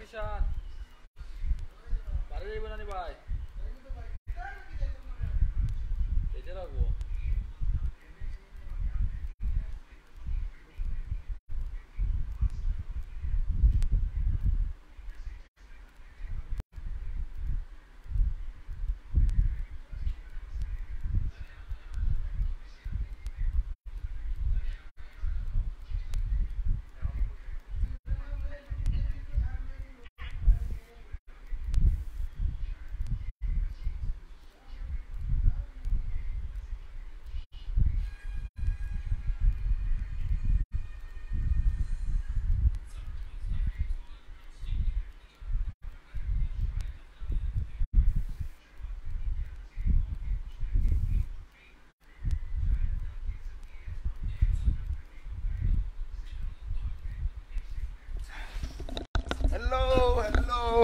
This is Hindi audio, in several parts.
বিশান বাড়ি যাইব নানি ভাই?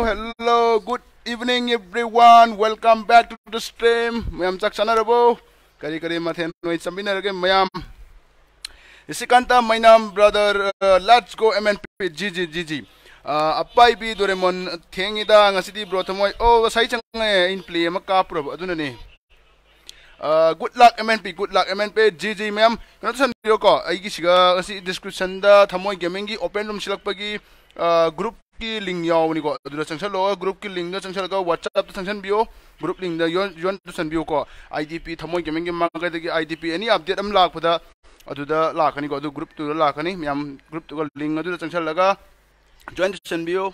Hello. Good evening, everyone. Welcome back to the stream. Mayam chak sanarabo. Kari kari mathen noi saminarage mayam. Isi kanta my name brother uh, let's go MNP GG GG. Uh, appai bi Doraemon thengida ngasidi bro thamoy oh sai chang in play makka pro aduna ni. Uh, good luck MNP good luck MNP GG mayam kana san video ko ai gi siga asi description da thamoy gaming gi open room silak pagi uh, group की लिंक यावनी को। अदुदा चंगसल लो ग्रुप की लिंक चंगसल का व्हाट्सएप चंगसन बियो ग्रुप लिंक दा योन योन चंगसन बियो को। आईडीपी थमोय के मांगे दगी आईडीपी एनी अपडेट अम लाख पदा अदुदा लाखनी को, अदु ग्रुप तु लाखनी म्याम ग्रुप तु लिंक अदुदा चंगसल लगा। जॉइन चंगसन बियो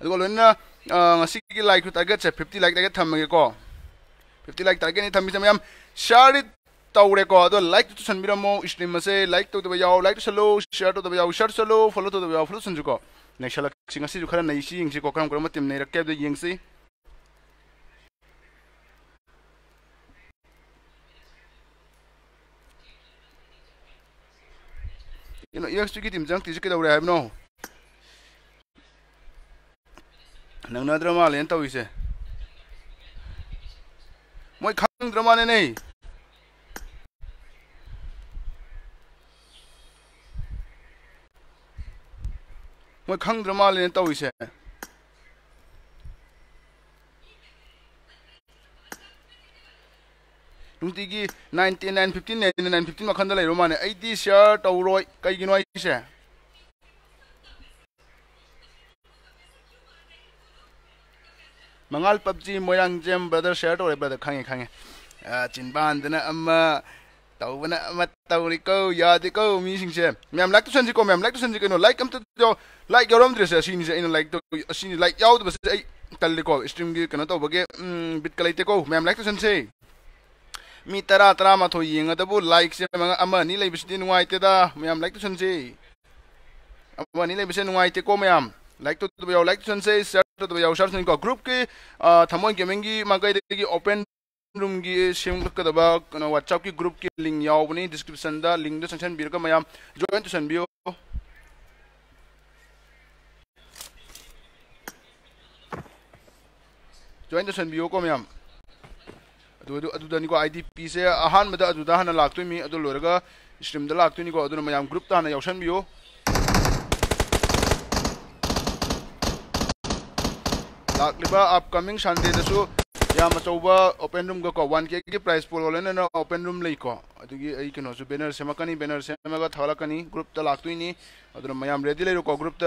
अदुगो लोना ngasi ki like target se 50 like target thamage ko 50 like target ni thammi samyam share तौरेको अदो लाइक तो सनबिरमो स्ट्रीम से लाइक तो दबा याओ लाइक तो सलो शेयर तो दबा याओ शेयर सलो फॉलो तो दबा याओ फॉलो संजुको नेक्स्ट लाइक सिंग से खरा नई सी यिंग को करम करम टीम रखे दो यिंग से। you know EXP की टीम जंग तीज के लेन तो इसे। मोय खंग ने नहीं। ꯃꯣꯏ ꯈꯪꯗ꯭ꯔ ꯃꯥꯜꯂꯦꯅ ꯇꯧꯔꯤꯁꯦ ꯅꯨꯡꯇꯤꯒꯤ nine ten nine fifteen nine nine fifteen ꯃꯈꯟꯗ ꯂꯩꯔꯨ ꯃꯥꯜꯂꯦ ꯑꯩꯗꯤ ꯁꯤꯌꯥꯔ ꯇꯧꯔꯣꯏ ꯀꯩꯒꯤꯅꯣ ꯑꯩꯁꯦ ꯃꯉꯥꯜ PUBG Moirang jam brother share ꯇꯧꯔꯦ ꯕ꯭ꯔꯗꯔ ꯈꯪꯉꯦ ꯈꯪꯉꯦ ꯆꯤꯟꯕꯥꯟꯗꯅ ꯑꯃ तौना तौरीको यादेको मिसिङसे म्याम लाइक तुसन्जिको म्याम लाइक तुसन्जि किनो लाइक अम्त लाइक याउरम्द्रेसे असिनिसे अइन लाइक तो असिनि लाइक याउदबसे अई तल्लेको स्ट्रीमगी किनो तौबगे बिट कलैतेको म्याम लाइक तुसन्से मी तरा तरा माथो येंगदबु लाइक से मंगा अमा नि लैबिसिदि नुवाइतेदा म्याम लाइक तुसन्से अमा नि लैबिसे नुवाइतेको म्याम लाइक तो तो याउ लाइक तुसन्से शेयर तो याउ शेयर सुनको ग्रुप के थमोन गेमिंग की मगै देगी ओपन सेमकदब कनो व्हाट्सएप की ग्रुप की लिंक यावनी डिस्क्रिप्शन दा लिंक दो सेंशन बिरका मयाम जॉइन तो सनबियो जॉइन तो सनबियो को मयाम अदु अदु दनी को आईडीपी से अहान मदा अदु दा हना लागतो मी अदु लोरगा स्ट्रीम दा लागतो नि को अदु मयाम ग्रुप ता हना यावसन बियो लाकलिबा अपकमिंग संडे दसु मचा ओपन रूम को वन के के प्राइस पोल लोन ओपन रूम लेको अगर कहो बेनर सेमकनी बेनर सेमकनी ग्रुप लातनी मैं रेडी लेरको ग्रुप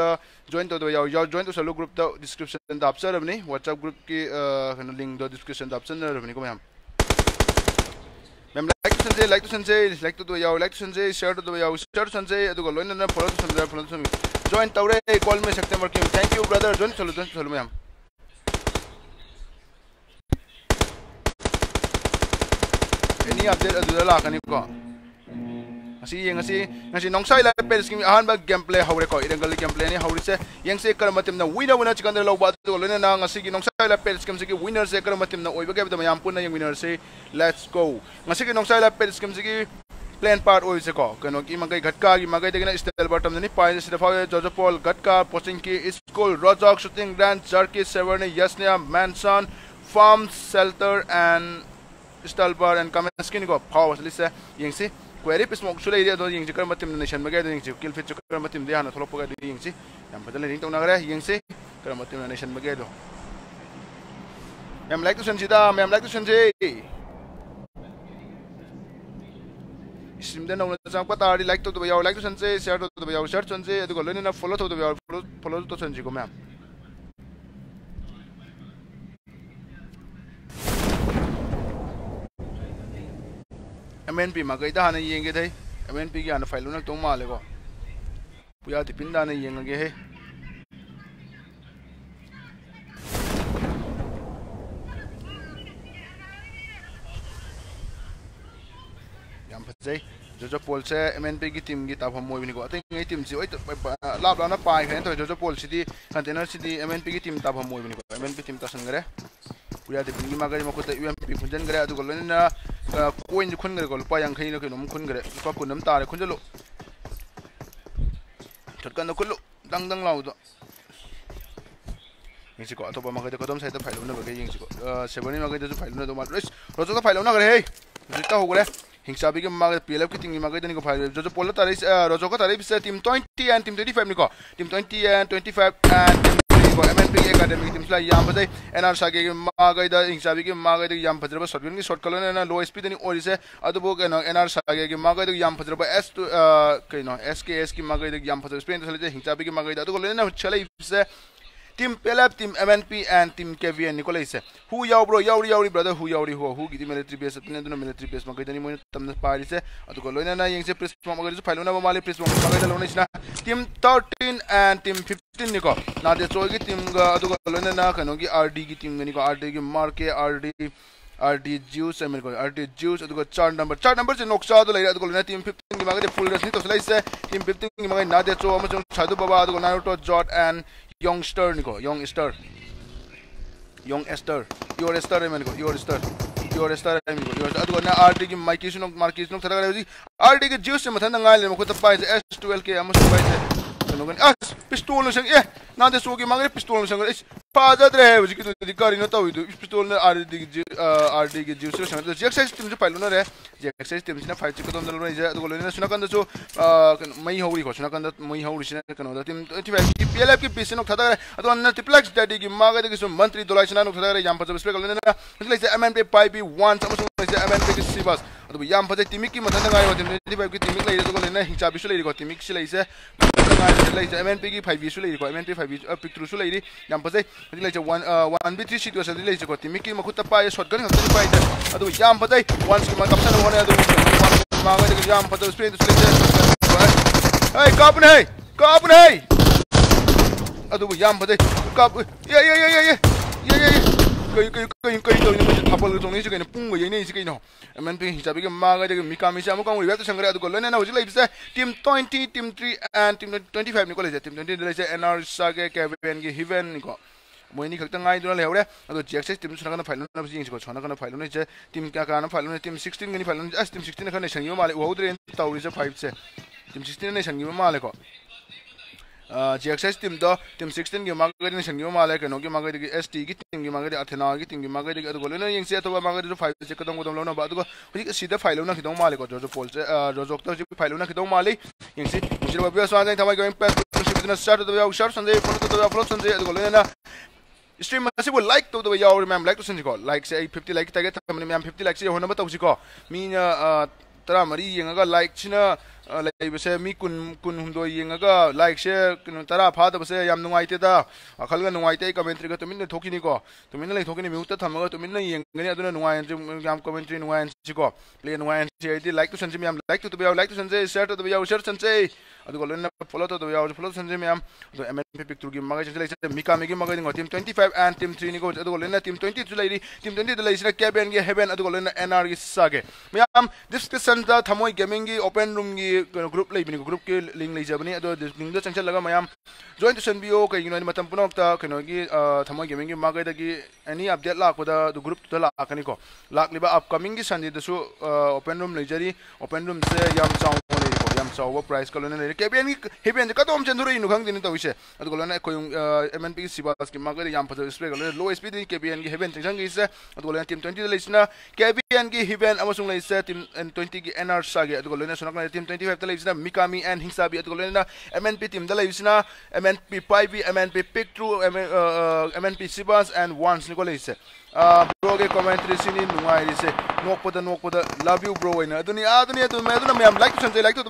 जॉइन तौर यो यो जॉइन तुसलू ग्रुप डिस्क्रिप्सन हापचरबी व्हाट्सअप ग्रुप के लिंक डिस्क्रिप्शन हापचरबी को मैम मैम लाइक तो सन्े लाइक तो सन्े लाइक तो यो लाइक तो सन्े शेयर तो यो शेयर सन्े लोन फोलो फोलो जॉइन तौर कॉल में सकते की थैंक यू ब्रदर जॉइन तुसलू join तुसलू ma'am ini update adu la kani ko asi yang asi ngasi nongsai la pe skim ahan ba gameplay hawre ko irengal gameplay ni hawre se yang se kar matim na winner winner chikan lo ba to lena na ngasi ki nongsai la pe skim se ki winner se kar matim na oiba ga yam pun na yang winner se let's go ngasi ki nongsai la pe skim se ki plan part oi se ko kano ki magai ghatka ki magai degina style bottom ni pai se dafa jojo paul ghatka posting ki school rojok shooting grand jerky seven yasnia manson farm shelter and ji kar matim nation ma ga do ying ji kill fit kar matim de hana tholop ga do ying ji yam padal ring to na gare ying si kar matim nation ma ga do mem like to san ji da mem like to san ji simden nong chang pa tari like to do yaw like to san ji share to do yaw share san ji adu ko M N P मकईद हाँ ये एम एन पी की हाँ फ़ाइल लुना तो मालेको पुया तिपिन दान येंगे हे जो जो पोल से एम एन पी की टीम की तब हम मोह भी टीम से लाभ लाना पाए हैं जो जो पोल सीधी कंटेनर सीधी एम एन पी की टीम तब हम मोह एम एन पी टीम तक ꯀꯨꯌꯥꯗ ꯄꯤꯡꯒꯤ ꯃꯥꯒꯔꯤ ꯃꯈꯣꯏꯗ ꯌꯨ ꯑꯦꯝ ꯄꯤ ꯈꯨꯟꯖꯟꯈ꯭ꯔꯦ ꯑꯗꯨꯒ ꯂꯣꯏꯅꯅ ꯀꯣꯏꯟꯁꯨ ꯈꯨꯟꯈ꯭ꯔꯦꯀꯣ ꯂꯨꯄꯥ ꯌꯥꯡꯈꯩꯅ ꯀꯩꯅꯣꯝ ꯈꯨꯟꯈ꯭ꯔꯦ ꯂꯨꯄꯥ ꯀꯨꯟ ꯑꯃ ꯇꯥꯔꯦ ꯈꯨꯟꯖꯜꯂꯨ ꯁꯣꯠꯀꯟꯗ ꯈꯨꯠꯂꯨ ꯗꯪ ꯗꯪ ꯂꯥꯎꯗꯣ ꯌꯦꯡꯁꯤꯀꯣ ꯑꯇꯣꯞꯄ ꯃꯈꯩꯗ ꯀꯗꯣꯝ ꯁꯥꯏꯗ ꯐꯥꯏꯜ ꯂꯧꯅꯕꯒꯦ ꯌꯦꯡꯁꯤꯀꯣ ꯁꯦꯕꯔꯅꯤ ꯃꯈꯩꯗꯁꯨ ꯐꯥꯏꯜ ꯂꯧꯅꯗꯧ ꯃꯥꯜꯂꯦ ꯔꯣꯖꯣꯗ ꯐꯥꯏꯜ ꯂꯧꯅꯈ꯭ꯔꯦ ꯍꯦ ꯍꯧꯖꯤꯛ ꯇꯧꯍꯧꯈ꯭ꯔꯦ ꯍꯤꯡꯁꯥꯕꯤꯒꯤ ꯃꯃꯥꯡꯗ ꯄꯤ ꯑꯦꯜ ꯑꯦꯐꯀꯤ ꯇꯤꯝꯒꯤ ꯃꯈꯩꯗꯅꯤꯀꯣ ꯐꯥꯏꯜ ꯖꯣꯖꯣ ꯄꯣꯜꯂ ꯇꯥꯔꯦ ꯔꯣꯖꯣꯒ ꯇꯥꯔꯦ team twenty N team twenty ꯐꯥꯏꯚꯅꯤꯀꯣ team twenty N twenty five N magai de kodom sai ta phailu na ba ke ying si ko sebani magai de phailu na do ma res rojo ta phailu na gare he jita ho gare हिंसा भी मागे पीएलएफ की मागे को फाइव जो जो पोलो तारे रोजो को तारे से टीम 20 एंड टीम 25 निको टीम 20 एंड 25 एंड टीम को एमएनपी एकेडमी टीम ला याम बदे एनआर सागे की मागे द हिंसा भी मागे द याम फजरब शॉटगन की शॉट कलो ना लो स्पीड दनी ओरी से अदबो के नो एनआर सागे की मागे द याम फजरब एस टू कइनो एसकेएस की मागे द याम फजरब स्पेन तो चले हिंसा भी की मागे द अदो लेना चले से team PLF, team MNP, and team KVN. Nicola is who yaw bro, yaw yaw brother, who yaw who who gidi military base, tine duna military base. Magai dani mo tamna pari se. Atu ko loina na yang se press mo magai se file na mali press mo magai dalo na Team 13 and team 15 niko. Na de so gi team ga atu ko loina na kano gi RD gi team niko RD gi mark RD RD juice I mean RD juice adu ko chart number se noksa do lai adu ko na team 15 gi magai full rest ni to slai se team 15 gi magai na de so amachung chadu baba adu ko naruto jot and youngster niko youngster young Esther your Esther I ko your Esther your Esther I ko your adu ko na RD gi Mikey sunok Marquis sunok thara ga RD gi juice se mathan ngai le mo ko ta pai S12 ke amas pai se kano gan as pistol no sang eh पाजा रे है जिक तो दिकारी न ताउ दु पिस्तोल न आर डी आर डी के जुस स न जेक साइज़ टिम जो पाइलो न रे जेक साइज़ टिम सिना फाइट चिक तो न लो जे तो न सुना कंद जो मई होरी को सुना कंद मई होरी सिना कनो द टिम 25 की पीएलएफ की पिसन खदा रे तो न टिप्लेक्स दादी की मागा दे की मंत्री दोलाई सिना न खदा रे याम पज स्पेकल न न मतलब से एमएनपी पाई बी 1 समसो से एमएनपी की सिबस तो याम पज टिमिक की मथन गायो टिम 25 की टिमिक ले तो न हिचा बिसु ले को टिमिक से ले से ले एमएनपी की 5 बिसु ले को एमएनपी 5 पिक्ट्रू सु ले याम पज ले से 1 wan bi tri situation di leise ko timi ki makuta pa ye shotgun ngam pa ite adu jam padai once ki ma kapsan hone adu ma ga de jam padai spray to leise hey kap ne kap ne adu jam padai kap ye ye ye ye ye ye ye kai kai kai kai to ni tapal to ni sikai pung ye ni sikai no men ping hisabi ke ma ga de mi ka mi sa mo ka mo ya to sangre adu ko le na ho ji leise team 20 team 3 and team 25 ni ko leise team 20 leise nr sa ke kevin ki heaven ni ko moini khakta ngai duna leure ado jx team suna kana final na bisi ko chona kana final ne je team ka kana final ne team 16 gani final as team 16 kana shangi male wo udre tauri se 5 se team 16 ne shangi male ko GXS 팀도 तीम 16기 마가리 신경 말에 그노기 마가리 की 팀기 마가리 아테나기 팀기 마가리 아도 골레는 영세 की 마가리 5 체크동 고동 로나 바도 그 시대 파일로나 기동 말에 거죠 से 폴제 저족도 지 파일로나 기동 말에 영세 무실 바비와 산장 타마 고잉 패스 비즈니스 스타트 더 야우 샤르 선데 स्ट्रीम से वो लाइक तो भैया और मैम लाइक तो सिंह लाइक से आई फिफ्टी लाइक तक मैम फिफ्टी लाइक से होना बताओ सिको मीन तरह मरी लाइक ꯌꯥꯎ ꯁꯤꯌꯔ ꯇꯧꯁꯟꯁꯦ ꯑꯗꯨꯒ ꯂꯣꯏꯅ ꯐꯣꯂꯣ ꯇꯧꯗꯕ ꯌꯥꯎ ꯐꯣꯂꯣ ꯇꯧꯁꯟꯁꯦ ꯃꯌꯥꯝ ꯑꯗꯣ ꯑꯦꯝ ꯑꯦꯟ ꯄꯤ ꯄꯤꯛꯇꯨꯒꯤ ꯃꯒꯩꯁꯤ ꯂꯩꯁꯦ ꯃꯤꯀꯥꯃꯤꯒꯤ ꯃꯒꯩꯅꯤꯀꯣ team twenty five N team ꯊ꯭ꯔꯤꯅꯤꯀꯣ ꯑꯗꯨꯒ ꯂꯣꯏꯅ ꯇꯤꯝ ꯇ꯭ꯋꯦꯟꯇꯤꯁꯨ ꯂꯩꯔꯤ CID like to Sanjay Ma'am, like to Tobiyao, like to Sanjay, share to Tobiyao, share Sanjay. Adu golden follow to Tobiyao, follow to Sanjay Ma'am. Adu MNP pick through game magai Sanjay like Mika Miki magai dingo team 25 and team 3 ni go adu golden team 20 to lai team 20 to lai sira cabin ge heaven adu golden NR ge sage. Ma'am discussion da thamoi gaming ge open room ge group lai bini group ke link lai jabani adu link do sanjay laga ma'am join to Sanbio kai gino ni matam punok ta kino ge thamoi gaming ge magai da ge any update lak pada adu group to lak ani ko lak liba upcoming ge sanjay da su open room through mnp sibas and once ni ꯀꯔꯝ ꯆꯥꯎꯕ ꯄ꯭ꯔꯥꯏꯁ ꯀꯣꯂꯣꯅꯦ ꯂꯩꯔꯦ ꯀꯦꯕꯦꯟꯒꯤ ꯍꯦꯕꯦꯟꯁꯦ ꯀꯗꯣꯝ ꯆꯦꯟꯗꯨꯔꯦ ꯏꯅꯨ ꯈꯪꯗꯦꯅꯦ ꯇꯧꯏꯁꯦ ꯑꯗꯨ ꯀꯣꯂꯣꯅꯦ ꯑꯩꯈꯣꯏ ꯑꯦꯝ ꯑꯦꯟ ꯄꯤꯒꯤ ꯁꯤꯕꯥꯁꯀꯤ ꯃꯥꯒꯤ ꯌꯥꯝ ꯐꯖꯕ ꯏꯁꯄ꯭ꯔꯦ ꯀꯣꯂꯣꯅꯦ ꯂꯣ ꯏꯁꯄꯤꯗꯤ ꯀꯦꯕꯦꯟꯒꯤ ꯍꯦꯕꯦꯟ ꯆꯦꯟꯖꯪꯒꯤꯁꯦ ꯑꯗꯨ ꯀꯣꯂꯣꯅꯦ ꯇꯤꯝ ꯇ꯭ꯋꯦꯟꯇꯤꯗ ꯂꯩꯁꯤꯅ ꯀꯦꯕꯦꯟꯒꯤ ꯍꯦꯕꯦꯟ ꯑꯃꯁꯨꯡ ꯂꯩꯁꯦ ꯇꯤꯝ ꯑꯦꯟ ꯇ꯭ꯋꯦꯟꯇꯤꯒꯤ ꯑꯦꯟ ꯑꯥꯔ ꯁꯥꯒꯤ ꯑꯗꯨ ꯀꯣꯂꯣꯅꯦ ꯁꯣꯅꯥꯛ ꯀꯣꯂꯣꯅꯦ ꯇꯤꯝ ꯇ꯭ꯋꯦꯟꯇꯤ ꯐꯥꯏꯚꯇ ꯂꯩꯁꯤꯅ ꯃꯤꯀꯥꯃꯤ ꯑꯦꯟ ꯍꯤꯡꯁꯥꯕꯤ ꯑꯗꯨ ꯀꯣꯂꯣꯅꯦ ꯑꯦꯝ ꯑꯦꯟ ꯄꯤ ꯇꯤꯝꯗ ꯂꯩꯁꯤꯅ M N P ꯄꯥꯏꯕꯤ M N P pick two M N P ꯁꯤꯕꯥꯁ N ꯋꯥꯟꯁ ꯅꯤꯀꯣ ꯂꯩꯁꯦ ꯕ꯭ꯔꯣꯒꯤ ꯀꯣꯃꯦꯟꯇ꯭ꯔꯤ ꯁꯤꯅꯤ ꯅꯨꯡꯉꯥꯏꯔꯤꯁꯦ ꯅꯣꯛꯄꯗ ꯅꯣꯛꯄꯗ ꯂꯥꯚ ꯌꯨ ꯕ꯭ꯔꯣ ꯑꯣꯏꯅ ꯑꯗꯨꯅꯤ ꯑꯗꯨꯅꯤ ꯑꯗꯨ ꯃꯦ ꯑꯗꯨꯅ ꯃꯌꯥꯝ ꯂꯥꯏꯛ ꯇꯨ ꯁꯟꯖꯦ ꯂꯥꯏꯛ ꯇꯨ ꯇꯨ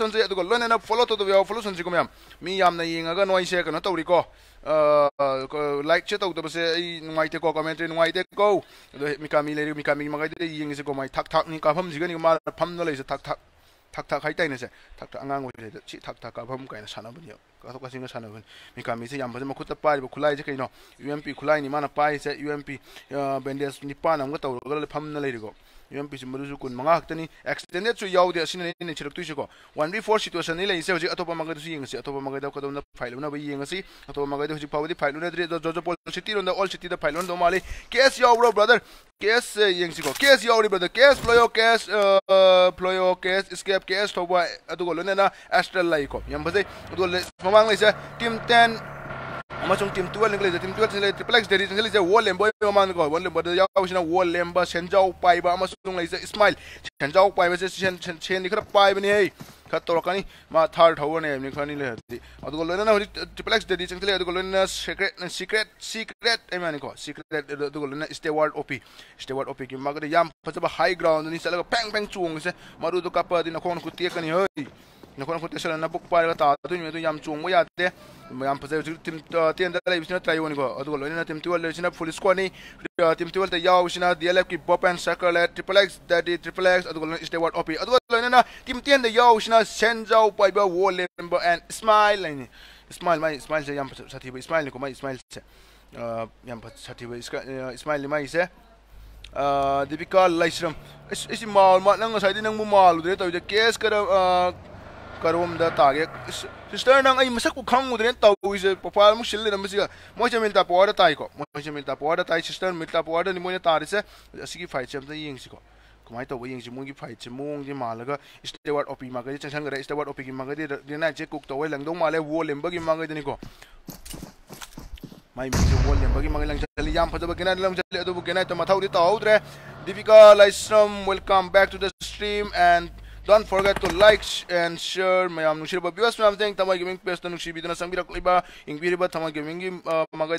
ꯁꯣꯟꯁꯦ ꯑꯗꯨꯒ ꯂꯣꯏꯅꯅ ꯐꯣꯂꯣ ꯇꯧꯗꯕ ꯌꯥꯎ ꯐꯣꯂꯣ ꯁꯣꯟꯁꯤꯀꯣ ꯃꯌꯥꯝ ꯃꯤ ꯌꯥꯝꯅ ꯌꯦꯡꯉꯒ ꯅꯣꯏꯁꯦ ꯀꯩꯅꯣ ꯇꯧꯔꯤꯀꯣ ꯂꯥꯏꯛ ꯆꯦ ꯇꯧꯗꯕꯁꯦ ꯑꯩ ꯅꯨꯡꯉꯥꯏꯇꯦꯀꯣ ꯀꯃꯦꯟꯇ꯭ꯔꯤ ꯅꯨꯡꯉꯥꯏꯇꯦꯀꯣ ꯑꯗꯣ ꯃꯤꯀꯥꯃꯤ ꯂꯩꯔꯤ ꯃꯤꯀꯥꯃꯤ ꯃꯈꯩꯗ ꯌꯦꯡꯉꯤꯁꯦꯀꯣ ꯃꯥꯏ ꯊꯥꯛ ꯊꯥꯛꯅꯤ ꯀꯥꯐꯝꯁꯤꯒꯅꯤ ꯃꯥ ꯐꯝꯗ ꯂꯩꯁꯦ ꯊꯥꯛ ꯊꯥꯛ ꯊꯥꯛ ꯊꯥꯛ ꯍꯥꯏꯇꯥꯏꯅꯦꯁꯦ ꯊꯥꯛ ꯊꯥꯛ ꯑꯉꯥꯡ ꯑꯣꯏꯔꯤꯉꯩꯗ ꯁꯤ ꯊꯥꯛ ꯊꯥꯛ ꯀꯥꯐꯝ ꯀꯥꯏꯅ ꯁꯥꯟꯅꯕꯅꯤ ꯀꯥꯊꯣꯛ ꯀꯥꯁꯤꯟꯒ ꯁꯥꯟꯅꯕꯅꯤ ꯃꯤꯀꯥꯃꯤꯁꯦ ꯌꯥꯝ ꯐꯖꯅ ꯃꯈꯨꯠꯇ ꯄꯥꯏꯔꯤꯕ ꯈꯨꯠꯂꯥꯏꯁꯦ ꯀꯩꯅꯣ ꯌꯨ ꯑꯦꯝ ꯄꯤ ꯈꯨꯠꯂꯥꯏꯅꯤ ꯃꯥꯅ ꯄꯥꯏꯔꯤꯁꯦ ꯌꯨ ꯑꯦꯝ ꯄꯤ ꯕꯦꯟꯗꯦꯖ ꯅꯤꯄꯥꯟ ꯑꯃꯒ ꯇꯧꯔꯒ ꯐꯝꯅ ꯂꯩꯔꯤꯀꯣ yom pi simburu su kun manga haktani extended su yaw de asina ni chirak tu ko 1v4 situation ni le ise hoji atopa manga su yeng si atopa manga da kadam na file na ba yeng si atopa manga da hoji pawdi file na dre jojo pol city ronda all city da file ronda mali case yaw bro brother case yeng si ko case yaw ri brother case ployo case ployo case escape case toba adu go lena astral lai ko yam base adu le mamang le team 10 amasung team 12 ngle team 12 ngle triple x dari ngle je wall lembo man ko wall lembo ya usina wall lemba senjau pai ba amasung le je smile senjau pai ba se chen chen ni khara pai ba ni hey kha to kani ma thar thaw ne ni khani le di adu lo na triple x dari chang le adu lo na secret secret secret ai mani ko secret adu lo na steward op steward op ki magre yam pa ba high ground ni sala pang pang chung se maru du kapa di na khon ku tie kani hey na khon ku tie sala na buk pa ga ta tu ni tu yam chung mo ya de ꯌꯥꯝ ꯐꯖꯩ ꯍꯧꯖꯤꯛ ꯇꯤꯝ ꯇꯦꯟꯗ ꯂꯩꯕꯁꯤꯅ ꯇ꯭ꯔꯥꯏꯌꯣꯅꯤꯀꯣ ꯑꯗꯨꯒ ꯂꯣꯏꯅꯅ ꯇꯤꯝ ꯇꯨꯋꯦꯜ ꯂꯩꯕꯁꯤꯅ ꯐꯨꯜ ꯁ꯭ꯀꯣꯔꯅꯤ ꯇꯤꯝ ꯇꯨꯋꯦꯜꯇ ꯌꯥꯎꯕꯁꯤꯅ ꯗꯤ ꯑꯦꯜ ꯑꯦꯐꯀꯤ ꯕꯣꯞ ꯑꯦꯟ ꯁꯔꯀꯜ ꯇ꯭ꯔꯤꯄꯜ ꯑꯦꯛꯁ ꯗꯗꯤ ꯇ꯭ꯔꯤꯄꯜ ꯑꯦꯛꯁ ꯑꯗꯨꯒ ꯂꯣꯏꯅ ꯁ꯭ꯇꯦꯋꯥꯔꯗ ꯑꯣꯄꯤ ꯑꯗꯨꯒ ꯂꯣꯏꯅꯅ ꯇꯤꯝ ꯇꯦꯟꯗ ꯌꯥꯎꯕꯁꯤꯅ ꯁꯦꯟꯖꯥꯎ ꯄꯥꯏꯕ ꯋꯣꯜ ꯂꯦꯝꯕ ꯑꯦꯟ ꯏꯁꯃꯥꯏꯜ ꯂꯩꯅꯤ ꯏꯁꯃꯥꯏꯜ ꯃꯥꯏ ꯏꯁꯃꯥꯏꯜꯁꯦ ꯌꯥꯝ ꯁꯥꯊꯤꯕ ꯏꯁꯃꯥꯏꯜꯅꯤꯀꯣ ꯃꯥꯏ ꯏꯁꯃꯥꯏꯜꯁꯦ ꯌꯥꯝ ꯁꯥꯊꯤꯕ ꯏꯁꯃꯥꯏꯜꯅꯤ ꯃꯥꯒꯤꯁꯦ ꯗꯤꯕꯤꯀꯥ ꯂꯩꯁ꯭ꯔꯝ ꯑꯩꯁꯤ ꯃꯥꯜ ꯅꯪ ꯉꯁꯥꯏꯗꯤ ꯅꯪꯕꯨ ꯃꯥꯜꯂꯨꯗ꯭ꯔꯦ ꯇꯧꯔꯤꯁꯦ ꯀꯦꯁ ꯀꯔ ꯀꯔꯣꯝꯗ ꯇꯥꯒꯦ ꯁꯤꯁꯇꯔ ꯅꯪ ꯑꯩ ꯃꯁꯛꯄꯨ ꯈꯪꯉꯨꯗ꯭ꯔꯦ ꯇꯧꯔꯤꯁꯦ ꯄ꯭ꯔꯣꯐꯥꯏꯜ ꯑꯃꯨꯛ ꯁꯤꯜ ꯂꯩꯔꯝꯕꯁꯤꯒ ꯃꯣꯏꯁꯦ ꯃꯤꯜꯇꯥ ꯄꯋꯥꯔꯗ ꯇꯥꯏꯀꯣ ꯃꯣꯏꯁꯦ ꯃꯤꯜꯇꯥ ꯄꯋꯥꯔꯗ ꯇꯥꯏ ꯁꯤꯁꯇꯔ ꯃꯤꯜꯇꯥ ꯄꯋꯥꯔꯗꯅꯤ ꯃꯣꯏꯅ ꯇꯥꯔꯤꯁꯦ ꯑꯁꯤꯒꯤ ꯐꯥꯏꯠꯁꯦ ꯑꯝꯇ ꯌꯦꯡꯁꯤꯀꯣ ꯀꯃꯥꯏꯅ ꯇꯧꯕ ꯌꯦꯡꯁꯤ ꯃꯣꯏꯒꯤ ꯐꯥꯏꯠꯁꯦ ꯃꯑꯣꯡꯁꯦ ꯃꯥꯜꯂꯒ ꯏꯁꯇꯦꯋꯥꯔꯠ ꯑꯣꯄꯤ ꯃꯥꯒꯗꯤ ꯆꯪꯁꯟꯈ꯭ꯔꯦ ꯏꯁꯇꯦꯋꯥꯔꯠ ꯑꯣꯄꯤꯒꯤ ꯃꯥꯒꯗꯤ ꯔꯤꯅꯥꯏꯠꯁꯦ ꯀꯨꯛ ꯇꯧꯋꯦ ꯂꯪꯗꯧ ꯃꯥꯜꯂꯦ ꯋꯣꯜ ꯂꯦꯝꯕꯒꯤ ꯃꯥꯒꯗꯤꯅꯤꯀꯣ माई मिसे बोल ने बगी मंगल चली याम फजब केना लम चली अदु केना तो मथाउरी तो हौद्रे Deepika Laisam welcome back to the stream and Biduna sangbira kliba ingbiriba tamai gaming gi magai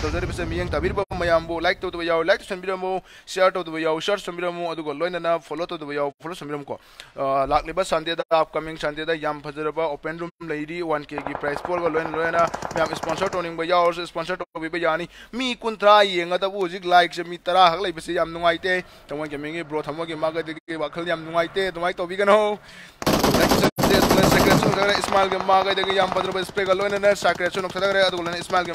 dozari bese miyeng tabirba mayam bo like to to yaw like to sanbira mo share to to yaw share sanbira mo adu go loina na follow to to yaw follow sanbira mo ko lakliba sunday da upcoming sunday da yam phajraba open room leiri 1k gi price pool go loina loina mayam sponsor toning ba yaw sponsor bes pega loina na sakre chunok sadagre adu loina Ismail ke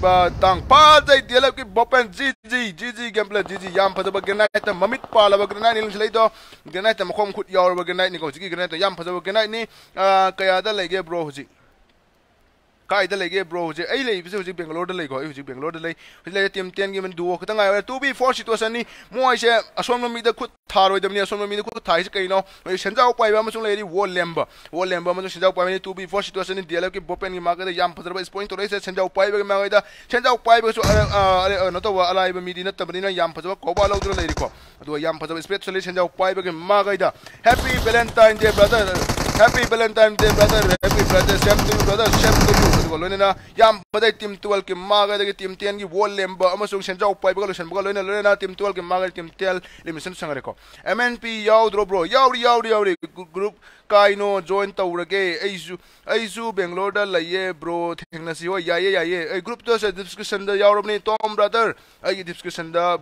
ꯇꯥꯡ ꯄꯥꯖꯩ ꯗꯦꯂꯞꯀꯤ ꯕꯣꯄꯦꯟ G G G G gameplay G G ꯌꯥꯝ ꯐꯖꯕ ꯒ꯭ꯔꯦꯅꯥꯏꯠꯇ ꯃꯃꯤꯠ ꯄꯥꯜꯂꯕ ꯒ꯭ꯔꯦꯅꯥꯏꯠꯅꯤ ꯂꯪꯁꯤꯜꯂꯛꯏꯗꯣ ꯒ꯭ꯔꯦꯅꯥꯏꯠꯇ ꯃꯈꯣꯡ ꯈꯨꯠ ꯌꯥꯎꯔꯕ ꯒ꯭ꯔꯦꯅꯥꯏꯠꯅꯤꯀꯣ ꯍꯧꯖꯤꯛꯀꯤ ꯒ꯭ꯔꯦꯅꯥꯏꯠꯇꯣ ꯌꯥꯝ ꯐꯖꯕ ꯒ꯭ꯔꯦꯅꯥꯏꯠꯅꯤ ꯀꯌꯥꯗ ꯂꯩꯒꯦ ꯕ꯭ꯔꯣ ꯍꯧꯖꯤꯛ भूपेन प्लेस मगे फादर के ना जेको फादर फादर ने फादर ने या ओपी अमको मुंग लोशल तंग लोइरे tang pa dai dia ki bopen ji ji ji ji gameplay ji ji yam phada bagna ta mamit pa la bagna ni lei do gna ta makhom khut yaw bagna ni ko ji gna ta yam phada bagna ni kaya da lege bro huji kaida lege bro je ai lei bise hujik bangalore da lei ko hujik bangalore da lei hujik team ten gi men duo khata ngai tu bi four situation ni mo ai se asom no mi da khut tharoi dam ni asom no mi da khut thai se kai no mai senjao pai ba masung lei wo lemba wo lemba masung senjao pai ni tu bi four situation ni dialog ki bopen gi maga da yam phadra ba point to rei se senjao pai ba ma da senjao pai ba su ale no to wa alai ba mi di na tabni na yam phadra ko ba lo dro lei ko du yam phadra especially senjao pai ba gi maga da happy valentine day brother happy valentine day brother happy brother same to you brother same to you ꯑꯗꯨꯒ ꯂꯣꯏꯅꯅ ꯌꯥꯝ ꯐꯖꯩ ꯇꯤꯝ ꯇꯨꯋꯦꯜꯀꯤ ꯃꯥꯒꯗꯒꯤ ꯇꯤꯝ ꯇꯦꯟꯒꯤ ꯋꯣꯜ ꯂꯦꯝꯕ ꯑꯃꯁꯨꯡ ꯁꯦꯟꯖꯥꯎ ꯄꯥꯏꯕꯒ ꯂꯣꯏꯁꯤꯟꯕꯒ ꯂꯣꯏꯅ ꯂꯣꯏꯅꯅ ꯇꯤꯝ ꯇꯨꯋꯦꯜꯀꯤ ꯃꯥꯒ ꯇꯤꯝ ꯇꯦꯜ ꯂꯤꯃꯤꯁꯟ ꯆꯪꯉꯔꯦꯀꯣ ꯑꯦꯝ ꯑꯦꯟ ꯄꯤ ꯌꯥꯎꯗ꯭ꯔꯣ ꯕ꯭ꯔꯣ ꯌꯥꯎꯔꯤ ꯌꯥꯎꯔꯤ ꯌꯥꯎꯔꯤ ꯒ꯭ꯔꯨꯞ ꯀꯥꯏꯅꯣ ꯖꯣꯏꯟ ꯇꯧꯔꯒꯦ ꯑꯩꯁꯨ ꯑꯩꯁꯨ ꯕꯦꯡꯒ꯭ꯂꯣꯔꯗ ꯂꯩꯌꯦ ꯕ꯭ꯔꯣ ꯊꯦꯡꯅꯁꯤ ꯍꯣꯏ ꯌꯥꯏꯌꯦ ꯌꯥꯏꯌꯦ ꯑꯩ ꯒ꯭ꯔꯨꯞꯇ ꯗꯤꯁꯀ꯭ꯔꯤꯞꯁꯟꯗ ꯌꯥꯎꯔꯕꯅꯤ ꯇꯣꯝ ꯕ꯭ꯔꯗꯔ ꯑꯩꯒꯤ ꯗꯤꯁꯀ꯭ꯔꯤꯞꯁꯟꯗ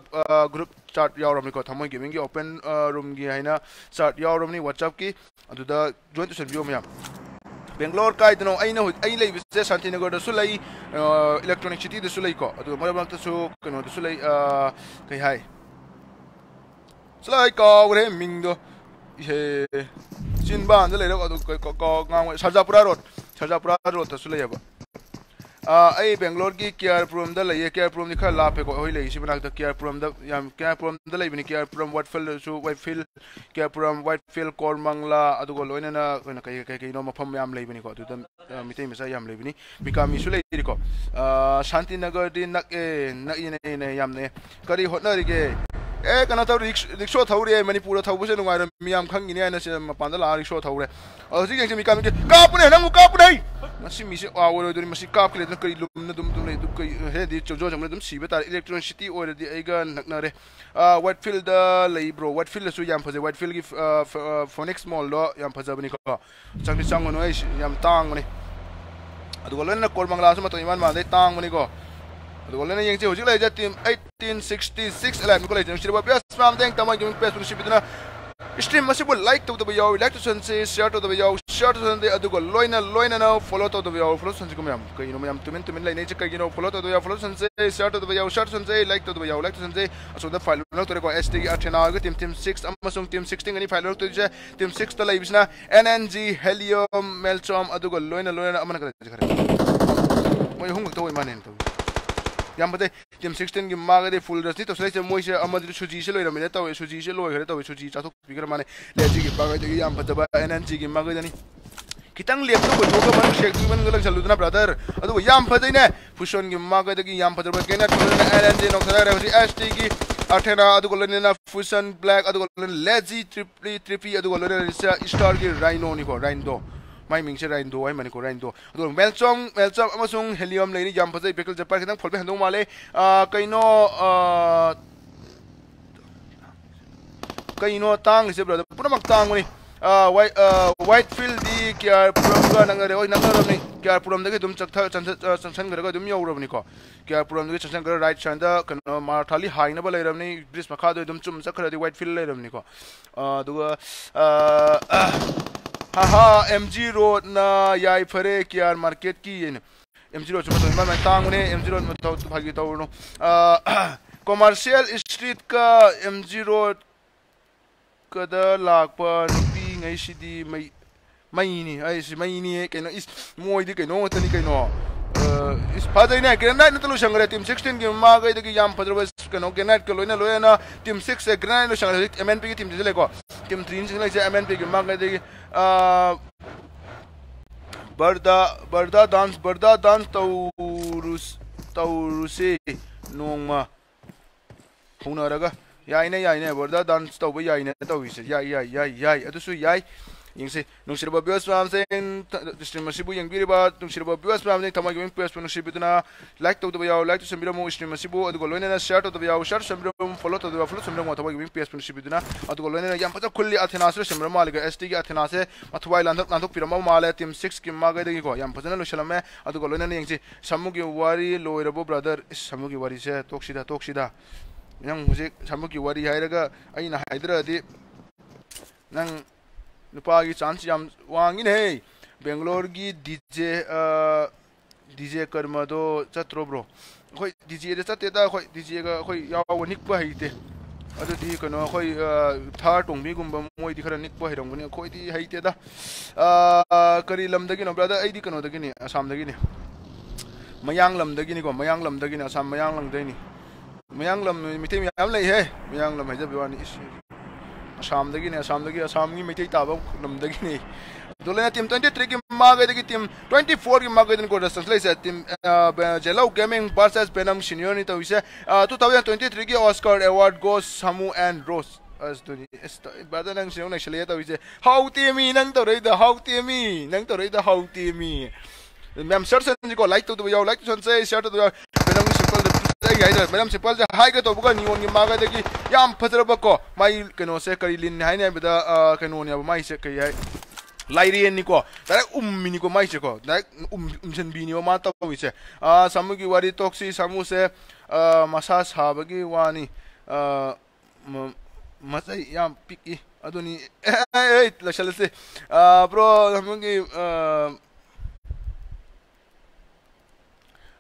ꯒ꯭ꯔꯨꯞ ꯆꯥꯔꯠ ꯌꯥꯎꯔꯕꯅꯤꯀꯣ ꯊꯝꯃꯣꯏ ꯒꯦꯃꯤꯡꯒꯤ ꯑꯣꯄꯟ ꯔꯨꯝꯒꯤ ꯍꯥꯏꯅ ꯆꯥꯔꯠ ꯌꯥꯎꯔꯕꯅꯤ ꯋꯥꯆꯞꯀꯤ ꯑꯗꯨꯗ ꯖꯣꯏꯟ ꯇꯧꯁꯟꯕꯤꯌꯣ ꯃꯌꯥꯝ बेंगलोर कायदनो अइना अइ लेबिसे शांतिनगर दसु लई इलेक्ट्रॉनिक सिटी दसु लई को अदु मरम तसु कनो दसु लई कई हाय सलाई कावरे मिंगदो हे चिनबान द लेरो अदु को गांव सरजापुरा रोड सरजापुरा रोड दसु लई yam Kiarpuram da lai bini Kiarpuram Whitefield su Whitefield Kiarpuram Whitefield Kormangla adu go loina na na kai kai kai no mafam yam lai bini ko tu da mitai misa yam lai bini mikami su lai ko Shanti Nagar di nak e nak ine ne yam ne kari hotna ri ke ए कना तौ रिक्शो थौरे मणिपुर थौबसे नुगार मियाम खंगिने आना से मपान ला रिक्शो थौरे के कापुने नंगु कापुने ꯃꯁꯤꯃꯤꯁꯦ ꯑꯋꯥꯔ ꯑꯣꯏꯗꯣꯔꯤ ꯃꯁꯤ ꯀꯥꯞꯀꯂꯦ ꯑꯗꯨꯝ ꯀꯔꯤ ꯂꯨꯝꯅ ꯑꯗꯨꯝ ꯑꯗꯨꯝ ꯂꯩ ꯑꯗꯨꯝ ꯀꯔꯤ ꯍꯦꯗꯤ ꯆꯧꯖꯣ ꯆꯝꯅ ꯑꯗꯨꯝ ꯁꯤꯕ ꯇꯥꯔꯦ ꯏꯂꯦꯛꯇ꯭ꯔꯣꯅꯤꯁꯤꯇꯤ ꯑꯣꯏꯔꯗꯤ ꯑꯩꯒ ꯅꯛꯅꯔꯦ ꯋꯥꯏꯠꯐꯤꯜꯗ ꯂꯩꯕ꯭ꯔꯣ ꯋꯥꯏꯠꯐꯤꯜꯗꯁꯨ ꯌꯥꯝ ꯐꯖꯩ ꯋꯥꯏꯠꯐꯤꯜꯒꯤ ꯐꯣꯅꯤꯛꯁ ꯃꯣꯜꯗꯣ ꯌꯥꯝ ꯐꯖꯕꯅꯤꯀꯣ ꯆꯪꯗꯤ ꯆꯪꯒꯅꯨ ꯑꯩ ꯌꯥꯝ ꯇꯥꯡꯕꯅꯤ ꯑꯗꯨꯒ ꯂꯣꯏꯅ ꯀꯣꯜꯃꯪꯂꯥꯁꯨ ꯃꯇꯝ ꯏꯃꯥꯟ ꯃꯥꯟꯗꯩ ꯇꯥꯡꯕꯅꯤꯀꯣ ꯑꯗꯨꯒ ꯂꯣꯏꯅ ꯌꯦꯡꯁꯤ ꯍꯧꯖꯤꯛ ꯂꯩꯔꯤꯁꯦ ꯇꯤꯝ ꯑꯩꯠꯇꯤꯟ ꯁꯤꯛꯁꯇꯤ ꯁꯤꯛꯁ ꯑꯦꯂꯥꯏꯕꯅꯤꯀꯣ ꯂꯩꯖꯅꯨ ꯁꯤꯗ ꯕꯦꯁ ꯃꯥꯝꯗꯦꯡ ꯇꯃꯥꯏ ꯌꯨꯝ ꯄꯦꯁ ꯅꯨꯡꯁꯤꯕꯤꯗꯨꯅ ꯁ꯭ꯇ꯭ꯔꯤꯝ ꯑꯁꯤꯕꯨ ꯂꯥꯏꯛ ꯇꯧꯗꯕ ꯌꯥꯎꯏ ꯂꯥꯏꯛ ꯇꯧꯁꯟꯁꯤ ꯁꯤꯌꯔ ꯇꯧꯗꯕ ꯌꯥꯎꯏ ꯁꯤꯌꯔ ꯇꯧꯁꯟꯗꯦ ꯑꯗꯨꯒ ꯂꯣꯏꯅ ꯂꯣꯏꯅꯅ ꯐꯣꯂꯣ ꯇꯧꯗꯕ ꯌꯥꯎꯏ ꯐꯣꯂꯣ ꯇꯧꯁꯟꯁꯤꯀꯣ ꯃꯌꯥꯝ ꯀꯩꯅꯣ ꯃꯌꯥꯝ ꯇꯨꯃꯤꯟ ꯇꯨꯃꯤꯟ ꯂꯩꯅꯩꯁꯦ ꯀꯩꯒꯤꯅꯣ ꯐꯣꯂꯣ ꯇꯧꯗꯕ ꯌꯥꯎꯏ ꯐꯣꯂꯣ ꯇꯧꯁꯟꯁꯦ ꯁꯤꯌꯔ ꯇꯧꯗꯕ ꯌꯥꯎꯏ ꯁꯤꯌꯔ ꯇꯧꯁꯟꯁꯦ ꯂꯥꯏꯛ ꯇꯧꯗꯕ ꯌꯥꯎꯏ ꯂꯥꯏꯛ ꯇꯧꯁꯟꯁꯦ ꯑꯁꯣꯝꯗ ꯐꯥꯏꯜ ꯂꯧꯔꯛꯇꯣꯔꯦꯀꯣ ꯑꯦꯁ ꯇꯤꯒꯤ ꯑꯔꯊꯦꯅꯥꯒ ꯇꯤꯝ ꯇꯤꯝ ꯁꯤꯛꯁ ꯑꯃꯁꯨꯡ ꯇꯤꯝ ꯁꯤꯛꯁꯇꯤꯟꯒꯅꯤ ꯐꯥꯏꯜ ꯂꯧꯔꯛꯇꯣꯏꯁꯦ ꯇꯤꯝ ꯁꯤꯛꯁꯇ ꯂꯩꯕꯁꯤꯅ ꯑꯦꯟ ꯑꯦꯟ ꯖꯤ ꯍꯦꯂꯤꯌꯣꯝ ꯃꯦꯜꯆꯣꯝ ꯑꯗꯨꯒ ꯂꯣꯏꯅ ꯂꯣꯏꯅ ꯑꯃꯅ ꯀꯔꯤ ꯈꯔ ꯃꯣꯏ ꯑꯍꯨꯝ ꯈꯛꯇ ꯑꯣꯏ ꯃꯥꯅꯦ ꯇꯧꯏ ꯌꯥꯝꯕꯗꯩ ꯇꯤꯝ ꯁꯤꯛꯁꯇꯤꯟꯒꯤ ꯃꯥꯒꯗꯤ ꯐꯨꯜ ꯔꯁꯅꯤ ꯇꯧꯁꯤꯜꯂꯛꯏꯁꯦ ꯃꯣꯏꯁꯦ ꯑꯃꯗꯤ ꯁꯨꯖꯤꯁꯦ ꯂꯣꯏꯔꯝꯃꯤꯅ ꯇꯧꯋꯦ ꯁꯨꯖꯤꯁꯦ ꯂꯣꯏꯈ꯭ꯔꯦ ꯇꯧꯋꯦ ꯁꯨꯖꯤ ꯆꯥꯊꯣꯛꯄꯤꯈ꯭ꯔ ꯃꯥꯅꯦ ꯂꯦꯖꯤꯒꯤ ꯃꯥꯒꯗꯒꯤ ꯌꯥꯝ ꯐꯖꯕ ꯑꯦꯟ ꯑꯦꯟ ꯖꯤꯒꯤ ꯃꯥꯒꯗꯅꯤ खितंग लेप तो कोई मन शेक मन गलक चलुदना ब्रदर अदु याम फदैने फुशन गी मागदगी याम फदर केना तुलना एलएन जे नोक्सरा रे होसी एसटी की अठेना अदु गोलने फुशन ब्लैक अदु गोलने लेजी ट्रिपली ट्रिपी अदु गोलने स्टार की राइनो नि को rhino mai ming se rain do ai mani ko rain do ado melchong melchong amasung helium leini jam phajai bekel japar khitang pholbe handong male kaino kaino tang se brother punamak tang ni white white field di kyar puram ga nang re oi nang ram ni kyar puram de dum chak tha chan chan chan ga dum yo ram ni ko kyar puram de chan chan ga right chan da kan ma thali hai na ba lai ram ni bridge ma kha do dum chum chak khara di white field lai ram ni ko du ma ma tang ne mg road ma to phagi to no commercial street ka mg road kada lakpa nupi ngai sidi mai mai ni ai si mai ni ke no is moi di ke no tani ke no is phadai na grenade na tulu shangre team 16 ge ma ga de yam padro bas ke no grenade ke loina loina team 6 se grenade no shangre mnp ki team de le ko team 3 se le mnp ge ma ga de barda barda dance barda dance taurus tauruse nongma hunaraga याई ने याई ने बरदा डांस तब याई ने तब इसे याई याई याई याई अदुसु yingsi nungshirba bios pam se stream masibu yengbiriba nungshirba bios pam ne tamagi wing page nungshibituna like to the like to sambira mo stream masibu adu golone na share to the share sambira mo follow to the follow sambira mo tamagi wing page nungshibituna adu golone na yam pata kulli athena se sambira mo aliga st gi athena se matwai landok landok pirama male team 6 ki maga de ko yam pata na lushalame adu golone na yingsi samugi wari loirabo brother samugi wari se toksida toksida yang hujik samugi wari hairaga aina haidradi nang नुपागी चांस याम वांगिन है। बेंगलोर की डीजे डीजे कर्म दो चत्रो ब्रो। खोई डीजे दे चते दा खोई डीजे का खोई याव निकपा हैते अदुदी कनो खोई थार टोंगबी गुम्बा मोई दि खरा निकपा हैरंगनी खोई दि हैते दा करी लमदगी नो ब्रदर ऐदी कनो दगिनी असम दगिनी। मयांग लमदगिनी को, मयांग लमदगिनी असम मयांग लंगदैनी मयांग लम मिथे मयांग लै है। मयांग लम हैजब वानी assamdagini assamdagi assamgi maitai taba namdagini dolena team 23 ki magai team 24 ki magai din ko distance lai sa team jelau gaming versus benam senior ni to ise 2023 ki oscar award goes samu and rose as duni bada nang sino nang shalaya to ise how timi nang to rei da how timi nang to rei da how timi mem search ko like to do yo like to say share to do maga de gi yam phadra ba ko mai keno se kari lin hai ne bida keno ne mai se kai hai lairi ni ko da um mini ko mai se ko da um um sen bi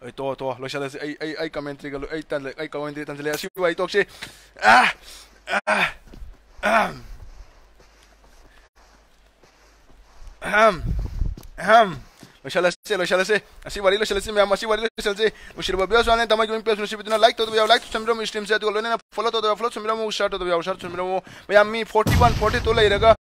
Ei, tuo, tuo, loiseles, ei, ei, ei kommentri, ei tälle, ei kommentri, tälle, ja syvä ei tuoksi. Äh, äh, ähm. Ähm, ähm. Loiseles, loiseles, así varí, loiseles, me amo, así varí, loiseles. Mushir babio, suanen, tamai, kuin pios, mushir bituna, like, todo, via, like, sumiro, mi stream, se, tu, lolena, follow, todo, follow, sumiro, usar, todo, via, usar, sumiro, me amo, 41, 40, todo, la, irega,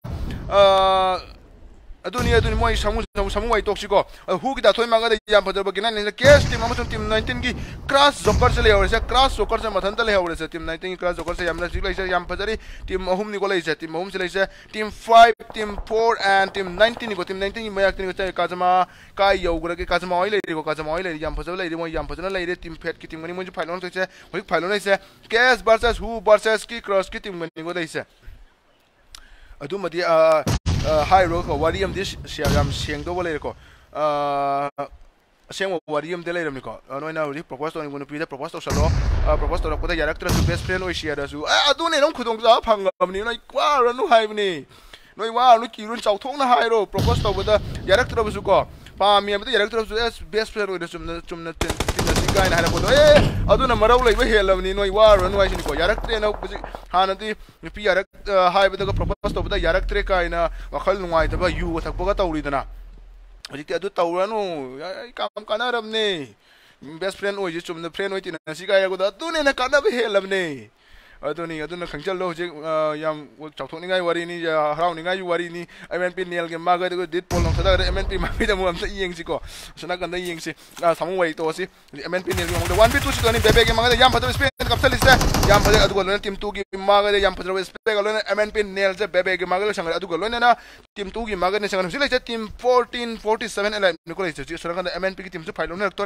aduni aduni moi samu samu samu wai tok siko hu gi da thoi maga da yam phadar bagina ne case team amachung team 19 gi crash jumper se le hore se crash soccer se mathan tale hore se team 19 gi crash soccer se yamna sik lai se yam phadari team ahum ni golai se team ahum se lai se team 5 team 4 and team 19 ni go team 19 gi mayak tin go chai kazama kai yogra ki kazama oi le ri go kazama oi le yam phadar le ri moi yam phadar le ri team phet ki team ni moi phailon se se oi phailon le se case versus who versus ki crash ki team ni go dai se अदुमदी hai ro ko wariam dis siam siang do wale ko siam wariam de le ram ko no na ri proposto ni bunu pide proposto salo proposto ro kota yarak tra su best friend oi siara su a du ne ram khudong za phang ngam ni nai kwa ran nu hai ni noi wa nu ki run chau thong na hai ro proposto bu da yarak tra bu su ko paamia mita yarak tros es best player oi chum na chum na tin tin si gai na hana ko eh adu na marau lai ba helam ni noi war no ai ni ko yarak tre na buji hana ti nupi yarak hai ba da propose to ba yarak tre kai na wakhal nuai da ba yu thak ba ga tauri da na hojikti adu tauranu kam kana ramne best friend oi chum na friend oi tin si gai ko da tu ne na kana ba helam ne अदुनी अदुना खंगचल लो के मागा दे दित पोल नोंग सदा एमएनपी माफ़ी दे मु हमसे येंग जी को सुना से 1v2 बेबे के मागा याम फदर स्पेन कपसल 2 की मागा दे याम फदर स्पेन से बेबे के मागा संग अदु लोने ना टीम 2 की मागा ने संग हमसे ले टीम 14 47 एलाइव निकोले जी से फ़ाइल लोने रखतो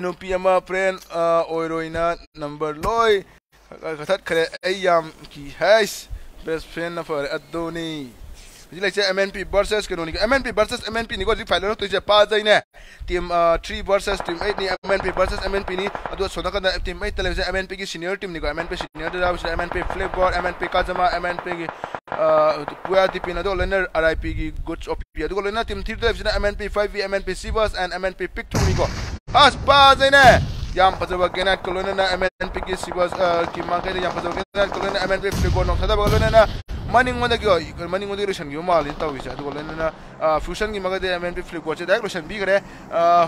नुपी फ्रेंड ओइरोइना नंबर लोई Katat Ayam ki has best friend of her Adoni. Would you like to say MNP versus Canonic? MNP versus MNP ni ko lik file no to je pass dai ne. Team 3 versus team 8 ni MNP versus MNP ni adu sona ka team 8 tale MNP ki senior team ni ko MNP senior da was MNP Flipboard MNP Kazama MNP ki puya tipi na do lener RIP ki goods op adu ko lener team 3 tale MNP 5 MNP Sivas and MNP Pick 2 ni ko. As pass dai ne. yang pasal Yampa Gena nana MNP si bos kimangkai Sibas Kimaka Yampa Gena nana MNP Figona Sadabalona Money on the go, you can mana kerusi kau Russian Yumal in Tawis at nana Fusion Gimagade MNP Fligoche, that Russian Bigre,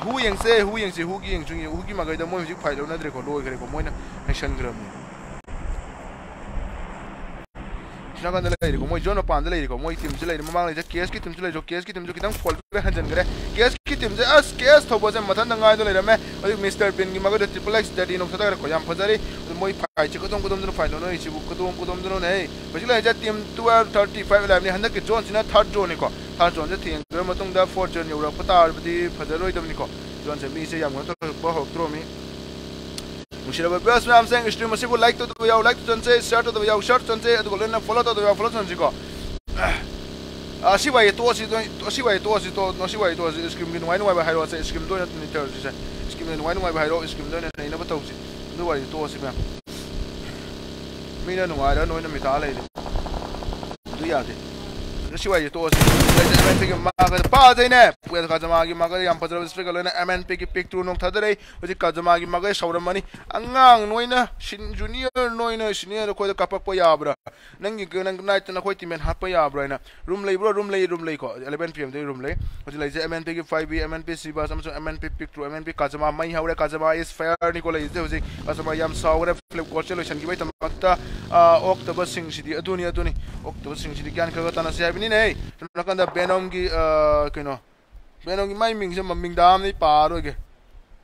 who yang se who yang se who ging to you, who Gimagade Moji Pai, another Colo, nana action Shangram. ना कंधे ले रखो जो ना पांडे ले रखो मैं टीम चले रखो मार जा केस की टीम से जो केस की टीम से कितना फॉल्ट पे हंजन करे केस की टीम से अस केस थोप जाए मतलब नंगा है तो ले मैं मिस्टर पिन की मगर ट्रिपल एक्स डेडी नोक्स तक रखो यहाँ पर मोई फाइ चिको तुम कुतुम दुनो फाइनल नो इसी बुक कुतुम कुतुम दुनो नहीं बच्चे लोग ऐसा team two L thirty five live ने हंड्रेड के जोन सीना थर्ड जोन निको थर्ड जोन जो टीम ग्रेम तुम डे फोर जोन योर अपना आर बती फजरो इधर निको जोन से मी से यामुना तो बहुत रोमी मुशीराबाद बस में हमसे स्ट्रीम मसीब लाइक तो दो याओ लाइक तो चंसे शेयर तो दो याओ शेयर चंसे तो बोले ना फॉलो तो दो याओ फॉलो चंसे को असी भाई तो असी तो असी भाई तो असी तो नसी भाई तो असी स्क्रीम की नुवाई नुवाई भाई रो से स्क्रीम दो ना नहीं तो से स्क्रीम की नुवाई नुवाई भाई रो स्क्रीम दो ना नहीं ना बताओ से दो भाई तो असी मैं मीना नुवाई रो नोइन मिता ले दो याद है शिवाजी तो पाजने वेद कजमा की मगर यम कर लेना एम एन पी की पिक टू नो थदर हजी कजमा की मगर सौरमी अंगांग नोना सिन जूनियर नोना सिनियर खोद कपक याब्र नंग नाइट नई तीमें हाप याब्रो रूम लेब्र रूम लेको इलेवन पी एम रूम ले पी की five B M N P C बस M N P pick two M N P कजमा मई हाउर कजमा इस फायर निको लेजे हजी कजमा यम सौर फ्लिप गोचे लोशन की बैठक ओक्त सिंह से अदी अदी ओक्त सिंह से pinine hey nakanda benom gi kino benom gi mai ming se mamming dam ni pa ro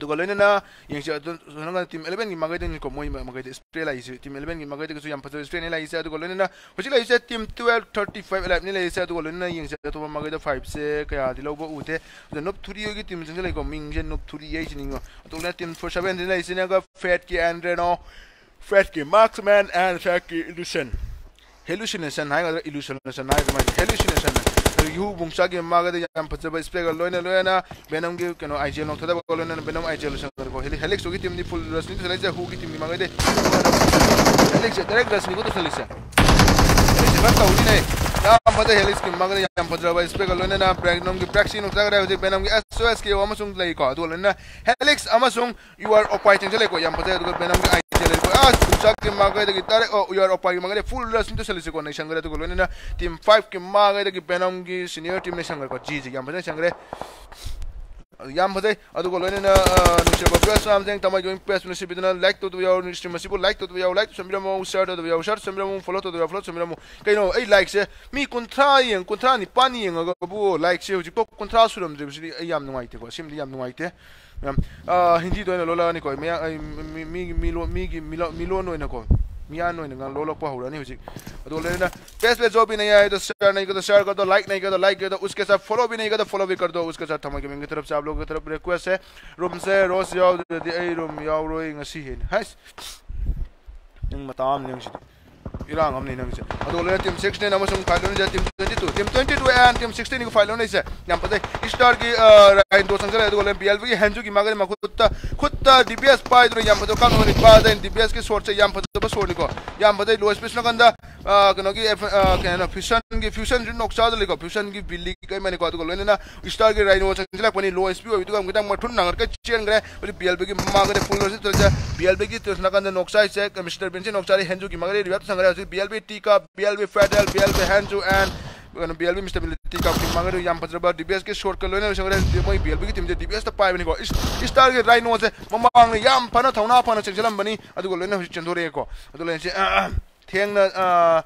je pa da na yang si atu sonanga tim 11 gi magai den ko moi magai spray lai si tim 11 gi magai so yang paso spray ni lai si aduga loina na hoji lai si tim 12 35 elap ni lai si aduga loina na yang si atu magai de 5 se kaya di lobo ute de nop thuri gi tim jeng lai ko ming je nop thuri ye si ningo aduga loina tim 47 ni lai si na ga fat ki andre no fat ki marksman and fat ki illusion hallucination hai ga illusionation hai ga hallucination yu bung sha ge ma ga de yam pacha ba spe ga loina loina benam ge kano ijl nok thada ba loina benam ijl sha ko heli helix ki team ni full rasni to lai ja hu ki team ni ma ga de helix direct rasni ko to salisha helix ba ta uni ne yam phatsa helix gi maga de yam phatsa ba spray gal loina na pregnum gi praxi no thada ra benam gi sos gi amasung lai ko to loina helix amasung you are operating jale ko yam phatsa to benam gi igl ko as bungsa gi maga de tare oh you are operating maga de full rasni to selesa ko nai sangara to loina team 5 gi maga de benam gi 기 시니어 팀 내상을 거 지지 양반에 상그래 양반에 아두고 로네나 누셔버 프레스 암쟁 타마 조인 프레스 누시비드나 라이크 토도 야오 누시 마시보 라이크 토도 야오 라이크 섬비라 모 셔터 토도 야오 셔터 섬비라 모 follow 토도 야오 follow 섬비라 모 그이노 에이 라이크 세미 콘트라이 ꯌꯥꯝ ꯐꯖꯩ ꯑꯗꯨꯒ ꯂꯣꯏꯅꯅ ꯅꯨꯡꯁꯤꯕ ꯕ꯭ꯔꯁ ꯃꯌꯥꯝꯁꯦ ꯇꯃꯥꯏꯒꯤ ꯑꯣꯏꯅ ꯄꯦꯖ ꯅꯨꯡꯁꯤꯕꯤꯗꯨꯅ ꯂꯥꯏꯛ ꯇꯧꯗꯕ ꯌꯥꯎ ꯁ꯭ꯇ꯭ꯔꯤꯝ ꯑꯁꯤꯕꯨ ꯂꯥꯏꯛ ꯇꯧꯗꯕ ꯌꯥꯎ ꯂꯥꯏꯛ ꯇꯧꯁꯟꯕꯤꯔꯝꯃꯨ ꯁꯤꯌꯔ ꯇꯧꯗꯕ ꯌꯥꯎ ꯁꯤꯌꯔ ꯇꯧꯁꯟꯕꯤꯔꯝꯃꯨ ꯐꯣꯂꯣ ꯇꯧꯗꯕ ꯐꯣꯂꯣ ꯇꯧꯁꯟꯕꯤꯔꯝꯃꯨ ꯀꯩꯅꯣ ꯑꯩ ꯂꯥꯏꯛꯁꯦ ꯃꯤ ꯀꯨꯟꯊ꯭ꯔꯥ ꯌꯦꯡ ꯀꯨꯟꯊ꯭ꯔꯥ ꯅꯤꯄꯥꯟ ꯌꯦꯡꯉꯒꯕꯨ ꯂꯥꯏꯛꯁꯦ ꯍꯧꯖꯤꯛꯐꯥꯎ ꯀꯨꯟꯊ꯭ꯔꯥ ꯁꯨꯔꯝꯗ꯭ꯔꯤꯕꯁꯤꯗꯤ ꯑꯩ ꯌꯥꯝ ꯅꯨꯡꯉꯥꯏꯇꯦꯀꯣ ꯁꯤꯃꯗꯤ ꯌꯥꯝ ꯅꯨꯡꯉꯥꯏꯇꯦ ꯃꯌꯥꯝ ꯍꯤꯟꯗꯤꯗ ꯑꯣꯏꯅ ꯂꯣꯜꯂꯛꯑꯅꯤꯀꯣ ꯃꯌꯥꯝ ꯑꯩ ꯃꯤꯒꯤ ꯃꯤꯒꯤ ꯃꯤꯂꯣꯟ ꯑꯣꯏꯅꯀꯣ मियान लोलपा होनी तो पेस पे जो भी नहीं आए तो शेयर नहीं कर दो शेयर कर दो लाइक नहीं कर दो लाइक कर दो उसके साथ फॉलो भी नहीं कर दो फॉलो भी कर दो उसके साथ थमा गेमिंग की तरफ़ से आप लोगों की तरफ़ रिक्वेस्ट है रूम से रोज ए रूम याव रोइंग असी है नंग मताम नहीं नंग irang amni nang se ado le team 16 amasung file ne team 22 team 22 and team 16 ni file ne se yam pate star ki rain do sangale ado le blv ki hanju ki magare makutta khutta dps pai do yam pate kam ni pa da dps ki short se yam pate ba short ni ko yam pate low space na kanda kano ki kano fusion ki fusion nok cha do le ko fusion ki billi ki kai mane ko ado le na star ki rain do sangale pani low sp ho itu kam kita mathun nangar ka chen gre blv ki magare full se to blv ki to na kanda nok sa se mr benchi nok cha hanju ki magare rivat sangale hojik BLB Tika, BLB Fadel, BLB Hanju and ano BLB Mr. Tika ki mangaro yam pajraba DBS ke short ka loina sangre moi BLB ki team je DBS ta pai bani ko is star ke rhino se mamang yam pana thauna pana chengjalam bani adu ko loina chendore ko adu loina se thengna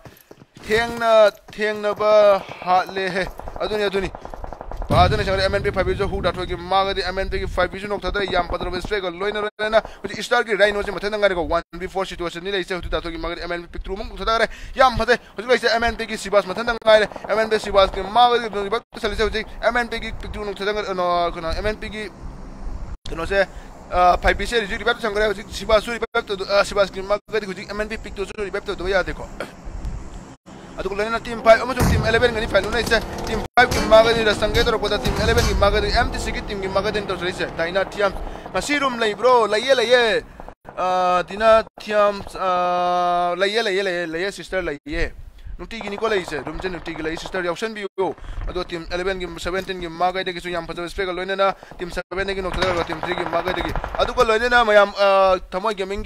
thengna thengna ba ha le he aduni aduni बाजन संग एमएनपी 5 जो हु डाटो की मागदि एमएनपी की 5 विजन नोक थदर याम पदर बे स्ट्रेक लोइन रेना बि स्टार की राइनो से मथे नंगारे को 1v4 सिचुएशन नि लेसे हुतु डाटो की मागदि एमएनपी पिक थ्रू मुंग थदर याम पदे हुजु लेसे एमएनपी की सिबास मथे नंगारे एमएनपी सिबास की मागदि बक सलिसे हुजि एमएनपी की पिक थ्रू नोक थदर नो कनो एमएनपी की कनो से 5 से रिजु रिबैप संगरे हुजि सिबास तो सिबास की मागदि हुजि एमएनपी पिक तो रिबैप तो या ꯑꯗꯨꯒ ꯇꯤꯝ ꯐꯥꯏꯚ ꯑꯃꯁꯨꯡ ꯇꯤꯝ ꯑꯦꯂꯦꯚꯦꯟꯒꯅꯤ ꯐꯥꯏꯅꯦꯜ ꯂꯩꯁꯦ ꯇꯤꯝ ꯐꯥꯏꯚꯀꯤ ꯃꯥꯒꯗꯤꯗ ꯁꯪꯒꯦ ꯇꯧꯔꯛꯄꯗ ꯇꯤꯝ ꯑꯦꯂꯦꯚꯦꯟꯒꯤ ꯃꯥꯒꯗꯤ ꯑꯦꯝ ꯇꯤ ꯁꯤꯒꯤ ꯇꯤꯝꯒꯤ ꯃꯥꯒꯗꯤ ꯇꯧꯖꯔꯤꯁꯦ ꯗꯥꯏꯅꯥ ꯊꯤꯌꯥꯝ ꯉꯁꯤ ꯔꯨꯝ ꯂꯩꯕ꯭ꯔꯣ ꯂꯩꯌꯦ ꯂꯩꯌꯦ ꯗꯤꯅꯥ ꯊꯤꯌꯥꯝ ꯂꯩꯌꯦ ꯂꯩꯌꯦ ꯂꯩꯌꯦ ꯂꯩꯌꯦ ꯁꯤꯁꯇꯔ ꯂꯩꯌꯦ अ लइए लइए लइए लइए सिस्टर सिस्टर याउसन बियो अदो टीम 11 गी 17 गी मागाई दे गिसु याम फजब स्पेक लोइना टीम 7 गी नोक्ता टीम 3 गी मागाई दे को लोइना मयाम थमो गेमिंग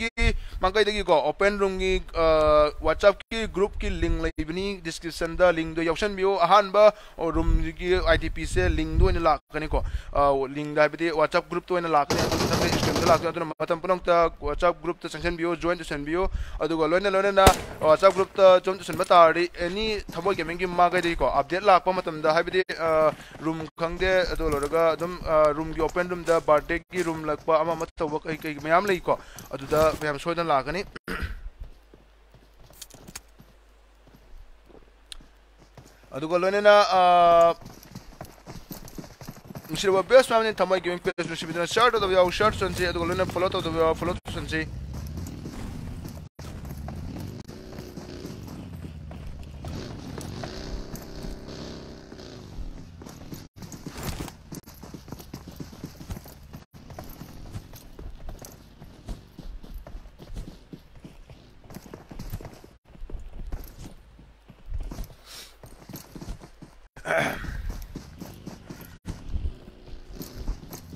मागाई दे को ओपन रूम गी व्हाट्सएप की ग्रुप की लिंक लेबनी डिस्क्रिप्शन दा लिंक दो याउसन बियो अहान बा और रूम गी आईटीपी से लिंक दो इन लाकनी को लिंक दा व्हाट्सएप ग्रुप तो लाकनी अदो तमे स्ट्रीम दा लाकनी अदो मतम पुनंग ता व्हाट्सएप ग्रुप ता जॉइन टू सेंड बियो अदो को लोइना लोइना व्हाट्सएप ग्रुप ता जॉइन टू सेंड बतारी एनी थमो गेमिंग गी मागाई दे को अपडेट लाकपा मतम दा हाबिदि रूम खंगदे अदो लोरगा अदम रूम गी open room Mishra were best man in Tamai giving place to Shibin Shard of the Viao Shard Sensei, the Golden Falot of the Viao Falot Sensei. Ahem.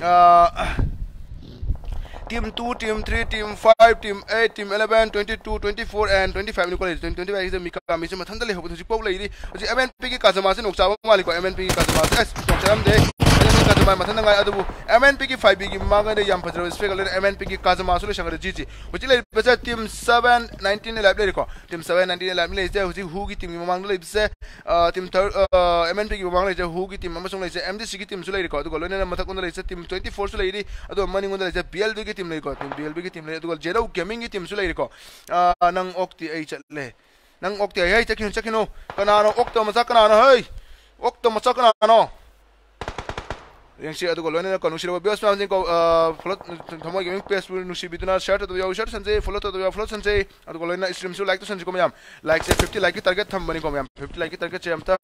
is team 2, team 3, team 5, team 8, team 11, 22, 24 and 25 Nicole college 25 is the mika Mission. se mathan dale hobu pau lai di MNP ki kazama se nokcha mali ko MNP ki kazama se nokcha am de MNP kazama mathan ngai adu MNP ki 5 ki ma ga de yam phajro special MNP ki kazama su le shangre ji ji uji le besa team 7 19 lab le ko team 7 19 lab le je uji hu ki team mi mang le se team MNP ki mang le je hu ki team ma sung le se MDC ki team su le ko adu ko le na mathak le se team 24 su le di adu mani ngon le je PL ki team le ko team BLB ki team le du jero gaming ki team su le ko nang okti ai chat le nang okti ai chakin chakin kana no okto ma kana no hey okto ma kana no yang si adu ko lone ko nusi bios ma ko flot thamo gaming page nusi bituna shirt to yo shirt sanse flot to yo flot sanse adu ko lone stream su like to sanse ko myam like se 50 like ki target tham bani ko myam 50 like ki target che amta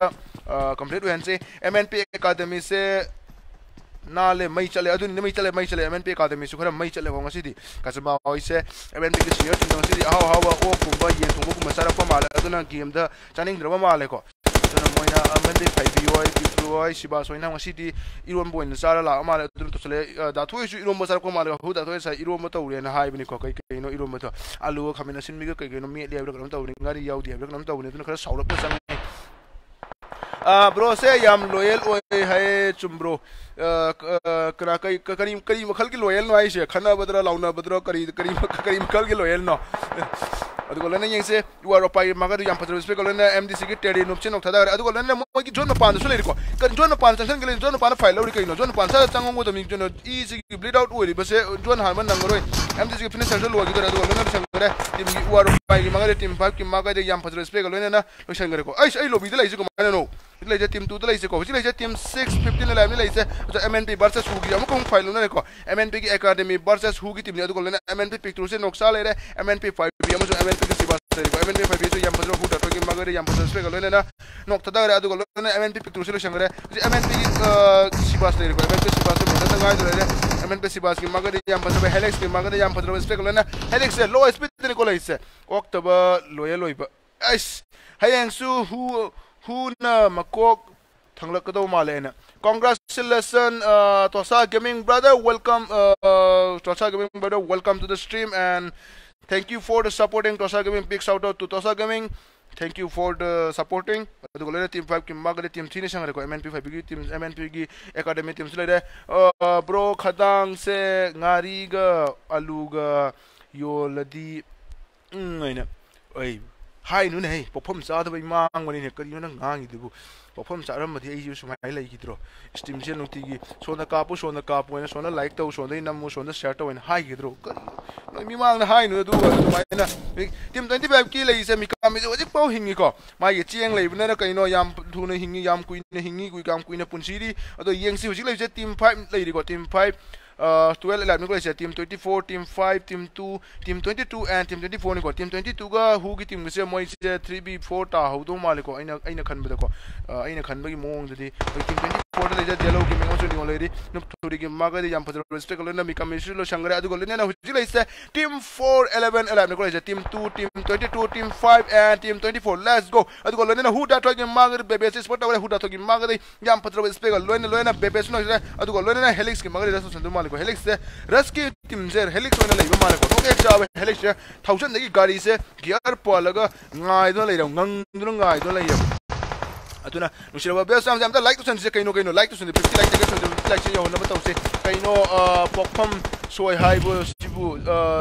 complete wen se mnp academy se नाले मई चले मई चले मई चले एमएनपी अकादमी सु खरा मई चले होंग कसमा होइसे एमएनपी के सियर तिन सिदी हाउ हाउ ओ कुंबा ये तुंगो कुम सारा को माले गेम द्रवा माले को मोइना अमनदे फाइबी ओइ बिट्रु ओइ सिबा सोइना ngसिदी इरोन बोइन सारा ला माले अदुन तो चले दाथुइ सु इरोन बसार को माले हु दाथुइ सा इरोन म तौरे ना हाइबनि को कै कै नो इरोन म तो आलु खामिना सिनमि कै कै नो मी लेब रकम तौरे ngari याउ दिया रकम तौरे दुन खरा साउलप संग ब्रो से याम लॉयल है चुम ब्रो कना कई करी करी मखल की लॉयल नो आइसे खना बदरा लाउना बदरा करी करी करी मखल की लॉयल नो ओपाई मगर पत्र गोलने एमडीसी की टेडी नुपचे mo की जोन पान रिको कन जोन पान गले जोन पान फ़ाइल लौरी कइनो जोन पान सा चंगो जोन ई ब्लीड आउट ओरी बसे जोन हामन नंगरोय एमडीसी की फिनिशर जो लोगी दरा अदुगोलने टीम की की मगर टीम 5 की मगर पत्र स्पे गोलने ना लोशन गरे को आई आई लोबी दलाई से लेजे टीम टू तो लेसे को लेजे टीम सिक्स फिफ्टीन लाइव ने लैसे तो एम एन पी बर्सेस फ़ाइल ने देखो एम एन पी की अकेडमी बर्सेस हु टीम ने एम एन पी पिक्चर से नुकसान ले रहे एम एन पी फाइव भी एम एन पी की एम एन पी फाइव से एम फो हूट की मगर एम फ़सल स्पेक लोने नुकता रहे एम एन पी पिक्चर से लोशन रहे एम एन पी की ले एम एन पी सिबास एम एन पी सिबास की मगर एम फ़सल हेलेक्स की मगर एम फ़सल स्पेक लोने हेलेक्स लो स्पीड को लैसे लोए लोब ऐस हयेंसु हू हूँ मकोक थलकद माले कॉन्ग्रेचुलेसन तोसा gaming brother welcome Tosa gaming brother welcome to the stream and thank you for the supporting Tosa gaming pics out to Tosa gaming thank you for the supporting team five की मागे टीम थ्री संग रखो एम एन की टीम एम की एकाडेमी टीम से लगे ब्रो खदांग से गारी ग अलू ग योल दी ꯍꯥꯏꯅꯨꯅꯦ ꯍꯦ ꯄꯣꯛꯐꯝ ꯆꯥꯗꯕꯩ ꯃꯥꯡꯕꯅꯤꯅꯦ ꯀꯔꯤꯅꯣ ꯅꯪ ꯉꯥꯡꯉꯤꯗꯨꯕꯨ ꯄꯣꯛꯐꯝ ꯆꯥꯔꯝꯃꯗꯤ ꯑꯩꯁꯨ ꯁꯨꯃꯥꯏꯅ ꯂꯩꯈꯤꯗ꯭ꯔꯣ ꯁ꯭ꯇ꯭ꯔꯤꯝꯁꯦ ꯅꯨꯡꯇꯤꯒꯤ ꯁꯣꯝꯗ ꯀꯥꯞꯄꯨ ꯁꯣꯝꯗ ꯀꯥꯞꯄꯨ ꯍꯥꯏꯅ ꯁꯣꯝꯗ ꯂꯥꯏꯛ ꯇꯧ ꯁꯣꯝꯗꯩ ꯅꯝꯃꯨ ꯁꯣꯝꯗ ꯁꯤꯌꯔ ꯇꯧ ꯍꯥꯏꯅ ꯍꯥꯏꯒꯤꯗ꯭ꯔꯣ ꯀꯔꯤꯅꯣ ꯅꯣꯏ ꯃꯤꯃꯥꯡꯗ ꯍꯥꯏꯅꯨ ꯑꯗꯨꯒ ꯑꯗꯨꯃꯥꯏꯅ ꯇꯤꯝ ꯇ꯭ꯋꯦꯟꯇꯤ ꯐꯥꯏꯚꯀꯤ ꯂꯩꯔꯤꯁꯦ ꯃꯤꯀꯥꯃꯤꯁꯦ ꯍꯧꯖꯤꯛꯐꯥꯎ ꯍꯤꯡꯉꯤꯀꯣ ꯃꯥꯒꯤ ꯆꯦꯡ ꯂꯩꯕꯅꯤꯅ ꯀꯩꯅꯣ ꯌꯥꯝ ꯊꯨꯅ ꯍꯤꯡꯉꯤ ꯌꯥꯝ ꯀꯨꯏꯅ ꯍꯤꯡꯉꯤ ꯌꯥꯝ ꯀꯨꯏꯅ ꯄꯨꯟꯁꯤꯔꯤ ꯑꯗꯣ ꯌꯦꯡꯁꯤ ꯍꯧꯖꯤꯛ ꯂꯩꯔꯤꯁꯦ ꯇꯤꯝ ꯐꯥꯏꯚ ꯂꯩꯔꯤꯀꯣ ꯇꯤꯝ ꯐꯥꯏꯚ uh, 12 11 को लेसे team 24 team 5 team 2 team 22 and team 24 को टीम 22 का हु की टीम से मोय से 4 ता हौ दो मालिको आइन आइन खन बदको आइन खन बगी मोंग टीम 24 फोर लेजे जेलो की मेमोसु नियो लेरी नुपथुरी की मागदि याम फजर स्टेक लोना मिकामिसु लो संगरे अदुगो लेना हुजि लेसे टीम 4 11 11 को लेजे team 2 team 22 team 5 and team 24 let's go अदुगो लेना हु दा टोगी मागदि बेबे से स्पोर्ट हु दा। टोगी मागदि याम फजर स्टेक लोना लोना बेबे सुनो अदुगो लेना हेलिक्स की मागदि रसु संदु मालिको हेलिक्स से। रस की टीम से हेलिक्स लोना लेबो मालिको एक जावे हेलिक्स से। थाउजन दगी गाड़ी से, गियर पालगा ngai do leiro ngang do ngai do leiro aduna nushira ba sam sam ta like to sen se kaino kaino like to sen 50 like to sen 50 like se yo na ba se kaino pokpam soi hai bo sibu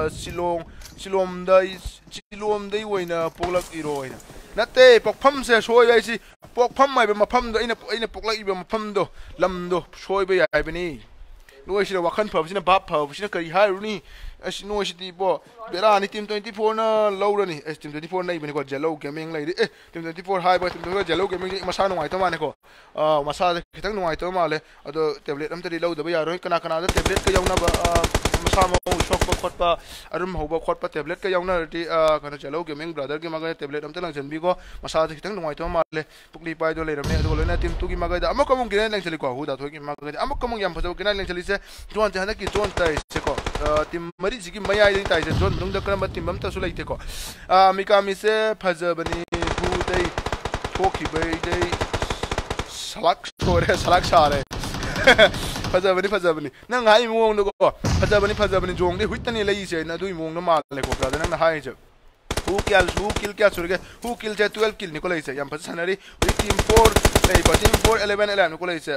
silong silom dai silom dai woina polak iro woina nate pokpam se soi ai si pokpam mai ba mapam do ina ina poklak iba mapam do lam do soi ba yai bani noi sira wakhan phab sina bap phab sina kari hai bera ni team 24 na low ni as team 24 na ibani ko jello gaming lai eh team 24 hai ba team 24 jello gaming masa no ai to mane ko ah masa khitang no ai to male ado tablet am tari low da ba yaro kana kana da tablet ka yauna ba masa mo shok ba khot pa arum ho ba khot pa tablet ka yauna ti kana jello gaming brother ki maga tablet am talang janbi ko masa khitang no ai to male pukli pai do lai ram ne ado lo na team 2 ki maga da amok kamung gina lang chali ko hu da thoi ki maga da amok kamung yam phajo gina lang chali se juan te hana ki juan tai se ko team mari ji ki maya ai tai se juan mung da who kills who kill kills who hukial hukilkia surge hukilche 12 kill nikolaise yam phasa sanari uri team 4 nei pa team 4 11 11 nikolaise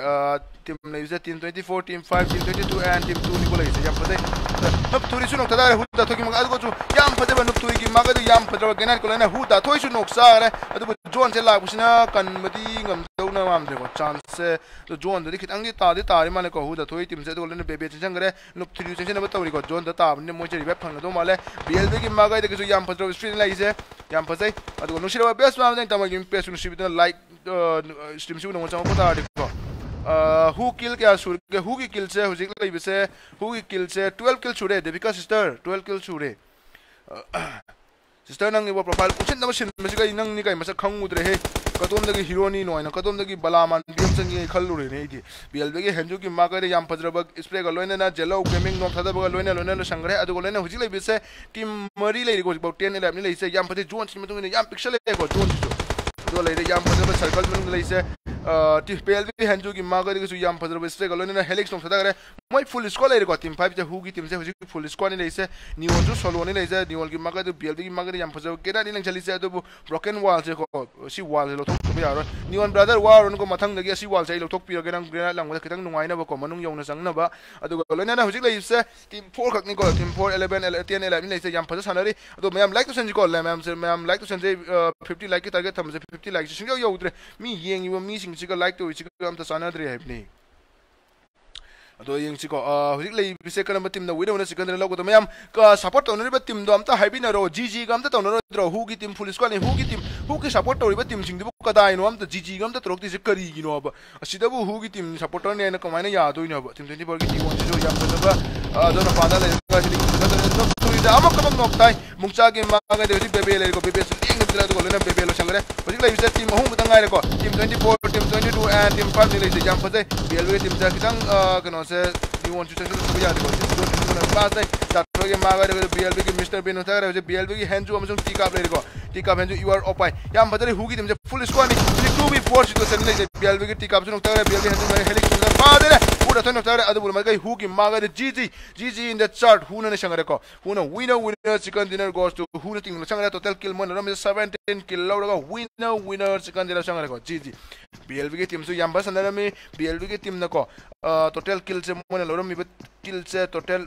team nei se team 24 team 5 team 22 and team 2 nikolaise yam phasa nop turi su nok tadare huda thoki maga adgo chu yam phasa ba nop turi gi maga du yam phasa genar kolana huda thoi su nok sare adu zone se la busina kan madi ngam dawna mam de ko chance to zone de khitang di ta di ta ri mane ko huda thoi team se do lene bebe chen changre nop turi chen chen ba tawri ko zone da ta ne mo che ribe phang do male bl de gi maga de ki su yam phasa street street ꯂꯩꯔꯤꯁꯦ ꯌꯥꯝ ꯐꯖꯩ ꯑꯗꯨꯒ ꯅꯨꯡꯁꯤꯔꯕ ꯕꯦꯁ ꯃꯌꯥꯝꯗ ꯇꯝꯃꯒꯤ ꯄꯦꯁ ꯅꯨꯡꯁꯤꯕꯤꯗꯨꯅ ꯂꯥꯏꯛ ꯁ꯭ꯇ꯭ꯔꯤꯝꯁꯤꯕꯨ ꯅꯉꯣꯟ ꯆꯪꯉꯛꯄ ꯇꯥꯔꯗꯤꯀꯣ हु किल क्या सुरे हु की किल से हुजिक लेबिसे हु की किल से 12 किल सुरे देविका सिस्टर 12 किल सुरे सिस्टर नंग वो प्रोफाइल कुछ नम सिन मसिका नंग नि काई मसक खंगुद्रे हे कतोम हिरोनी नोइना कतोम दगी बलामान बियम संगी खल्लुरे ने इदि बियल बेगे हेंजु की माकरे याम फजरब स्प्रे ग लोइना ना, जेलो गेमिंग नो थदा लोन लोइना लोइना लोन अदु गो लोइना हुजिक लेबिसे टीम मरी लेरि गो 10 11 नि लेसे याम फते जोन सिम तुंग याम पिक्सल ले गो जोन सिसो दो लेरे याम सर्कल में पेल भी हेंजू की मागर की जो फजर स्ट्रेगल हेलिक्स नौ सदा मैं फुल स्कोल लेकर टीम फाइव से हू की टीम से फुल स्कोन लेसे निवल सोलोनी लेसे निवल की मागर पेल की मागर फजर कैदा नहीं चलीस ब्रोकन वाल से वाल से लौटो निवन ब्रदर वाल मतलब वाल से लौटोपे खत नुनाबको मूंग यौन चंगना लोनी लेसे टीम फोर खनी team four eleven ten eleven लेसे फजर सानी मैम लाइक तो सेंको मैम से मैम लाइक तो सेंजे फिफ्टी लाइक की टारगेट थम से फिफ्टी लाइक से सिंह यौद्रे मी ये मी yingsi like to yingsi am ta sanadri haibni ado yingsi ko hujik lei bise kana matim na widow na secondary logo to mayam ka support tonori ba tim do am ta haibina ro gg gam ta tonoro dro hu gi tim full squad ni hu gi tim hu gi support tori ba tim sing dibu kada ino am ta gg gam ta torok ti kari gi no ba asida bu hu gi tim support ne na kamaina ya do ino ba tim 24 gi ti won jo yam ta ba ado na pada le ga shi 자 아무것도 없다 뭉짝이 막아야 되지 베베일 이거 베베스 링 들어도 걸리는 베베일로 상그래 어디 라 유세 팀 홍보 당가 이거 팀 24, 팀 22 and 팀 5 이제 잠퍼제 빌웨 팀 자기상 어 그노세 이원 주체 좀 보자 되고 지금 팀은 빠세 자 저게 막아야 되고 BLB 기 미스터 비노 타가래 이제 BLB 기 핸즈 엄청 띠가 플레이 이거 टीका 헨즈 यू आर ओपाय 마저리 बदले 됨제 풀 full 2v4 situation G G G G in the chart ने को winner winner chicken dinner goes to who ने टिंग टोटल किल मन रम 17 kill winner winner chicken dinner को जी जी की टीम से यंबा संदर में बीएलबी की टीम ने को टोटल किल से मन लौ किल से टोटल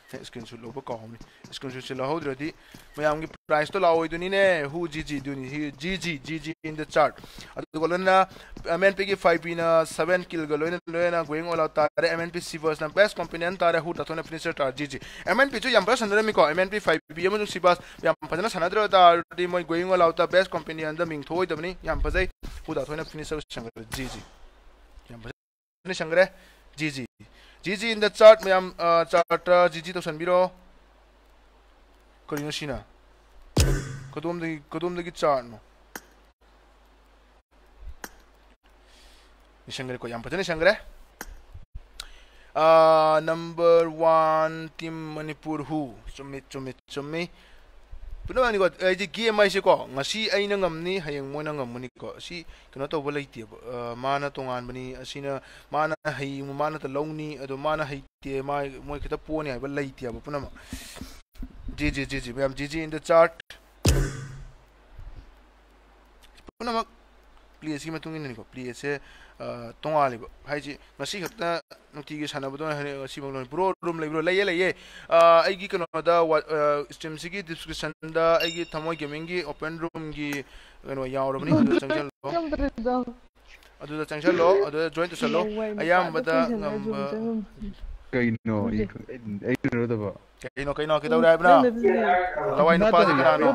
पी ना 7 किल गलोइन लोयना गोइंग ऑल आउट तारे एमएनपी सिवर्स ना बेस्ट कंपोनेंट तारे हु तथोने फिनिशर तार जी जी एमएनपी जो यम सनरे मिको एमएनपी 5 पी यम सिबास यम फजना सनद्र तार दी मोय going all out best component the मिंग थोय दबनी यम फजै हु तथोने फिनिशर संगर जी जी यम फजने संगरे G G GG in the chart mayam uh, chart uh, G G in the chart ma'am chart G G तो सनबीरो करीनो सीना कदम दे कदम दे की चार्ट नो निशंगरे को यहाँ पर जाने निशंगरे नंबर वन टीम मणिपुर हु चुमे चुमे चुमे puno ni ko ai ji game ai se ko ngasi ai na ngamni hayang mo na ngamni ko si kano to bolai ti mana tongan bani asina mana hai mana long ni ado mana hai ti ma mo kita poni ai bolai ti ba puno ji ji ji ji ma'am ji ji in the chart puno please ki matung in ni ko please ꯇꯣꯉꯥꯜꯂꯤꯕ ꯍꯥꯏꯁꯤ ꯉꯁꯤ ꯈꯛꯇ ꯅꯨꯡꯇꯤꯒꯤ ꯁꯥꯟꯅꯕꯗꯣ ꯉꯁꯤ ꯃꯛ ꯄ꯭ꯔꯣ ꯔꯨꯝ ꯂꯩꯕ꯭ꯔꯣ ꯂꯩꯌꯦ ꯂꯩꯌꯦ ꯑꯩꯒꯤ ꯀꯩꯅꯣꯗ ꯁ꯭ꯇ꯭ꯔꯤꯝꯁꯤꯒꯤ ꯗꯤꯁꯀ꯭ꯔꯤꯞꯁꯟꯗ ꯑꯩꯒꯤ ꯊꯃꯣꯏ ꯒꯦꯃꯤꯡꯒꯤ ꯑꯣꯄꯟ ꯔꯨꯝꯒꯤ ꯀꯩꯅꯣ ꯌꯥꯎꯔꯕꯅꯤ ꯑꯗꯨꯗ ꯆꯪꯁꯤꯜꯂꯣ ꯑꯗꯨꯗ ꯆꯪꯁꯤꯜꯂꯣ ꯑꯗꯨꯗ ꯖꯣꯏꯟ ꯇꯧꯁꯜꯂꯣ ꯑꯌꯥꯝꯕꯗ ꯉꯝꯕ ꯀꯩꯅꯣ ꯑꯩ ꯀꯩꯅꯣꯗꯕ ꯀꯩꯅꯣ ꯀꯩꯅꯣ ꯀꯩꯗꯧꯔꯦ ꯍꯥꯏꯕꯅꯣ ꯂꯋꯥꯏ ꯅꯨꯄꯥꯁꯤ ꯀꯅꯥꯅꯣ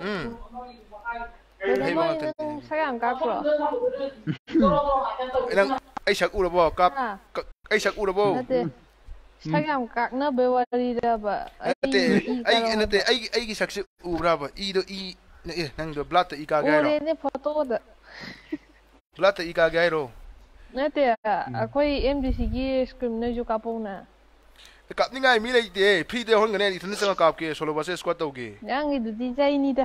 ꯎꯝ ꯍꯩꯕ ꯉꯥꯛꯇꯅꯤ ꯁꯒꯥꯝ ꯀꯥꯞꯄ꯭ꯔꯣ ꯅꯪ ꯑꯩ ꯁꯛ ꯎꯔꯕꯣ ꯀꯥꯞ ꯑꯩ ꯁꯛ ꯎꯔꯕꯣ ꯅꯠꯇꯦ ꯁꯒꯥꯝ ꯀꯥꯛꯅꯕꯩ ꯋꯥꯔꯤꯗꯕ ꯅꯠꯇꯦ ꯑꯩ ꯅꯠꯇꯦ ꯑꯩꯒꯤ ꯑꯩꯒꯤ ꯁꯛꯁꯦ ꯎꯕ꯭ꯔꯕ ꯏꯗꯣ ꯏ ꯑꯦ ꯅꯪꯗꯣ ꯕ꯭ꯂꯥꯠꯇ ꯏ ꯀꯥꯒꯦ ꯍꯥꯏꯔꯣ ꯎꯔꯦꯅꯦ ꯐꯣꯇꯣꯗ ꯕ꯭ꯂꯥꯠꯇ ꯏ ꯀꯥꯒꯦ ꯍꯥꯏꯔꯣ ꯅꯠꯇꯦ ꯑꯩꯈꯣꯏ ꯑꯦꯝ ꯗꯤ ꯁꯤꯒꯤ ꯁ꯭ꯀ꯭ꯔꯤꯝꯅꯁꯨ ꯀꯥꯞꯄꯧꯅ ꯀꯥꯞꯅꯤꯡꯉꯥꯏ ꯃꯤ ꯂꯩꯇꯦ ꯐ꯭ꯔꯤꯗ ꯍꯣꯟꯒꯅꯦ ꯏꯊꯟꯗ ꯆꯪꯉ ꯀꯥꯞꯀꯦ ꯁꯣꯂꯣ ꯕꯁꯦ ꯁ꯭ꯀ꯭ꯋꯥꯠ ꯇꯧꯒꯦ ꯅꯪꯒꯤꯗꯨꯗꯤ ꯆꯩꯅꯤꯗ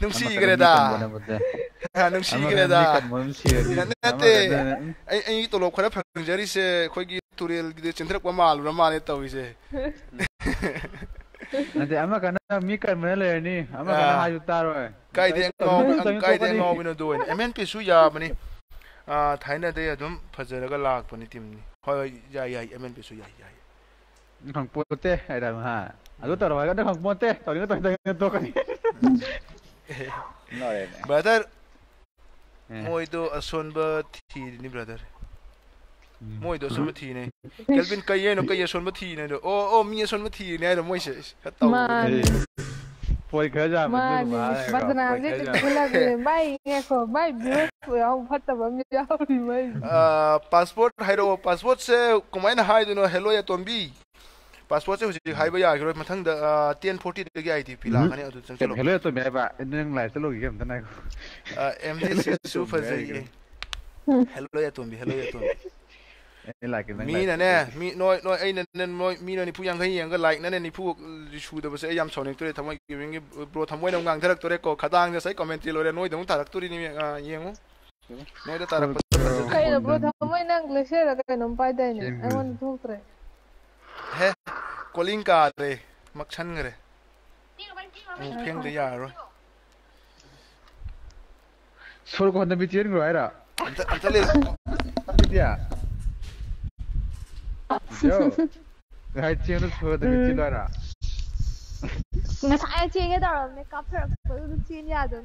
ꯅꯨꯡꯁꯤꯈ꯭ꯔꯦꯗ ꯅꯨꯡꯁꯤꯈ꯭ꯔꯦꯗ ꯅꯠꯇꯦ ꯑꯩ ꯑꯩꯒꯤ ꯇꯣꯂꯣꯞ ꯈꯔ ꯐꯪꯖꯔꯤꯁꯦ ꯑꯩꯈꯣꯏꯒꯤ ꯇꯨꯔꯦꯜꯒꯤꯗ ꯆꯦꯟꯊꯔꯛꯄ ꯃꯥꯜꯂꯨꯔ ꯃꯥꯜꯂꯦ ꯇꯧꯔꯤꯁꯦ ꯅꯠꯇꯦ ꯑꯃ ꯀꯅꯥ ꯃꯤ ꯀꯟꯕꯅ ꯂꯩꯔꯅꯤ ꯑꯃ ꯀꯅꯥ ꯍꯥꯏꯁꯨ ꯇꯥꯔꯣꯏ ꯀꯥꯏꯗꯩ ꯀꯥꯏꯗꯩ ꯉꯥꯎꯕꯅꯣꯗꯣ ꯑꯣꯏꯅ ꯑꯦꯝ ꯑꯦꯟ ꯄꯤꯁꯨ ꯌꯥꯕꯅꯤ ꯊꯥꯏꯅꯗꯩ ꯑꯗꯨꯝ ꯐꯖꯔꯒ ꯂꯥꯛꯄꯅꯤ ꯇꯤꯝꯅꯤ ꯍꯣꯏ ꯍꯣꯏ ꯌꯥꯏ ꯌꯥꯏ ꯑꯦꯝ ꯑꯦꯟ ꯄꯤꯁꯨ ꯌꯥꯏ ꯌꯥꯏ ꯈꯪꯄꯣꯠꯇꯦ ꯍꯥꯏꯔꯝ ꯍꯥ Aduh taro ba kadang hang monte, tawin ko tawin tawin to kani. Brother, hmm. moi do asun ba thi ni brother. Moi do asun ba hmm? thi ne. Kelvin kaya no kaya asun ba thi ne do. Oh oh eh. mi asun ba thi ne do moi se. Taw. Poi kaja ma. Ma, badna ne te kula ge bai ne ko bai biu yau phata ba mi yau ri bai. Ah passport hairo passport se kumain hai do no hello ya tombi. ꯄꯥꯁꯄꯣꯔꯠꯁꯦ ꯍꯧꯖꯤꯛ ꯍꯥꯏꯕ ꯌꯥꯈꯤꯔꯣꯏ ꯃꯊꯪꯗ ꯇꯦꯟ ꯐꯣꯔꯇꯤꯗꯒꯤ ꯑꯥꯏ ꯗꯤ ꯄꯤ ꯂꯥꯛꯀꯅꯤ ꯑꯗꯨ ꯆꯪꯁꯤꯜꯂꯣ ꯍꯦꯜꯂꯣ ꯑꯇꯣꯝꯕꯤ ꯍꯥꯏꯕ ꯅꯪ ꯂꯥꯏꯐ ꯆꯠꯂꯨꯒꯦ ꯑꯝꯇ ꯉꯥꯏꯈꯣ ꯑꯦꯝ ꯗꯤ ꯁꯤꯁꯨ ꯐꯖꯩꯌꯦ ꯍꯦꯜꯂꯣ ꯑꯇꯣꯝꯕꯤ ꯍꯦꯜꯂꯣ ꯑꯇꯣꯝꯕꯤ ꯃꯤꯅꯅꯦ ꯃꯤ ꯅꯣꯏ ꯅꯣꯏ ꯑꯩꯅ ꯅꯣꯏ ꯃꯤꯅ ꯅꯤꯐꯨ ꯌꯥꯡꯈꯩ ꯌꯦꯡꯉꯒ ꯂꯥꯏꯛꯅꯅꯦ ꯅꯤꯐꯨ ꯁꯨꯗꯕꯁꯦ ꯑꯩ ꯌꯥꯝ ꯁꯥꯎꯅꯤꯡꯇꯣꯔꯦ ꯊꯃꯣꯏ ꯒꯦꯃꯤꯡꯒꯤ ꯕ꯭ꯔꯣ ꯊꯃꯣꯏꯅ ꯑꯃꯨꯛ ꯉꯥꯡꯊꯔꯛꯇꯣꯔꯦꯀꯣ ꯈꯗꯥꯡꯗ ꯉꯁꯥꯏ ꯀꯃꯦꯟꯇ꯭ꯔꯤ ꯂꯣꯏꯔꯦ ꯅꯣꯏꯗ ꯑꯃꯨꯛ ꯊꯥꯔꯛꯇꯣꯔꯤꯅꯤ ꯌꯦꯡꯉꯨ ꯅꯣꯏꯗ ꯇꯥꯔꯛꯄ ꯀꯩꯅꯣ ꯕ꯭ꯔꯣ ꯊꯃꯣꯏ ꯅꯪ ꯒ꯭ꯂꯦꯁꯤꯌꯔ ꯀꯩꯅꯣꯝ ꯄꯥꯏꯗꯥꯏꯅꯦ ꯑꯩꯉꯣꯟꯗ ꯊꯣꯛꯇ꯭ꯔꯦ có he calling ka re mak chan ngre pheng de ya rồi sol ko na bi chen anh ta ra anta gì à? yo. Hai chen nó sol de bi chen ra nga sa ai chen ge da ro me ka phar ko lu chen ya de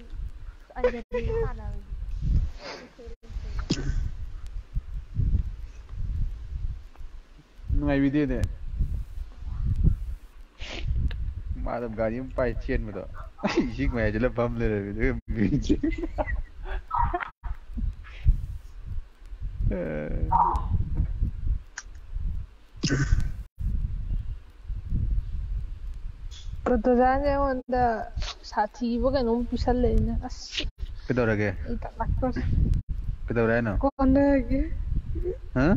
ai de bi ta na ngai bi de de ꯌꯥꯗꯕꯅꯤ ꯑꯩꯒꯗꯤ ꯁꯥꯟꯅꯕꯒꯤ ꯅꯨꯡꯉꯥꯏꯕꯤꯗꯦꯅꯦ ꯃꯥꯗꯣ ꯒꯥꯔꯤ ꯑꯃ ꯄꯥꯏ ꯆꯦꯟꯕꯗꯣ ꯏꯁꯤꯡ ꯃꯌꯥꯏꯁꯤꯗ ꯐꯝ ꯂꯩꯔꯝꯃꯤ ꯑꯗꯨꯒ ꯃꯤꯡꯁꯦ ꯄ꯭ꯔꯣꯇꯣꯖꯥꯟꯁꯦ ꯑꯩꯉꯣꯟꯗ ꯁꯥꯊꯤꯕ ꯀꯩꯅꯣꯝ ꯄꯤꯁꯜꯂꯛꯏꯅꯦ ꯑꯁ ꯀꯩꯗꯧꯔꯒꯦ ꯑꯩ ꯇꯠꯂꯛꯇꯣꯔꯦ ꯀꯩꯗꯧꯔꯦ ꯍꯥꯏꯅꯣ ꯀꯣꯟꯅꯒꯦ ꯍꯥ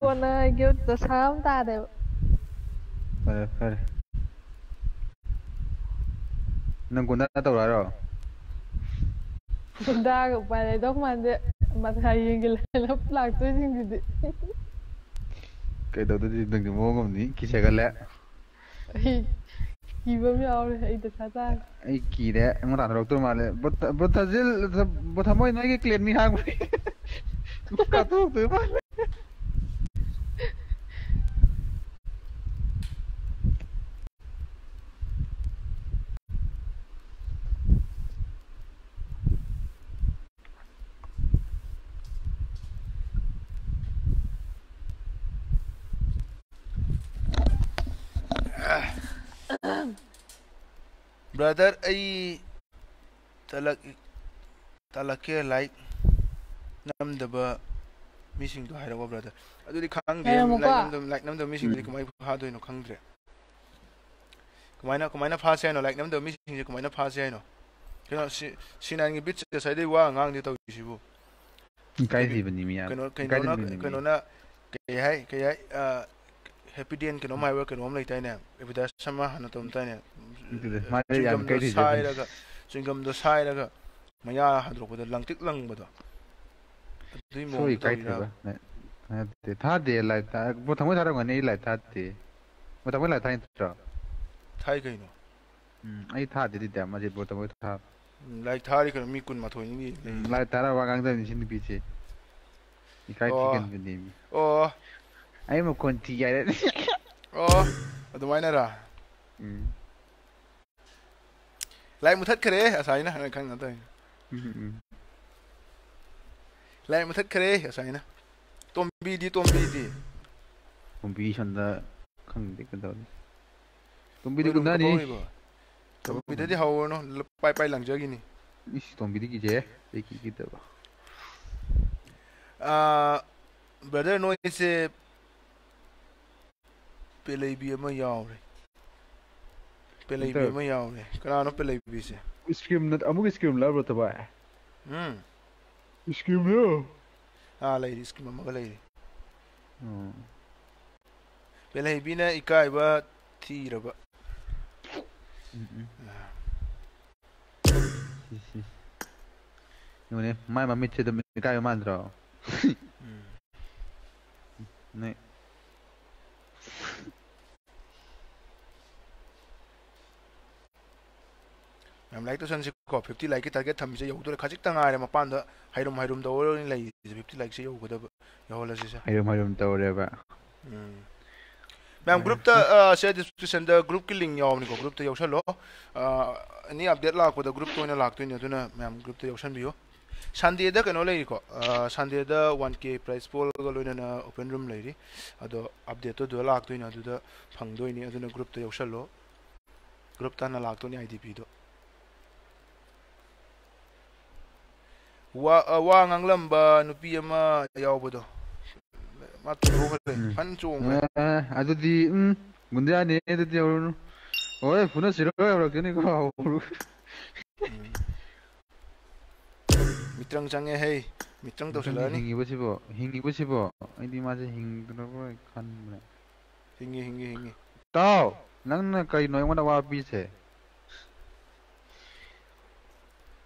ꯀꯣꯟꯅꯒꯦ ꯗꯁꯥ ꯑꯃ ꯇꯥꯔꯦꯕ phải vale. Nâng cuốn đã tàu lại rồi. Bunda ka pala dok mande mathayin gilala plakto jing gidi. Kay daw dito dito ng mga ni kisya ka la. Kiba mi aur ay dasata. Ay kira mo ran rok tur male. Bot botazil bothamoy na ki clear mi hang. Ka tu tu male. brother ai talak talak talake like namdaba missing to hide brother. Adu di khang de eh, like namdam like nam namdam missing de kumai ha do no khang dre. Kumai na kumai na pha phase no like nam namdam missing de kumai na pha phase no. Kino si si sinan gi bit sai de wa ngang de to si bu. Kai di bani mi ya. kino kino na kino na kai hai kai hai ah, happy den kino mai wa kino lai tai ne ibida sama hana tom tai ne chingam do sai raga chingam do sai raga. Maya hadro ko langtik lang bada dui mo soi kai ta ne ta de lai ta bo thamoi thara ngani lai ta te bo thamoi lai thai tra thai kai no. Mm, Ai tha de de ma je bo thamoi tha mm, lai thari đi mi kun ma thoi ni mm, lai thara wa gang da chứ, sin cái che. Ikai tiken oh. ni. Oh. Aí meu contigo Oh, aduai na ra. Lai mu thất kare asai na kan na tai. Lai mu thất kare asai na. Tom BD, Tom BD. Tom BD, khang de kan dau. Tom BD, kunna ni. Tom BD, hau no pai pai lang jagi ni. Ish Tom BD, ki je. Eki ki da ba. Ah brother no ise ꯄꯦꯂꯩꯕꯤ ꯑꯃ ꯌꯥꯎꯔꯦ ꯄꯦꯂꯩꯕꯤ ꯕ꯭ꯔꯗꯔ. ꯑꯃ ꯌꯥꯎꯔꯦ ꯀꯅꯥꯅꯣ ꯄꯦꯂꯩꯕꯤꯁꯦ ꯏꯁꯀ꯭ꯔꯤꯝ ꯑꯃꯨꯛ ꯏꯁꯀ꯭ꯔꯤꯝ ꯂꯧꯔꯣ ꯊꯕꯥꯏ ꯎꯝ ꯏꯁꯀ꯭ꯔꯤꯝꯂꯣ ꯑꯥ ꯂꯩꯔꯤ ꯏꯁꯀꯤꯝ ꯑꯃꯒ ꯂꯩꯔꯤ ꯎꯝ ꯄꯦꯂꯩꯕꯤꯅ ꯏꯀꯥꯏꯕ ꯊꯤꯔꯕ ꯌꯦꯡꯉꯨꯅꯦ ꯃꯥꯏ ꯃꯃꯤꯠꯁꯦ ꯑꯗꯨꯝ ꯏꯀꯥꯏꯕ ꯃꯥꯟꯗ꯭ꯔꯣ ꯎꯝ. ꯅꯣꯏ ꯌꯥꯝ ꯂꯥꯏꯛ ꯇꯧꯁꯟꯁꯤꯀꯣ ꯐꯤꯐꯇꯤ ꯂꯥꯏꯛꯀꯤ ꯇꯥꯔꯒꯦꯠ ꯊꯝꯃꯤꯁꯦ ꯌꯧꯗꯣꯔꯦ ꯈꯖꯤꯛꯇ ꯉꯥꯏꯔꯦ ꯃꯄꯥꯟꯗ ꯍꯩꯔꯨꯝ ꯍꯩꯔꯨꯝ ꯇꯧꯔꯅꯤ ꯂꯩꯔꯤꯁꯦ ꯐꯤꯐꯇꯤ ꯂꯥꯏꯛꯁꯦ ꯌꯧꯒꯗꯕ ꯌꯧꯍꯜꯂꯁꯤꯁꯦ ꯍꯩꯔꯨꯝ ꯍꯩꯔꯨꯝ ꯇꯧꯔꯦꯕ ꯎꯝ ꯃꯌꯥꯝ ꯒ꯭ꯔꯨꯞꯇ ꯁꯦ ꯗꯤꯁꯀ꯭ꯔꯤꯞꯁꯟꯗ ꯒ꯭ꯔꯨꯞꯀꯤ ꯂꯤꯡ ꯌꯥꯎꯕꯅꯤꯀꯣ ꯒ꯭ꯔꯨꯞꯇ ꯌꯥꯎꯁꯜꯂꯣ ꯑꯦꯅꯤ ꯑꯞꯗꯦꯠ ꯂꯥꯛꯄꯗ ꯒ꯭ꯔꯨꯞꯇ ꯑꯣꯏꯅ ꯂꯥꯛꯇꯣꯏꯅꯤ ꯑꯗꯨꯅ ꯃꯌꯥꯝ ꯒ꯭ꯔꯨꯞꯇ ꯌꯥꯎꯁꯟꯕꯤꯌꯨ ꯁꯟꯗꯦꯗ ꯀꯩꯅꯣ ꯂꯩꯔꯤꯀꯣ ꯁꯟꯗꯦꯗ ꯋꯥꯟ ꯀꯦ ꯄ꯭ꯔꯥꯏꯁ ꯄꯣꯜꯒ ꯂꯣꯏꯅꯅ ꯑꯣꯄꯟ ꯔꯨꯝ ꯂꯩꯔꯤ ꯑꯗꯣ ꯑꯞꯗꯦꯠꯇꯣ ꯑꯗꯨꯗ ꯂꯥꯛꯇꯣꯏꯅꯤ ꯑꯗꯨꯗ ꯐꯪꯗꯣꯏꯅꯤ ꯑꯗꯨꯅ ꯒ꯭ꯔꯨꯞꯇ ꯌꯥꯎꯁꯜꯂꯣ ꯒ꯭ꯔꯨꯞꯇ ꯍꯥꯟꯅ ꯂꯥꯛꯇꯣꯏꯅꯤ ꯑꯥꯏ ꯗꯤ ꯄꯤꯗꯣ wa wa ngang lam ba nupi ama yau bodo ma tu ho kare pan chu ma a du di um gundya ne de de ro oi funa siro ro kene ko ro mitrang change hey, mitrang to sala ni hingi bo hingi bo sibo ai di ma je hing dro ko khan ma hingi hingi hingi tao nang na kai noi ngona wa pi se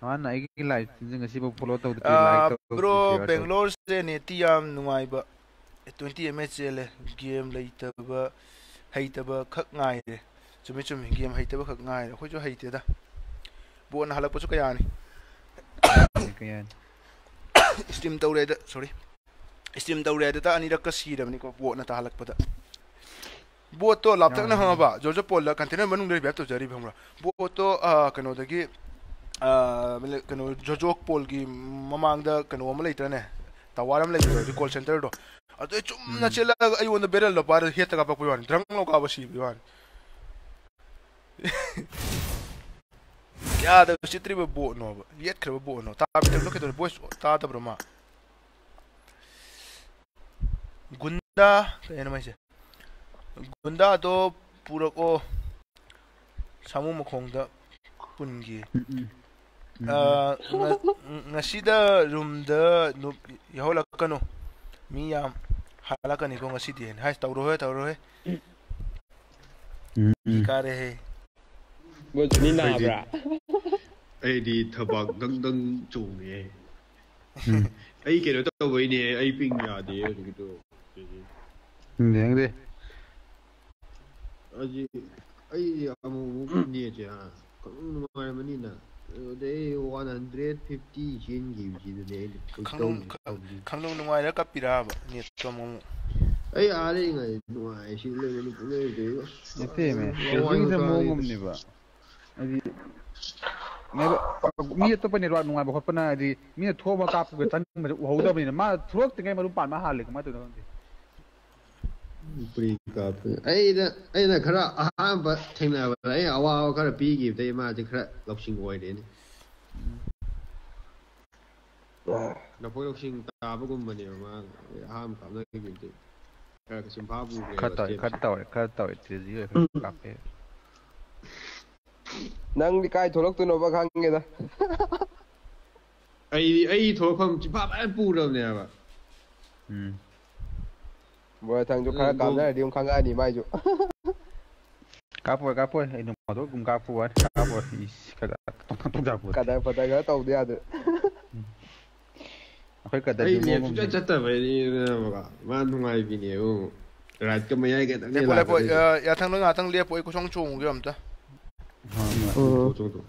ꯃꯥꯅ ꯑꯩꯒꯤ ꯂꯥꯏꯐꯁꯦ ꯉꯁꯤꯐꯥꯎ ꯐꯣꯂꯣ ꯇꯧꯗ꯭ꯔꯤ ꯂꯥꯏꯛ ꯇꯧꯗ꯭ꯔꯤ ꯕ꯭ꯔꯣ share ꯇꯧꯗ꯭ꯔꯤ. ꯕꯦꯡꯒ꯭ꯂꯣꯔꯁꯦ ꯅꯦꯠꯇꯤ ꯌꯥꯝ ꯅꯨꯡꯉꯥꯏꯕ ꯇ꯭ꯋꯦꯟꯇꯤ ꯑꯦꯝ ꯑꯦꯆ ꯆꯦꯜꯂꯦ ꯒꯦꯝ ꯂꯩꯇꯕ ꯍꯩꯇꯕ ꯈꯛ ꯉꯥꯏꯔꯦ ꯆꯨꯝꯃꯤ ꯆꯨꯝꯃꯤ ꯒꯦꯝ ꯍꯩꯇꯕ ꯈꯛ ꯉꯥꯏꯔꯦ ꯑꯩꯈꯣꯏꯁꯨ ꯍꯩꯇꯦꯗ ꯕꯣꯟꯅ ꯍꯜꯂꯛꯄꯁꯨ ꯀꯌꯥꯅꯤ ꯀꯌꯥꯅꯤ ꯏꯁꯇꯤꯝ ꯇꯧꯔꯦꯗ ꯁꯣꯔꯤ ꯏꯁꯇꯤꯝ ꯇꯧꯔꯦꯗꯇ ꯑꯅꯤꯔꯛꯀ ꯁꯤꯔꯕꯅꯤꯀꯣ ꯕꯣꯠꯅ ꯇꯥꯍꯜꯂꯛꯄꯗ ꯕꯣꯠꯇꯣ ꯂꯥꯞꯇꯛꯅ ꯌꯥꯎꯔꯦ. ꯍꯪꯉꯕ ꯖꯣꯔꯖ ꯄꯣꯜꯗ ꯀꯟꯇꯦꯅꯔ ꯃꯅꯨꯡꯗ ꯔꯤꯚꯥꯏꯞ ꯇꯧꯖꯔꯤꯕ ꯈꯪꯕ꯭ꯔꯥ ꯕꯣꯠꯇꯣ ꯑꯥ, ꯀꯩꯅꯣꯗꯒꯤ ꯑꯥ, ꯀꯩꯅꯣ ꯖꯣꯖꯣꯛ ꯄꯣꯜꯒꯤ ꯃꯃꯥꯡꯗ ꯀꯩꯅꯣ ꯑꯃ ꯂꯩꯇ꯭ꯔꯅꯦ ꯇꯋꯥꯔ ꯑꯃ ꯂꯩꯕꯗꯣ ꯔꯤꯀꯣꯜ ꯁꯦꯟꯇꯔꯗꯣ ꯑꯗꯨ ꯆꯨꯝꯅ ꯎꯝ. ꯆꯦꯜꯂꯛꯑꯒ ꯑꯩꯉꯣꯟꯗ ꯕꯦꯔꯦꯜꯗꯣ ꯄꯥꯏꯔꯒ ꯍꯦꯠꯇ ꯀꯥꯞꯄꯛꯄ ꯋꯥꯅꯤ ꯗ꯭ꯔꯪ ꯂꯥꯎ ꯀꯥꯕ ꯁꯤꯕ ꯋꯥꯅꯤ ꯀꯌꯥꯗ ꯆꯤꯠꯇ꯭ꯔꯤꯕ ꯕꯣꯠꯅꯣꯕ ꯌꯦꯠꯈ꯭ꯔꯕ ꯕꯣꯠꯅꯣ ꯇꯥꯕꯤꯗꯕ ꯀꯩꯗꯧꯔꯦ ꯚꯣꯏꯁ ꯇꯥꯗꯕ꯭ꯔꯣ ꯃꯥ ꯒꯨꯟꯗꯥ ꯀꯩꯅꯣ ꯃꯥꯏꯁꯦ ꯒꯨꯟꯗꯥꯗꯣ ꯄꯨꯔꯛꯑꯣ ꯁꯥꯃꯨ ꯃꯈꯣꯡꯗ ꯄꯨꯟꯒꯤ Ah, nga- ngасida ꯔꯨꯝꯗ ꯌꯥꯎꯍꯜꯂꯛꯀꯅꯨ ꯃꯤ ꯌꯥꯝ ꯍꯜꯂꯛꯀꯅꯤꯀꯣ ꯉꯁꯤꯗꯤ ꯍꯥꯏ ꯇꯧꯔꯣꯍꯦ ꯇꯧꯔꯣꯍꯦ ꯏ ꯀꯥꯔꯦꯍꯦ ꯕꯣꯠꯁꯨꯅꯤ ꯅꯥꯕ꯭ꯔꯥ ꯑꯩꯗꯤ ꯊꯕꯛ ꯗꯪ ꯗꯪ ꯆꯣꯡꯉꯦ ꯑꯩ ꯀꯩꯅꯣ ꯇꯧꯕꯩꯅꯦ ꯑꯩ ꯄꯤꯡ ꯌꯥꯗꯦ ꯍꯧꯖꯤꯛꯀꯤꯗꯣ ꯌꯦꯡꯗꯦ ꯍꯧꯖꯤꯛ ꯑꯩ ꯑꯃꯨꯛ ꯑꯃꯨꯛ ꯅꯦꯠꯁꯦ ꯍꯥ ꯈꯪ ꯅꯨꯡꯉꯥꯏꯔꯝꯃꯅꯤꯅ ꯑꯗꯩ ꯋꯥꯟ ꯍꯟꯗ꯭ꯔꯦꯠ ꯐꯤꯐꯇꯤ ꯆꯦꯟꯈꯤꯕꯁꯤꯗꯅꯦ ꯑꯩꯅ ꯈꯪꯅꯨꯡ ꯈꯪꯅꯨꯡ ꯅꯨꯡꯉꯥꯏꯔ ꯀꯞꯄꯤꯔꯛꯑꯕ ꯅꯦꯠꯇꯣ ꯑꯃꯨꯛ ꯑꯃꯨꯛ ꯑꯩ ꯑꯥ ꯂꯩꯔꯤꯉꯩ ꯅꯨꯡꯉꯥꯏ ꯁꯤ ꯂꯩꯕ ꯂꯩꯔꯗꯤ ꯅꯠꯇꯦꯃꯦ ꯐꯦꯁꯕꯨꯛꯀꯤꯁꯦ ꯃꯑꯣꯡ ꯑꯃꯅꯦꯕ ꯍꯥꯏꯗꯤ ꯃꯤ ꯑꯇꯣꯞꯄ ꯅꯦꯠꯋꯥꯔꯛ ꯅꯨꯡꯉꯥꯏꯕ ꯈꯣꯠꯄꯅ ꯍꯥꯏꯗꯤ ꯃꯤꯅ ꯊꯣꯛꯑꯒ ꯀꯥꯞꯄꯒ ꯆꯪꯕꯁꯦ ꯎꯍꯧꯗꯕꯅꯤꯅ ꯃꯥ ꯊꯣꯛꯂꯛꯇ꯭ꯔꯤꯉꯩ ꯃꯔꯨꯞ ꯄꯥꯟꯕ ꯍꯥꯜꯂꯦ ꯀꯃꯥꯏꯅ ꯇꯧꯅꯣ ꯈꯪꯗꯦ ꯄ꯭ꯔꯤ ꯀꯥꯞꯄꯦ ꯑꯩꯅ ꯑꯩꯅ ꯈꯔ ꯑꯍꯥꯟꯕ ꯊꯦꯡꯅꯕꯗ ꯑꯩ ꯑꯋꯥꯕ ꯈꯔ ꯄꯤꯈꯤꯕꯗꯩ ꯃꯥꯁꯦ ꯈꯔ ꯂꯧꯁꯤꯡ ꯑꯣꯏꯔꯦꯅꯦ ꯂꯐꯣꯏ ꯂꯧꯁꯤꯡ ꯇꯥꯕꯒꯨꯝꯕꯅꯦꯕ ꯃꯥ ꯑꯍꯥꯟꯕ ꯀꯥꯞꯅꯈꯤꯕꯗꯤ ꯈꯔ ꯆꯤꯟꯐꯥ ꯈꯔ ꯇꯧꯔꯦ ꯈꯔ ꯇꯧꯔꯦ ꯈꯔ ꯇꯧꯔꯦ ꯇ꯭ꯔꯦꯖꯤ ꯑꯣꯏ ꯈꯔ ꯀꯥꯞꯄꯦ ꯅꯪꯗꯤ ꯀꯥꯏ ꯊꯣꯛꯂꯛꯇꯣꯏꯅꯣꯕ ꯈꯪꯒꯦꯗ ꯑꯩꯗꯤ ꯑꯩ ꯊꯣꯛꯂꯛꯐꯝ ꯆꯤꯟꯐꯥ ꯃꯌꯥꯝ ꯄꯨꯔꯕꯅꯦꯕ ꯎꯝ 뭐 당조 칼 감나 리온 칸가 아니 마이죠 까포 까포 이놈 마도 금 까포 와 까포 이 까다 똥똥 잡고 까다 바다가 타우데 아드 아까 까다 이 네, 진짜 짰다 베리 뭐가 만둥아이 비니요 라이트 좀 해야 이게 네 볼에 보 야탕 능 아탕 리에 보이 고성 총 오게 함다 어 정도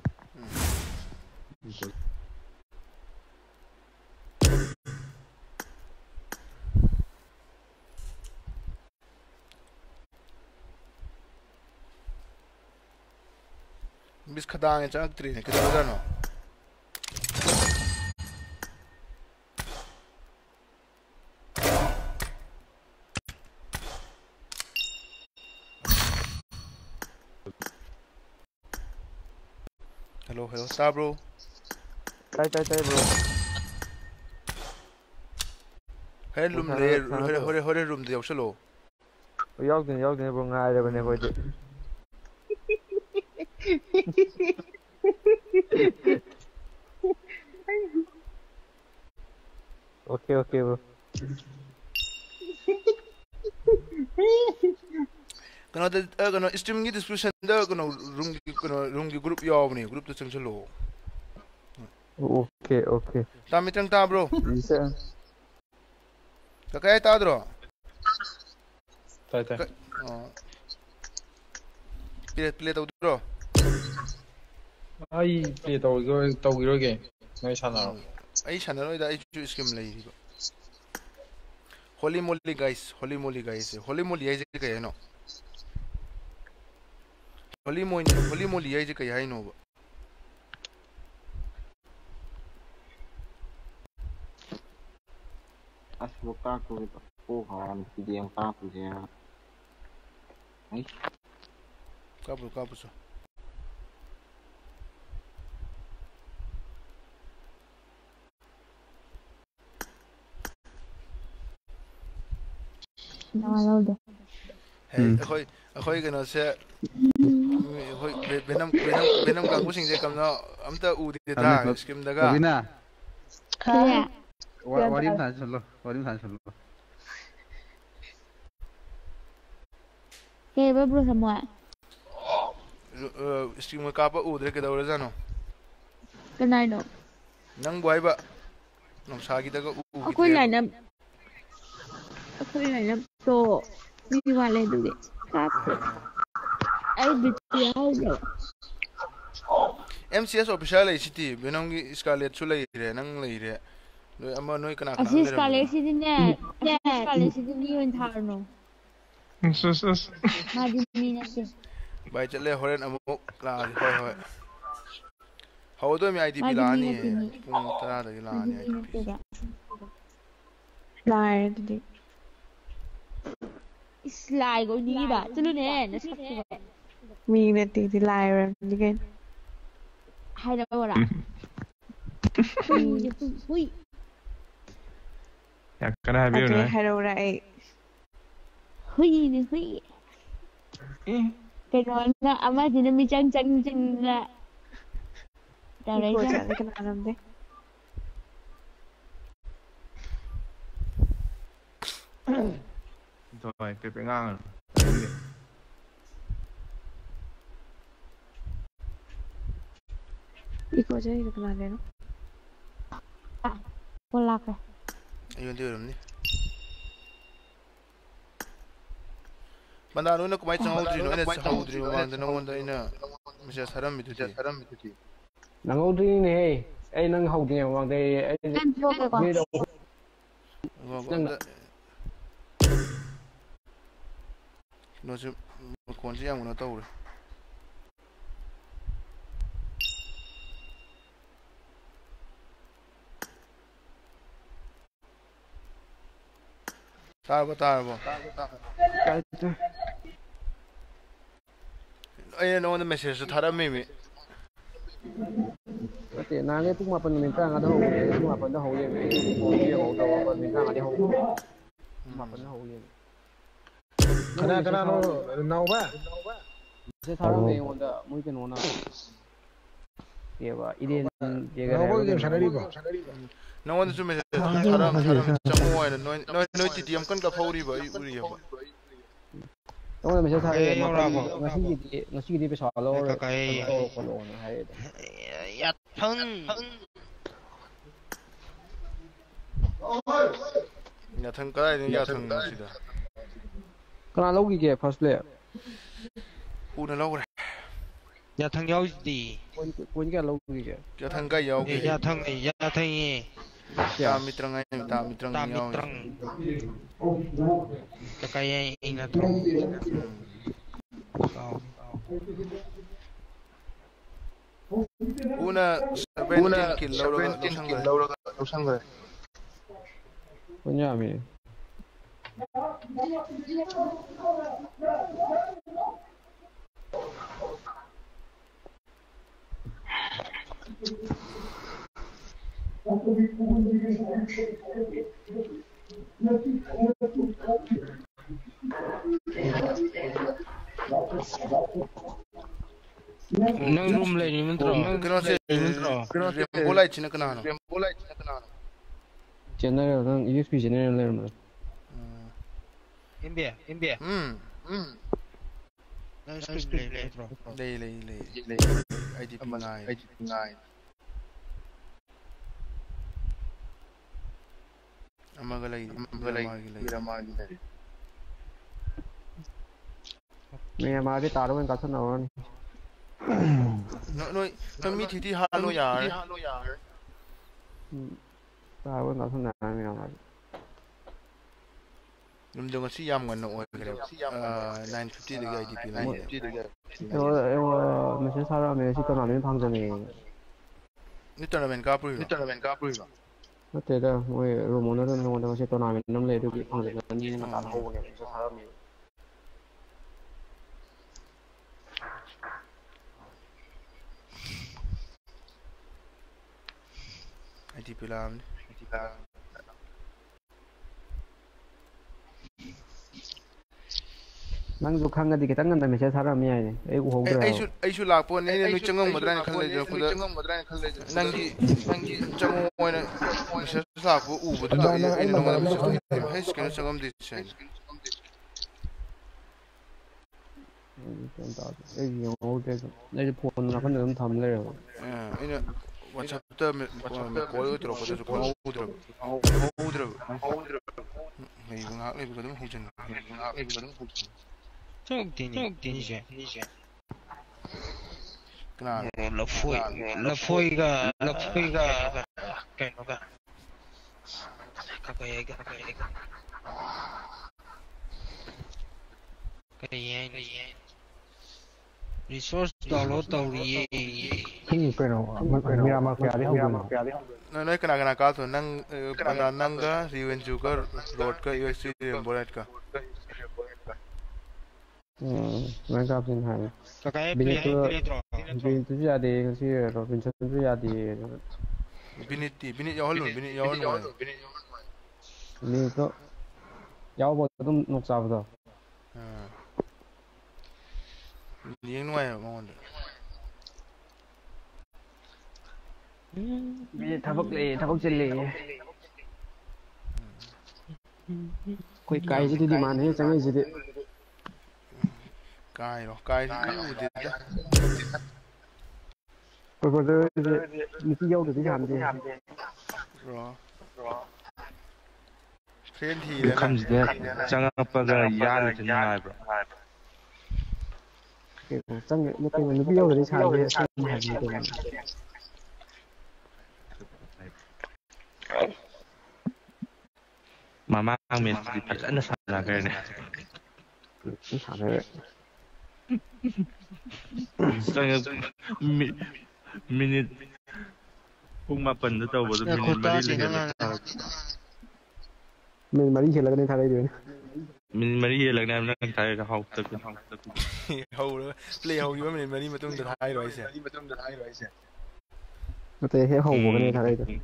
미스 카당에 짝들이네 그다음에 hello. Hello star bro? Tay tay tay bro. Hết room này hết hết hết room đi học solo yau đi yau đi bro ngay rồi bên này okay, okay, bro. 그나 어 그나 이쯤 이들 수신다 그나 룽기 그나 룽기 그룹 야오니 그룹도 정철로 오케이 오케이 다음에 땅 따브로 이사 가까이 따들어 따따 어 플레이 플레이 따들어 ꯑꯩ ꯄ꯭ꯂꯦ ꯇꯧꯔꯣꯏ ꯇꯧꯈꯤꯔꯣꯏꯒꯦ ꯅꯣꯏ ꯁꯥꯟꯅꯔꯣ ꯑꯩ ꯁꯥꯟꯅꯔꯣꯏꯗ ꯑꯩꯁꯨ ꯏꯁꯀꯤꯝ ꯂꯩꯔꯤꯕ ꯍꯣꯂꯤ ꯃꯣꯂꯤ ꯒꯥꯏꯁ ꯍꯣꯂꯤ ꯃꯣꯂꯤ ꯒꯥꯏꯁꯦ ꯍꯣꯂꯤ ꯃꯣꯂꯤ ꯍꯥꯏꯁꯦ ꯀꯩ ꯍꯥꯏꯅꯣ ꯍꯣꯂꯤ ꯃꯣꯏ ꯍꯣꯂꯤ ꯃꯣꯂꯤ ꯍꯥꯏꯁꯦ ꯀꯩ ꯍꯥꯏꯅꯣꯕ ꯑꯁ ꯂꯣꯛꯇꯥꯛ ꯇꯨꯔꯤꯗꯣ ꯀꯣꯛ ꯍꯋꯥꯟ ꯐꯤꯗꯦꯝ ꯀꯥꯞꯄꯨꯁꯦ ꯑꯩ ꯀꯥꯞꯄꯨ ꯀꯥꯞꯄꯨꯁꯨ ꯂꯧꯗꯦ ꯍꯦ ꯑꯩꯈꯣꯏ ꯑꯩꯈꯣꯏ ꯀꯩꯅꯣꯁꯦ ꯑꯩꯈꯣꯏ ꯚꯦꯅꯝ ꯚꯦꯅꯝ ꯚꯦꯅꯝ ꯀꯥꯡꯕꯨꯁꯤꯡꯁꯦ ꯀꯝꯅ ꯑꯝꯇ ꯎꯗꯦꯗ ꯏꯁꯀꯤꯝꯗꯒ ꯔꯕꯤꯅꯥ ꯀꯔꯤ ꯋꯥ- ꯋꯥꯔꯤ ꯑꯃ ꯁꯥꯟꯅꯁꯜꯂꯣ ꯋꯥꯔꯤ ꯑꯃ ꯁꯥꯟꯅꯁꯜꯂꯣ ꯀꯩꯕ ꯕ꯭ꯔꯣ ꯁꯃꯣꯏ ꯏꯁꯀꯤꯝꯒ ꯀꯥꯞꯄ ꯎꯗ꯭ꯔꯦ ꯀꯩꯗꯧꯔꯖꯥꯠꯅꯣ ꯀꯅꯥꯏꯅꯣ ꯅꯪꯕꯨ ꯍꯥꯏꯕ ꯅꯨꯡꯁꯥꯒꯤꯗꯒ ꯑꯩꯈꯣꯏ ꯎꯈꯤꯗ꯭ꯔꯦ ꯂꯥꯏꯅ ꯑꯩꯈꯣꯏ ꯂꯥꯏꯅꯞꯇꯣ ꯃꯤ ꯋꯥꯠꯂꯦ ꯑꯗꯨꯒꯤ ꯀꯥꯞꯇꯦ ꯑꯩ ꯕꯤꯠꯇꯤ ꯌꯥꯎꯗ꯭ꯔꯕ ꯑꯦꯝ ꯁꯤ ꯑꯦꯁ ꯑꯣꯐꯤꯁꯥꯔ ꯂꯩꯁꯤꯗꯤ ꯚꯦꯅꯝꯒꯤ ꯏꯁꯀꯥꯂꯦꯠꯁꯨ ꯂꯩꯔꯦ ꯅꯪ ꯂꯩꯔꯦ ꯅꯣꯏ ꯑꯃ ꯅꯣꯏ ꯀꯅꯥ ꯀꯅꯥ ꯑꯁꯤ ꯂꯩꯔꯝꯃꯤꯅꯣ ꯏꯁꯀꯥꯂꯦꯠꯁꯤꯗꯤꯅꯦ ꯑꯁꯤ ꯏꯁꯀꯥꯂꯦꯠꯁꯤꯗꯤ ꯃꯤ ꯑꯣꯏꯅ ꯊꯥꯔꯨꯅꯨ ꯃꯥꯗꯤ ꯃꯤ ꯅꯠꯇꯦ ꯕꯥꯏ ꯆꯠꯂꯦ ꯍꯣꯔꯦꯟ ꯑꯃꯨꯛ ꯂꯥꯛꯑꯒꯦ ꯍꯣꯏ ꯍꯣꯏ ꯍꯧꯗꯣꯏꯃꯤ ꯑꯥꯏ ꯗꯤ ꯄꯤ ꯃꯥꯗꯤ ꯃꯤ ꯂꯥꯛꯑꯅꯤ ꯅꯠꯇꯦ ꯃꯤ ꯄꯨꯡ ꯇꯔꯥꯗꯒꯤ ꯃꯥꯗꯤ ꯂꯥꯛꯑꯅꯤ ꯃꯤ ꯑꯥꯏ ꯗꯤ ꯄꯤ ꯅꯠꯇꯦꯕ ꯂꯥꯏꯔꯦ ꯑꯗꯨꯗꯤ Slide goni ba. Tulun eh. Nasa ko. Ming na ti ti live đi again. Hay na wala. Uy. Ya kana bi una. Hay na wala eh. Huy ni huy. Eh. Pero na ama din mi chăng chăng chang na. Tao đấy chứ. Cái nào làm thế? Mm-hmm. Rồi, tuyệt vời ngang rồi. 이거 저희가 그만 되나? 아, 몰라게. 이건 되게 어렵네. Banda nuna kuma ita haudri no ina ta haudri no wanda nan wanda ina mishi saran mitu ta saran mitu ti. Nan haudri ne ai ai nan haudri ne wanda ai ai. Nan da. ꯅꯣꯁꯨ ꯃꯈꯣꯟꯁꯦ ꯌꯥꯝ ꯀꯩꯅꯣ ꯇꯧꯔꯦ ꯇꯥꯔꯕꯣ ꯇꯥꯔꯕꯣ ꯑꯩꯅ ꯅꯉꯣꯟꯗ ꯃꯦꯁꯦꯖꯁꯨ ꯊꯥꯔꯛꯑꯝꯃꯤꯃꯤ ꯅꯠꯇꯦ ꯅꯍꯥꯟꯒꯤ ꯄꯨꯡ ꯃꯥꯄꯟ ꯅꯨꯃꯤꯠ ꯇꯔꯥꯃꯉꯥꯗ ꯍꯧꯕꯅꯦ ꯄꯨꯡ ꯃꯥꯄꯟꯗ ꯍꯧ ꯌꯦꯡꯉꯦ ꯐꯣꯟꯁꯦ ꯌꯦꯡꯍꯧꯗꯕ ꯃꯤꯅꯤꯠ ꯇꯔꯥꯃꯉꯥꯗꯤ ꯍꯧꯕ ꯃꯥꯄꯟꯗ ꯍꯧ ꯌꯦꯡꯉꯦ ꯀꯅꯥ ꯀꯅꯥꯅꯣ ꯅꯥꯎꯕ ꯁꯦꯊꯥꯔꯝꯃꯦ ꯑꯩꯉꯣꯟꯗ ꯃꯣꯏ ꯀꯩꯅꯣꯅ ꯀꯦꯕ ꯏꯔꯦꯟ ꯀꯦꯒ ꯅꯥꯎꯕ ꯒꯦꯝ ꯁꯥꯟꯅꯔꯤꯕ ꯅꯉꯣꯟꯗꯁꯨ ꯃꯦꯁꯦꯖ ꯊꯥꯔꯝꯃꯦ ꯊꯥꯔꯝꯃꯦ ꯆꯪꯉꯣ ꯍꯥꯏꯅ ꯅꯣꯏ ꯅꯣꯏ ꯅꯣꯏ ꯇꯤꯇꯤ ꯌꯥꯝ ꯀꯟꯅ ꯐꯧꯔꯤꯕ ꯑꯩ ꯎꯔꯤꯑꯕ ꯅꯉꯣꯟꯗ ꯃꯦꯁꯦꯖ ꯊꯥꯔꯛꯑꯦ ꯉꯁꯤꯒꯤꯗꯤ ꯉꯁꯤꯒꯤꯗꯤ ꯄꯩꯁꯥ ꯂꯧꯔ ꯂꯧꯔꯣ ꯈꯣꯠꯂꯣꯅ ꯍꯥꯏꯔꯛꯑꯦ ꯌꯥꯠꯐꯪ ꯌꯥꯊꯪ ꯀꯗꯥꯏꯗꯅꯣ ꯌꯥꯊꯪ ꯁꯤꯗ ꯀꯅꯥ ꯂꯧꯈꯤꯒꯦ ꯐꯥꯔꯁ ꯄ꯭ꯂꯦꯌꯔ ꯎꯅ ꯂꯧꯈ꯭ꯔꯦ ꯌꯥꯊꯪ ꯌꯥꯎꯗꯤ ꯄꯣꯏꯟ ꯀꯌꯥ ꯂꯧꯈꯤꯒꯦ ꯌꯥꯊꯪ ꯀꯌꯥ ꯌꯥꯎꯒꯦ ꯌꯥꯊꯪꯅꯤ ꯌꯥꯊꯪꯅꯤ ꯇꯥ ꯃꯤꯇ꯭ꯔꯪ ꯑꯩ ꯇꯥ ꯃꯤꯇ꯭ꯔꯪ ꯇꯥ ꯃꯤꯇ꯭ꯔꯪ ꯀꯀꯥꯏ ꯑꯩ ꯅꯠꯇ꯭ꯔꯣ ꯎꯅ 17 ꯀꯤꯜ ꯂꯧꯔꯒ ꯂꯧꯁꯟꯈ꯭ꯔꯦ ꯎꯅ 17 ꯀꯤꯜ ꯂꯧꯔꯒ ꯂꯧꯁꯟꯈ꯭ꯔꯦ ꯄꯨꯟꯌꯥꯃꯤ nang room lên mình thằng Kano se rembo lai china kana no. Rembo lai china kana no. general EXP general lên In via, in via. Mm, mm. No, it's just lay, lay, lay, lay, lay, lay. IDP 9. IDP 9. ಅಮ್ಮಗಳಾಗಿದೆ ಅಮ್ಮಗಳಾಗಿದೆ ವಿರಮಾಗಿದೆ mẹ mà cái tà đâu anh cả sân nào anh nó nó nó mi thì đi hà lô nhà tà đâu anh cả sân nào mẹ mà ನಿಮ್ದು ꯉꯁꯤ ꯌꯥꯝꯒꯅ ꯑꯣꯏꯈ꯭ꯔꯦ 950 ꯗꯒꯤ IDP 950 ꯗꯒꯤ ꯑꯦ ꯑꯦ ꯃꯦꯁꯦꯖ ꯊꯥꯔꯛꯑꯝꯃꯦ ꯁꯤ ꯇꯣꯔꯅꯥꯃꯦꯟ ꯐꯪꯖꯅꯦ ꯅꯤ ꯇꯣꯔꯅꯥꯃꯦꯟ ꯀꯥꯞꯄꯨꯔꯤꯕ ꯅꯤ ꯇꯣꯔꯅꯥꯃꯦꯟ ꯀꯥꯞꯄꯨꯔꯤꯕ ꯅꯠꯇꯦꯗ ꯃꯣꯏ ꯔꯣꯃꯣꯅꯗ ꯑꯩꯉꯣꯟꯗ ꯉꯁꯤ ꯇꯣꯔꯅꯥꯃꯦꯟ ꯑꯃ ꯂꯩ ꯑꯗꯨꯒꯤ ꯐꯪꯖꯒꯅꯤꯅ ꯉꯟꯇꯥꯅ ꯍꯧꯕꯅꯦ ꯃꯦꯁꯦꯖ ꯊꯥꯔꯛꯑꯝꯃꯦ IDP ꯂꯥꯛꯑꯝꯅꯤ IDP ꯂꯥꯛꯑꯝꯅꯤ nang du khang di kitang nganda message thara mi ai ei ku hog ai ra su ai su lak po ne nu changam madra ni khalle jo khuda nangi nangi changu oina se sa po u bu da ai no ma su hai skin changam di chen ei yo hog de nei phone na kan dum tham le ro eh ina whatsapp ta me me ko yo tro ko jo ko u tro u tro ai nga ai bu da mu chen nga ai bu da mu chen trong tiền trong tiền gì gì kana là phôi là phôi cái là phôi cái cái nó cái cái cái cái cái cái cái gì cái gì resource download tàu đi Hingi ko no. Mira di hau ma. na na kana kana ka to nang nang ga riwen ka load ka usc bolet ka Manca prin haine. Bine tu, bine tu ya de kasi ro, bine tu ya de. Bine ti, bine ya holu, bine ya holu. Bine tu, ya bo tu nuk sa bo. Yang nuai mong. Bine thabuk le, thabuk jeli. Koi kai jadi di mana? Jangan jadi. Cai lo, cai cái gì thế chứ? Rồi rồi rồi, mình chỉ dâu được cái hàm gì? Rồi. Trên thì là không gì đấy, chẳng bao giờ ra được trên này bro. Chẳng những cái mình biết được cái hàm gì, không hàm gì được. Mà mang mình thì phải dẫn nó sang là cái này. Sao thế? Sangat minit kung mapanda tao ba minit mali lang minit mali lang lang thare rồi. Minit mali lang nam lang thare ra học tập học tập. Hầu nữa. Play hầu như minit mali mà tung được hai rồi sẽ mà tung được hai rồi sẽ mà tay hết hầu của cái rồi.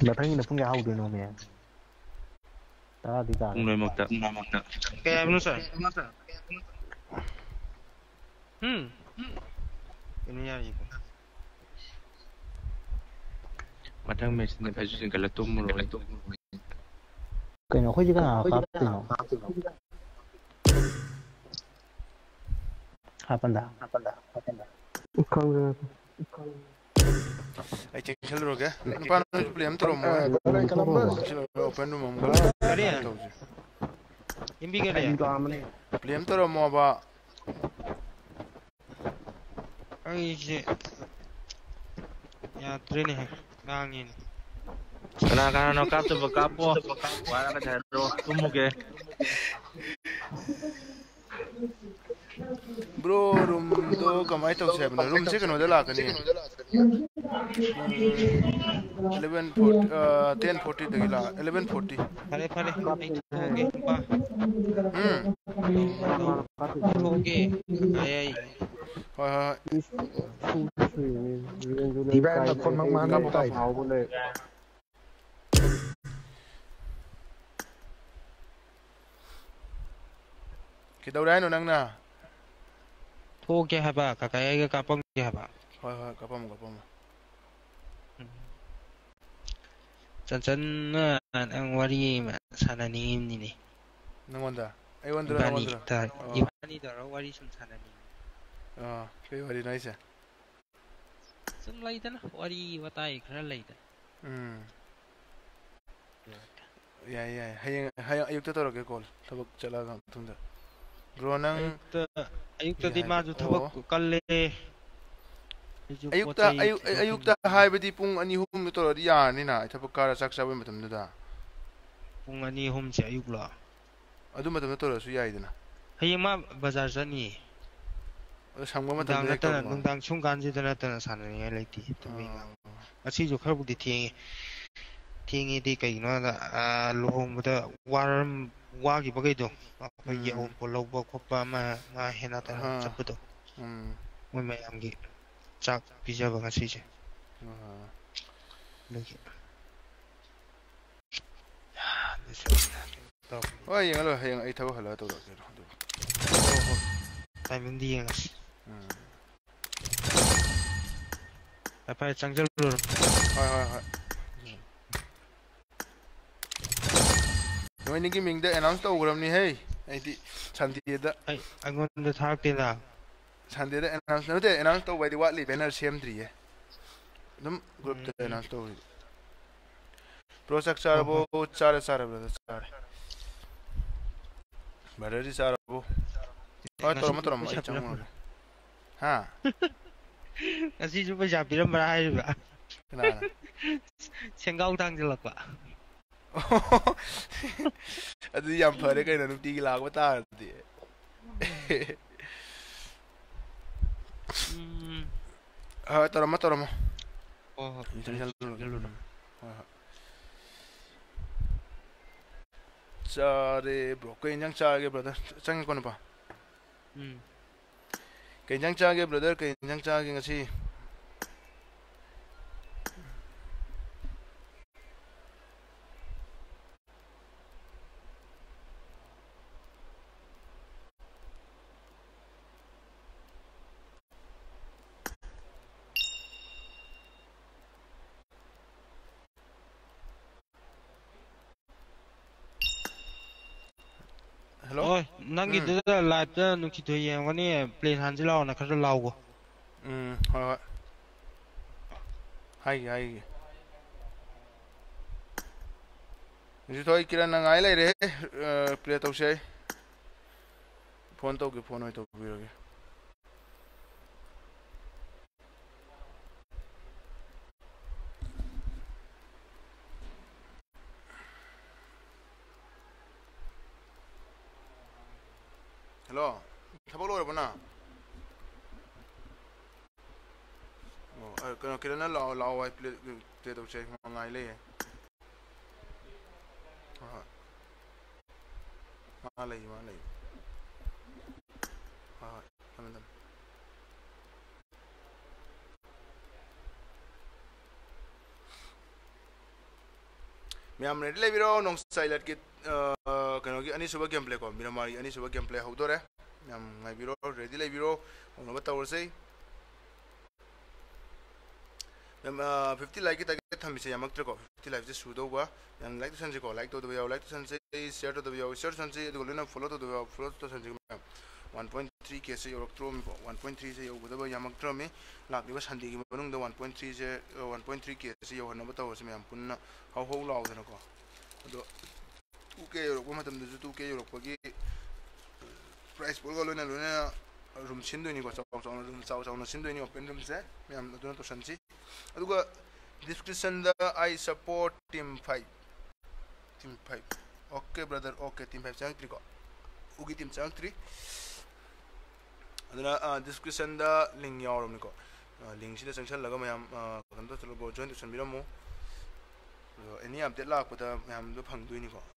Là thấy là cũng ra hầu Daha bir daha. Unutmakta. Unutmakta. Kayak belum. Hmm. hmm. Ini ya ibu. Madang mesin yang baju yang galat tumbuh. Galat. Kena kau juga apa tu? Apa dah? Apa dah? Apa dah? Ikan. Ikan. Hay que el droga. Pan problem mau, Open room. Kalian. Imbi kalian. Problem trom apa? Aje. Ya tren eh. Nangin. Kana kana no kapto bakapo. Wala ka daro. Tumuge. Bro, 룸도 가만히 있다고 세븐. 룸 지금 어디 나가니? 1140 uh, 1040 되게 나. 1140. फरे फरे होगे बा हम्म होगे आय आय हाय हाय दिबा ना phone mang mang cái tay किदौ रायनो नंगना こうけはば、かかやがかぽんけはば。はいはい、かぽんかぽん。Sansanan hmm. ang wari man sana ni imni ni. Nang wanda. Ay wanda na wanda. Ta, oh. ibani daro wari san sana ah, ni. Ah, kay wari na isa. Sun laita na wari watai kra laita. Hmm. Ya ya, hayang hayang ayuk ta toro ke call. Tabak chala ga tunda. bro nang ayuktadi mazu thabak kalle ayukta ayuk ayukta haibadi pung ani hum ni toro ya ni na tabak kara sak sabai matam da pung ani hum se ayukla adu matam toro su yai dana hayang ma bazar jani sangma ꯅꯨꯡꯗꯥꯡ matam da ꯅꯠꯇꯅ ꯅꯨꯡꯗꯥꯡ ꯁꯨꯝ ꯀꯥꯟꯁꯤꯗ ꯅꯠꯇꯅ ꯁꯥꯟꯅꯅꯤꯡꯉꯥꯏ ꯂꯩꯇꯦ ꯑꯗꯨꯒꯤ ꯉꯁꯤꯁꯨ ꯈꯔꯕꯨꯗꯤ ꯊꯦꯡꯉꯤ ꯊꯦꯡꯉꯤꯗꯤ ꯀꯩꯒꯤꯅꯣꯗ ꯂꯨꯍꯣꯡꯕꯗ ꯋꯥꯔꯝ 와기버게도 거기 온 걸로고 코파마 나 해나다 잡부도 음 몸에 암기 짝 비자가 같이 이제 아 여기 야 내가 와 이거 해영 이 타고 할라 또 저기 또 타이밍 뒤에 음 빨리 장절로 하이하이하이 ꯅꯣꯏꯅꯤꯒꯤ ꯃꯤꯡꯗ ꯑꯦꯅꯥꯎꯟꯁ ꯇꯧꯈ꯭ꯔꯕꯅꯤ ꯍꯦ ꯑꯩꯗꯤ ꯁꯟꯗꯦꯗ ꯑꯩ ꯑꯩꯉꯣꯟꯗ ꯊꯥꯔꯛꯇꯦꯗ ꯁꯟꯗꯦꯗ ꯑꯦꯅꯥꯎꯟꯁ ꯅꯠꯇꯦ ꯑꯦꯅꯥꯎꯟꯁ ꯇꯧꯕ ꯍꯥꯏꯗꯤ ꯋꯥꯠꯂꯤ ꯕꯦꯅꯔ ꯁꯦꯝꯗ꯭ꯔꯤꯌꯦ ꯑꯗꯨꯝ ꯒ꯭ꯔꯨꯞꯇ ꯑꯦꯅꯥꯎꯟꯁ ꯇꯧꯔꯤ ꯕ꯭ꯔꯣ ꯆꯥꯛ ꯆꯥꯔꯕꯣ ꯆꯥꯔꯦ ꯆꯥꯔꯦ ꯕ꯭ꯔꯗꯔ ꯆꯥꯔꯦ ꯕ꯭ꯔꯗꯔꯗꯤ ꯆꯥꯔꯕꯣ ꯍꯣꯏ ꯇꯧꯔꯝꯃꯣ ꯇꯧꯔꯝꯃꯣ ꯑꯩ ꯆꯪꯉꯨꯔꯒꯦ ꯍꯥ ꯉꯁꯤꯁꯨ ꯄꯩꯁꯥ ꯄꯤꯔꯝꯕ꯭ꯔꯥ ꯍꯥꯏꯔꯤꯕ ꯀꯅꯥꯅ ꯁꯦꯡꯒꯥꯎ ꯊꯥꯡꯖꯤꯜꯂꯛꯄ ꯑꯗꯨꯗꯤ ꯌꯥꯝ ꯐꯔꯦ ꯀꯩꯅꯣ ꯅꯨꯡꯇꯤꯒꯤ ꯂꯥꯛꯄ ꯇꯥꯔꯗꯤ ꯍꯣꯏ ꯇꯧꯔꯝꯃꯣ ꯇꯧꯔꯝꯃꯣ ꯍꯣꯏ ꯍꯣꯏ ꯍꯣꯏ ꯍꯣꯏ cari bro ke brother. Cang kono pa hmm. Ke injang cari brother. Ke injang cari hmm. ngasi ꯅꯪꯒꯤꯗꯨꯗ ꯂꯥꯏꯚꯇ ꯅꯨꯡꯁꯤꯊꯣꯏ ꯌꯦꯡꯒꯅꯤ ꯄ꯭ꯂꯦꯟ ꯍꯥꯟꯁꯤ ꯂꯥꯛꯑꯣꯅ ꯈꯔ ꯂꯥꯎꯒꯣ ꯎꯝ ꯍꯣꯏ ꯍꯣꯏ ꯍꯥꯏꯒꯦ ꯍꯥꯏꯒꯦ ꯍꯧꯖꯤꯛ ꯊꯣꯏ ꯀꯤꯔꯟ ꯉꯥꯏ ꯂꯩꯔꯦ ꯄ꯭ꯂꯦ ꯇꯧꯁꯦ ꯑꯩ ꯐꯣꯟ ꯇꯧꯒꯦ ꯐꯣꯟ ꯑꯣꯏ ꯇꯧꯕꯤꯔꯒꯦ ꯍꯜꯂꯣ ꯊꯕꯛ ꯂꯣꯏꯔꯕꯣ ꯅꯪ ꯑꯣ ꯀꯩꯅꯣ ꯀꯤꯔꯟꯅ ꯂꯥꯛꯑꯣ ꯂꯥꯛꯑꯣ ꯍꯥꯏ ꯄ꯭ꯂꯦ ꯄ꯭ꯂꯦ ꯇꯧꯁꯦ ꯉꯥꯏ ꯂꯩꯌꯦ ꯍꯣꯏ ꯍꯣꯏ ꯃꯥ ꯂꯩ ꯃꯥ ꯂꯩ ꯍꯣꯏ ꯍꯣꯏ ꯊꯝꯃꯦ ꯊꯝꯃꯦ ꯃꯌꯥꯝ ready ꯂꯩꯕꯤꯔꯣ kano gi ani suba gameplay ko mira mari ani suba gameplay ho dore yam ngai biro ready lai biro ono ba tawr sei yam 50 like ta ge tham se yamak tre ko 50 like se su do ba yam like to san se ko like to do ya like to san se share to do ya share san se do lena follow to do ya follow to san se 1.3 के से योरक थ्रो में 1.3 से योग बदब यामक थ्रो में लाख दिवस हंदी की बनूंग 1.3 से 1.3 के से योग न बताओ से मैं हम पुन्ना हाउ हाउ लाओ दन को तो ꯇꯨ ꯀꯦ ꯌꯧꯔꯛꯄ ꯃꯇꯝꯗꯁꯨ ꯇꯨ ꯀꯦ ꯌꯧꯔꯛꯄꯒꯤ ꯄ꯭ꯔꯥꯏꯁ ꯄꯣꯠꯒ ꯂꯣꯏꯅ ꯂꯣꯏꯅ ꯔꯨꯝ ꯁꯤꯟꯗꯣꯏꯅꯤꯀꯣ ꯆꯥꯎ ꯆꯥꯎꯅ ꯔꯨꯝ ꯆꯥꯎ ꯆꯥꯎꯅ ꯁꯤꯟꯗꯣꯏꯅꯤ ꯑꯣꯄꯦꯟ ꯔꯨꯝꯁꯦ ꯃꯌꯥꯝ ꯑꯗꯨꯅ ꯇꯧꯁꯟꯁꯤ ꯑꯗꯨꯒ ꯗꯤꯁꯀ꯭ꯔꯤꯞꯁꯟꯗ ꯑꯩ support team five team five okay brother okay team five ꯆꯪꯉꯛꯇ꯭ꯔꯤꯀꯣ ꯎꯒꯤ ꯇꯤꯝ ꯆꯪꯉꯛꯇ꯭ꯔꯤ ꯑꯗꯨꯅ ꯗꯤꯁꯀ꯭ꯔꯤꯞꯁꯟꯗ ꯂꯤꯡ ꯌꯥꯎꯔꯕꯅꯤꯀꯣ ꯂꯤꯡꯁꯤꯗ ꯆꯪꯁꯜꯂꯒ ꯃꯌꯥꯝ ꯀꯩꯅꯣ ꯇꯧꯁꯜꯂꯒ ꯖꯣꯏꯟ ꯇꯧꯁꯟꯕꯤꯔꯝꯃꯨ ꯑꯗꯣ ꯑꯦꯅꯤ ꯑꯞꯗꯦꯠ ꯂꯥꯛꯄꯗ ꯃꯌꯥꯝꯗꯣ ꯐꯪꯗꯣꯏꯅꯤꯀꯣ ꯑꯗꯨꯅ ID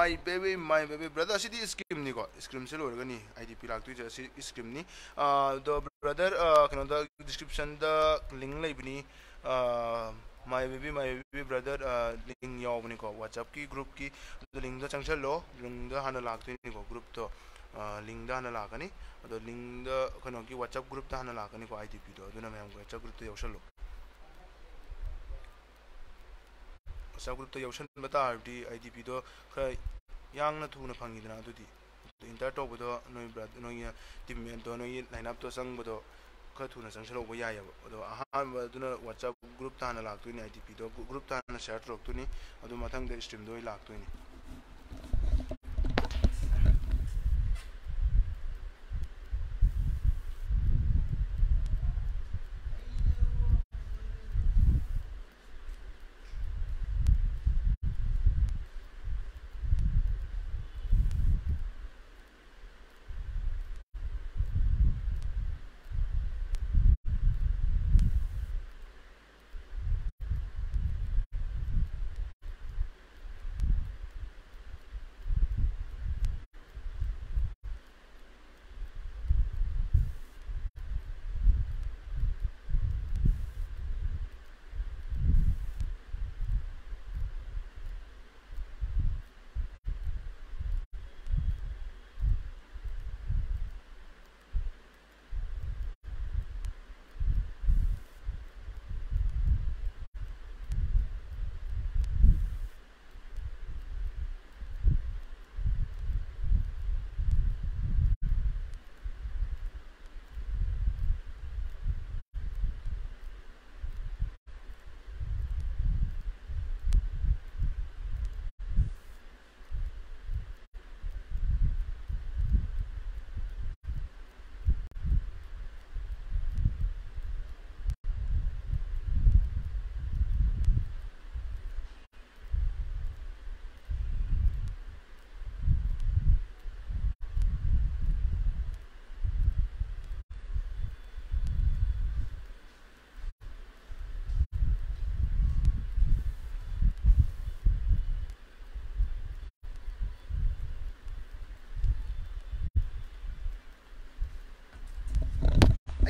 my baby my baby brother asidi scream ni ko scream se lor gani idp lak tu jasi scream ni the brother kana the description the link lai bini my baby my baby brother link yaw bini ko whatsapp ki group ki link da changchal lo link da hana lak tu ni ko group to link da hana lakani the link da kana ki whatsapp group da hana lakani ko idp do duna me ham whatsapp group to yawshal lo WhatsApp ꯒ꯭ꯔꯨꯞꯇ ꯌꯥꯎꯁꯟꯕ ꯇꯥꯔꯕꯗꯤ ꯑꯥꯏ ꯗꯤ ꯄꯤꯗꯣ ꯈꯔ ꯌꯥꯡꯅ ꯊꯨꯅ ꯐꯪꯉꯤꯗꯅ ꯑꯗꯨꯗꯤ ꯏꯟꯇꯔ ꯇꯧꯕꯗꯣ ꯅꯣꯏ ꯅꯣꯏꯒꯤ ꯇꯤꯝꯃꯦꯠꯇꯣ ꯅꯣꯏꯒꯤ ꯂꯥꯏꯟ ꯑꯞꯇꯣ ꯆꯪꯕꯗꯣ ꯈꯔ ꯊꯨꯅ ꯆꯪꯁꯜꯍꯧꯕ ꯌꯥꯏꯑꯕ ꯑꯗꯣ ꯑꯍꯥꯟꯕꯗꯨꯅ ꯋꯥꯆꯞ ꯒ꯭ꯔꯨꯞꯇ ꯍꯥꯟꯅ ꯂꯥꯛꯇꯣꯏꯅꯤ ꯑꯥꯏ ꯗꯤ ꯄꯤꯗꯣ ꯒ꯭ꯔꯨꯞꯇ ꯍꯥꯟꯅ ꯁꯤꯌꯔ ꯇꯧꯔꯛꯇꯣꯏꯅꯤ ꯑꯗꯨ ꯃꯊꯪꯗ ꯏꯁꯇ꯭ꯔꯤꯝꯗꯣ ꯑꯣꯏ ꯂꯥꯛꯇꯣꯏꯅꯤ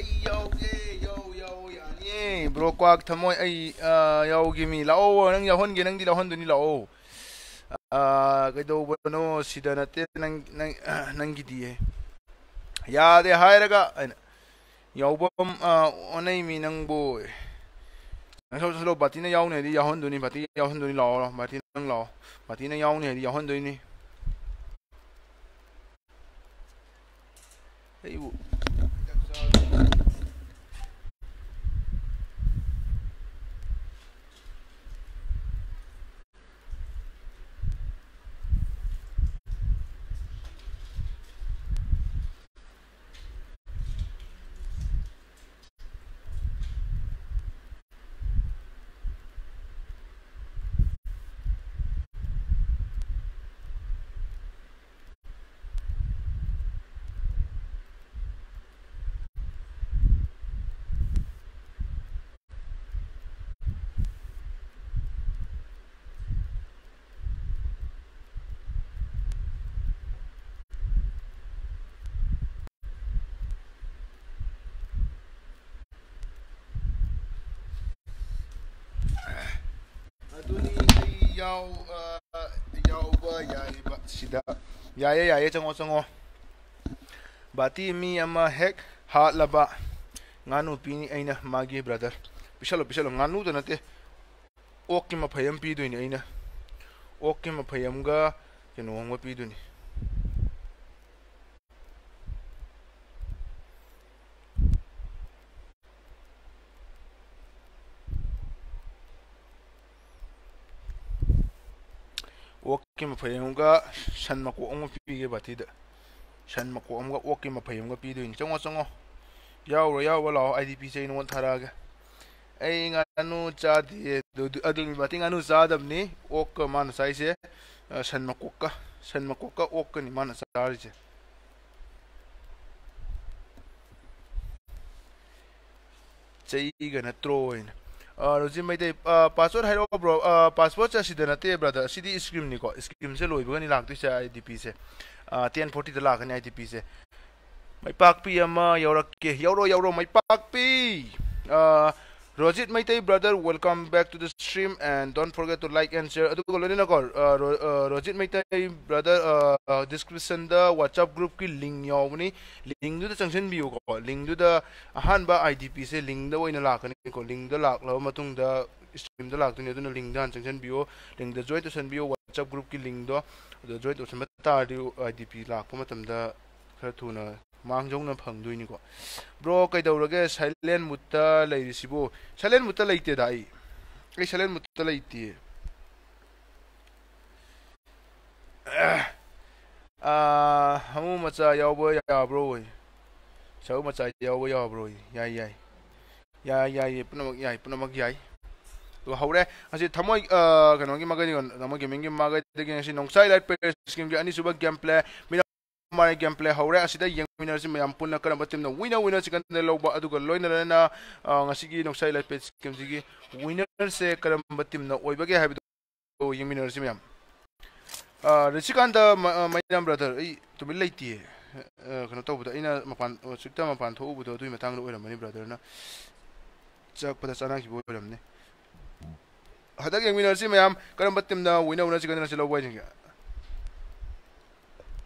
ai yauge yo yo ya ye bro kwak thamoi ai yauge mi lao nang yahon ge nang di lahon duni lao cái đâu bữa nó sida nát nang nang nang gì đi ya de hai raga yau bom onai mi nang bo nang sau sau bati na yau này đi yau hôn đôi bati yau hôn đôi lao rồi. Bati nang lò bati na yau này đi yau hôn đôi ai ấy yau yau ba yayi ba cengo yaye yaye bati mi ama hek ha laba nganu pini aina magi brother. Pishalo pishalo nganu to nate. Ok ma phayam pi duini aina. Ok ma phayam ga keno ngwa pi duini woki ma fayam ga shan ma ku ong pi ge bati da shan ma ku ong ga woki ma fayam ga pi du in chong chong ya ro ya wala idp se in won thara ga ai nga nu cha di du du adul mi bati nga nu za dam ni ok sai se. Eh, shan ma ka shan ma ku ka ni ma na sa ri je chai ga na रोजी मैते पासवर्ड है ब्रो पासवर्ड से नते ब्रदर सिदी स्क्रीम निको स्क्रीम से लोइ बगनी आई डी पी से 1040 दा लागनी आईडीपी से पी से मैपापी यौरके यौरो यौरो मै पाकपी Rajit Maitai brother, welcome back to the stream and don't forget to like and share. Uh, uh, Rajit Maitai brother, uh, uh, the WhatsApp group ki link yo ni. Link to the junction bio link to the ahan ba IDP se link the way na lak ni ko. Link the lak the stream the lak tunyo dunyo link the junction bio link the joint junction bio WhatsApp group link the joint junction mata IDP lak po matam da kar tu na 망종나 방도이니고 브로 까이더러게 사일렌 무타 레이시보 사일렌 무타 레이테 다이 이 사일렌 무타 레이티 아 아무 마자 야보 야브로 샤우 마자 야보 야브로 야이야이 야이야이 뿐나막 야이 뿐나막 야이 또 하우레 아시 타모이 어 그놈이 마가니 나머게 민게 마가데게 시 농사이 라이트 페이스 게임 아니 수박 게임 플레이 미나 ꯃꯥꯒꯤ ꯒꯦꯝ ꯄ꯭ꯂꯦ ꯍꯧꯔꯦ ꯑꯁꯤꯗ ꯌꯦꯡꯃꯤꯟꯅꯔꯁꯤ ꯃꯌꯥꯝ ꯄꯨꯟꯅ ꯀꯔꯝꯕ ꯇꯤꯝꯅ ꯋꯤꯅꯔ ꯋꯤꯅꯔ ꯆꯤꯀꯟꯗ ꯂꯧꯕ ꯑꯗꯨꯒ ꯂꯣꯏꯅꯅ ꯉꯁꯤꯒꯤ ꯅꯣꯡꯁꯥꯏ ꯂꯥꯏꯄꯦꯠ ꯁ꯭ꯀꯤꯝꯁꯤꯒꯤ ꯋꯤꯅꯔꯁꯦ ꯀꯔꯝꯕ ꯇꯤꯝꯅ ꯑꯣꯏꯕꯒꯦ ꯍꯥꯏꯕꯗꯨ ꯌꯦꯡꯃꯤꯟꯅꯔꯁꯤ ꯃꯌꯥꯝ ꯔꯤꯁꯤꯀꯥꯟꯗ ꯃꯩꯔꯥꯝ ꯕ꯭ꯔꯗꯔ ꯑꯩ ꯇꯨꯃꯤꯟ ꯂꯩꯇꯦ ꯀꯩꯅꯣ ꯇꯧꯕꯗ ꯑꯩꯅ ꯃꯄꯥꯟ ꯍꯧꯖꯤꯛꯇ ꯃꯄꯥꯟ ꯊꯣꯛꯎꯕꯗꯣ ꯑꯗꯨꯒꯤ ꯃꯇꯥꯡꯗ ꯑꯣꯏꯔꯝꯃꯅꯤ ꯕ꯭ꯔꯗꯔꯅ ꯆꯠꯄꯗ ꯆꯥꯅꯈꯤꯕ ꯑꯣꯏꯔꯝꯅꯤ ꯍꯟꯗꯛ ꯌꯦꯡꯃꯤꯟꯅꯔꯁꯤ ꯃꯌꯥꯝ ꯀꯔꯝꯕ ꯇꯤꯝꯅ ꯋꯤꯅꯔ ꯋꯤꯅꯔ ꯆꯤꯀꯟꯗ ꯂꯧꯕ ꯍꯥꯏꯁꯤꯡꯒꯦ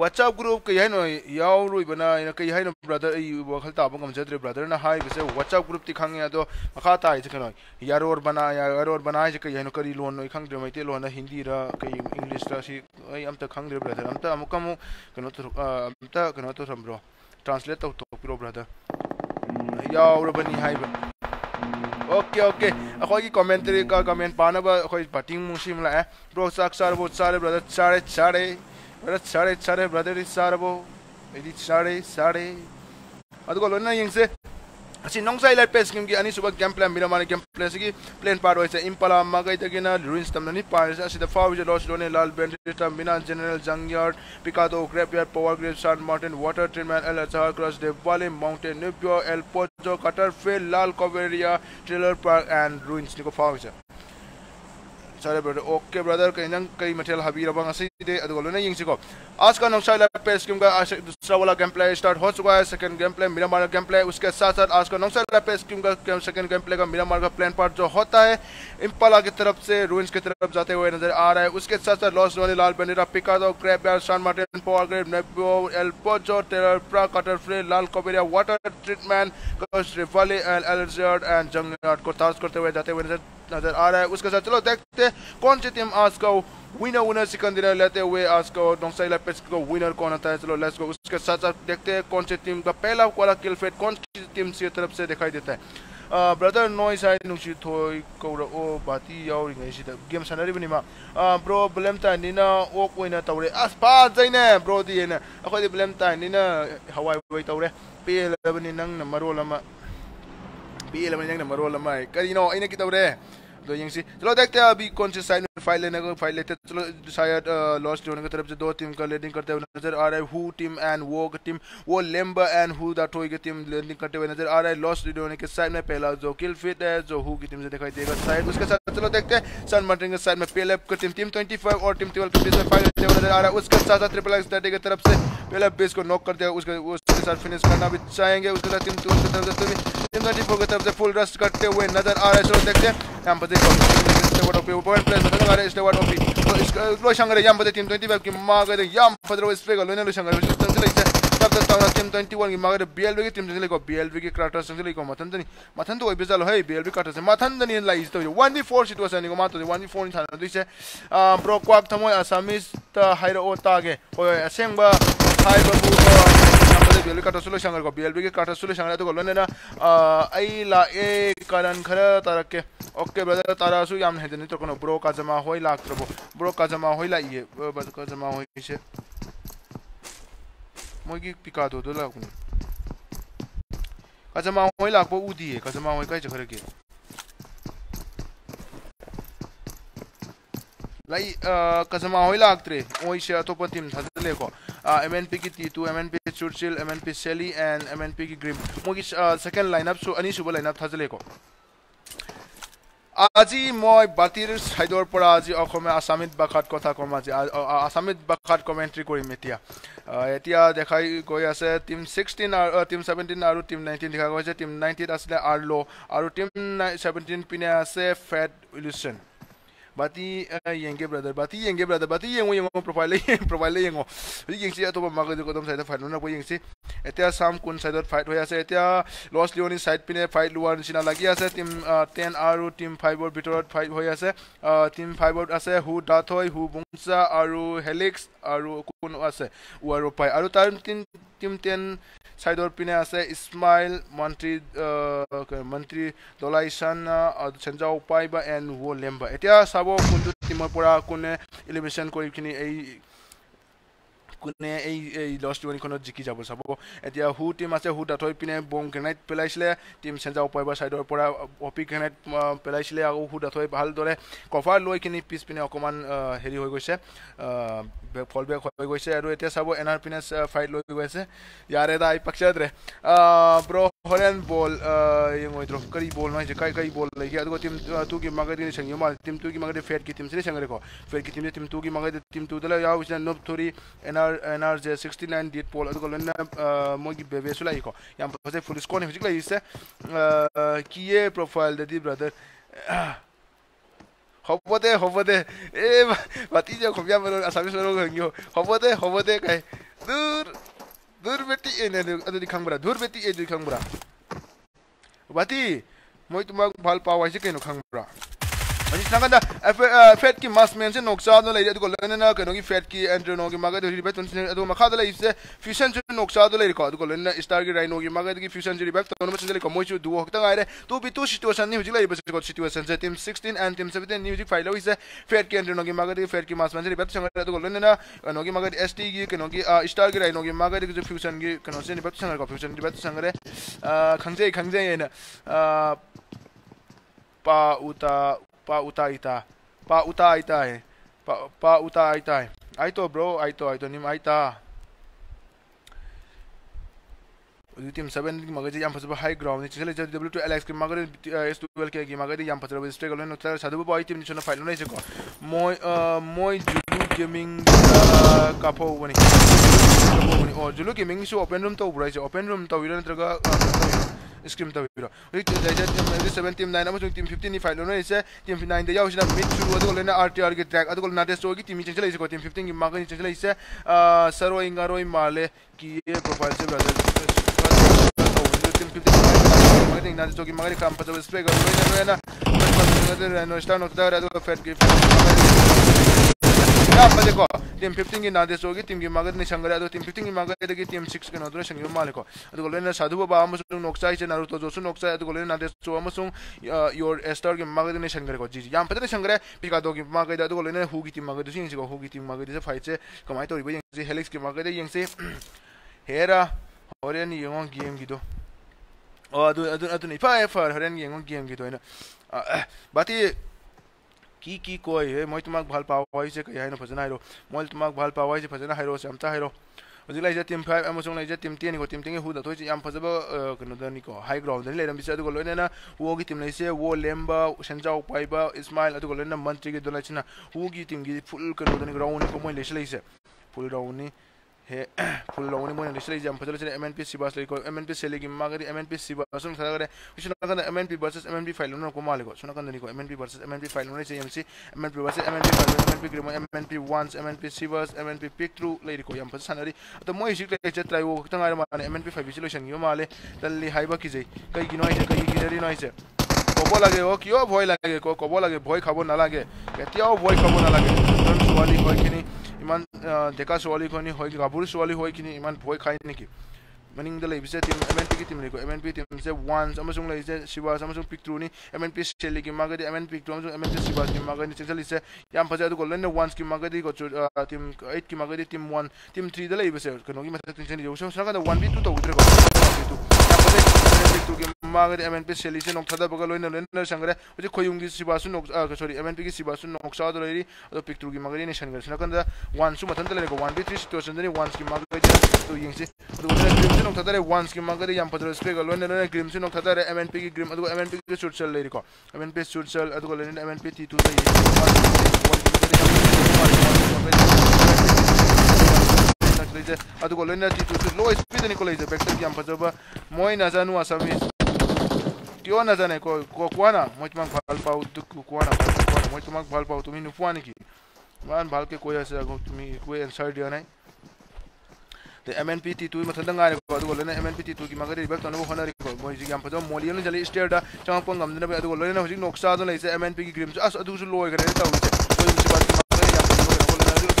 व्हाट्सएप ग्रुप कहीं कहीं ब्रदर वखल ताब गमजद्रे ब्रदर से व्हाट्सएप ग्रुप ती खे मखाता करोर बना यारोर बना है कहीं कई लोन खे मैते लोन हिंदी कई इंग्लिश खाद्रे अमत खे ब्रदर अमत कमत कौरम्रो ट्रांसलेट तौर ब्रदर यानी ओके ओके अखोई की कमेंट्री का कमेंट पानब अखोई बटिंग मुसीम लाए ब्रो चाक चार बहुत चारे ब्रदर चारे चारे, sare sare brother is sare bo edi sare sare adugo lonna yengse asi nongsai lai pes kim gi ani suba game plan mira mani game plan sigi plan par hoise impala magai tagina ruins tamna ni par asi da fawi je lost lone lal bend tam mina general junkyard picado graveyard power grid san martin water treatment el azhar cross de valley mountain nubio el pojo cutter field lal coveria trailer park and ruins ni ko fawi je Sorry brother. Okay brother, kay nang kay material habira bang asi de adugol na yung siko. आज का नक्शा पेज गेम का दूसरा वाला गेम प्ले स्टार्ट हो चुका है सेकंड गेम प्ले मिरा मार गेम प्ले उसके साथ साथ आज का नक्शा पेज गेम का सेकंड गेम प्ले का मिरा मार का प्लान पार्ट जो होता है इम्पाला की तरफ़ से रूइंस की तरफ़ जाते हुए नज़र आ रहा है, उसके साथ साथ लॉस वाले लाल बनेरा पिकादो क्रैप यार मार्टिन पावर ग्रेड नेबो एल पोजो टेरर प्रा कटर फ्री लाल कोबेरिया वाटर ट्रीटमेंट रिवाली एंड एलर्जर्ड एंड जंग को ताज करते हुए जाते हुए नज़र आ रहा है, उसके साथ चलो देखते कौन सी टीम आज का विनर विनर सिकंदर लेते हुए आज को डोंगसाई लेपेस को विनर कौन आता है चलो लेट्स गो उसके साथ साथ देखते हैं कौन सी टीम का पहला वाला किल फेट कौन सी टीम से तरफ़ से दिखाई देता है। ब्रदर नॉइस आई नुसी थोई कौर ओ बाती यावरी सिदा गेम सानरीबनिमा ब्रो ब्लेम टाइनिना ओक ओइना तौरे अस पा जैने ब्रो दिएना अखोदि ब्लेम टाइनिना हवाई वई तौरे पेलबनि नंग मरोल अमा पेलबनि नंग मरोल अमा करिनो अइना कि तौरे तो यहीं से। चलो देखते हैं अभी कौन से साइड में फ़ाइल लेने को फ़ाइल लेते हैं। चलो, शायद लॉस्ट जोन की तरफ़ से दो टीम का लेडिंग करते हुए नज़र आ रहा है। हु टीम एंड वो टीम वो लेम्बा एंड हु दा टोई की टीम लेडिंग करते हुए नज़र आ रहा है। लॉस्ट जोन के साइड में पहला जो किल फिट है, जो हु की टीम से दिखाई देगा साइड उसके साथ चलो देखते हैं। सन मर्टिंग के साइड में पहले की टीम टीम ट्वेंटी और टीम ट्वेल्व के बीच में फ़ाइल लेते हुए नज़र आ रहा है। उसके साथ साथ ट्रिपल एक्स की तरफ़ से पहले बेस को नॉक कर दिया उसके उसके साथ फिनिश करना भी चाहेंगे। उसके साथ टीम ट्वेल्व की तरफ़ से टीम ट्वेंटी की तरफ़ से फुल रस्ट करते हुए नज़र आ रहा है। चलो देखते हैं। यहाँ पर देखो स्टेवार्ड ओपी पॉइंट प्लेस मतलब हमारे स्टेवार्ड ओपी तो इसका लो शंकर याम बदे टीम 25 की मागे दे। याम फदरो स्पेग लो ने लो शंकर। विशु तंग ले तब तक ताना 21 की मागे बीएलवी की टीम से लेको बीएलवी क्राटर मथन तो ओबे जालो है बीएलवी क्राटर से। मथन लाइज तो 1v4 सिचुएशन को मातो 1v4 नि। थाना दुइसे ब्रो क्वाक थमोय असामिस त हाइरो तागे होय असेंबा हाइबा बु BLB sulu shangar ko BLB के kata शंगर तो को लोने ना आई ला ए कारण खरा तारक के, ओके ब्रदर तारा सु याम है तो कोनो ब्रो का जमा होई लाख प्रभु ब्रो का जमा होई ला ये बस का जमा होई से मोगी पिका दो दो लाग का जमा होई पो उदी है का जमा होई काय जखर के। लाई कसमा होई लागत्रे ओई से अतोप टीम थादले को एमएनपी की टी2 एमएनपी चुर्चिल एमएनपी सेली एंड एमएनपी की ग्रिम मोगी सेकंड लाइनअप सु अनि सुबो लाइनअप थादले को আজি মই বাতিৰ ছাইডৰ পৰা আজি অসমীয়া আছামিজ ভাষাত কথা ক'ম আজি আছামিজ ভাষাত কমেণ্ট্ৰি কৰিম এতিয়া এতিয়া দেখাই গৈ আছে টিম ছিক্সটিন আৰু টিম ছেভেণ্টিন আৰু টিম নাইনটিন দেখা গৈছে টিম নাইনটিন আছিলে আৰ্লো আৰু টিম ছেভেণ্টিন পিনে আছে fade উইলুচন Bati yenge brother bati yenge brother bati yengo yengo profile profile yengo yeng si atoba maga ko dom side fight na ko yeng si etia sam kun side fight hoy ase etia lost leoni side pine fight luar sina lagi ase team 10 aru team 5 or bitorot fight hoy ase team 5 or ase hu dat hoy hu bungsa aru helix aru kun ase uaro pai aru tar team team 10 সাইডৰ পিনে আছে ইছমাইল মন্ত্ৰী মন্ত্ৰী দলাইছান চেঞ্জা উপায় বা এন ৱ লেম্বা। এতিয়া চাব কোনটো টিমৰ পৰা কোনে ইলিমিনেশ্যন কৰি কিনি এই কোনে এই এই লছ টুৱেণ্টিখনত জিকি যাব চাব। এতিয়া হু টিম আছে হু দাঁতৰি পিনে বম গ্ৰেনাইট পেলাইছিলে। টিম চেঞ্জা উপায় বা ছাইডৰ পৰা অপি গ্ৰেনাইট পেলাইছিলে আকৌ হু দাঁতৰি ভালদৰে কভাৰ লৈ কিনি পিছপিনে অকণমান হেৰি হৈ গৈছে ফল বেক হৈ গৈছে। আৰু এতিয়া চাব এন আৰ পিনে ফাইট লৈ গৈ আছে। ইয়াৰে এটা আই পাকচাদ্ৰে ব্ৰ ꯍꯣꯔꯦꯟ ꯕꯣꯜ ꯌꯦꯡꯉꯣꯏꯗ꯭ꯔꯣ ꯀꯔꯤ ꯕꯣꯜ ꯍꯥꯏꯁꯦ ꯀꯥꯏ ꯀꯔꯤ ꯕꯣꯜ ꯂꯩꯒꯦ ꯑꯗꯨꯒ ꯇꯤꯝ ꯇꯨꯒꯤ ꯃꯥꯒꯗꯤ ꯁꯪꯉꯤ ꯃꯥꯜꯂꯦ ꯇꯤꯝ ꯇꯨꯒꯤ ꯃꯥꯒꯗꯤ ꯐꯦꯠꯀꯤ ꯇꯤꯝꯁꯤꯅ ꯁꯪꯉꯔꯦꯀꯣ ꯐꯦꯠꯀꯤ ꯇꯤꯝꯁꯦ ꯇꯤꯝ ꯇꯨꯒꯤ ꯃꯥꯒꯗꯤ ꯇꯤꯝ ꯇꯨꯗ ꯌꯥꯎꯔꯤꯁꯤꯅ ꯅꯨꯞ ꯊꯣꯔꯤ N R N R J sixty nine date ꯄꯣꯜ ꯑꯗꯨꯒ ꯂꯣꯏꯅ ꯃꯣꯏꯒꯤ ꯕꯦꯕꯦꯁꯨ ꯂꯥꯛꯏꯀꯣ ꯌꯥꯝ ꯐꯖꯩ ꯐꯨꯜ ꯏꯁꯀꯣꯟ ꯍꯧꯖꯤꯛ ꯂꯩꯔꯤꯁꯦ ꯀꯤꯌꯦ ꯄ꯭ꯔꯣꯐꯥꯏꯜꯗꯗꯤ ꯕ꯭ꯔꯗꯔ ꯍꯣꯕꯗꯦ ꯍꯣꯕꯗꯦ ꯑꯦ ꯃꯇꯤꯁꯦ ꯈꯣꯝꯌꯥꯝ ꯑꯁꯥꯃꯤꯁ ꯃꯔꯣꯜ ꯍꯪꯉꯤꯌꯣ ꯍꯣꯕꯗꯦ ꯍꯣꯕꯗꯦ ꯀꯥꯏ ꯗꯨꯔ दुर्बेटी ए खबर दुर्बेटी ए खबर बाती मोई तुम भल पाओ है कहीं खबर की मास मेन से नोक्सा दो लेरे अदुको लेना कनो की फेट की एंट्रोनो की मगद रिबेट तुन अदु मखा दो लेसे फ्यूजन से नोक्सा दो लेरे को स्टार की की की फ्यूजन से रिबेट तो मसे को मोइचु दुओ हक्ता गाइरे तो बि सिचुएशन नि हुजिला इबस को सिचुएशन से टीम 16 एंड टीम 17 म्यूज़िक फ़ाइल फेट की एंट्रोनो की मगद फेट की मास मेन से रिबेट संग अदुको लेना कनो की मगद एसटी की कनो की स्टार की राइनो की मगद की फ्यूजन की कनो से रिबेट संग को फ्यूजन रिबेट संग रे खंजे खंजे ना पा उता पा उता इता pa uta aita. He pa pa uta aita he aito bro aito aito nim aita team 7 की मगर यम फसब हाई ग्राउंड चले चले w2 alex की मगर s12 के की मगर यम फसब स्ट्रेक लो नोक्ता साधु बॉय टीम निचोना फ़ाइल नै छको मोय मोय जुलु गेमिंग काफो वनी ओ जुलु गेमिंग सो ओपन रूम तो उब्राइ ओपन रूम तो विरन नत्रगा स्क्रीम तौर हजी seven team nine team fifteen file लोनसे टीम नाइन यावना मिड चुरू लेना आर टी आर की ट्रैक नाटेस्टो की टीम माले की प्रोफ़ाइल से टीम नाटेस्टो की मागनी काम फजब स्प्रे स्टार नोक्ता फेट की यापदे को टीम 15 की नादे सोगी टीम की मगद ने संगरे अदो टीम 15 की की टीम 6 के नदुने संगियो माले को अदो लेना साधु बाबा अमसुंग नोक्साई से नारुतो जोसु नोक्साई अदो लेना नादे सो अमसुंग योर एस्टर की संगरे को। जी पदे संगरे पिकादो की लेना हु की सिंग को हु की टीम मगद से फाइट से तो की यंग से हेरा, होरेन यंग गेम की दो ओ, अदो अदो अदो नि फाय फर होरेन यंग गेम की दो ना? की की, कोई, है मैं तुम्हाक भाल पावा से कहीं है ना फजना है मैं से है से अमता है हजिक लाइजे टीम फाइव तीम टेन को टीम टेन हुदा थोइ याम फजब कनोदनिको हाई ग्राउंड नि लेरम लोइना वो की टीम लाइसे वो लेम्बा सेंजाउ पाइबा, इस्माइल लोइना मंत्री की दोलाइना हु की टीम की फुल हे फुल लोगों ने मोने लिसले जाम फजले चले एमएनपी सिबास लेको एमएनपी सेले कि मागरी एमएनपी सिबास सुन खरा करे किशन कन एमएनपी वर्सेस एमएनपी फ़ाइल न को मालिको सुन कन निको एमएनपी वर्सेस एमएनपी फ़ाइल न सीएमसी एमएनपी वर्सेस एमएनपी फ़ाइल एमएनपी ग्रीम एमएनपी वंस एमएनपी सिबास एमएनपी पिक थ्रू लेको यम फस सनरी तो मोय सिक्ले चे ट्राई वो तंगा माने एमएनपी फ़ाइल सोल्यूशन यो माले तल्ली हाइबा कि जे कई कि नोय छे कई कि देरी नोय कोबो लागे ओ कियो भय लागे को कोबो लागे भय खाबो ना लागे केतियाओ भय खाबो ना लागे सुवाली होय किनी ইমান ডেকা ছোৱালীখনি হয় গাভৰু ছোৱালী হৈ কিনি ইমান ভয় খায় নেকি ꯃꯅꯤꯡꯗ ꯂꯩꯕꯁꯦ ꯇꯤꯝ ꯑꯦꯝ ꯑꯦꯟ ꯄꯤꯒꯤ ꯇꯤꯝ ꯂꯩꯀꯣ ꯑꯦꯝ ꯑꯦꯟ ꯄꯤ ꯇꯤꯝꯁꯦ ꯋꯥꯟꯁ ꯑꯃꯁꯨꯡ ꯂꯩꯔꯤꯁꯦ ꯁꯤꯕꯥꯁ ꯑꯃꯁꯨꯡ ꯄꯤꯛꯇ꯭ꯔꯨꯅꯤ ꯑꯦꯝ ꯑꯦꯟ ꯄꯤ ꯁꯦꯜꯂꯤꯒꯤ ꯃꯥꯒꯗꯤ ꯑꯦꯝ ꯑꯦꯟ ꯄꯤꯛꯇ꯭ꯔꯨ ꯑꯃꯁꯨꯡ ꯑꯦꯝ ꯑꯦꯟ ꯄꯤ ꯁꯤꯕꯥꯁꯀꯤ ꯃꯥꯒꯗꯤ ꯆꯦꯟꯁꯤꯜꯂꯤꯁꯦ ꯌꯥꯝ ꯐꯖꯩ ꯑꯗꯨꯒ ꯂꯣꯏꯅ ꯋꯥꯟꯁꯀꯤ ꯃꯥꯒꯗꯤꯀꯣ ꯇꯤꯝ ꯑꯩꯠꯀꯤ ꯃꯥꯒꯗꯤ ꯇꯤꯝ ꯋꯥꯟ ꯇꯤꯝ ꯊ꯭ꯔꯤꯗ ꯂꯩꯕꯁꯦ ꯀꯩꯅꯣꯒꯤ ꯃꯊꯛꯇ ꯆꯦꯟꯁꯤꯜꯂꯤ ꯁꯣꯝ ꯅꯥꯀꯟꯗ one B to ꯇꯧꯗ꯭ꯔꯦꯀꯣ one B to ꯌꯥꯝ मांगदे एमएनपी सेलिसे नोंथादा बगा लोइन नर संगरे उजे खोयुंगी सिबासु नोक सॉरी एमएनपी की सिबासु नोक्सा दो लेरी तो पिक्टुर की मगरी ने संगरे सनकंद वन सु मतन तले को 1v3 सिचुएशन दे वन की मगरी तो यंगसे तो उजे ग्रीम से नौथद रे वन की मगरी यहाँ पत्र स्पेग लोन ने ने ग्रीम से एम एन पी की ग्रीम एम एन पी की शूट चल लेरी को एमएनपी शूट चल एम एन पी टी2 टू ꯂꯩꯖꯩ ꯑꯗꯨꯒ ꯂꯣꯏꯅ ꯇꯤꯇꯨꯁꯨ ꯂꯣꯏ ꯁ꯭ꯄꯤꯗ ꯅꯤꯀꯣ ꯂꯩꯖꯩ ꯕꯦꯛꯇꯞ ꯌꯥꯝ ꯐꯖꯕ ꯃꯣꯏꯅ ꯖꯅꯨ ꯑꯁꯥꯃꯤ दिया नहीं ते एमएनपी टी2 मथन गारे को अदो लेने एमएनपी की मगर रिबक तनो होना रे को मोय जियाम फजो मोलियन की ग्रिम अस अदु सु लोय करे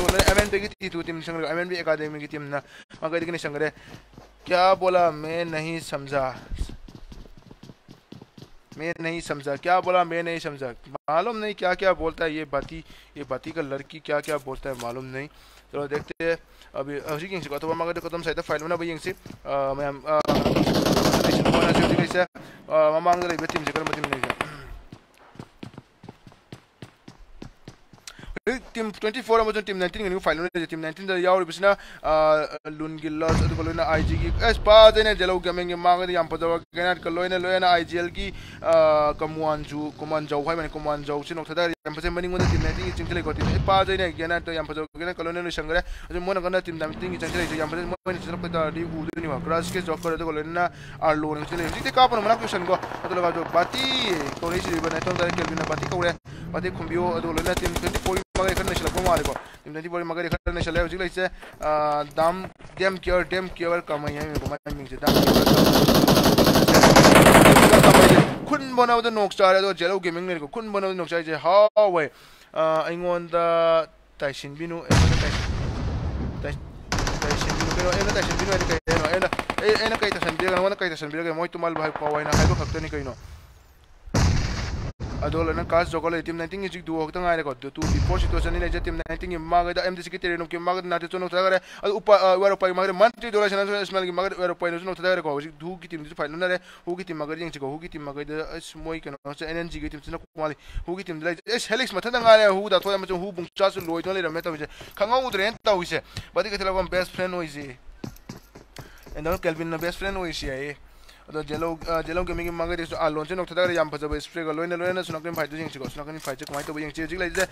फजो एम की टू टीम संग एम एन पी एकेडमी की टीम ना मगर की संगरे क्या बोला मैं नहीं समझा मैं नहीं समझा क्या बोला मैं नहीं समझा मालूम नहीं क्या क्या बोलता है ये बाती ये बाती का लड़की क्या क्या बोलता है मालूम नहीं चलो देखते हैं अभी हजिक यंग अथवा मागे कदम साइड फ़ाइल में ना बना यंग मैम ममांग टीम से करम टीम नहीं टीम 24 अमजन टीम 19 गनि फाइनल ने टीम 19 दा याव बिसना लुन गिल्लस अदु लोइना आईजी की एस पा देने जलो गेमिंग मांग दि यम पदव गनाट क लोइना लोइना आईजीएल की कमुआन जु कुमान जौ हाय माने कुमान जौ सिनो थदा यम पसे मनिंग वन टीम 19 की चिंगले को टीम पा देने गनाट यम पदव गना क लोइना संगरे अदु मोन गना टीम 19 की चिंगले यम पसे मोन चिंगले को दा दी उ दुनि वा क्रश के जॉब कर अदु लोइना आर लोन चिंगले जिते का पन मना क्वेश्चन को अदु लगा जो बाती को नहीं सी बने तो दा केल्विन बाती को अदु लोइना टीम 24 मगर खरने चला मारेको टीम 24 मगर खरने चला हजिक लाइसे दाम डेम केयर डेम केयर कमाई मैं खुन बनाबदा नोक चारे दो जेलो गेमिंग खुन बनाबदा नोक चारे जे हावे अइंगोंदा ताइसिन बिनु ताइसिन बिनु केनो एना ताइसिन बिनु एना केनो एना एना kai tasan biga ngona kai tasan biga moi na kas jogol team 19 ji du hokta ngai ko tu before situation ni je team 19 ma ga da mdc ki tere no ki ma ga na te chono ta gare ad upa wero pai ma ga man ti dola shana smell ki ma ga wero pai no ta gare ko du ki team ji final na re hu ki team ma ga jing ko hu ki team ma ga da as moi ka no se nng ki team na ko mali hu ki team da es helix ma ta ngai re hu da to ma hu bung cha su loi to le me ta je khanga u dren ta u se ba di ka tela best friend oi ji and then kelvin na best friend oi shi जेलो गेमिंग मांगे दिसो आलोन से नोक्ता दा याम फजब स्प्रे लोन लोइन लोइन सुनक नि फाइट जिंग सिको सुनक नि फाइट कमाइ तो जिंग जिग लाइ जे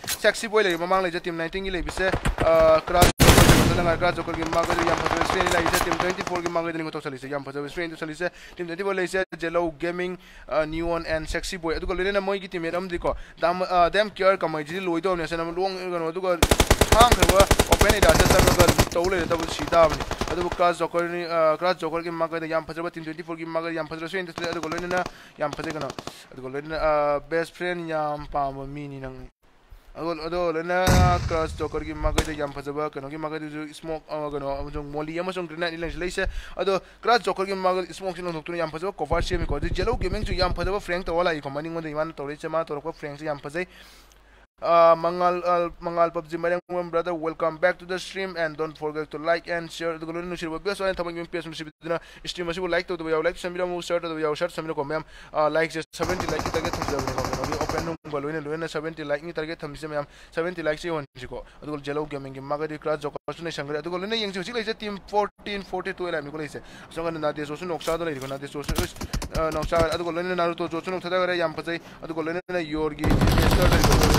ꯐꯖꯅ ꯖꯣꯀꯔꯒꯤ ꯃꯥꯡꯒꯗ ꯌꯥꯝ ꯐꯖꯕ ꯏꯁꯇ꯭ꯔꯦꯟ ꯂꯩꯁꯦ ꯇꯤꯝ ꯇ꯭ꯋꯦꯟꯇꯤ ꯐꯣꯔꯒꯤ ꯃꯥꯡꯒꯗꯅꯤꯀꯣ ꯇꯧꯁꯜꯂꯤꯁꯦ ꯌꯥꯝ ꯐꯖꯕ ꯏꯁꯇ꯭ꯔꯦꯟꯗꯨ ꯆꯠꯂꯤꯁꯦ ꯇꯤꯝ ꯇ꯭ꯋꯦꯟꯇꯤ ꯐꯣꯔ ꯂꯩꯁꯦ ꯖꯦꯂꯧ gaming neon and sexy boy ꯑꯗꯨꯒ ꯂꯣꯏꯅꯅ ꯃꯣꯏꯒꯤ ꯇꯤꯝꯃꯦꯠ ꯑꯃꯗꯤꯀꯣ ꯗꯦꯝ ꯀꯤꯌꯔ ꯀꯃꯩꯁꯤꯗꯤ ꯂꯣꯏꯗꯧꯅꯦ ꯁꯦꯅ ꯂꯣꯡ ꯀꯩꯅꯣ ꯑꯗꯨꯒ ꯊꯥꯡꯈ꯭ꯔꯕ ꯑꯣꯄꯦꯟ ꯑꯦꯗꯥꯁꯦ ꯆꯪꯉꯒ ꯇꯧ ꯂꯩꯔꯗꯕ ꯁꯤ ꯇꯥꯕꯅꯤ ꯑꯗꯨꯕꯨ ꯀ꯭ꯔꯥꯁ ꯖꯣꯀꯔꯅꯤ ꯀ꯭ꯔꯥꯁ ꯖꯣꯀꯔꯒꯤ ꯃꯥꯡꯒꯗ ꯌꯥꯝ ꯐꯖꯕ ꯇꯤꯝ ꯇ꯭ꯋꯦꯟꯇꯤ ꯐꯣꯔꯒꯤ ꯃꯥꯡꯒꯗ ꯌꯥꯝ ꯐꯖꯕ ꯏꯁꯇ꯭ꯔꯦꯟꯗꯨ ꯆꯠꯂꯦ ꯑꯗꯨꯒ ꯂꯣꯏꯅꯅ ꯌꯥꯝ ꯐꯖꯩ ꯀꯩꯅꯣ ꯑꯗꯨꯒ ꯂꯣꯏꯅꯅ ꯕꯦꯁ ꯐ꯭ꯔꯦꯟ ꯌꯥꯝ ꯄꯥꯝꯕ ꯃꯤꯅꯤ ꯅꯪ ꯑꯗꯣ ꯑꯗꯣ ꯂꯣꯏꯅ ꯀ꯭ꯔꯁ ꯖꯣꯀꯔꯒꯤ ꯃꯥꯒꯩꯗ ꯌꯥꯝ ꯐꯖꯕ ꯀꯩꯅꯣꯒꯤ ꯃꯥꯒꯩꯗꯁꯨ ꯁ꯭ꯃꯣꯛ ꯀꯩꯅꯣ ꯑꯃꯁꯨꯡ ꯃꯣꯂꯤ ꯑꯃꯁꯨꯡ ꯒ꯭ꯔꯦꯅꯥꯏꯠ ꯂꯩꯁꯨ ꯂꯩꯁꯦ ꯑꯗꯣ ꯀ꯭ꯔꯁ ꯖꯣꯀꯔꯒꯤ ꯃꯥꯒ ꯁ꯭ꯃꯣꯛꯁꯤ ꯂꯧꯊꯣꯛꯇꯨꯅ ꯌꯥꯝ ꯐꯖꯕ ꯀꯣꯚꯔ ꯁꯦꯝꯃꯤꯀꯣ ꯑꯗꯨ ꯖꯦꯂꯣ ꯒꯦꯃꯤꯡꯁꯨ ꯌꯥꯝ ꯐꯖꯕ ꯐ꯭ꯔꯦꯡ ꯇꯧꯔ ꯂꯥꯛꯏꯀꯣ ꯃꯅꯤꯡꯉꯣꯟꯗ ꯏꯃꯥꯅ ꯇꯧꯔꯛꯏꯁꯦ ꯃꯥꯅ ꯇꯧꯔꯛꯄ ꯐ꯭ꯔꯦꯡꯁꯦ ꯌꯥꯝ ꯐꯖꯩ Mangal uh, Mangal PUBG Marang brother welcome back to the stream and don't forget to like and share the golden nushir ba best one thamang yung ps nushir dina stream asibu like to the yaw like samira mu share to the yaw share samira ko ma'am like just 70 like target tham jabu ko no open nung ba loina loina 70 like ni target tham jam 70 like si on ko adugol jello gaming gi magadi class jok sune sangre adugol loina yang si like team 14 42 la mi ko leise so kan na de so sun oksa do le ko na de so noksa adugol loina naruto jo sun oksa da gare yam pazai adugol loina yorgi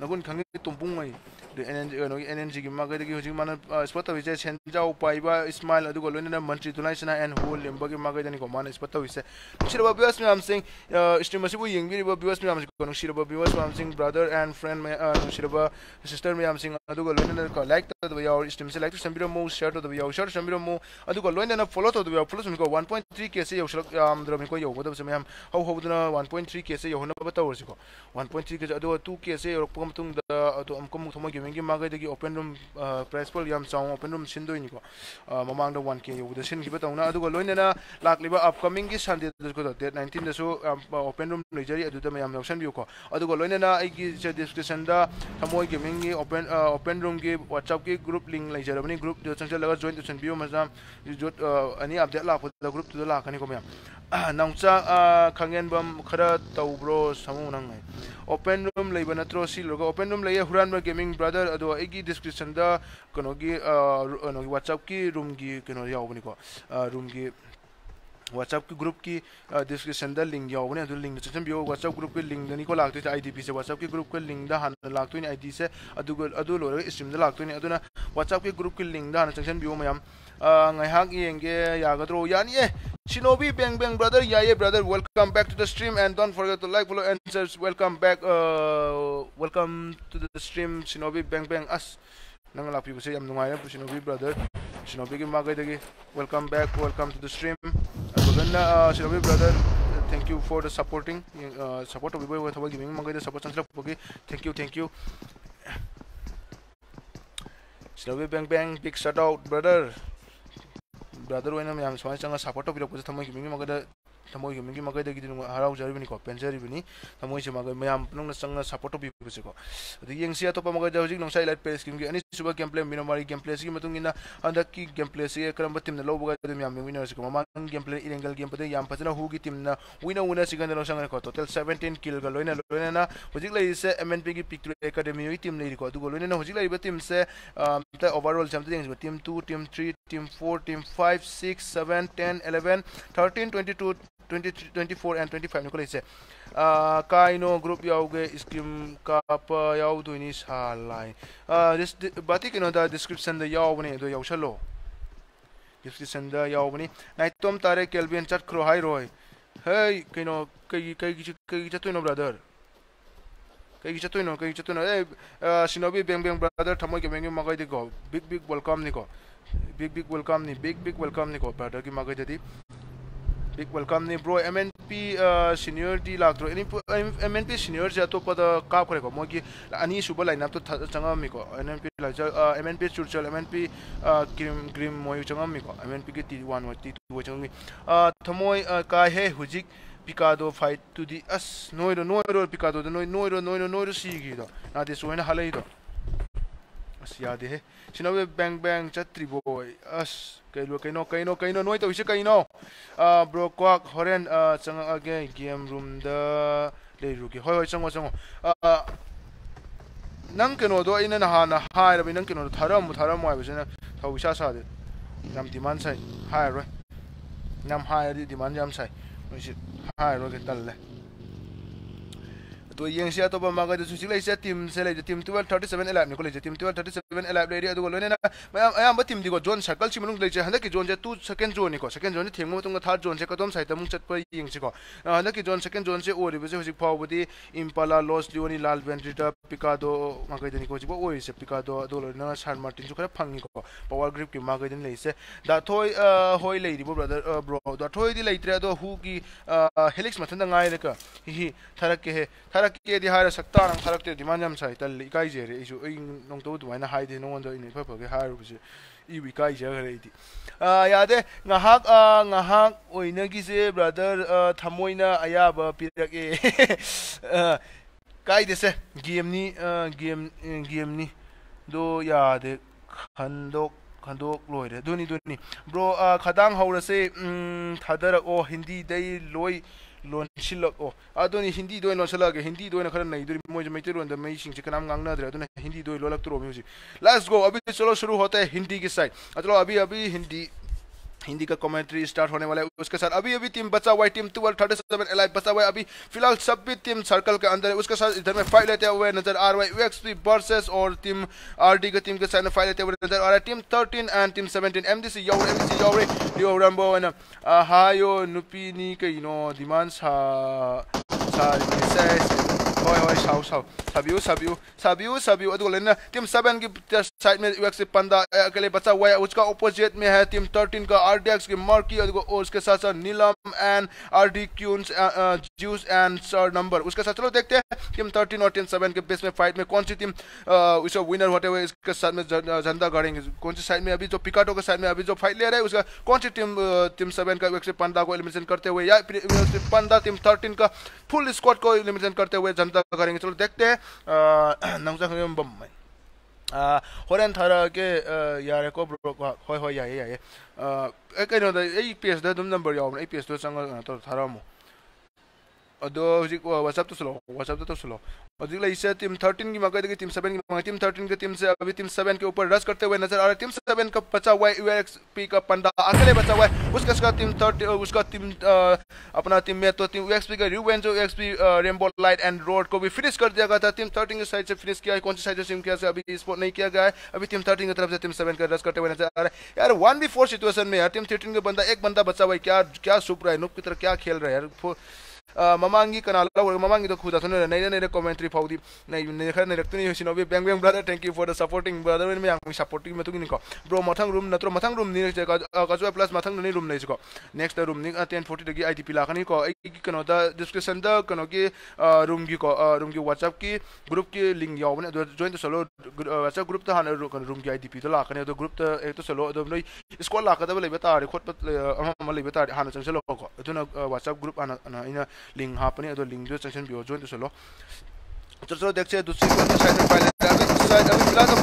nagun kangi tumpung ngai spot तविसे सेंजाउ पाइबा इस्माइल अदुगो लोइना मंत्री तुनाइसना एंड होल लेम्बगी मगदनी को मान स्पॉट तविसे नुसिरबा बिवास मैम सिंह स्ट्रीम असिबु यंगिरिबा बिवास मैम को नुसिरबा बिवास मैम सिंह ब्रदर एंड फ्रेंड में नुसिरबा सिस्टर मैम सिंह अदुगो लोइना को लाइक तदबा याव स्ट्रीम से लाइक संबिरो मो शेयर तदबा याव शेयर संबिरो मो अदुगो लोइना फॉलो तदबा याव फॉलो सुमिको 1.3 के से यवसलक याम द्रमी को यवगदब से मैम हाउ हाउ 1.3 के से यवना बतवरसिको 1.3 के अदुगो 2 के से यरक मागदगी ओपन रूम प्राइस पोल याम चाउ ओपन रूम सिंदोइनिको ममांग द 1k युद सिनगिबा तौना अदुगो लोइनेना लाक्लिबा अपकमिंग की संडे दसको डेट 19 दसु ओपन रूम लेजरी अदुदा मयाम यौसन बिउको अदुगो लोइनेना आइगी डिस्क्रिप्शन दा थमोय गेमिंग की ओपन ओपन रूम की व्हाट्सएप की को नौचा खंगेनबम खरा तौब्रो समू नंग ओपन रूम लेबा नत्रो सिलोगा ओपन रूम लेया हुरान गेमिंग ब्रदर अदो डिस्क्रिप्शन दा कनोगी कनोगी व्हाट्सएप की रूम की कनो यावबनी को रूम की व्हाट्सएप की ग्रुप की डिस्क्रिप्शन लिंक यावबनी अदो लिंक चचन बियो व्हाट्सएप ग्रुप की लिंक दनी को लागते आईडीपी से व्हाट्सएप की ग्रुप के लिंक दा हन लागतोनी आईडी से अदो अदो लोर स्ट्रीम दा लागतोनी अदोना व्हाट्सएप की ग्रुप की लिंक दा हन चचन बियो yani eh Shinobi Bang Bang brother yeah yeah brother welcome back to the stream and don't forget to like follow and search welcome back uh welcome to the stream Shinobi Bang Bang us nang lapi ko yam nungay po Shinobi brother Shinobi ki magay dagi welcome back welcome to the stream na uh, Shinobi brother thank you for the supporting uh, support of boy with giving magay the support sanslap pogi thank you thank you Shinobi Bang Bang big shout out brother බ්‍රදරුවන යම් ස්වාංශංග සපට පිර පුස තමයි කිමි මොකද गिमिंग मगदा थमोय गिमिंग मगदा गिदिन हराउ जरिबनि को पेंजरिबनि थमोय से मग मैम नंगना चंगा सपोर्ट तौबिबसे को अदि यंगसी अतोप मगदा हजिक नंगसाइ लाइट पेस किम अनि सुबा गेम प्ले मिनोमारी गेम प्ले सिगी मतुंग इना अंदा की गेम प्ले से करम टीम न लोबगा दे मैम विनर से को ममा गेम प्ले इरेंगल गेम पदे याम फजना हुगी टीम न विनर विनर सिगन नो संगा को टोटल 17 किल ग लोइना लोइना ना हजिक लै से एमएनपी की पिक्चर एकेडमी टीम नै को अदु लोइना हजिक लै टीम से overall champion team 2 team 3 team 4 team 5 6 6, 7, 10, 11, 13, 22, twenty twenty four and twenty five निको लेसे काइनो ग्रुप काप याओदोइनी सालाय बाती किनो दा डिस्क्रिप्शन याउसलो डिस्क्रिप्शन याओबने नाइटोम तारे केल्विन चटख्रो हे कई कई कई चतुनो ब्रदर कई चतुनो कई चतुनो ए सिनोबी बेंग बेंग ब्रदर थमोय के बेंग मगै दिको बिग बिग वेलकम निको big big big welcome ni bro mnp uh, senior d lagdro mnp senior ja to pa da ka kore ko mo gi ani super line up to changa mi ko mnp la ja mnp churchal mnp grim grim mo yu changa mi ko mnp ki t1 wa t2 wa changa mi thamoi ka he hujik picado fight to the as noiro noiro picado noiro noiro noiro sigi do na this one halai do as ya de sinawe bang bang chatri boy as kailo kaino kaino kaino noi to ise kaino a bro kwak horen a changa age game room da le ru ki hoi hoi chango chango a nang keno do ina na ha na hai ra nang keno tharam tharam wa bisena thau sa sa de nam demand sai hai rồi nam hai đi demand jam sai noi si hai rồi cái tal le तो से तो बमागा जो इसे टीम से ले टीम 12 37 एलाइव निको ले टीम 12 37 एलाइव ले अदुगो लोने ना मैं आया ब टीम दिगो जोन सर्कल सिमनु ले जे हंदकी जोन जे तू सेकंड जोन निको सेकंड जोन थेंगो मतुंग थर्ड जोन से कदम साइड मुंग चत प यंग सिको हंदकी जोन सेकंड जोन से ओरि बसे हुजिक फावबदी इम्पाला लॉस लियोनी लाल वेंट्रिटा पिकाडो माgai दनि को जिबो ओइ से मार्टिन जो खरा फंगी को पावर ग्रिप की माgai दनि ले से दा थोय ब्रदर ब्रो दा थोय दि लेत्रे दो की हेलिक्स मथन द ngai का hi के थरक के दि ꯀꯦꯗꯤ ꯍꯥꯏꯔ ꯁꯛꯇꯥꯅ ꯊꯥꯔꯛꯇꯦ ꯗꯤꯃꯥꯟ ꯌꯥꯝ ꯁꯥꯏ ꯇꯜꯂꯤ ꯏꯀꯥꯏꯖꯔꯦ ꯑꯩꯁꯨ ꯑꯩ ꯅꯣꯡꯇꯧ ꯑꯗꯨꯃꯥꯏꯅ ꯍꯥꯏꯗꯦ ꯅꯉꯣꯟꯗ ꯑꯩꯅ ꯏꯐ ꯐꯒꯦ ꯍꯥꯏꯔꯨꯕꯁꯦ ꯏꯕꯨ ꯏꯀꯥꯏꯖꯈ꯭ꯔꯦ ꯑꯩꯗꯤ ꯌꯥꯗꯦ ꯉꯥꯏꯍꯥꯛ ꯉꯥꯏꯍꯥꯛ ꯑꯣꯏꯅꯒꯤꯁꯦ ꯕ꯭ꯔꯗꯔ ꯊꯃꯣꯏꯅ ꯑꯌꯥꯕ ꯄꯤꯔꯛꯑꯦ ꯀꯥꯏꯗꯦꯁꯦ ꯒꯦꯝꯅꯤ ꯒꯦꯝ ꯒꯦꯝꯅꯤ ꯗꯣ ꯌꯥꯗꯦ ꯈꯟꯗꯣꯛ ꯈꯟꯗꯣꯛ ꯂꯣꯏꯔꯦ ꯑꯗꯨꯅꯤ ꯑꯗꯨꯅꯤ ꯕ꯭ꯔꯣ ꯈꯗꯥꯡ ꯍꯧꯔꯁꯦ ꯊꯥꯗꯔꯛꯑꯣ ꯍꯤꯟꯗꯤꯗꯩ ꯂꯣꯏ लोन सिलको अदोन हिंदी दो लोन सलग हिंदी दो खर नहीं दो मोज मैते लोन मई सिंह से कनाम गांगना दरे अदोन हिंदी दो लोलक तुरो म्यूज़िक लेट्स गो अभी चलो शुरू होता है हिंदी के साइड चलो अभी अभी हिंदी हिंदी का कमेंट्री स्टार्ट होने वाला है उसके साथ। अभी अभी टीम बचा हुआ है टीम ट्वेल्व थर्टी सेवन एल बचा हुआ है। अभी फ़िलहाल सब भी टीम सर्कल के अंदर है। उसके साथ इधर में फाइट लेते हुए नज़र आ रहा है यूएक्सपी वर्सेस और टीम आरडी के टीम के साथ में फाइट लेते हुए नज़र आ रहा है। Team thirteen and team seventeen MDC your MDC यौरे लियो रंबो एंड हायो नुपीनी के यू नो डिमांड सा सा होय होय साउ साउ साबियो साबियो साबियो साबियो अदुगो लेना, टीम 7 की साइड में यूएक्स पंदा अकेले बचा हुआ है। उसका ऑपोजिट में है टीम 13 का आरडीएक्स की मार्की अदुगो उसके साथ साथ Neelam and RD queens juice and sir number उसके साथ, चलो देखते हैं, टीम 13 और टीम 7 के बेस में फाइट में कौन सी टीम उसका विनर होते हुए इसके साथ में झंडा गाड़ेंगे। कौन सी साइड में अभी जो पिकाटो के साइड में अभी जो फाइट ले रहा है, उसका कौन सी टीम टीम 7 का यूएक्स पंदा को एलिमिनेशन करते हुए, या पंदा टीम 13 का फुल स्क्वाड को एलिमिनेशन करते हुए जनता चर्चा करेंगे चलो देखते हैं बम्बई होरेन थारा के यार को ब्रो हो हो या ये या ये एक नो द ए पी एस द दम नंबर या ओम ए पी एस द संग तो थारा मो हजिक व्हाट्सएप तो सुलो व्हाट्सएप तो सुलो हजिक इसे टीम 13 की की टीम 7 की मगर टीम 13 के टीम से अभी टीम 7 के ऊपर रश करते हुए नज़र आ रहा टीम 7 का बचा हुआ है यूएक्सपी का पंडा अकेले बचा हुआ है। उसका उसका टीम 30 उसका टीम अपना टीम में तो टीम यूएक्सपी का revenge UXP rainbow light and road को भी फिनिश कर दिया गया था। टीम 13 की साइड से फिनिश किया है। कौन सी साइड से टीम किया अभी स्पोर्ट नहीं किया गया है। अभी टीम 13 की तरफ़ से टीम 7 का रश करते हुए नज़र आ रहा है। यार 1v4 सिचुएशन में यार टीम 13 का बंदा, एक बंदा बचा हुआ है। क्या क्या सुप रहा है? नुप की तरह क्या खेल रहा है यार? ममांगी कना लवर ममांगी तो खुदा सुन नहीं नहीं कमेंट्री फाउदी नहीं नहीं खर नहीं रखते नहीं सिनो भी bang bang brother thank you for the supporting brother में आंग सपोर्टिंग में तुगिनी को ब्रो मथंग रूम नत्रो मथंग रूम नि जे काजो प्लस मथंग नि रूम नहीं को नेक्स्ट रूम नि 1040 दगी आईटीपी लाखनी को एक कनो द डिस्क्रिप्शन द कनो की रूम की को रूम की व्हाट्सएप की ग्रुप की लिंक यावने जॉइन तो सलो व्हाट्सएप ग्रुप त हान रूम की आईटीपी तो लाखनी तो ग्रुप त एक तो सलो दो नई स्क्वाड लाखदब खोट हान चंगसलो को अदुना व्हाट्सएप ग्रुप आना लिंक हापने अदो लिंक जो सेक्शन भी जॉइन चलो चलो दूसरी साइड में फ़ाइल अभी साइड अभी फ़िलहाल तो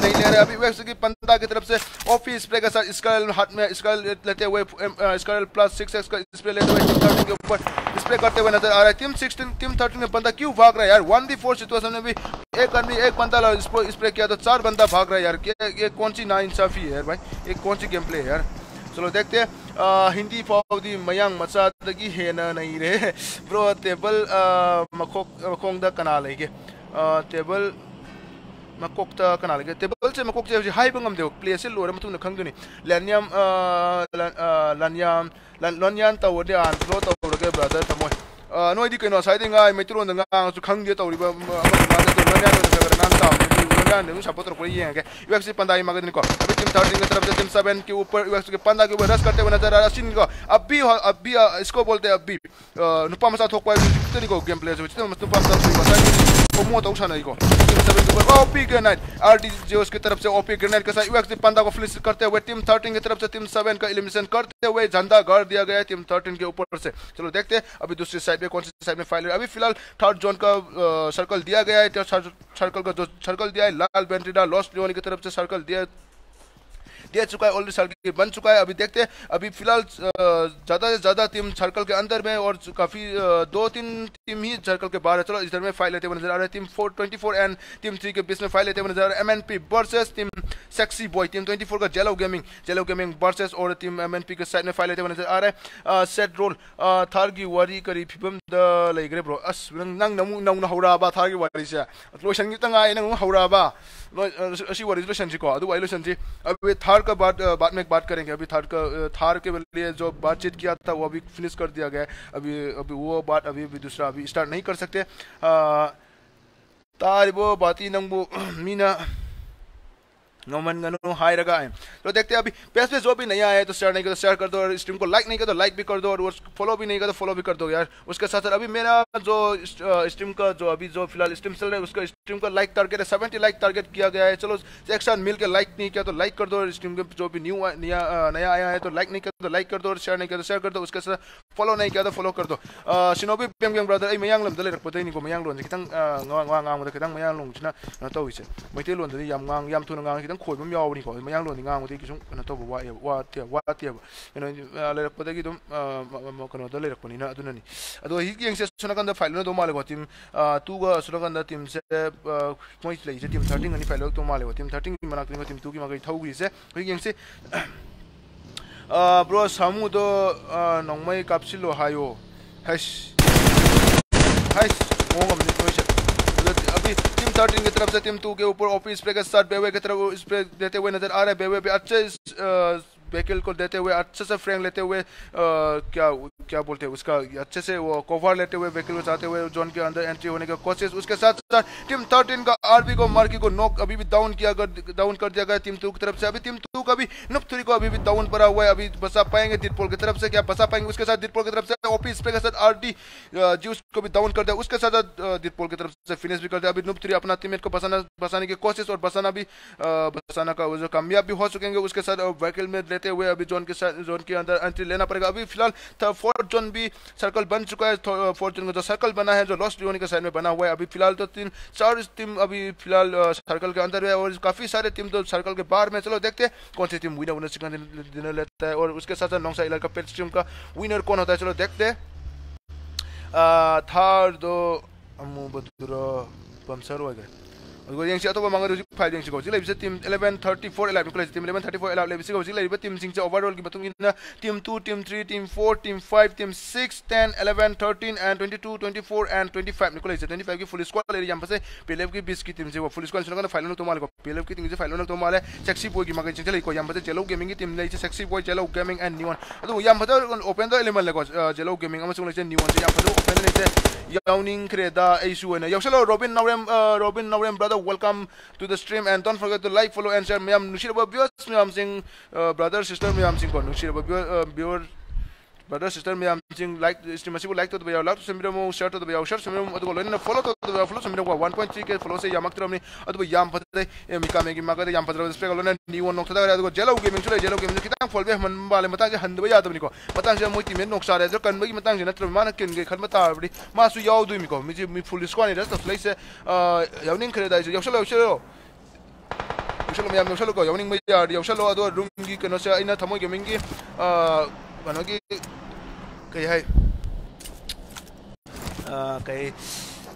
नहीं ले रहे। अभी की की तरफ़ से स्प्रे के साथ हाथ में लेते हुए प्लस का स्प्रे लेते हुए टीम थर्टीन के ऊपर स्प्रे करते हुए नज़र आ रहा है। टीम सिक्सटीन टीम थर्टीन में क्यों भाग रहा है यार? वन वी फोर सिचुएशन में भी एक आदमी, एक बंदा स्प्रे किया तो चार बंदा भाग रहा है यार। ये कौन सी ना इंसाफी है यार भाई? ये कौन सी गेम प्ले है यार? चलो देखते हैं। Macha dagi hena nai re bro table makok makong da kana lege table makok ta kana lege table se makok je hai bangam de place se lore matung na khangduni lanyam lanyam lanyam tawde an flow tawde brother tamoy noi di keno sai dinga mai turo nga su khang dia tawri ba ma ma de to nya no sa nan ta ne sa potro ko ye ke UX पंदा ही मगन को अभी टीम थर्टीन की तरफ़ से टीम सेवन के ऊपर यूएक्स के पंदा के ऊपर रस करते हुए नज़र आ रहा सिन को अभी अभी इसको बोलते हैं अभी नुपा मसा थोक पाए को गेम प्ले से नुपा मसा तो ओपी तरफ़ से ओपी के साथ को करते हुए टीम थर्टीन की तरफ़ से टीम का एलिमिनेशन करते हुए झंडा दिया गया टीम थर्टीन के ऊपर से चलो देखते हैं अभी दूसरी साइड में कौन सी साइड में फ़ाइल अभी फ़िलहाल थर्ड जोन का सर्कल दिया गया है सर्कल का जो सर्कल दिया है लाल बैंड्रीडा लॉस्ट लियोनी की तरफ़ से सर्कल दिया दे चुका है ऑलरेडी सर्कल बन चुका है अभी देखते हैं अभी फ़िलहाल ज़्यादा से ज़्यादा टीम सर्कल के अंदर में और काफ़ी दो तीन टीम ही सर्कल के बाहर है चलो इधर में फ़ाइल लेते हुए नज़र आ रहे हैं team four twenty and team three के बीच में फ़ाइल लेते हुए नज़र आ रहे हैं M N team sexy boy team twenty का Jello gaming Jello gaming versus और टीम एम एन पी के साइड में फ़ाइल लेते हुए नज़र आ रहे हैं सेट रोल थार की वारी करी फिबम द लेग्रे ब्रो अस नंग नमु नंग हौराबा थार की वारी से लोशन की तंगा नंग हौराबा असी वारी लोशन को आदू वाई लोशन अभी थार का बात बाद में एक बात करेंगे। अभी थार का थार के लिए जो बातचीत किया था, वो अभी फिनिश कर दिया गया है। अभी अभी वो बात अभी अभी दूसरा अभी स्टार्ट नहीं कर सकते। बात ही नंगी, मीना नोमन गनो हाई रगा है। तो देखते हैं अभी पेज पे जो भी नहीं आया है तो शेयर नहीं कर तो शेयर कर दो और स्ट्रीम को लाइक नहीं कर दो लाइक भी कर दो और फॉलो भी नहीं कर दो फॉलो भी कर दो यार। उसके साथ साथ अभी मेरा जो स्ट्रीम का जो अभी जो फ़िलहाल स्ट्रीम चल रहा है, उसका स्ट्रीम का लाइक टारगेट है सेवेंटी लाइक टारगेट किया गया है। चलो, एक साथ मिल के लाइक नहीं किया तो लाइक कर दो स्ट्रीम के जो भी न्यू नया नया आया है तो लाइक नहीं कर दो लाइक कर दो और शेयर नहीं कर दो शेयर कर दो। उसके साथ फॉलो नहीं किया तो फॉलो कर दो। सिनोबी पेम गेम ब्रदर अई मयांग लमदा लेरकपदैनिको मयांग लोन खितंग ngwa yam thuna ngang khitang mayang udi kisung kana to tu ga suna kan da tim se point le se tim 13 ani file to male ko tim 13 ki manak ni tim tu ki ma ga thau gi se hi gi se bro अभी टीम थर्टीन की तरफ़ से टीम टू के ऊपर ऑफ़िस स्प्रे के साथ बेवे की तरफ़ स्प्रे देते हुए नज़र आ रहे हैं। बेवे भी अच्छे व्हीकल को देते हुए अच्छे से फ्रेंक लेते हुए आ, क्या क्या बोलते हैं उसका अच्छे से वो कवर लेते हुए व्हीकल को चाहते हुए जोन के अंदर एंट्री होने की कोशिश। उसके साथ साथ टीम थर्टीन का आरबी को मार्की को नॉक अभी भी डाउन किया डाउन कर दिया गया टीम टू की तरफ़ से। अभी टीम टू का भी नुप थ्री को अभी भी डाउन पड़ा हुआ है। अभी बसा पाएँगे दिलपोल की तरफ़ से क्या बसा पाएँगे? उसके साथ दिलपोल की तरफ़ से ओपी स्प्रे के साथ आर डी जूस को भी डाउन कर दिया। उसके साथ दिलपोल की तरफ़ से फिनिश भी कर दिया। अभी नुप थ्री अपना टीममेट को बसाना बसाने की कोशिश और बसाना भी बसाना का जो कामयाब भी हो चुकेंगे उसके साथ व्हीकल में लेते हुए अभी जोन के जोन के अंदर एंट्री लेना पड़ेगा। अभी फ़िलहाल फोर्थ जोन भी सर्कल बन चुका है। फोर्थ जोन का जो सर्कल बना है, जो लॉस्ट जोन के साइड में बना हुआ है, अभी फ़िलहाल तो तीन चार टीम अभी फ़िलहाल सर्कल के अंदर है और काफ़ी सारे टीम तो सर्कल के बाहर में। चलो देखते हैं कौन सी team winner winner chicken dinner लेता है और उसके साथ साथ नौसा इलाका पेट टीम का विनर कौन होता है? चलो देखते हैं। थर्ड दो अमू बदुरा पंसर वगैरह 이거 영시 어떤 방으로 지금 파일 영시 거지 레비스 팀 1134 11 클래스 팀 1134 की 레비스 거지 레비스 팀 진짜 오버롤 기 보통 있나 팀2 팀3 팀4 팀5 팀6 10 11 13 and 22 24 and 25 निकल इसे 25 की फुल स्क्वाड ले यहाँ पर से पीएलएफ की 20 की टीम से वो फुल स्क्वाड सुनकर फाइनल तो माल को पीएलएफ की टीम से फाइनल तो माल है सेक्सी बॉय की मगर चले को यहाँ पर से जेलो गेमिंग की टीम ले इसे सेक्सी बॉय जेलो गेमिंग एंड न्यून तो यहाँ पर ओपन द एलिमेंट लेको जेलो गेमिंग हम सुन ले न्यून से यहाँ पर ओपन लेते याउनिंग क्रेदा एसु है ना यौशलो रॉबिन नवरेम Robin नवरेम brother welcome to the stream. And don't forget to like follow and share. Me am nushir baba viewers. Me am singh uh, brother sister. Me am singh ko nushir baba brother sister mayamsing like stream asibu like to the video like to samira mo share to the video share samira adu loina follow to the follow samira 1.3 ke follow se yamak tramni adu yam patade mika megi magade yam patade spray loina ni won nokta da adu jelo gaming chule jelo gaming kitang folbe man bale matang je handba ya dabni ko matang je moi team nok sare jo kan bagi matang je natra mana ken ge khan mata bri ma su yaw du mi ko mi je mi full squad ni da to place yawning kre da je yawshalo yawshalo yawshalo mayam yawshalo ko yawning mai ya yawshalo adu room gi kano se aina thamoi gaming gi kano gi kai hai kai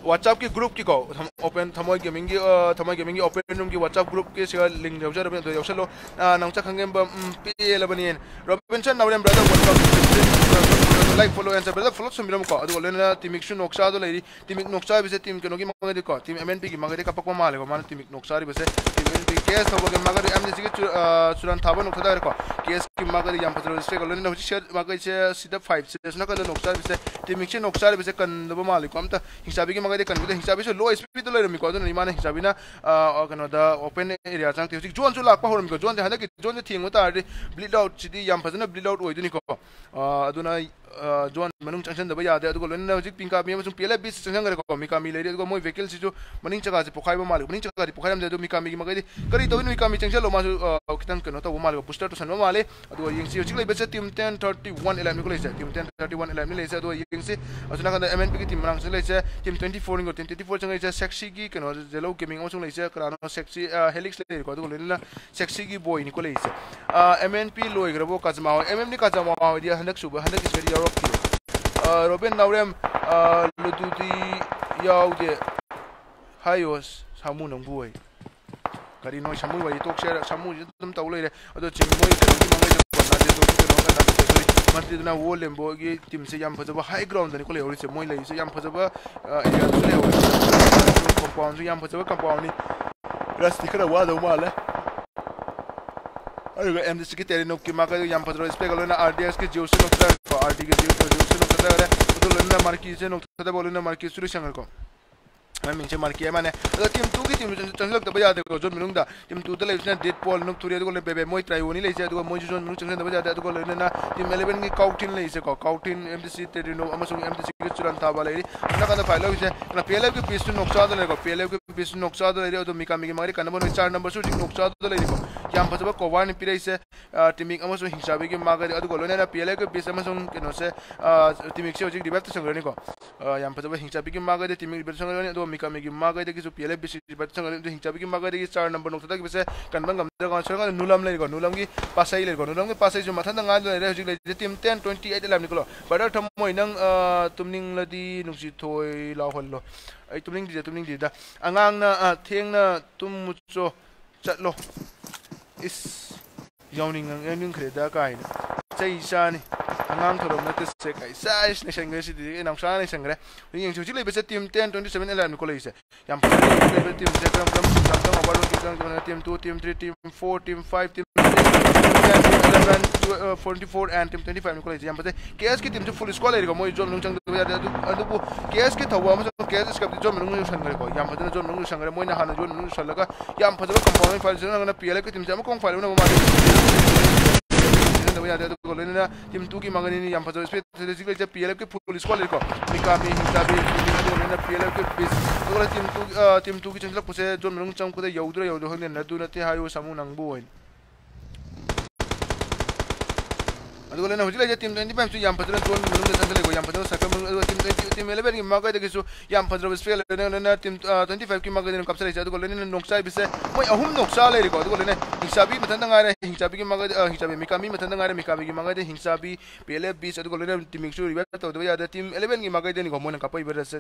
WhatsApp की ग्रुप की को ओपन थमोय गेमिंग की थमोय गेमिंग की ओपन रूम की WhatsApp ग्रुप के से लिंक यौजर बन तो यौसलो नंचा खंगे पे लबनी Robinson नवरेम brother welcome like follow and brother follow सुमिरम को अदु लेना टीमिक सु नोक्सा दो लेरी टीमिक नोक्सा बिसे टीम के नोगी मगदि को टीम एमएनपी की मगदि कपक को माले को मान टीमिक नोक्सा बिसे टीम एमएनपी केस तो के मगदि एमएनसी के सुरन थाबन नोक्सा को केस की मगदि याम पत्र से को लेना हुची शेयर मगदि से सीधा 5 से सुना का नोक्सा बिसे टीमिक से नोक्सा बिसे कन दबो माले को अमता हिसाबी के मगदि कन बिसे हिसाबी से लो स्पीड तो लेरमी को अदु निमान हिसाबी ना कनो दा ओपन एरिया चांग ते जोन जो लाक होरम को जोन हदा की जोन थिंग मता ब्लीड आउट सिदी याम फजना ब्लीड आउट ओइदुनी को अदुना जोन मनुंग चंगसन दबा यादे अदुगो लोन हजिक पिंका मी मसुम पेले बिस चंगसन गरे को मिका मी लेरे अदुगो मोय वेहिकल सिजो मनिंग चगा से पोखाइबो मालिक मनिंग चगा दे अदु मिका मी मगदि करि तो मिका मी चंगसन लो मासु कितन कनो तो मालिक बुस्टर तो सनो माले। अदुगो यिंगसि हजिक ले बेसे टीम 10 31 11 निको लेसे टीम 10 31 11 लेसे अदुगो यिंगसि असुना कंदा एमएनपी की टीम रंग से लेसे टीम 24 निको टीम 24 चंग लेसे सेक्सी की कनो जेलो गेमिंग अमसुम लेसे करानो सेक्सी हेलिक्स ले को अदुगो लेना सेक्सी की बॉय निको लेसे एमएनपी लोइग्रबो काजमा एमएम नि काजमा दिया हनक इसकरी यूरोप की Robin Naurem Lududi Yaude Hayos Samu nang buhay Kari noy samu wali tok share samu dum taw loy ado chim moy kan ki mangay ko na to ko na na de matri duna wo lembo gi tim se yam phajaba high ground ni ko le ori se moy le se yam phajaba area su le compound yam phajaba compound ni rasti kara wa do mala अरे डी की तेरे नोक की माका यम पत्रो इस पे गलो ना आरडीएस के जीव से को आरडी के जोश जोश नोक ता रे तो लन्ना मार्की से नोक ता बोलो ना मार्की सुरेश शंकर को मैं मिंचे मार्की है। माने अगर टीम 2 की ꯃꯃꯤꯡꯁꯦ ꯃꯥꯔꯀꯤ ꯑꯃꯅꯦ ꯑꯗꯣ ꯇꯤꯝ ꯇꯨꯒꯤ ꯇꯤꯝꯁꯨ ꯆꯪꯁꯤꯜꯂꯛꯇꯕ ꯌꯥꯗꯦꯀꯣ ꯖꯣꯟ ꯃꯅꯨꯡꯗ ꯇꯤꯝ ꯇꯨꯗ ꯂꯩꯕꯁꯤꯅ ꯗꯦꯠ ꯄꯣꯜ ꯅꯨꯡ ꯊꯨꯔꯦ ꯑꯗꯨꯒ ꯂꯩꯕꯦ ꯃꯣꯏ ꯇ꯭ꯔꯥꯏꯌꯣꯅꯤ ꯂꯩꯁꯦ ꯑꯗꯨꯒ ꯃꯣꯏꯁꯨ ꯖꯣꯟ ꯃꯅꯨꯡ ꯆꯪꯁꯤꯟꯗꯕ ꯌꯥꯗꯦ ꯑꯗꯨꯒ ꯂꯣꯏꯅꯅ ꯇꯤꯝ ꯑꯦꯂꯦꯕꯦꯟꯒꯤ ꯀꯥꯎꯇꯤꯟ ꯂꯩꯁꯦꯀꯣ ꯀꯥꯎꯇꯤꯟ ꯑꯦꯝ ꯗꯤ ꯁꯤ ꯇꯦꯔꯤꯅꯣ ꯑꯃꯁꯨꯡ ꯑꯦꯝ ꯗꯤ ꯁꯤꯒꯤ ꯆꯨꯔꯥꯟ ꯊꯥꯕ ꯂꯩꯔꯤ ꯅꯥꯀꯟꯗ ꯐꯥꯏ ꯂꯧꯏꯁꯦ ꯑꯗꯨꯅ ꯄꯤ ꯑꯦꯜ ꯑꯦꯐꯀꯤ ꯄꯤꯁꯇꯨ ꯅꯣꯛꯆꯥꯗ ꯂꯩꯀꯣ ꯄꯤ ꯑꯦꯜ ꯑꯦꯐꯀꯤ ꯄꯤꯁꯇꯨ ꯅꯣꯛꯆꯥꯗ ꯂꯩꯔꯤ ꯑꯗꯣ ꯃꯤꯀꯥꯃꯤꯒꯤ ꯃꯔꯤ ꯀꯟꯅꯕ ꯅꯣꯏ ꯆꯥꯔ ꯅꯝꯕꯔꯁꯨ ꯍꯧꯖꯤꯛ ꯅꯣꯛꯆꯥꯗ ꯂꯩꯔꯤꯀꯣ ꯌꯥꯝ ꯐꯖꯕ ꯀꯣꯚꯔꯅꯤ ꯄꯤꯔꯛꯏꯁꯦ ꯇꯤꯃꯤꯛ ꯑꯃꯁꯨꯡ ꯍꯤꯡꯁꯥꯕꯤꯒꯤ ꯃꯥꯒꯗꯤ ꯑꯗꯨꯒ ꯂꯣꯏꯅꯅ ꯄꯤ ꯑꯦꯜ ꯑꯦꯐꯀꯤ ꯄꯤꯁ ꯑꯃꯁꯨꯡ ꯀꯩꯅꯣꯁꯦ ꯇꯤꯃꯤꯛꯁꯦ ꯍꯧꯖꯤꯛ ꯔꯤꯚꯥꯏꯞ ꯇꯧꯁꯟꯈ꯭ꯔꯅꯤꯀꯣ ꯌꯥꯝ ꯐꯖꯕ ꯍꯤꯡꯁꯥꯕꯤꯒꯤ ꯃꯥꯒꯗꯤ ꯇꯤꯃꯤꯛ ꯔꯤꯚꯥꯏꯞ ꯇꯧꯁꯟꯈ꯭ꯔꯅꯤ ꯑꯗꯣ mikami gi magai d e k i sup yele bisi bat chang de hinca biki magai d e k i char number nokta gi bese kan bang gamda kawan shal kani nulam le go nulam gi pasai le go nulam gi pasai juma tanda nga le hujik le team 10 28 lam niklo badar tammoi nang tumning la di nungsi toy la hol lo ai tumning di tumning di da angang na theng na tum mu cho chat lo is yawning nang yawning kreda kain chai chani angang thorom na te se kai sai ne sangre si di nang sa ne sangre ni yang chu chi le besa team 10 27 11 ko le se yam pa le besa team se kram kram sam sam abar lo team kram team 2 team 3 team 4 team 5 team 11 44 and team 25 ko le se yam pa se ks ki team chu full squad le ko mo jom nung chang du ya du adu bu ks ki thawa ma ks ki jom nung sangre ko yam pa na jom nung sangre mo na han jom nung sangre ka yam pa jom component file jom na pl ki team jam kong file na ma 왜 안해도 걸리느냐 김뚜기 망은이니 양파서 스페셜리스트 이제 BLF 폴리스 퀄리티고 미카미 힌타비 김뚜기는 BLF 비스 그걸 팀뚜기 팀뚜기 전략 보세 좀 명점 그대 여우들 여우들 흔내 나도 나테 하요 사무 낭보인 Madulo na hujila jatim twenty five to yam patron tuan belum datang tele ko yam patron sakam tim twenty tim eleven ki magai dekisu yam patron bes fail na na tim twenty five ki magai den kapsale jadu golene na noksa bise moi ahum noksa le ko golene ne hisabi matan nga re hisabi ki magai hisabi mikami matan nga re mikami ki magai de hisabi pele bis jadu golene tim iksu riba to do ya tim eleven ki magai den ko mo na kapai ber se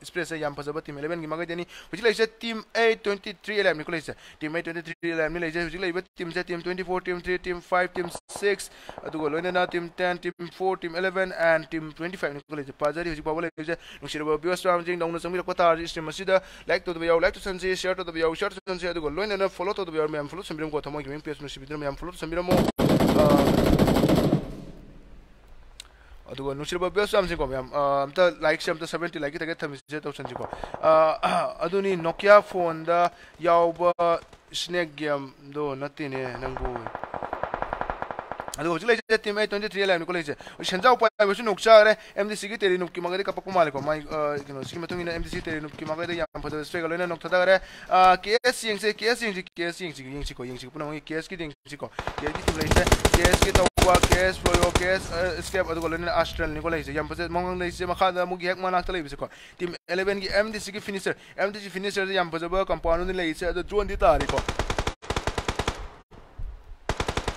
express yam pasaba tim eleven ki magai den hujila ise tim a twenty three elam ni ko ise tim a twenty three elam ni le ise hujila ibe tim se tim twenty four tim three tim five tim six adu golene Venena, Team 10, Team 4, Team 11 and Team 25 Nicholas Pazari hujik pawla ise nushirba viewers ram jing download samira ko tar is masida like to the yaw like to sanji share to the yaw share to sanji adu gol loina follow to the yaw mem follow samira ko thamoi game page nushibidra mem follow samira mo ꯑꯗꯨꯒ ꯅꯨꯡꯁꯤꯔꯕ ꯕꯦꯁ ꯌꯥꯝꯁꯤꯀꯣ ꯃꯌꯥꯝ ꯑꯝꯇ ꯂꯥꯏꯛꯁꯦ ꯑꯝꯇ ꯁꯕꯦꯟꯇꯤ ꯂꯥꯏꯛꯀꯤ ꯇꯥꯔꯒꯦꯠ ꯊꯝꯃꯤꯁꯦ ꯇꯧꯁꯟꯁꯤꯀꯣ ꯑꯗꯨꯅꯤ ꯅꯣꯀꯤꯌꯥ ꯐꯣꯟꯗ ꯌꯥꯎꯕ ꯁ꯭ꯅꯦꯛ ꯒꯦꯝꯗꯣ ꯅꯠꯇꯦꯅꯦ ꯅꯪꯕꯨ ꯑꯗꯨ ꯍꯧꯖꯤꯛ ꯂꯩꯁꯦ ꯇꯤꯝ ꯑꯩꯠ ꯇ꯭ꯋꯦꯟꯇꯤ ꯊ꯭ꯔꯤ ꯂꯩꯕꯅꯤꯀꯣ ꯂꯩꯁꯦ ꯁꯦꯟꯖꯥꯎ ꯄꯥꯏꯕꯁꯨ ꯅꯣꯛ ꯆꯥꯈ꯭ꯔꯦ ꯑꯦꯝ ꯗꯤ ꯁꯤꯒꯤ ꯇꯦꯔꯤ ꯅꯨꯞꯀꯤ ꯃꯉꯥꯏꯗ ꯀꯞꯄꯛꯄ ꯃꯥꯜꯂꯦꯀꯣ ꯃꯥꯏ ꯀꯩꯅꯣ ꯁꯤꯒꯤ ꯃꯇꯨꯡ ꯏꯟꯅ ꯑꯦꯝ ꯗꯤ ꯁꯤ ꯇꯦꯔꯤ ꯅꯨꯞꯀꯤ ꯃꯉꯥꯏꯗ ꯌꯥꯝ ꯐꯖꯕ ꯁ꯭ꯇ꯭ꯔꯦꯒ ꯂꯣꯏꯅ ꯅꯣꯛ ꯊꯥꯗꯈ꯭ꯔꯦ ꯀꯦ ꯑꯦꯁ ꯌꯦꯡꯁꯦ ꯀꯦ ꯑꯦꯁ ꯌꯦꯡꯁꯤ ꯀꯦ ꯑꯦꯁ ꯌꯦꯡꯁꯤ ꯌꯦꯡꯁꯤꯀꯣ ꯌꯦꯡꯁꯤꯀꯣ ꯄꯨꯝꯅꯃꯛꯒꯤ ꯀꯦ ꯑꯦꯁꯀꯤ ꯌꯦꯡꯁꯤꯀꯣ ꯀꯦ ꯑꯦꯁꯀꯤ ꯇꯤꯝ ꯂꯩꯁꯦ ꯀꯦ ꯑꯦꯁꯀꯤ ꯇꯧꯕ ꯀꯦ ꯑꯦꯁ ꯐ꯭ꯂꯣꯌꯣ ꯀꯦ ꯑꯦꯁ ꯁ꯭ꯀꯦꯞ ꯑꯗꯨꯒ ꯂꯣꯏꯅꯅ ꯑꯥꯁꯇ꯭ꯔꯦꯜꯅꯤꯀꯣ ꯂꯩꯁꯦ ꯌꯥꯝ ꯐꯖꯩ ꯃꯉꯥꯡ ꯂꯩꯁꯦ ꯃꯈꯥꯗ ꯑꯃꯨꯛ ꯍꯦꯛ ꯃꯅꯥꯛꯇ ꯂꯩꯕꯁꯦꯀꯣ ꯇꯤꯝ ꯑꯦꯂꯦꯚꯦꯟꯒꯤ ꯑꯦꯝ ꯗꯤ ꯁꯤꯒꯤ ꯐꯤꯅꯤꯆꯔ ꯑꯦꯝ ꯗꯤ ꯁꯤ ꯐꯤꯅꯤꯆꯔꯁꯦ ꯌꯥꯝ ꯐꯖꯕ ꯀꯝꯄꯥꯎꯟ ꯑꯃꯗ ꯂꯩꯔꯤꯁꯦ ꯑꯗꯣ ꯖꯣꯟꯗꯤ ꯇꯥꯔꯤꯀꯣ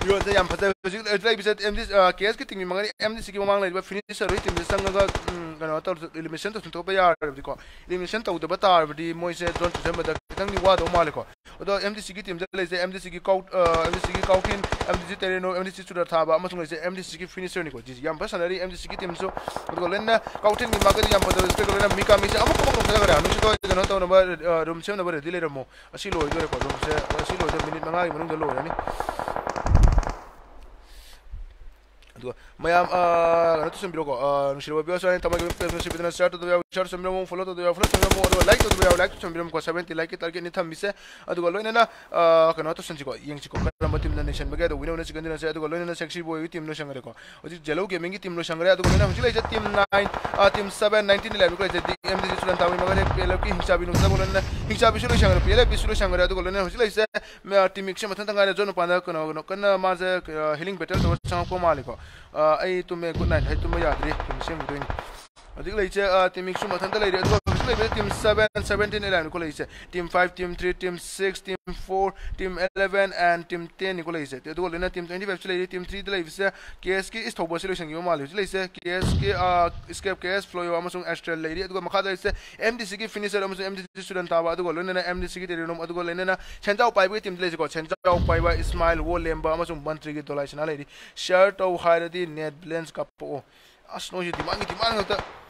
ꯌꯣꯟ ꯁꯦ ꯌꯥꯝ ꯐꯖꯩ ꯍꯧꯖꯤꯛ ꯂꯩꯕꯁꯦ ꯑꯦꯝ ꯗꯤ ꯀꯦ ꯑꯦꯁꯀꯤ ꯇꯤꯝꯒꯤ ꯃꯉꯥꯅꯤ ꯑꯦꯝ ꯗꯤ ꯁꯤꯒꯤ ꯃꯃꯥꯡ ꯂꯩꯔꯤꯕ ꯐꯤꯅꯤꯁꯔ ꯇꯤꯝꯁꯦ ꯆꯪꯉꯒ ꯀꯩꯅꯣ ꯇꯧ ꯏꯂꯤꯃꯤꯅꯦꯁꯟ ꯇꯧꯊꯣꯛꯄ ꯌꯥꯔꯕꯗꯤꯀꯣ ꯏꯂꯤꯃꯤꯅꯦꯁꯟ ꯇꯧꯗꯕ ꯇꯥꯔꯕꯗꯤ ꯃꯣꯏꯁꯦ ꯖꯣꯟ ꯆꯨꯁꯟꯕꯗ ꯈꯤꯇꯪꯗꯤ ꯋꯥꯗꯧ ꯃꯥꯜꯂꯦꯀꯣ ꯑꯗꯣ ꯑꯦꯝ ꯗꯤ ꯁꯤꯒꯤ ꯇꯤꯝꯗ ꯂꯩꯖꯦ ꯑꯦꯝ ꯗꯤ ꯁꯤꯒꯤ ꯀꯥꯎ ꯑꯦꯝ ꯗꯤ ꯁꯤꯒꯤ ꯀꯥꯎꯈꯤꯟ ꯑꯦꯝ ꯗꯤ ꯁꯤ ꯇꯦꯔꯦꯅꯣ ꯑꯦꯝ ꯗꯤ ꯁꯤ ꯆꯨꯔ ꯊꯥꯕ ꯑꯃꯁꯨꯡ ꯂꯩꯖꯦ ꯑꯦꯝ ꯗꯤ ꯁꯤꯒꯤ ꯐꯤꯅꯤꯁꯔꯅꯤꯀꯣ ꯖꯤ ꯌꯥꯝ ꯐꯖ ꯁꯥꯟꯅꯔꯤ ꯑꯦꯝ ꯗꯤ ꯁꯤꯒꯤ ꯇꯤꯝꯁꯨ ꯑꯗꯨꯒ ꯂꯣꯏꯅ ꯀꯥꯎꯊꯤꯟꯒꯤ ꯃꯥꯒꯗꯤ ꯌꯥꯝ ꯐꯖꯕ ꯁ꯭ꯄꯦꯛ ꯂꯣꯏꯅ ꯃꯤꯀꯥ ꯃꯤꯁꯦ ꯑꯃꯨꯛ ꯑꯃꯨꯛ ꯂꯧꯊꯈ꯭ꯔꯦ ꯅꯨꯡꯁꯤꯗꯣ ꯀꯩꯅꯣ ꯇꯧꯅꯕ ꯔꯨꯝ ꯁꯦꯝꯅꯕ ꯔꯦꯗꯤ ꯂꯩꯔꯝꯃꯣ ꯑꯁꯤ ꯂꯣꯏꯗꯣꯔꯦꯀꯣ ꯔꯨꯝꯁꯦ ꯑꯁꯤ ꯂꯣꯏꯗꯣꯔꯦ ꯃꯤꯅꯤꯠ ꯃꯉꯥꯒꯤ ꯃꯅꯨꯡꯗ ꯂꯣꯏꯔꯅꯤ due Ma jam, uh, të sëmbiroko, uh, në shirëve bjo së anë, të më gëmë për shqipit në sërë të dhëja uqarë, sëmbiro më follow të dhëja uflë, sëmbiro më orëve like të dhëja u like të sëmbiro më kwa sëmbiro më like të arke një thamë mise, atë gëllë lojnë në, ka në atë sënë qiko, jenë qiko, ka rëmbë tim në në shenë bëgë, dhe uinë në që këndirë në sërë, atë gëllë lojnë në sekshi bëjë u tim në shëngë reko, o që gjelëu ke mingi tim në shëngë re, atë gëllë në hëngjilë e tim 9, tim 7, 19, 11, kërë e MDC student tamë i magare pele ki hinchabi nu sabu lenne hinchabi shuru shangare pele bi shuru shangare adu lenne hosila ise me team ikshe matan tangare jono panda kono kono kana maze healing battle to sam ko maliko ai tu me này. Night tụi tu me đi, mình xem sem duin अधिक लेचे टीम एक्सु मथन त लेरे अथवा कक्ष लेबे टीम सेवन सेवेंटीन एलेवन को लेचे team 5 team 3 team 6 team 4 team eleven and team 10 को लेचे ते तो लेना टीम ट्वेंटी फाइव से लेरे टीम थ्री लेसे केएस की इस थोबो थोबसे लेसन की माल लेचे केएस के स्केप केएस फ्लोयो अमसुंग एस्ट्रल लेरे अथवा मखा लेसे एमडीसी की फिनिशर अमसुंग एमडीसी स्टूडेंट ताबा अथवा लेना एमडीसी की टेरिनोम अथवा लेना छेंजाओ पाइब की टीम लेचे को छेंजाओ पाइब स्माइल वो लेम्बा अमसुंग मंत्री की तोलाइसना लेरे शर्ट ओ हायरदी नेट ब्लेंस कपो अस नोजी दिमाग की दिमाग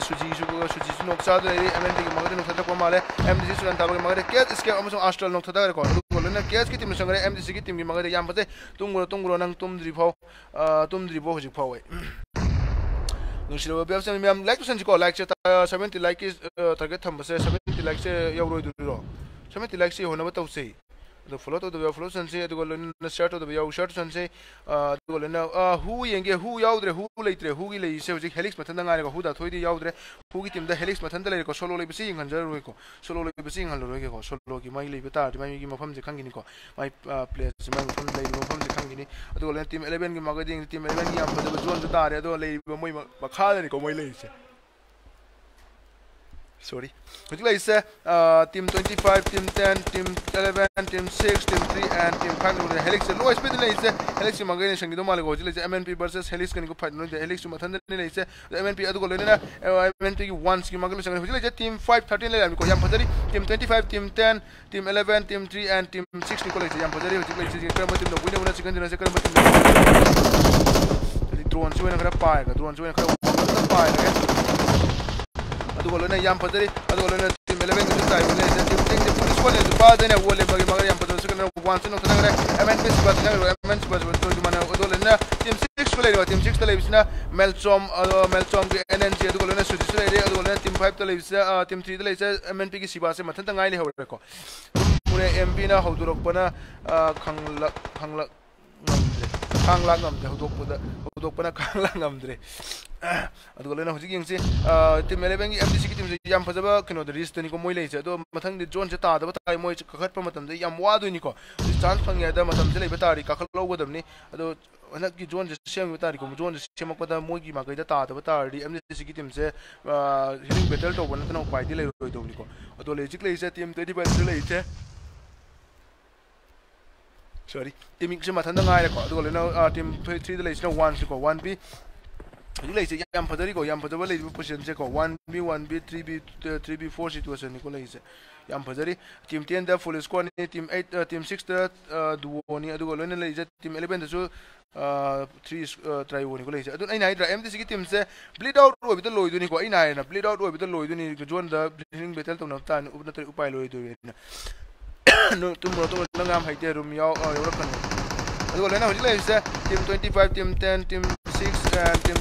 수지수가 녹사들이 MND가 막으리 녹사다 꼬마래 MDC 수간 다바게 막으리 깨스 스케 엄소 아스트럴 녹사다 그래 거는 거는 깨스 팀이 상그래 MDC 기 팀이 막으리 양바세 동그로 동그로 난 톰들이 파워 아 톰들이 보고 싶어 왜 नुसिलो बेब से मैम लाइक सेंज को लाइक से 70 लाइक की टारगेट थम से 70 लाइक से यवरो दुरो 70 लाइक से होना बताउ से float of the way float sanse the goal in start of the way shot sanse the goal in who yenge who yaudre who leitre who gi lei se hojik helix mathan da ngare ko huda thoi yaudre who gi tim da helix mathan da lei ko solo lei bisi ngan jar ko solo lei bisi ngan loi ko solo gi mai lei beta mai gi mafam je khangini ko mai place mai mafam lei mafam je khangini the goal in team 11 gi magading team 11 gi am da zone da re do lei moi ma kha ni ko moi lei se 25 team 10 team 11 team 6 team 3 and team 5 no helix lo speed la ise helix ma gain shangi do mal go hojik la ise mnp versus helix kan ko fight no helix ma than la ise mnp adu go le na mnp ki once ki magal shangi hojik la ise team 5 13 la ko yam phadari team 25 team 10 team 11 team 3 and team 6 ni ko ise yam phadari hojik la ise kar ma team no winner winner chicken dinner se kar ma team drone se wena kara paega drone se wena kara paega ꯑꯗꯨꯒ ꯂꯣꯏꯅ ꯌꯥꯝ ꯐꯖꯔꯤ ꯑꯗꯨꯒ ꯂꯣꯏꯅ ꯇꯤꯝ ꯑꯦꯂꯦꯚꯦꯟꯒꯤꯁꯨ ꯇꯥꯏꯕ ꯂꯩꯔꯤꯁꯦ ꯇꯤꯝ ꯇꯦꯡꯁꯦ ꯄꯨꯂꯤꯁ ꯀꯣꯂꯦꯖꯁꯨ ꯄꯥꯗꯩꯅ ꯋꯣꯜ ꯂꯦꯝꯕꯒꯤ ꯃꯒ ꯌꯥꯝ ꯐꯖꯕꯁꯨ ꯀꯩꯅꯣ ꯋꯥꯟꯁꯨ ꯅꯣꯛꯊꯅꯈ꯭ꯔꯦ ꯑꯦꯝ ꯑꯦꯟ ꯄꯤ ꯁꯤꯕ ꯆꯪꯈ꯭ꯔꯦ ꯑꯦꯝ ꯑꯦꯟ ꯁꯤꯕ ꯇꯣꯏꯒꯤ ꯃꯥꯅ ꯑꯗꯨꯒ ꯂꯣꯏꯅ ꯇꯤꯝ ꯁꯤꯛꯁꯁꯨ ꯂꯩꯔꯤꯕ ꯇꯤꯝ ꯁꯤꯛꯁꯇ ꯂꯩꯕꯁꯤꯅ ꯃꯦꯜꯆꯣꯝ ꯃꯦꯜꯆꯣꯝꯒꯤ ꯑꯦꯟ ꯑꯦꯟ ꯖꯤ ꯑꯗꯨꯒ ꯂꯣꯏꯅ ꯁꯨꯖꯤꯁꯨ ꯂꯩꯔꯤ ꯑꯗꯨꯒ ꯂꯣꯏꯅ ꯇꯤꯝ ꯐꯥꯏꯚꯇ ꯂꯩꯕꯁꯤꯗ ꯇꯤꯝ ꯊ꯭ꯔꯤꯗ ꯂꯩꯔꯤꯁꯦ ꯑꯦꯝ ꯑꯦꯟ ꯄꯤꯒꯤ ꯁꯤꯕꯥꯁꯦ ꯃꯊꯟꯇ ꯉꯥꯏ ꯂꯩꯍꯧꯔꯦꯀꯣ ꯃꯨꯔꯦ ꯑꯦꯝ ꯄꯤꯅ ꯍꯧꯗꯣꯔꯛꯄꯅ ꯈꯪꯂꯛ ꯈꯪꯂꯛ ꯉꯝꯗ꯭ꯔꯦ ꯈꯥꯡ ꯂꯥꯛ ꯉꯝꯗ꯭ꯔꯦ ꯍꯧꯗꯣꯛꯄꯗ ꯍꯧꯗꯣꯛꯄꯅ ꯈꯥꯡ ꯂꯥꯛ ꯉꯝꯗ꯭ꯔꯦ ꯑꯗꯨꯒ ꯂꯣꯏꯅ ꯍꯧꯖꯤꯛ ꯌꯦꯡꯁꯤ ꯇꯤꯝ ꯑꯦꯂꯦꯚꯦꯟꯒꯤ ꯑꯦꯝ ꯗꯤ ꯁꯤꯒꯤ ꯇꯤꯝꯁꯦ ꯌꯥꯝ ꯐꯖꯕ ꯀꯩꯅꯣꯗ ꯔꯤꯁꯇꯅꯤꯀꯣ ꯃꯣꯏ ꯂꯩꯔꯤꯁꯦ ꯑꯗꯣ ꯃꯊꯪꯗꯤ ꯖꯣꯟꯁꯦ ꯇꯥꯗꯕ ꯇꯥꯔꯦ ꯃꯣꯏ ꯀꯥꯈꯠꯄ ꯃꯇꯝꯗ ꯌꯥꯝ ꯋꯥꯗꯣꯏꯅꯤꯀꯣ ꯍꯧꯖꯤꯛ ꯆꯥꯟꯁ ꯐꯪꯉꯦꯗ ꯃꯇꯝꯁꯦ ꯂꯩꯕ ꯇꯥꯔꯗꯤ ꯀꯥꯈꯠꯍꯧꯒꯗꯕꯅꯤ ꯑꯗꯣ ꯍꯟꯗꯛꯀꯤ ꯖꯣꯟꯁꯦ ꯁꯦꯝꯈꯤꯕ ꯇꯥꯔꯗꯤꯀꯣ ꯖꯣꯟꯁꯦ ꯁꯦꯝꯃꯛꯄꯗ ꯃꯣꯏꯒꯤ ꯃꯥꯏꯀꯩꯗ ꯇꯥꯗꯕ ꯇꯥꯔꯗꯤ ꯑꯦꯝ ꯗꯤ ꯁꯤꯒꯤ ꯇꯤꯝꯁꯦ ꯍꯤꯂꯤꯡ ꯕꯦꯇꯜ ꯇꯧꯕ ꯅꯠꯇꯅ ꯎꯄꯥꯏꯗꯤ ꯂꯩꯔꯣꯏꯗꯧꯕꯅꯤꯀꯣ ꯑꯗꯣ ꯍꯧꯖꯤꯛ ꯂꯩꯔꯤꯁꯦ ꯇꯤꯝ ꯇ꯭ꯋꯦꯟꯇꯤ ꯐꯥꯏꯚꯇ ꯂꯩꯔꯤꯁꯦ सॉरी टीम इक्स मथन गायरे को अदो लेना टीम 3 द लेना 1 को 1 बी ꯍꯧꯖꯤꯛ ꯂꯩꯔꯤꯁꯦ ꯌꯥꯝ ꯐꯖꯔꯤꯀꯣ ꯌꯥꯝ ꯐꯖꯕ ꯂꯩꯔꯤꯕ ꯄꯣꯖꯤꯁꯟꯁꯦꯀꯣ one B one B three B three B four ꯁꯤꯆꯨꯋꯦꯁꯟꯅꯤꯀꯣ ꯂꯩꯔꯤꯁꯦ ꯌꯥꯝ ꯐꯖꯔꯤ ꯇꯤꯝ ꯇꯦꯟꯗ ꯐꯨꯜ ꯏꯁꯀꯣꯔꯅꯤ ꯇꯤꯝ ꯑꯩꯠ ꯇꯤꯝ ꯁꯤꯛꯁꯇ ꯗꯨꯋꯣꯅꯤ ꯑꯗꯨꯒ ꯂꯣꯏꯅ ꯂꯩꯔꯤꯁꯦ ꯇꯤꯝ ꯑꯦꯂꯚꯦꯟꯗꯁꯨ ꯊ꯭री ट्राइवोनिको लेख्छ अदु अहिले हाइड्रा एम त्यसको टिम चाहिँ ब्लिड आउट ओबित लोइदुनिको अहिले होइन ब्लिड आउट ओबित लोइदुनि जोन द ब्लिडिङ बेतल त नत्र उपाय लोइदुनि तुम हईते रूम यौरकन लेसे team twenty five team ten team six team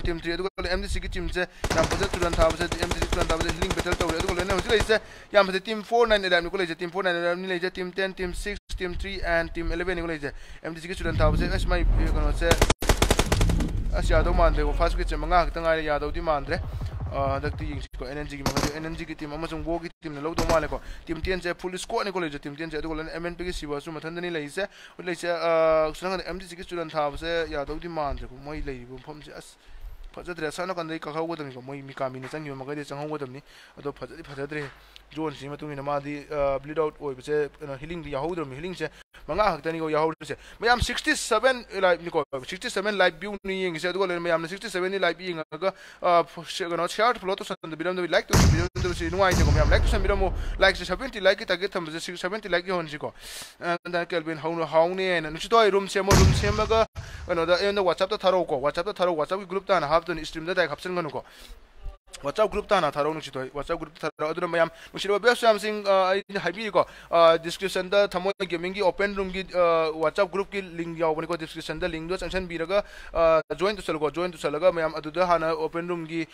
team three M D C की टीम से तुरंत थाबसे एम डी तुरंत थाबसे हिलिंग बेटल तौर लेसे टीम फोर नाइन एलेवन को लेसे टीम फोर नाइन एलेवन लेसे team ten team six team three and team eleven को लेसे एम डी सी की तुरंत थाबसे अस माई कौन से अस यादव मानदे फ़र्स्ट की मंगा खत यादव मानद्रे ꯇꯤꯝ ꯐꯣꯔ ꯅꯥꯏꯟ ꯑꯦꯂꯥꯏꯞꯅꯤꯀꯣ ꯂꯩꯔꯤꯁꯦ ꯇꯤꯝ ꯐꯣꯔ ꯅꯥꯏꯟ ꯑꯦꯂꯥꯏꯞꯅꯤ ꯂꯩꯔꯤꯁꯦ team ten team six team three and team ꯑꯦꯂꯦꯚꯦꯟꯅꯤꯀꯣ ꯂꯩꯔꯤꯁꯦ ꯑꯦꯝ ꯗꯤ ꯁꯤꯒꯤ ꯇꯨꯔꯟ ꯊꯥꯕꯁꯦ ꯑꯁ ꯃꯥꯏ ꯀꯩꯅꯣꯁꯦ ꯑꯁ ꯌꯥꯗꯧ ꯃꯥꯟꯗ꯭ꯔꯦꯀꯣ ꯐꯥꯔꯁ ꯋꯤꯀꯦꯠꯁꯦ ꯃꯉꯥ ꯈꯛꯇ ꯉꯥꯏꯔꯦ ꯌꯥꯗꯧꯗꯤ ꯃꯥꯟꯗ꯭ꯔꯦ ꯍꯟꯗꯛꯇꯤ ꯌꯦꯡꯁꯤꯀꯣ ꯑꯦꯟ ꯑꯦꯟ ꯖꯤꯒꯤ ꯃꯉꯥꯗꯤ ꯑꯦꯟ ꯑꯦꯟ ꯖꯤꯒꯤ ꯇꯤꯝ ꯑꯃꯁꯨꯡ ꯋꯣꯒꯤ ꯇꯤꯝꯅ ꯂꯧꯗꯧ ꯃꯥꯜꯂꯦꯀꯣ ꯇꯤꯝ ꯇꯦꯟꯁꯦ ꯐꯨꯜ ꯁ꯭ꯀꯣꯠꯅꯤꯀꯣ ꯂꯩꯔꯤꯁꯦ ꯇꯤꯝ ꯇꯦꯟꯁꯦ ꯑꯗꯨꯒ ꯂꯣꯏꯅ ꯑꯦꯝ ꯑꯦꯟ ꯄꯤꯒꯤ ꯁꯤꯕꯁꯨ ꯃꯊꯟꯇꯅꯤ ꯂꯩꯔꯤꯁꯦ ꯂꯩꯔꯤꯁꯦ ꯁꯨꯅꯪ ꯑꯦꯝ ꯗꯤ ꯁꯤꯒꯤ ꯆꯨꯔꯟ ꯊꯥꯕꯁꯦ ꯌꯥꯗꯧꯗꯤ ꯃꯥꯟꯗ꯭ꯔꯦꯀꯣ ꯃꯣꯏ ꯂꯩꯔꯤꯕ ꯃꯐꯝꯁꯦ ꯑꯁ ꯐꯖꯗ꯭ꯔꯦ ꯁꯥꯟꯅ ꯀꯥꯟꯗ ꯀꯛꯍꯧꯒꯗꯕꯅꯤꯀꯣ ꯃꯣꯏ ꯃꯤꯀꯥꯃꯤꯅ ꯆꯪꯈꯤꯕ ꯃꯈꯩꯗꯤ ꯆꯪꯍꯧꯒꯗꯕꯅꯤ ꯑꯗꯣ ꯐꯖꯗꯤ ꯐꯖꯗ꯭ꯔꯦ इरोनसी मतुंग इना ब्लीड आउट होबसे हिलिंग या से मंगा हक्तनी को या होदर से मयाम सिक्सटी लाइव निको सिक्सटी लाइव व्यू भी यंग से अदुगो सिक्सटी मयाम लाइफ नि लाइव शेयर फ्लो तो सन लाइक तो बिरम को मैं लाइक तो सन लाइक से 70 लाइक की टारगेट थे से 70 लाइक होन सिको अंदर हाउने तो रूम से रूम से कहोद गनो द एन तो थरो को तो ग्रुप ता हाफ़ तो स्ट्रीम दा दाइ हप्सन को do sanction biraga join to salgo join to salaga mayam aduda hana open room gi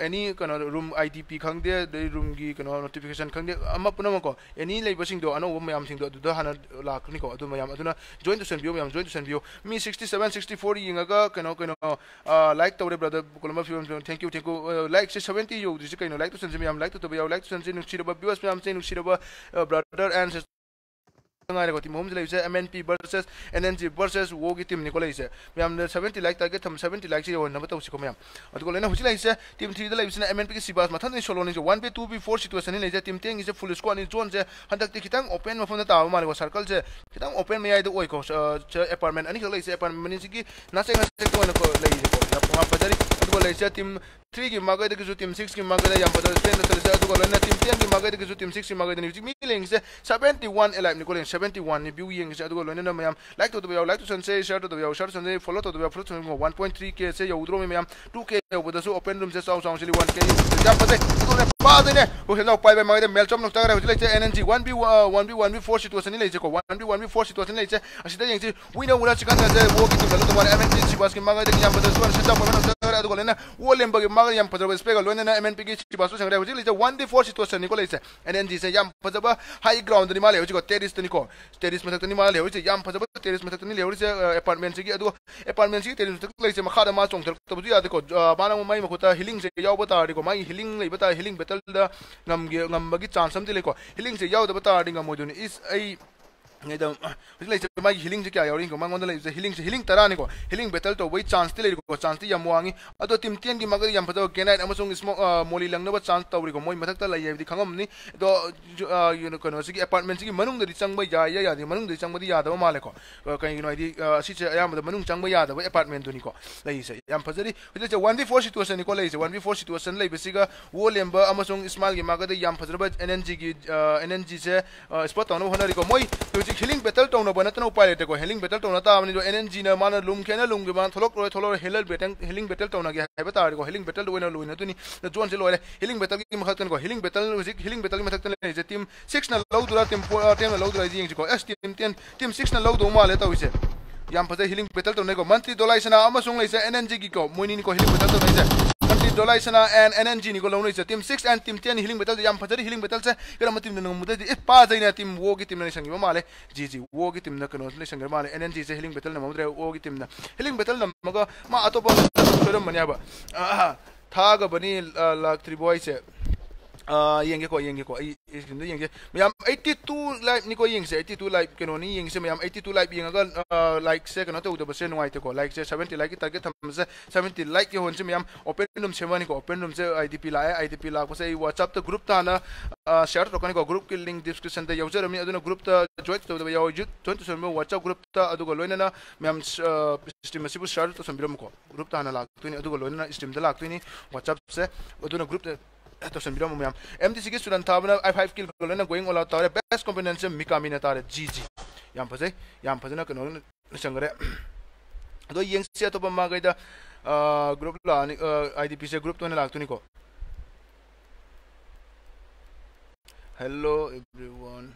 any kana room IDP khangde de room gi kana notification khangde amma punam ko any leiba sing do ano mayam sing do aduda hana lakni ko adu mayam aduna join to send view mayam join to send view mi 67 64 yingaga kana kana like tawre brother kolma film thank you thank you like seventy ꯌꯧꯗ꯭ꯔꯤꯁꯤ ꯀꯩꯅꯣ ꯂꯥꯏꯛ ꯇꯧꯁꯟꯁꯤ ꯃꯌꯥꯝ ꯂꯥꯏꯛ ꯇꯧꯗꯕ ꯌꯥꯎ ꯂꯥꯏꯛ ꯇꯧꯁꯟꯁꯤ ꯅꯨꯡꯁꯤꯔꯕ ꯚ꯭ꯌꯨꯋꯔꯁ ꯃꯌꯥꯝꯁꯦ ꯅꯨꯡꯁꯤꯔꯕ ꯕ꯭ꯔꯗꯔ ꯑꯦꯟ ꯁꯤꯁꯇꯔ ꯉꯥꯏꯔꯒ ꯇꯤꯝ ꯍꯣꯝꯁꯤ ꯂꯩꯁꯦ M N P versus N N G versus ꯋꯣꯒꯤ team ꯅꯤꯀꯣ ꯂꯩꯁꯦ ꯃꯌꯥꯝꯅ ꯁꯕꯦꯟꯇꯤ ꯂꯥꯏꯛ ꯇꯥꯔꯒꯦꯠ ꯊꯝ ꯁꯕꯦꯟꯇꯤ ꯂꯥꯏꯛꯁꯦ ꯌꯧꯍꯟꯅꯕ ꯇꯧꯁꯤꯀꯣ ꯃꯌꯥꯝ ꯑꯗꯨꯒ ꯂꯣꯏꯅ ꯍꯧꯖꯤꯛ ꯂꯩꯁꯦ ꯇꯤꯝ ꯊ꯭ꯔꯤꯗ ꯂꯩꯕꯁꯤꯅ ꯑꯦꯝ ꯑꯦꯟ ꯄꯤꯒꯤ ꯁꯤꯕꯥꯁ ꯃꯊꯪꯗ ꯁꯣꯂꯣꯅꯤꯁꯦ one B two B four situation ꯂꯩꯁꯦ ꯇꯤꯝ ꯇꯦꯡꯒꯤꯁꯦ ꯐꯨꯜ ꯁ꯭ꯀꯣꯗꯅꯤ ꯖꯣꯟꯁꯦ ꯍꯟꯗꯛꯇꯤ ꯈꯤꯇꯪ ꯑꯣꯄꯦꯟ ꯃꯐꯝꯗ ꯇꯥꯕ ꯃꯥꯜꯂꯦꯀꯣ ꯁꯔꯀꯜꯁꯦ ꯈꯤꯇꯪ ꯑꯣꯄꯦꯟ ꯃꯌꯥꯏꯗ ꯑꯣꯏꯀꯣ ꯑꯦꯄꯥꯔꯠꯃꯦꯟ ꯑꯅꯤꯈꯛ ꯂꯩꯁꯦ ꯑꯦꯄꯥꯔꯠꯃꯦꯟ ꯑꯅꯤꯁꯤꯒꯤ ꯅꯥꯆꯦꯛ ꯅꯥꯆꯦꯛ ꯑꯣꯏꯅꯀꯣ ꯂꯩꯁꯦꯀꯣ ꯌꯥꯝ ꯐꯖꯔꯤ ꯑꯗꯨꯒ ꯂꯩꯁꯦ team 3기 마가이드 기수 팀 6기 마가이드 양보다 스탠드 서비스 아두고 런나 팀 10기 마가이드 기수 팀 6기 마가이드 뉴직 밀링스 71 elab ni kolen 71 ni viewing se adugo lonena mayam like to the video like to sense share to the video share sense follow to the video follow to 1.3k se ya udro me mayam 2k oboda su open room se sound sound chili 1k jump pate udro ne pa ne ho hello pai bai maide mel chom nokta kare chile energy 1b 1b 1b 4 situation ni leche ko 1b 1b 4 situation leche asida yengsi we know ula chikan se wo ki tumalo tumare mnc chibas ki maga de jump pate su se jump pate nokta kare adugo wo lemba मागे यम पदर स्पेग na MNP ki chibasu sangre hoji lija 1d4 situation ni ko leise NNG se yam phajaba high ground ni male hoji ko terrace ni ko terrace mathak ni male hoji yam phajaba terrace mathak ni le hoji apartment si ki adu apartment si terrace mathak leise makha da ma chong thak to bu ya ko bana mai makhuta healing se yaw bata ri ko mai healing lei bata healing battle da ngam ge ngam bagi chance am le ko healing se yaw da bata yaw ring ko mang on lai se healing se healing tara ni ko healing battle to wai chance ti le ko chance ti yam wangi ado tim tian gi magar yam phado genite amasung smoke moli lang na ba chance to ri ko moi mathak ta lai yabi khangam ni do you know kono si apartment si manung da chang ba ya ya ya di manung da chang ba di ya da ma le ko kai gi no di si che ayam da manung chang ba ya da ba हजिक हिलिंग बेटल तौना बनतना उपाय लेते को हिलिंग बेटल तौना ता जो एनएनजी ना मान लुम खेना लुम गे मान थोलोक रोय थोलोर हिलर बेटल हिलिंग बेटल तौना गे हाइबे तार को हिलिंग बेटल दोइना लुइना तुनी जोन से लोरे हिलिंग बेटल की मखतन को हिलिंग बेटल हजिक हिलिंग बेटल की मखतन ले जे टीम 6 ना लौ दुरा टीम टीम ना लौ दुरा जिंग को एस टीम 10 टीम 6 ना लौ दो मा लेता हुइसे याम फजे हिलिंग बेटल तौना को मंथली दोलाइसना अमसुंग लेसे एनएनजी की को मोइनिन बेटल जोलाई एन एन एनएनजी निको लौनै छ team 6 and team 10 healing battle याम फजरी हीलिंग बेटल से करम टीम ने मुदे इ पा जाइना टीम वो की टीम ने माले जी जी वो की टीम ने कनो ने संगी माले एनएनजी से हीलिंग बैटल ने मुदे वो की टीम ने हीलिंग बैटल ने मगा मा अतो पर सोरम मन्याबा लाख 3 बॉय से ꯑꯩꯁꯦ yenge ko yenge ko iskinde yenge mayam 82 like ni ko yengse 82 like keno ni yengse mayam 82 like yenga like se keno to udoba se nuai te ko like se 70 like target tham se 70 like ke hon se mayam open room se mani ko open room se idp la idp la ko se whatsapp to group ta na share to ko group ki link description te user mi aduna group ta join to udoba yaw jut 20 se whatsapp group ta adu ko loina na mayam stream se bu share to sambiram ko group ta na la tu ni adu ko loina na stream da la tu ni whatsapp se aduna group तोसन Biram ma'am MTC की स्टूडेंट थाबना आई फाइव किल गोलना गोइंग ऑल आउट तारे बेस्ट कॉम्बिनेशन मिकामी ने तारे जी जी याम फजे याम फजना कनो संगरे अदो यंग से तो बम्मा गइदा ग्रुप ला आईडीपी से ग्रुप तो ने लागतुनी को हेलो एवरीवन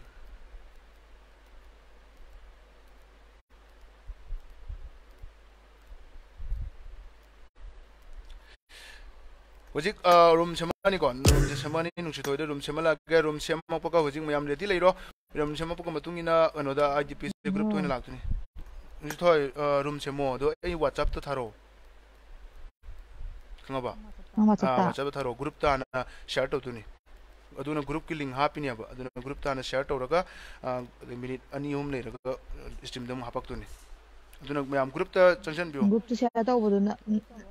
ꯍꯧꯖꯤꯛ ꯔꯨꯝ ꯁꯦꯝꯃꯅꯤꯀꯣ ꯔꯨꯝꯁꯦ ꯁꯦꯝꯃꯅꯤ ꯅꯨꯡꯁꯤꯊꯣꯏꯗ ꯔꯨꯝ ꯁꯦꯝꯍꯜꯂꯛꯑꯒꯦ ꯔꯨꯝ ꯁꯦꯝꯃꯛꯄꯒ ꯍꯧꯖꯤꯛ ꯃꯌꯥꯝ ꯔꯦꯗꯤ ꯂꯩꯔꯣ ꯔꯨꯝ ꯁꯦꯝꯃꯛꯄꯒ ꯃꯇꯨꯡ ꯏꯟꯅ ꯀꯩꯅꯣꯗ ꯑꯥꯏ ꯗꯤ ꯄꯤ ꯁꯤ ꯒ꯭ꯔꯨꯞꯇ ꯑꯣꯏꯅ ꯂꯥꯛꯇꯣꯏꯅꯤ ꯅꯨꯡꯁꯤꯊꯣꯏ ꯔꯨꯝ ꯁꯦꯝꯃꯣ ꯑꯗꯣ ꯑꯩ ꯋꯥꯆꯞꯇ ꯊꯥꯔꯛꯑꯣ ꯈꯪꯉꯕ ꯋꯥꯆꯞꯇ ꯊꯥꯔꯛꯑꯣ ꯒ꯭ꯔꯨꯞꯇ ꯍꯥꯟꯅ ꯁꯤꯌꯥꯔ ꯇꯧꯗꯣꯏꯅꯤ ꯑꯗꯨꯅ ꯒ꯭ꯔꯨꯞꯀꯤ ꯂꯤꯡ ꯍꯥꯞꯄꯤꯅꯦꯕ ꯑꯗꯨꯅ ꯒ꯭ꯔꯨꯞꯇ ꯍꯥꯟꯅ ꯁꯤꯌꯥꯔ ꯇꯧꯔꯒ ꯃꯤꯅꯤꯠ ꯑꯅꯤ ꯑꯍꯨꯝ ꯂꯩꯔꯒ ꯁ꯭ꯇ꯭ꯔꯤꯝꯗ ꯑꯃꯨꯛ ꯍꯥꯄꯛꯇꯣꯏꯅꯤ ꯑꯗꯨꯅ ꯃꯌꯥꯝ ꯒ꯭ꯔꯨꯞꯇ ꯆꯪꯁꯤꯟꯕꯤꯌꯨ ꯒ꯭ꯔꯨꯞꯇ ꯁꯤꯌꯔ ꯇꯧꯕꯗꯨꯅ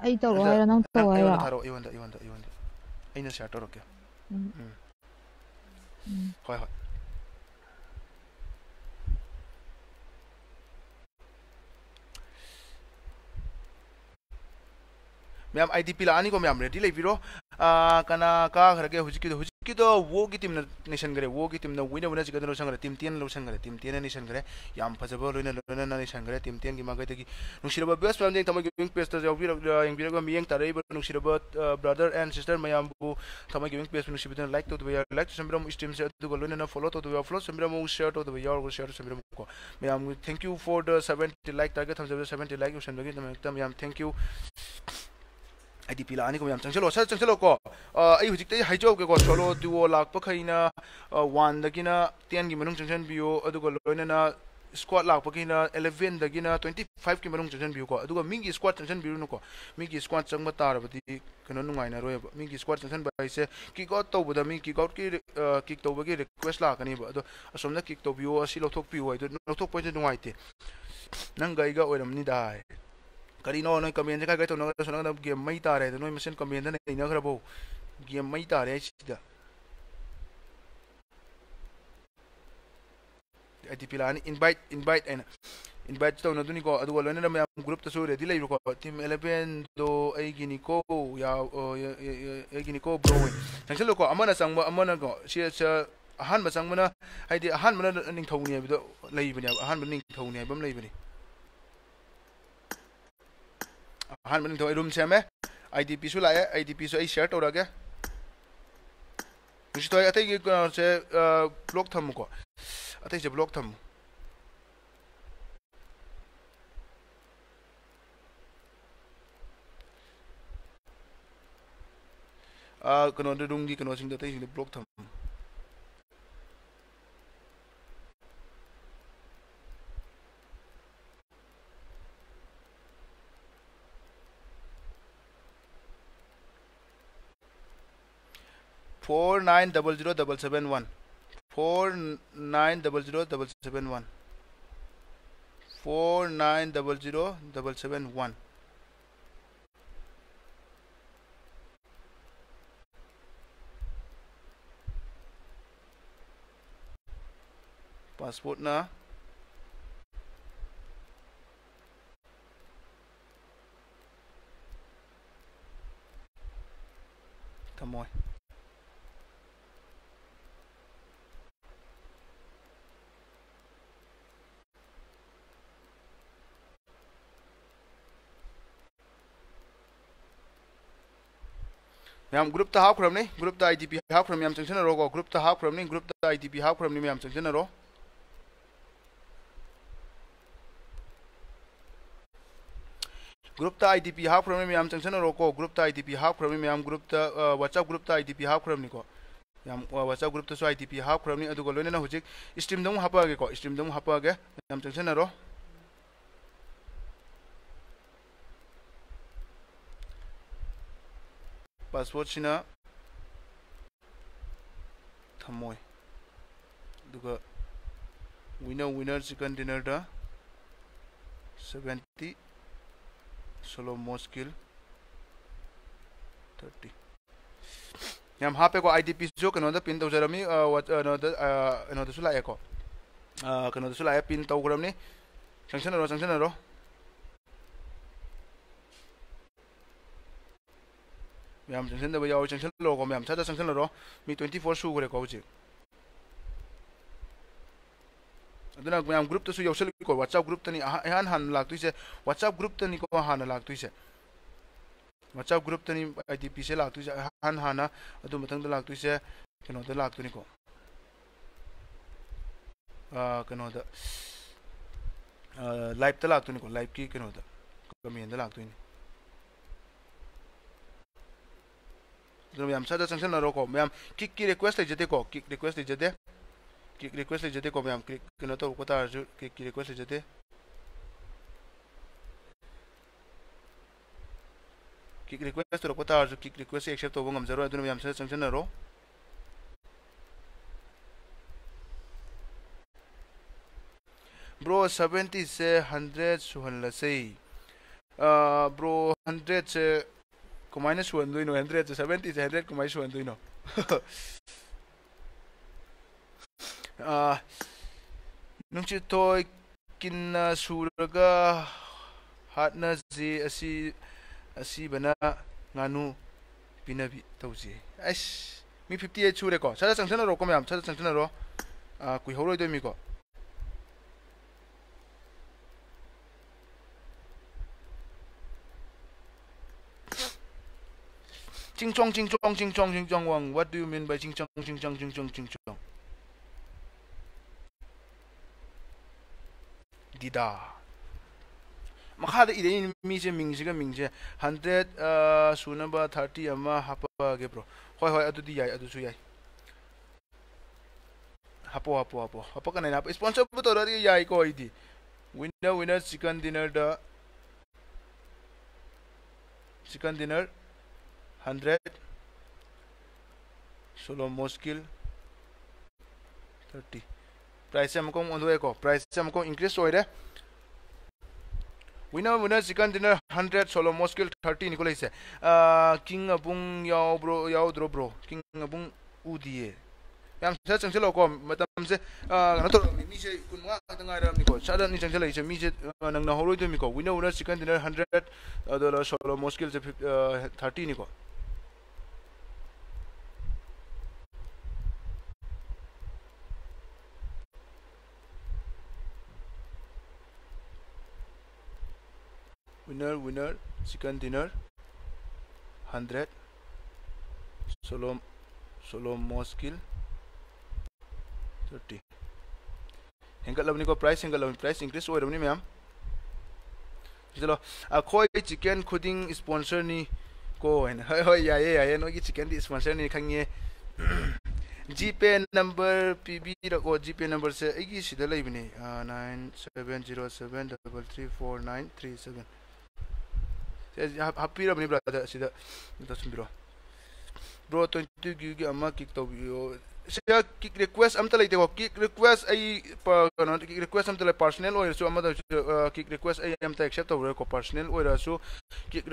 ꯑꯩ ꯇꯧꯔꯣ ꯍꯥꯏꯔꯣ ꯅꯪ ꯇꯧ ꯍꯥꯏꯔꯣ ꯑꯩꯉꯣꯟꯗ ꯊꯥꯔꯛꯑꯣ ꯑꯩꯉꯣꯟꯗ ꯑꯩꯉꯣꯟꯗ ꯑꯩꯉꯣꯟꯗ ꯑꯩꯅ ꯁꯤꯌꯔ ꯇꯧꯔꯛꯀꯦ ꯎꯝ. मैम आई डी पी लाने को मैम रेडी लेरो कना, का खरगे तो, तो वो की टीम नेशन करे, वो की टीम ने विनर विनर चिकन लोशन करे, टीम टेन लोशन करे, टीम टेन नेशन करे, याम फजब लोइन लोइन नेशन करे, टीम टेन की मागे तकी नुशिरब बेस्ट फ्रेंड ने तमग गिविंग पेस्ट जो भी यंग भी मियंग तारे ब नुशिरब ब्रदर एंड सिस्टर मैम बु तमग गिविंग पेस्ट लाइक तो लाइक समरम स्ट्रीम से तो लोइन ना फॉलो तो फॉलो शेयर तो तो यार तो शेयर को। Thank you for the 70 like target हम जब 70 लाइक की तमग ma'am thank you ID P लाने को हम चंचलो सर चंचलो को आई हुजिक ते हाइजो के को चलो दुओ लाग पखैना वन दगिना 10 की मनुंग चंचन बियो अदुगो लोइना squad lak pakina 11 dagina 25 ki manung chanchen biu ko aduga mingi squad chanchen biu nu ko mingi squad changma tar badi kano nungai na roe mingi squad chanchen bai se kick out to bada mingi kick out ki kick to bagi request lak ani ba ado asomna kick to biu asi lothok biu ai do lothok point nungai te nang gai ga oiram ni dai ꯀꯔꯤꯅꯣ ꯅꯣꯏ ꯀꯃꯦꯟꯁꯦ ꯀꯥꯏ ꯀꯥꯏ ꯇꯧꯅꯒꯗ꯭ꯔ ꯁꯣꯝ ꯅꯥꯀꯟꯗ ꯒꯦꯝ ꯃꯩ ꯇꯥꯔꯦ ꯑꯗꯣ ꯅꯣꯏ ꯃꯁꯦꯟ ꯀꯃꯦꯟꯗ ꯅꯩꯅꯈ꯭ꯔꯕꯣ ꯒꯦꯝ ꯃꯩ ꯇꯥꯔꯦ ꯁꯤꯗ ꯑꯥꯏ ꯗꯤ ꯄꯤ ꯂꯥꯛꯑꯅꯤ ꯏꯟꯚꯥꯏꯠ ꯏꯟꯚꯥꯏꯠ ꯑꯩꯅ ꯏꯟꯚꯥꯏꯠ ꯇꯧꯅꯗꯣꯏꯅꯤꯀꯣ ꯑꯗꯨꯒ ꯂꯣꯏꯅꯅ ꯃꯌꯥꯝ ꯒ꯭ꯔꯨꯞꯇꯁꯨ ꯔꯦꯗꯤ ꯂꯩꯕꯀꯣ ꯇꯤꯝ ꯑꯦꯂꯚꯦꯟꯗꯣ ꯑꯩꯒꯤꯅꯤꯀꯣ ꯌꯥꯎ ꯑꯩꯒꯤꯅꯤꯀꯣ ꯕ꯭ꯔꯣ ꯆꯪꯁꯤꯜꯂꯨꯀꯣ ꯑꯃꯅ ꯆꯪꯕ ꯑꯃꯅꯀꯣ ꯁꯤ ꯑꯍꯥꯟꯕ ꯆꯪꯕꯅ ꯍꯥꯏꯗꯤ ꯑꯍꯥꯟꯕꯅ ꯅꯤꯡꯊꯧꯅꯤ ꯍꯥꯏꯕꯗꯣ ꯂꯩꯕꯅꯦꯕ ꯑꯍꯥꯟꯕ ꯅꯤꯡꯊꯧꯅꯤ ꯍꯥꯏꯕ ꯑꯃ ꯂꯩꯕꯅꯤ अहम रूम से आई डी पी सु लाए आई डी पी सु शेयर तौरगे तो अत से ब्लॉक थमको अत ब्लॉक थमू कनों रूम की कनों ब्लॉक थमू four nine double zero double seven one. four nine double zero double seven one. four nine double zero double seven one. Passport na. Tamoy. मैं ग्रुप ता हाखरमने ग्रुप ता पी हाखरम मैम चंगसन रो को ग्रुप ता हाखरमने ग्रुप ता आईटीपी हाखरमने मैम चंसन रो ग्रुप ता आईटीपी हाखरमने मैम चंगसन रो को ग्रुप ता आईटीपी हाखरमने मैम ग्रुप ता व्हाट्सएप ग्रुप ता आईटीपी हाखरमने को yam whatsapp group to so itp half kramni adu golone na hujik. Stream dam hapa ge ko. Stream dam hapa ge yam changsen ro. ꯄꯥꯁꯄꯣꯔꯠꯁꯤꯅ ꯊꯝꯃꯣꯏ ꯑꯗꯨꯒ winner winner chicken ꯗꯤꯅꯔꯗ seventy solo ꯃꯣꯁꯀꯤꯜ thirty ꯌꯥꯝ ꯍꯥꯞꯄꯦꯀꯣ ꯑꯥꯏ ꯗꯤ ꯄꯤꯁꯨ ꯀꯩꯅꯣꯗ ꯄꯤꯟ ꯇꯧꯖꯔꯝꯃꯤ ꯀꯩꯅꯣꯗ ꯀꯩꯅꯣꯗꯁꯨ ꯂꯥꯛꯑꯦꯀꯣ ꯀꯩꯅꯣꯗꯁꯨ ꯂꯥꯛꯑꯦ ꯄꯤꯟ ꯇꯧꯈ꯭ꯔꯕꯅꯤ ꯆꯪꯁꯤꯟꯅꯔꯣ ꯆꯪꯁꯤꯟꯅꯔꯣ ꯃꯌꯥꯝ ꯆꯪꯁꯤꯟꯗꯕ ꯌꯥꯎꯋꯤ ꯆꯪꯁꯤꯜꯂꯣꯀꯣ ꯃꯌꯥꯝ ꯁꯠꯇ ꯆꯪꯁꯤꯜꯂꯔꯣ ꯃꯤ ꯇ꯭ꯋꯦꯟꯇꯤ ꯐꯣꯔ ꯁꯨꯈ꯭ꯔꯦꯀꯣ ꯍꯧꯖꯤꯛ ꯑꯗꯨꯅ ꯃꯌꯥꯝ ꯒ꯭ꯔꯨꯞꯇꯁꯨ ꯌꯥꯎꯁꯜꯂꯤꯀꯣ ꯋꯥꯆꯞ ꯒ꯭ꯔꯨꯞꯇꯅꯤꯏꯍꯥꯟ ꯍꯥꯟꯅ ꯂꯥꯛꯇꯣꯏꯁꯦ ꯋꯥꯆꯞ ꯒ꯭ꯔꯨꯞꯇꯅꯤꯀꯣ ꯍꯥꯟꯅ ꯂꯥꯛꯇꯣꯏꯁꯦ ꯋꯥꯆꯞ ꯒ꯭ꯔꯨꯞꯇꯅꯤ ꯑꯥꯏ ꯗꯤ ꯄꯤꯁꯦ ꯂꯥꯛꯇꯣꯏꯁꯦ ꯏꯍꯥꯟ ꯍꯥꯟꯅ ꯑꯗꯨ ꯃꯊꯪꯗ ꯂꯥꯛꯇꯣꯏꯁꯦ ꯀꯩꯅꯣꯗ ꯂꯥꯛꯇꯣꯏꯅꯤꯀꯣ ꯀꯩꯅꯣꯗ ꯂꯥꯏꯞꯇ ꯂꯥꯛꯇꯣꯏꯅꯤꯀꯣ ꯂꯥꯏꯞꯀꯤ ꯀꯩꯅꯣꯗ ꯀꯃꯦꯟꯗ ꯂꯥꯛꯇꯣꯏꯅꯤ जो मैं सदा चंग नौ को मैम कि कि रिक्वेस्ट लेजेदे को कि रिक्वेस्ट लेजेदे कि रिक्वेस्ट लेजेदे को मैम क्लिक किनो तो को ता कि कि रिक्वेस्ट लेजेदे कि रिक्वेस्ट रो को ता कि रिक्वेस्ट एक्सेप्ट होबो गम जरो जो मैं सदा चंग नौ ब्रो 70 से हंड्रेड सुहन लसे ब्रो 100 से ꯀꯃꯥꯏꯅ ꯁꯨꯍꯟꯗꯣꯏꯅꯣ ꯍꯟꯗ꯭ꯔꯦꯗꯇꯨ ꯁꯚꯦꯟꯇꯤꯁꯦ ꯍꯟꯗ꯭ꯔꯦꯗ ꯀꯃꯥꯏꯅ ꯁꯨꯍꯟꯗꯣꯏꯅꯣ ꯅꯨꯡꯁꯤꯠꯊꯣꯏ ꯀꯤꯟꯅ ꯁꯨꯔꯒ ꯍꯥꯠꯅꯖꯦ ꯑꯁꯤ ꯑꯁꯤꯕꯅ ꯉꯥꯅꯨ ꯄꯤꯅꯕꯤ ꯇꯧꯁꯦ ꯑꯩꯁ ꯃꯤ ꯐꯤꯐꯇꯤ ꯑꯩꯠ ꯁꯨꯔꯦꯀꯣ ꯁꯠ ꯆꯪꯁꯤꯟꯅꯔꯣꯀꯣ ꯃꯌꯥꯝ ꯁꯠ ꯆꯪꯁꯤꯟꯅꯔꯣ ꯀꯨꯏꯍꯧꯔꯣꯏꯗꯣꯏ ꯃꯤꯀꯣ จิงจงชิงจงชิงจงชิงจงวัง what do you mean by ชิงจงชิงจงชิงจงชิงจงดีดามาข้าได้อีเดนมีเจมิงเจิกมิงเจฮันเดดเอ่อศูนับว่าร์ตี้อามาฮับปะเก็บโปรหอยหอยอดุดีใหญ่อดุสุใหญ่ฮับปะฮับปะฮับปะฮับปะกันไยนฮับสปอนเซอร์ปุ๊บตรอะไรใหญ่ก็อีดีวินเดอร์วินเดอร์ชิคเก้นดินเนอร์เดาชิคเก้นดินเนอร์ 100 solo muskil 30 price हमको एको price हमको increase होइरे winner winner chicken dinner 100 solo muskil 30 निको लैसे king abung yaw bro yaw dro bro king abung udie yang sa chang chelo ko matam se na to mi se kun nga ta ngai ram ni ko sa ni chang chelo se mi se nang na horoi to mi ko winner winner chicken dinner 100 do solo muskil se 30 ni ko winner winner chicken dinner 100 solom solom mosquil 30 angle लवनी को प्राइस एंगल लवनी प्राइस इंक्रीज हो रही मैम चलो अखोई चिकन खुदिंग स्पॉन्सर नी को है ना? होय याये याये नो की चिकन दी स्पॉन्सर नी खंगे। जीपे नंबर पीबी रखो जीपे नंबर से, एक ही सीधा लाइव ने nine seven zero seven double three four nine three seven ꯀꯤꯛ ꯇꯧꯕꯤꯌꯣ ꯁꯤꯗ ꯀꯤꯛ ꯔꯤꯀ꯭ꯋꯦꯁ ꯑꯝꯇ ꯂꯩꯇꯦꯀꯣ ꯀꯤꯛ ꯔꯤꯀ꯭ꯋꯦꯁ ꯑꯩ ꯀꯩꯅꯣ ꯀꯤꯛ ꯔꯤꯀ꯭ꯋꯦꯁ ꯑꯝꯇ ꯂꯩ ꯄꯥꯔꯁꯣꯅꯦꯜ ꯑꯣꯏꯔꯁꯨ ꯑꯃꯗ ꯀꯤꯛ ꯔꯤꯀ꯭ꯋꯦꯁ ꯑꯩ ꯑꯝꯇ ꯑꯦꯛꯁꯦꯞ ꯇꯧꯔꯣꯏꯀꯣ ꯄꯥꯔꯁꯣꯅꯦꯜ ꯑꯣꯏꯔꯁꯨ ꯀꯤꯛ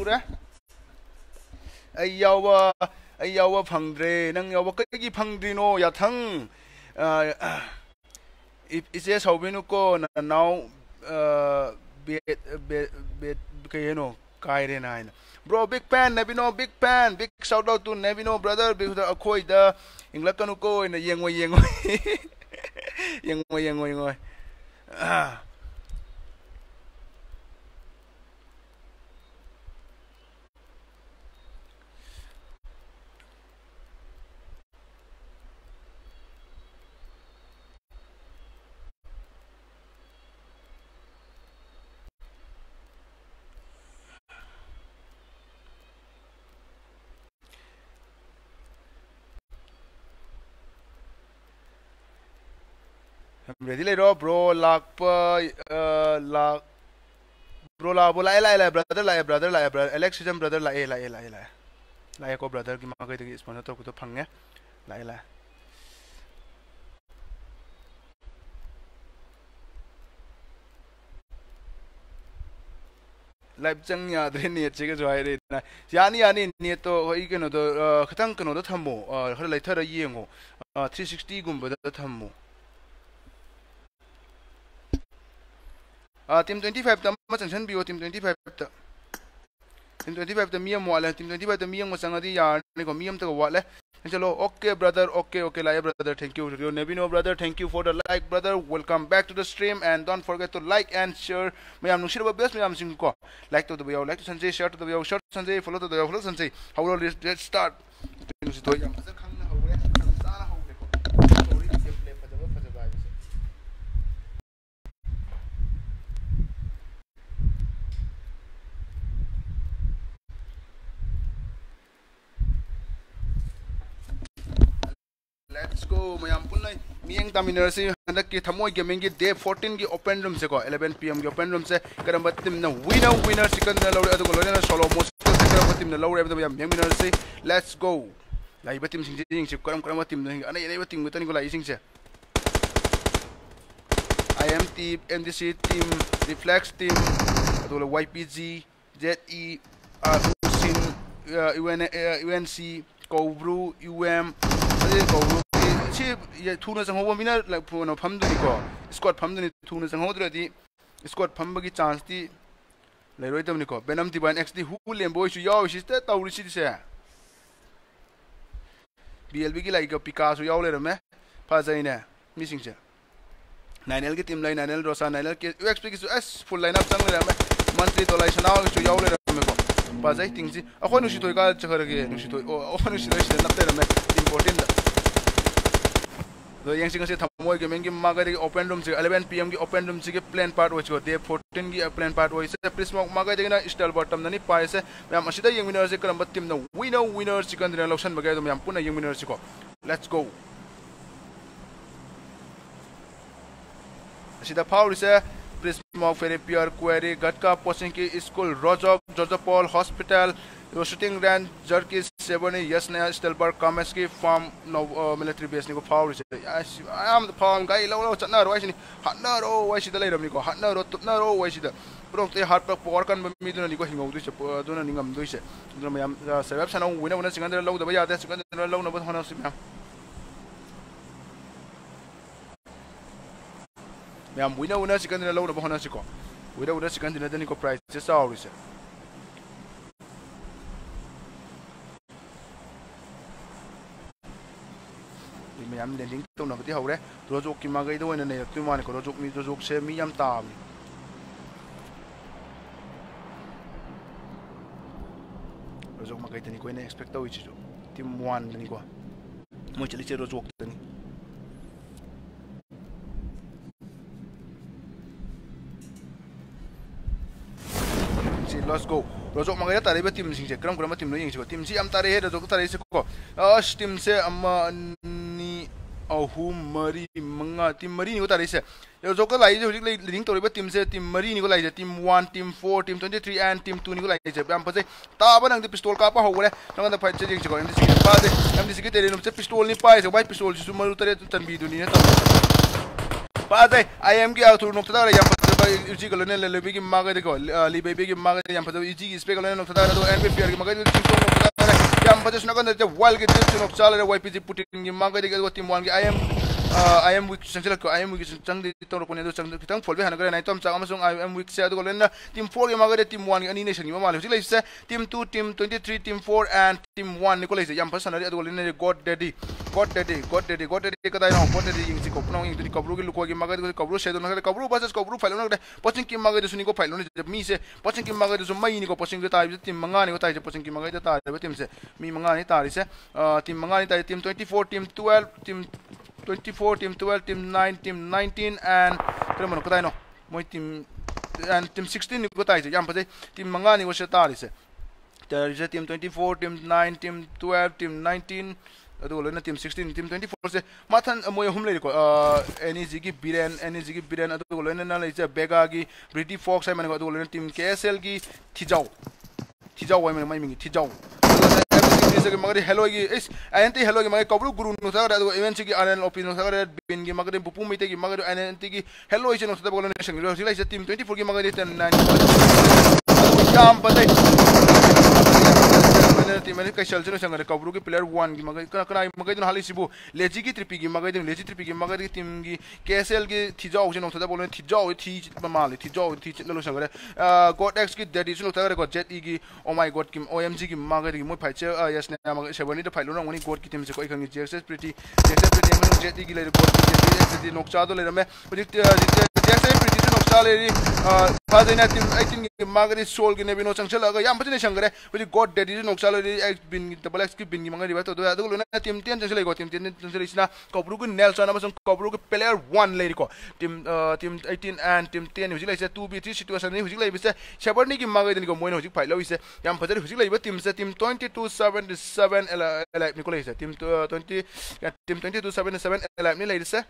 ura ai yau ba ai yau ba phang dre nang yau ba cái gì phang dre no ya thang ise sau bên ko na nau bet bet bet cái no cái re na na bro, big pan nebi no big pan big shout out to nebi no brother because the akoi the ingla kanu ko na yengoi yengoi yengoi yengoi yengoi ah ready lero bro lak pa lak bro la bo lai lai lai brother lai brother lai brother alex system brother lai lai lai lai lai ko brother ki ma kai de sponsor to ko to phang lai lai live चंग यादरे नेट से जो है ना यानी यानी नेट तो होई के नो तो खतंग कनो तो थमो हर लाइथर येंगो 360 गुंबद थमो Uh, team 25 ta masan biyo team 25 ta team 25 ta miyam wala team 25 ta miyam masang adi yar ne ko miyam ta wala chalo okay brother okay okay like brother thank you yo nebino brother thank you for the like brother. Welcome back to the stream and don't forget to like and share. Mayam nushir ba best mayam Singh, ko. Like to the bio like to sanjay share to the bio share sanjay follow to the bio follow sanjay. How let's start? to to yam let's go मैं पुनः मियांग दामिनर से हनक की थमोई गेमिंग की डे 14 की ओपन रूम से को 11 पीएम की ओपन रूम से कम तीम ने विनर विनर चिकन ने लोरे अदो सोलो मोस्ट से लेट्स गो लाई तीम सिंह सिंह से करम करम बत्तिम अने ने बत्तिम मतनी को से I M T MDC team reflex team अदो लो वाईपीजी जेड ई आर सिन यूएन यूएनसी कोब्रू यूएम अदो 같이 이제 투는 생호범이나 like, 뭐 밤도니까 스쿼트 밤도니 투는 생호드라디 스쿼트 밤박이 찬스디 레로이 때문이고 베남 디바인 엑스디 후렘 보이슈 야오시 때 따우리 시디세. BLB की लाई का पिकासो याओ ले रमे की टीम लाई नाइनएल रोसा नाइनएल के यूएक्सपी की एस फुल लाइनअप चंग ले रमे मंथली तो लाई सनाओ की याओ ले रमे को फाजाइ थिंग जी अखो नुशी तोय का चखर के नुशी तोय ओ नुशी तोय से नते रमे इंपोर्टेंट यहाँ तमोई मैं मगर ओपन रूम से अलेवन पी एम की ओपन रूम से प्लेन पार्ट हो दे फोर्टीन की प्लेन पार्ट हो प्लीज़ मैं मगर स्टाइल बॉटम पाए से मैम ये विनर से कम टीम विनो विनर चिकन लौसन बगे मैं पुनः ये विनर सेको लेट्स गो इस से प्रिस्म फेरेपियर क्वेरी, घटका पोसिंकी school Rajak जजपल hospital shooting Rand जर्किस, सेवनी यस नया स्टेलबर कमेस्की, फार्म मिलिट्री बेस, निको फाउ रिसे आम द फार्म गाई लौ लौ चन्ना रो आइसिनी हन्ना रो वाइसि द लैरम निको। हन्ना रो तुना रो वाइसि द प्रो हार्ट पर पोर कन बमि दुना निको हिङौ दुइसे दुना निङम दुइसे दुना म wina wina singan da ni ko price se sa ro se ꯃꯌꯥꯝ ꯂꯦꯟꯗꯤꯡ ꯇꯧꯅꯕꯗꯤ ꯍꯧꯔꯦ ꯔꯣꯖꯣꯛꯀꯤ ꯃꯥꯏꯀꯩꯗ ꯑꯣꯏꯅ ꯅꯩꯔꯛꯇꯣꯏ ꯃꯥꯜꯂꯦꯀꯣ ꯔꯣꯖꯣꯛ ꯃꯤ ꯔꯣꯖꯣꯛꯁꯦ ꯃꯤ ꯌꯥꯝ ꯇꯥꯕꯅꯤ ꯔꯣꯖꯣꯛ ꯃꯥꯏꯀꯩꯗꯅꯤ ꯑꯩꯈꯣꯏꯅ ꯑꯦꯛꯁꯄꯦꯛ ꯇꯧꯔꯤꯁꯤꯁꯨ ꯇꯤꯝ ꯋꯥꯟꯗꯅꯤꯀꯣ ꯃꯣꯏ ꯆꯠꯂꯤꯁꯦ ꯔꯣꯖꯣꯛꯇꯅꯤ kram kram tim no yeng tim si am tare he rojok tare se ko as tim se amma ni ahum mari manga tim mari ni ko tare se rojok ka lai je holik link tore ba tim se tim mari ni ko lai je tim 1 tim 4 tim 23 and tim 2 ni ko lai je am pa se ta ba nang de pistol ka pa ho gre nang da fight je jeng se ko em si pa de em si ke tere no se pistol ni pa se white pistol ꯄꯥꯗꯩ ꯑꯥꯏ ꯑꯦꯝꯒꯤ ꯑꯊꯨꯔ ꯅꯣꯛꯊꯗꯥꯔꯦ ꯌꯥꯝ ꯐꯖꯕ ꯏꯆꯤꯒ ꯂꯣꯏꯅ ꯂꯦꯂꯦꯕꯤꯒꯤ ꯃꯥꯒꯗꯤꯀꯣ ꯂꯤꯕꯦꯕꯤꯒꯤ ꯃꯥꯒꯗꯤ ꯌꯥꯝ ꯐꯖꯕ ꯏꯆꯤꯒꯤ ꯏꯁꯄꯦꯛꯀ ꯂꯣꯏꯅ ꯅꯣꯛꯊꯗꯥꯔꯦ ꯑꯗꯣ ꯑꯦꯟ ꯄꯤ ꯄꯤ ꯑꯥꯔꯒꯤ ꯃꯥꯒꯗꯤ ꯆꯤꯡꯊꯣꯛ ꯅꯣꯛꯊꯗꯥꯔꯦ ꯌꯥꯝ ꯐꯖꯁꯨ ꯅꯥꯀꯟꯗ ꯋꯥꯏꯜꯒꯤ ꯗꯤꯜꯁꯨ ꯅꯣꯛꯆꯥꯂꯦ ꯋꯥꯏ ꯄꯤ ꯖꯤ ꯄꯨꯇꯤꯟꯒꯤ ꯃꯥꯒꯗꯤ ꯇꯤꯝ ꯋꯥꯟꯒꯤ ꯑꯥꯏ ꯑꯦꯝ संचल को आई एम वीक संग दी तो रोकने दो संग कितने फॉल भी हन करे नहीं तो हम चाह हम आई एम वीक से तो लेने टीम फोर की मांगे टीम वन की अन्य नेशन की मांगे उसी से team two team twenty three team four and team one Nikolay से यहाँ पर सनरी तो लेने god daddy god daddy god daddy god daddy कदा ना गॉड डैडी यिंग को पुनः यिंग कब्रू की लुको की मांगे कब्रू से तो ना कब्रू बस कब्रू फ़ाइल ना पचिंग की मांगे तो सुनी को फ़ाइल ना मी से पचिंग की मांगे तो मई निको पचिंग तो ताई टीम मंगा निको ताई पचिंग की मांगे तो ताई टीम से मी मंगा नहीं तारी से टीम मंगा नहीं ताई team 24 team 12 team 24 team 12 team 9 team 19 and kremon ko dai no moi team and team 16 ni ko dai jam pa team manga ni ko se ta ri se team 24 team 9 team 12 team 19 adu lo na team 16 team 24 se mathan moy hum le ko energy gi biren energy gi biren adu lo na na le je bega gi british fox ai man ko adu lo na team ksl gi thijau thijau wai man mai mingi thijau magari hello gi is anti hello gi magari kobru guru no sagara do event gi anan opin no sagara bin gi magari bupu mite gi magari anti gi hello is no sada bolan shang ro sila team. 24 gi magari ten nine. Jam padai team ani kai sel jeno sangare kobru gi player 1 gi magari kana kana magari no hali sibu leji gi tripi gi magari leji tripi gi magari team gi ksl gi thijau jeno sada bolan thijau thi mali thijau thi lo sangare god x gi daddy jeno sagara god jet gi oh my god gi omg gi magari mo phai che yes ne mag sebani to phailona ngoni god ki team se koi khangi jxs pretty jxs pretty ngoni jet gi le god ki jxs nokcha do le rame project jxs pretty talleri fazina tim ekin gi magri sol gi nebi no sang chala ga yampa tin sang gre wi god daddy no chala ri ek bin gi double ek bin gi magri bato da dulu na tim tin chala go tim tin tin chala sina kopru gi nelson na masong kopru gi player 1 lady ko tim tim 18 and tim 10 wi chala se 2 b 3 situation ni wi chala bise chabar ni gi magri din go moino wi chala bise yampa tin wi chala bise tim se tim 22 77 ela ela mi ko le se tim 20 tim 22 77 ela mi le se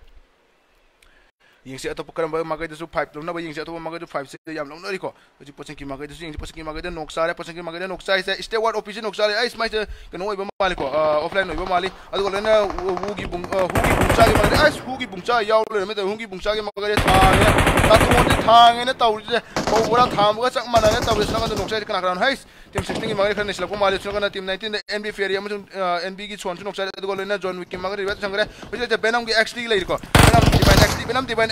yingsi atop karamba magai dasu 5 lomna ba yingsi atop magai 5 se yam lomna riko ji pochen ki magai dasu yingsi pochen ki magai da noksa re pochen ki magai da noksa se ste ward office noksa re ai smai se kano iba mali ko offline iba mali adu ko lena hugi bung hugi bungcha ki magai ai hugi bungcha yaw le me da hugi bungcha ki magai thang ne ta tu mon thang ne taw je ko bora tham ga chak mana ne taw se na noksa kana kana hai team 16 ki magai khane silako mali chuna kana team 19 nb fair yam nb ki chon noksa adu ko lena john wick ki magai riba sangre ujle benam ki xd le ko benam divine xd benam divine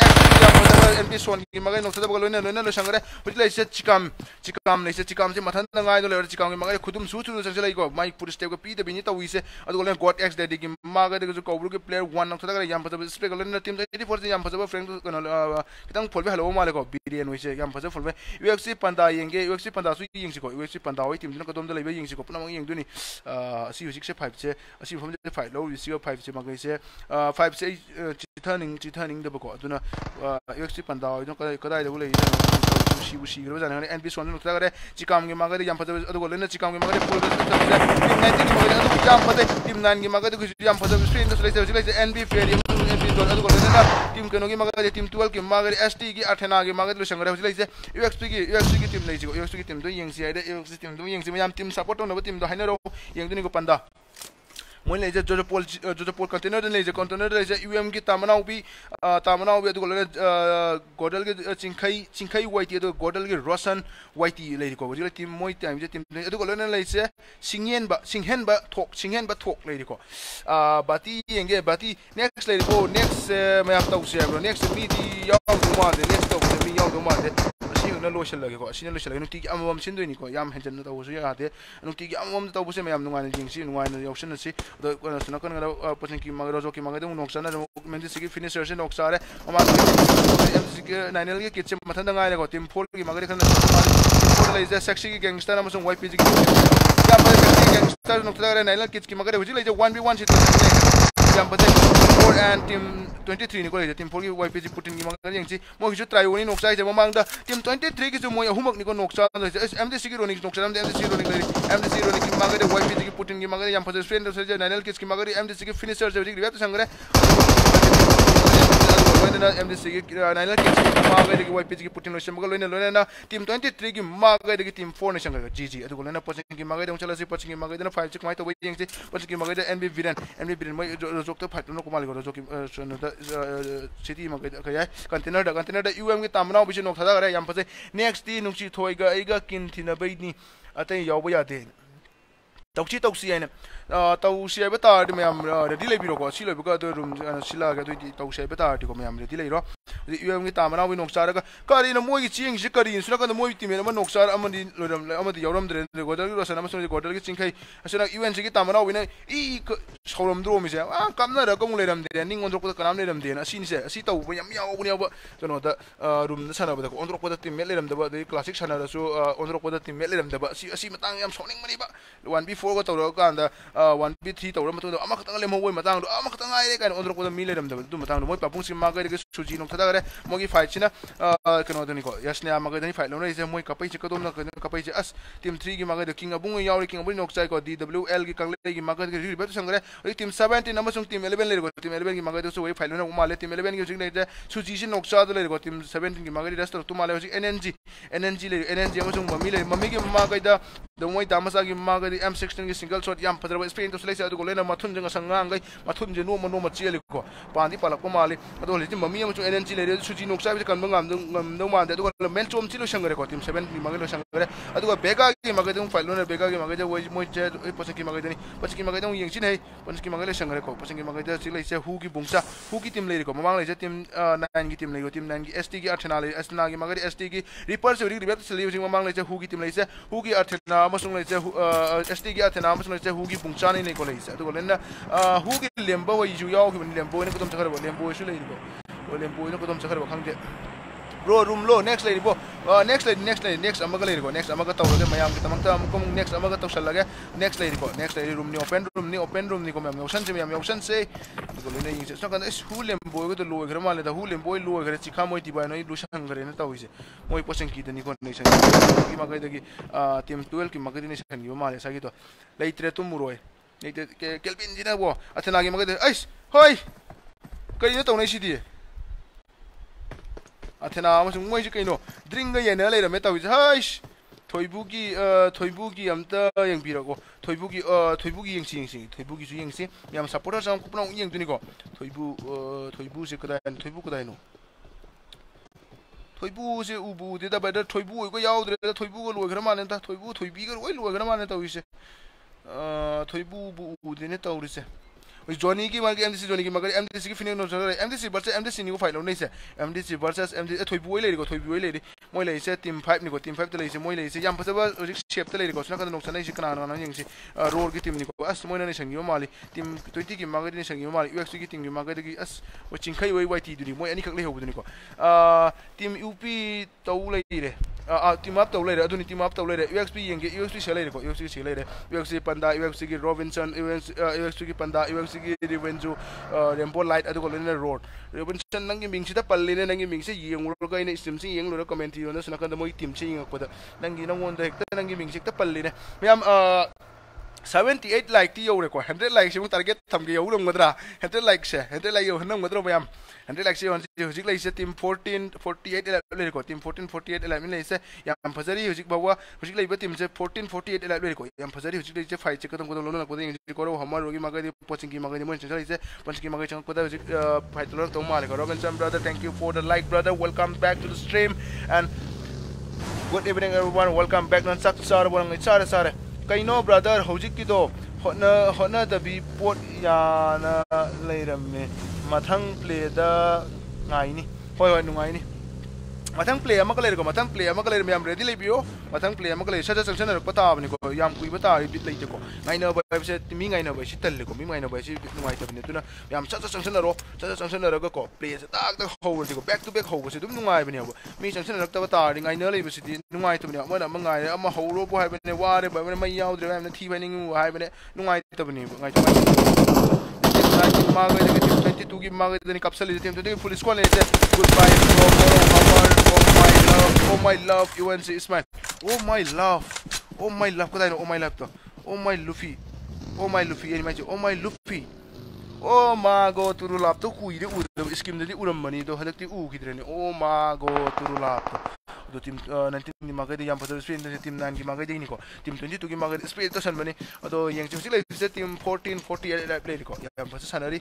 NP son ki magai nok sada bagalo ne ne lo sangare putila ise chikam chikam ne ise chikam se mathan na ngai do le chikam ki magai khudum su chu sang lai ko mai put step ko pi de bini ta wise adu le got x de ki magai de ko kobru ki player 1 nok sada yam phasa spec le ne team 84 yam phasa friend ko no kitang folbe nahawai team jina kadom da leba yengsi ko puna mang yengdu ni si husik se five se si form se five low si five se magai se five se chithaning chithaning da bako aduna ufc pandawai don kadai kadai da bulai bule shi bu shi gro jana NP son no kada chikam gi maga de yam phada adu go lena chikam gi maga de pul de team 19 gi maga adu jam phada team 9 gi maga de jam phada screen de sele sele NP fair NP go adu go lena team keno gi maga team 12 gi maga de ST gi athena gi maga de sangare sele sele UXP gi UXP gi team nei ji UXP gi team do yeng si ai de UXP team do yeng si yam team support no team do haina ro yeng du ni go panda moi leje jojo pol jojo pol container de leje container de leje um ki tamanau bi tamanau bi adugol godal ge chingkhai chingkhai white ado godal ge rosan white le ko gori team moi time je team adugol na leje singhen ba singhen ba thok singhen ba thok le ko bati yenge bati next le ko next mayam tau se bro de nuti am am ta wo se mayam nungai jing si nungai na option si do ko na suna kan example check four and team twenty थ्रीनिको रहेछ टिम फोरकी वाइपिजी पुटिनकी मगाएर यङ्छि मकिसु ट्रायोनि नोक्सा आइछ ममाङदा टिम ट्वेन्टी थ्रीकिसु मै अहुमकनिको नोक्सा रहेछ एस एमडिसीकी रोनिक नोक्सा एमडिसी रोनिक रहेछ एमडिसी रोनिककी मगाएर वाइपिजीकी पुटिनकी मगाएर यहाँ फर्स्ट फ्रेन्ड रहेछ नाइनल किसकी मगाएर एमडिसीकी फिनिसर चाहिँ रिभ्या त सँगै एमलै वाइ पिजी पुसम्म लिनु लिन टिम ट्वेन्टी थ्रीमा मागैदेखि तिमी फोर नैसँग जी जन पोजि मागैदाम चलस पछि मागैन फाइभ चाहिँ कमै ति पोजि मागैदा M Biren M B Biren मैले रोजोत फाइभ नौमाले रोजकमा कन्टेनर कन्टेनर युम् ता मनाउँदै नो थादेखि यहाँ फजे नै किन् थि नि अतै यादे to sangre loina MDC ki nainel kits ki magade ki YPG ki putin lo shamga loina loina team 23 ki magade ki team 4 ne sangre GG adu loina pochin ki magade unchala si pochin ki magade na 5 chik mai to bai yeng si pochin ki magade NB Viren NB Viren mai jok to phat no ko mal go jok ki no da city magade ka yai container da container da UM ki tamna bi nok thada gare yam pase next ti nungchi thoi ga ai ga kin thina bai ni atai yaw ba ya de tauchi tausi aina tausi ai bata de mayam ready le biro ko si le buka do room sila ga do tausi ai bata ti ko mayam ready le ro UM ki tamana wi nok sara ga kari na moi ki ching si kari suna ka moi ti me na nok sara amani loram le amadi yoram dre le godal ro sana masoni godal ki chingkai asuna UN si ki tamana wi na i sorom dro mi se a kam na ra ko le ram de ning on ro ko kanam le ram de na sin se si tau bu yam yaw bu ne ba jono da room na sana ba da on ro ko da ti me le ram da ba de classic sana ra su on ro ko da ti me le ram da ba si si matang yam soning mani ba 1 before four तौर कांदा वन बी थ्री ꯐꯣꯔꯒ ꯇꯧꯔꯀꯥꯟꯗ ꯋꯥꯟ ꯕꯤ ꯊ꯭ꯔꯤ ꯇꯧꯔ ꯃꯇꯨꯡꯗ ꯑꯃꯈꯛꯇꯪ ꯂꯦꯝꯍꯧꯕꯒꯤ ꯃꯇꯥꯡꯗꯣ ꯑꯃꯈꯛꯇꯪ ꯉꯥꯏꯔꯦ ꯀꯥꯏꯅ ꯑꯣꯟꯊꯣꯔꯛꯄꯗ ꯃꯤ ꯂꯩꯔꯝꯗꯕ ꯑꯗꯨ ꯃꯇꯥꯡꯗꯣ ꯃꯣꯏ ꯄꯥꯄꯨꯡꯁꯤ ꯃꯥꯒꯩꯗꯒꯤ ꯁꯨꯖꯤ ꯅꯣꯛꯊꯗꯈ꯭ꯔꯦ ꯃꯣꯏꯒꯤ ꯐꯥꯏꯠꯁꯤꯅ ꯀꯩꯅꯣꯗꯅꯤꯀꯣ ꯌꯁꯅꯤꯌꯥ ꯃꯥꯒꯩꯗꯅꯤ ꯐꯥꯏꯠ ꯂꯧꯅꯔꯤꯁꯦ ꯃꯣꯏ ꯀꯄꯩꯁꯦ ꯀꯗꯣꯝꯅ ꯀꯩꯅꯣ ꯀꯄꯩꯁꯦ ꯑꯁ ꯇꯤꯝ ꯊ꯭ꯔꯤꯒꯤ ꯃꯥꯒꯩꯗ ꯀꯤꯡ ꯑꯕꯨꯡ ꯌꯥꯎꯔꯤ ꯀꯤꯡ ꯑꯕꯨꯡ ꯅꯣꯛꯆꯥꯏꯀꯣ ꯗꯤ ꯗꯕ꯭ꯂꯤꯎ ꯑꯦꯜꯒꯤ ꯀꯪꯂꯩꯒꯤ ꯃꯥꯒꯩꯗꯒꯤ ꯍꯧꯖꯤꯛ ꯔꯤꯚꯔꯠ ꯁꯪꯈ꯭ꯔꯦ ꯍꯧꯖꯤꯛ ꯇꯤꯝ ꯁꯕꯦꯟꯇꯤꯟ ꯑꯃꯁꯨꯡ ꯇꯤꯝ ꯑꯦꯂꯚꯦꯟ ꯂꯩꯔꯦꯀꯣ ꯇꯤꯝ ꯑꯦꯂꯚꯦꯟꯒꯤ ꯃꯥꯒꯩꯗꯁꯨ ꯋꯥꯔꯤ ꯐꯥꯏꯠ ꯂꯧꯅꯕ ꯃꯥꯜꯂꯦ ꯇꯤꯝ ꯑꯦꯂꯚꯦꯟꯒꯤ ꯍꯧꯖꯤꯛ ꯂꯩꯔꯤꯁꯦ ꯁꯨꯖꯤꯁꯤ ꯅꯣꯛꯆꯥꯗ ꯂꯩꯔꯦꯀꯣ ꯇꯤꯝ ꯁꯕꯦꯟꯇꯤꯟꯒꯤ ꯃꯥꯒꯩꯗꯤ ꯔꯁ ꯇꯧꯔꯛꯇꯨ ꯃꯥꯜꯂꯦ ꯍꯧꯖꯤꯛ N N G N N G ꯂꯩꯔꯦ ꯑꯦꯟ ꯑꯦꯟ ꯖꯤ ꯑꯃꯁꯨꯡ ꯃꯃꯤ ꯂꯩꯔꯦ ꯃꯃꯤꯒꯤ ꯃꯃꯥꯒꯩꯗ ꯃꯣꯏ ꯗꯥꯃꯆꯥꯒꯤ ꯃꯃꯥꯒꯩꯗꯤ ꯑꯦꯝ ꯁꯤꯛꯁ सिक्सटीन की सिंगल शॉट यहाँ फ्रब स्पेन तो लेना मथुन जंगांग मथुन से नोम नोम चेलीको पानी पलप माले मम्मी एन एन चीज़ सूची नुक चाहिए कम मानते मेन चोम ची लोसंगेको टीम सेवन की मगे लोसंगे बेगा की मगे फैलो बेगा की मगेज पचन की मगेदी पचन की मगेद ये पचन की मगे लोसंगेको पचन की मगेज चीज़ हू की बुसा हू की टीम लेको मांग लेम नाइन की टीम लेको टीम नाइन की एस टी की अर्थना ले अर्थना की मगर एस टी की रिपर्स मांग लेम लेू की अर्थना एस टी ꯍꯨꯒꯤꯒꯤ ꯑꯊꯦꯅꯥꯃꯁꯨ ꯂꯩꯁꯦ ꯍꯨꯒꯤ ꯄꯨꯡꯆꯥꯅꯤ ꯅꯩꯀꯣ ꯂꯩꯁꯦ ꯑꯗꯨꯒ ꯂꯩꯅ ꯍꯨꯒꯤ ꯂꯦꯝꯕ ꯋꯥꯏꯁꯨ ꯌꯥꯎꯈꯤꯕꯅꯤ ꯂꯦꯝꯕꯣꯏꯅ ꯀꯗꯣꯝ ꯆꯠꯈ꯭ꯔꯕ ꯂꯦꯝꯕꯣꯏꯁꯨ ꯂꯩꯔꯤꯀꯣ ꯂꯦꯝꯕꯣꯏꯅ ꯀꯗꯣꯝ ꯆꯠꯈ꯭ꯔꯕ ꯈꯪꯗꯦ yaw gi lembo ne ko tom chakar bo lembo su le ko lembo ne ko tom chakar bo khang de ro room lo next lady bo next lady next lady next amaga lady ko next amaga taw ge mayam ki tamang tam ko next amaga taw sal lage next lady ko next lady room ni open room ni open room ni ko mayam option se mayam option se ko le se so kan is hulem boy ko to lo gra male da hulem boy lo gra chi khamoi ti ba no lu sang gre na taw ise moi posen ki ni ko ni se ki ma ga de ki team 12 ki ma ga ni se kan male sa ki to leitre tum muroi leitre kelvin jina bo athana gi ma ga de ais hoi kai ni taw nei si di athena amasung moi ji kaino drink ga yena le rame tawi haish thoibugi thoibugi amta yang birago thoibugi thoibugi yang sing xin thoibugi su yang sing yam supporter sam kupna yang tuni ko thoibu thoibu se kada thoibu kada no thoibu se ubu de da ba thôi thoibu ko yaw de da thoibu ko u gra mane ta thoibu thoibi ga oi lo gra mane tawi se thoibu bu u de ne tawi se जोनी की मार्ग एम डी सी जोनी की मगर एम डी सी की फिनी नोट एम डी सी बर्स एम डी सी को फाइनल नहीं है एम डी सी बर्स एम डी थोपी लेको थोपी ले मई लेकिन टीम फाइव निको टीम फाइव लेकिन मई लेकिन यहाँ फ़सल हजिक सेप्त लेको सुना नोसाई कानून रोड की टीम निको अस मैं नहीं संगी माले टीम ट्वेंटी की मगर नहीं संगी माले यू सी की टीम की मगर की अस वो चिंखई वही वाई टी मैं अनी खेल होगा टीम यू पी तौ ले टीम अप तौ ले टीम अप तौ ले यू एस पी ये यू एस पी से यू एस पी से यू एस पी पंदा यू एस सी की रोबिनसन पी की पंदा यू एस ꯁꯤꯒꯤ ꯔꯤꯕꯦꯟꯖꯨ ꯔꯦꯝꯕꯣ ꯂꯥꯏꯠ ꯑꯗꯨꯒ ꯂꯣꯏꯅ ꯔꯣꯗ ꯔꯤꯕꯦꯟꯁꯟ ꯅꯪꯒꯤ ꯃꯤꯡꯁꯤꯗ ꯄꯜꯂꯤꯅꯦ ꯅꯪꯒꯤ ꯃꯤꯡꯁꯦ ꯌꯦꯡꯂꯨꯔꯒ ꯑꯩꯅ ꯏꯁꯇ꯭ꯔꯤꯝꯁꯦ ꯌꯦꯡꯂꯨꯔꯒ ꯀꯃꯦꯟꯇ꯭ꯔꯤꯗꯣꯅ ꯁꯣꯝ ꯅꯥꯀꯟꯗ ꯃꯣꯏ ꯇꯤꯝꯁꯦ ꯌꯦꯡꯉꯛꯄꯗ ꯅꯪꯒꯤ ꯅꯉꯣꯟꯗ ꯍꯦꯛꯇ ꯅꯪꯒꯤ ꯃꯤꯡꯁꯦ ꯍꯦꯛꯇ ꯄꯜꯂꯤꯅꯦ ꯃꯌꯥꯝ 78 लाइक ती यौरेको 100 लाइक से टारगेट थमगे यौ लमगद्रा 100 लाइक से 100 लाइक यौ हनमगद्रो बयाम 100 लाइक से हुजिक लाइक से टीम 14 48 लेको टीम 14 48 लाइक लाइक से याम फजरी हुजिक बाबा हुजिक लाइक टीम से 14 48 लाइक लेको याम फजरी हुजिक लाइक से फाइ चेक कदम कदम लोन कदम इंग्लिश करो हमार रोगी मगे दी पोचिंग की मगे दी मोन चल से पंच की मगे चंग कदम हुजिक फाइ तो तो मार करो welcome brother thank you for the like brother welcome back to the stream and good evening everyone welcome back none सक सारे बोलंगे सारे सारे ꯀꯩꯅꯣ ꯕ꯭ꯔꯗꯔ ꯍꯧꯖꯤꯛꯀꯤꯗꯣ ꯍꯣꯠꯅ ꯍꯣꯠꯅꯗꯕꯤ ꯄꯣꯠ ꯌꯥꯅ ꯂꯩꯔꯝꯃꯦ ꯃꯊꯪ ꯄ꯭ꯂꯦꯗ ꯉꯥꯏꯅꯤ ꯍꯣꯏ ꯍꯣꯏ ꯅꯨꯡꯉꯥꯏꯅꯤ ri bit leite ko ngai na ba se mi ngai na ba si tal ko mi ngai na ba si bit nungai tabni tuna yam saja sanction ro saja sanction ro ko play se tak tak ho ro ko तू की मांग इतनी कब से ले लेते हैं तो फुल स्क्वाड ले लेते हैं goodbye for our for my love for my love UNC इस्माइल oh my love oh my love को ओ माय लव तो oh my Luffy oh my Luffy एनी my oh my Luffy oh मा गो तुरु लाप तो कुइरे उ स्किम दे उरम मनी तो हदक ति उ किद्रने ओ मा गो तुरु लाप तो दो टीम 19 नि मागे दे यम पतो स्पिन टीम 9 गि मागे दे निको टीम 22 गि मागे स्पिन तो सन बने अदो यंग से टीम 14 48 प्ले निको यम पतो सनरी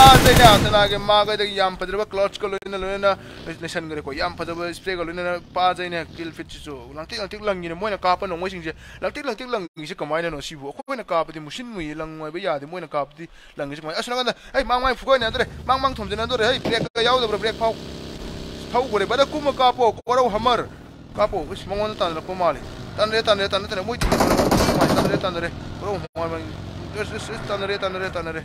ꯂꯣꯏꯅ ꯇꯅꯥꯒꯤ ꯃꯥꯒ ꯌꯥꯝ ꯐꯖꯔꯕ ꯀ꯭ꯂꯣꯠꯁꯀ ꯂꯣꯏꯅ ꯂꯣꯏꯅ ꯅꯦꯁꯟꯒꯔꯦꯀꯣ ꯌꯥꯝ ꯐꯖꯕ ꯁ꯭ꯄ꯭ꯔꯦꯒ ꯂꯣꯏꯅ ꯄꯥꯖꯩꯅꯦ ꯀꯤꯜ ꯐꯤꯠꯁꯤꯁꯨ ꯂꯪꯇꯤꯛ ꯂꯪꯇꯤꯛ ꯂꯪꯒꯤꯅ ꯃꯣꯏꯅ ꯀꯥꯞꯄ ꯅꯣꯡꯃꯩꯁꯤꯡꯁꯦ ꯂꯪꯇꯤꯛ ꯂꯪꯇꯤꯛ ꯂꯪꯒꯤꯁꯦ ꯀꯃꯥꯏꯅꯅꯣ ꯁꯤꯕꯨ ꯑꯩꯈꯣꯏꯅ ꯀꯥꯞꯄꯗꯤ ꯃꯨꯁꯤꯟ ꯃꯨꯏ ꯂꯪꯉꯣꯏꯕ ꯌꯥꯗꯦ ꯃꯣꯏꯅ ꯀꯥꯞꯄꯗꯤ ꯂꯪꯒꯤꯁꯦ ꯀꯃꯥꯏꯅ ꯑꯁ ꯅꯪꯉꯣꯟꯗ ꯍꯩ ꯃꯥꯡ ꯃꯥꯡ ꯐꯨꯒꯣꯏꯅꯗꯣꯔꯦ ꯃꯥꯡ ꯃꯥꯡ ꯊꯣꯝꯖꯤꯟꯅꯗꯣꯔꯦ ꯍꯩ ꯕ꯭ꯔꯦꯛꯀ ꯌꯥꯎꯗꯕ꯭ꯔꯥ ꯕ꯭ꯔꯦꯛ ꯐꯥꯎ ꯊꯧꯈ꯭ꯔꯦ ꯕꯗ ꯀꯨꯝꯃ ꯀꯥꯞꯄꯣ ꯀꯣꯔꯧ ꯍꯃꯔ ꯀꯥꯞꯄꯣ ꯏꯁ ꯃꯉꯣꯟꯗ ꯇꯥꯟꯅꯔꯛꯄ ꯃꯥꯜꯂꯤ ꯇꯥꯟꯅꯔꯦ ꯇꯥꯟꯅꯔꯦ ꯇꯥꯟꯅꯔꯦ ꯃꯣꯏꯗꯤ ꯇꯥꯟꯅꯔꯦ ꯇꯥꯟꯅꯔꯦ ꯀꯣꯔꯧ ꯍꯃꯔ ꯇꯥꯟꯅꯔꯦ ꯇꯥꯟꯅꯔꯦ ꯇꯥꯟꯅꯔꯦ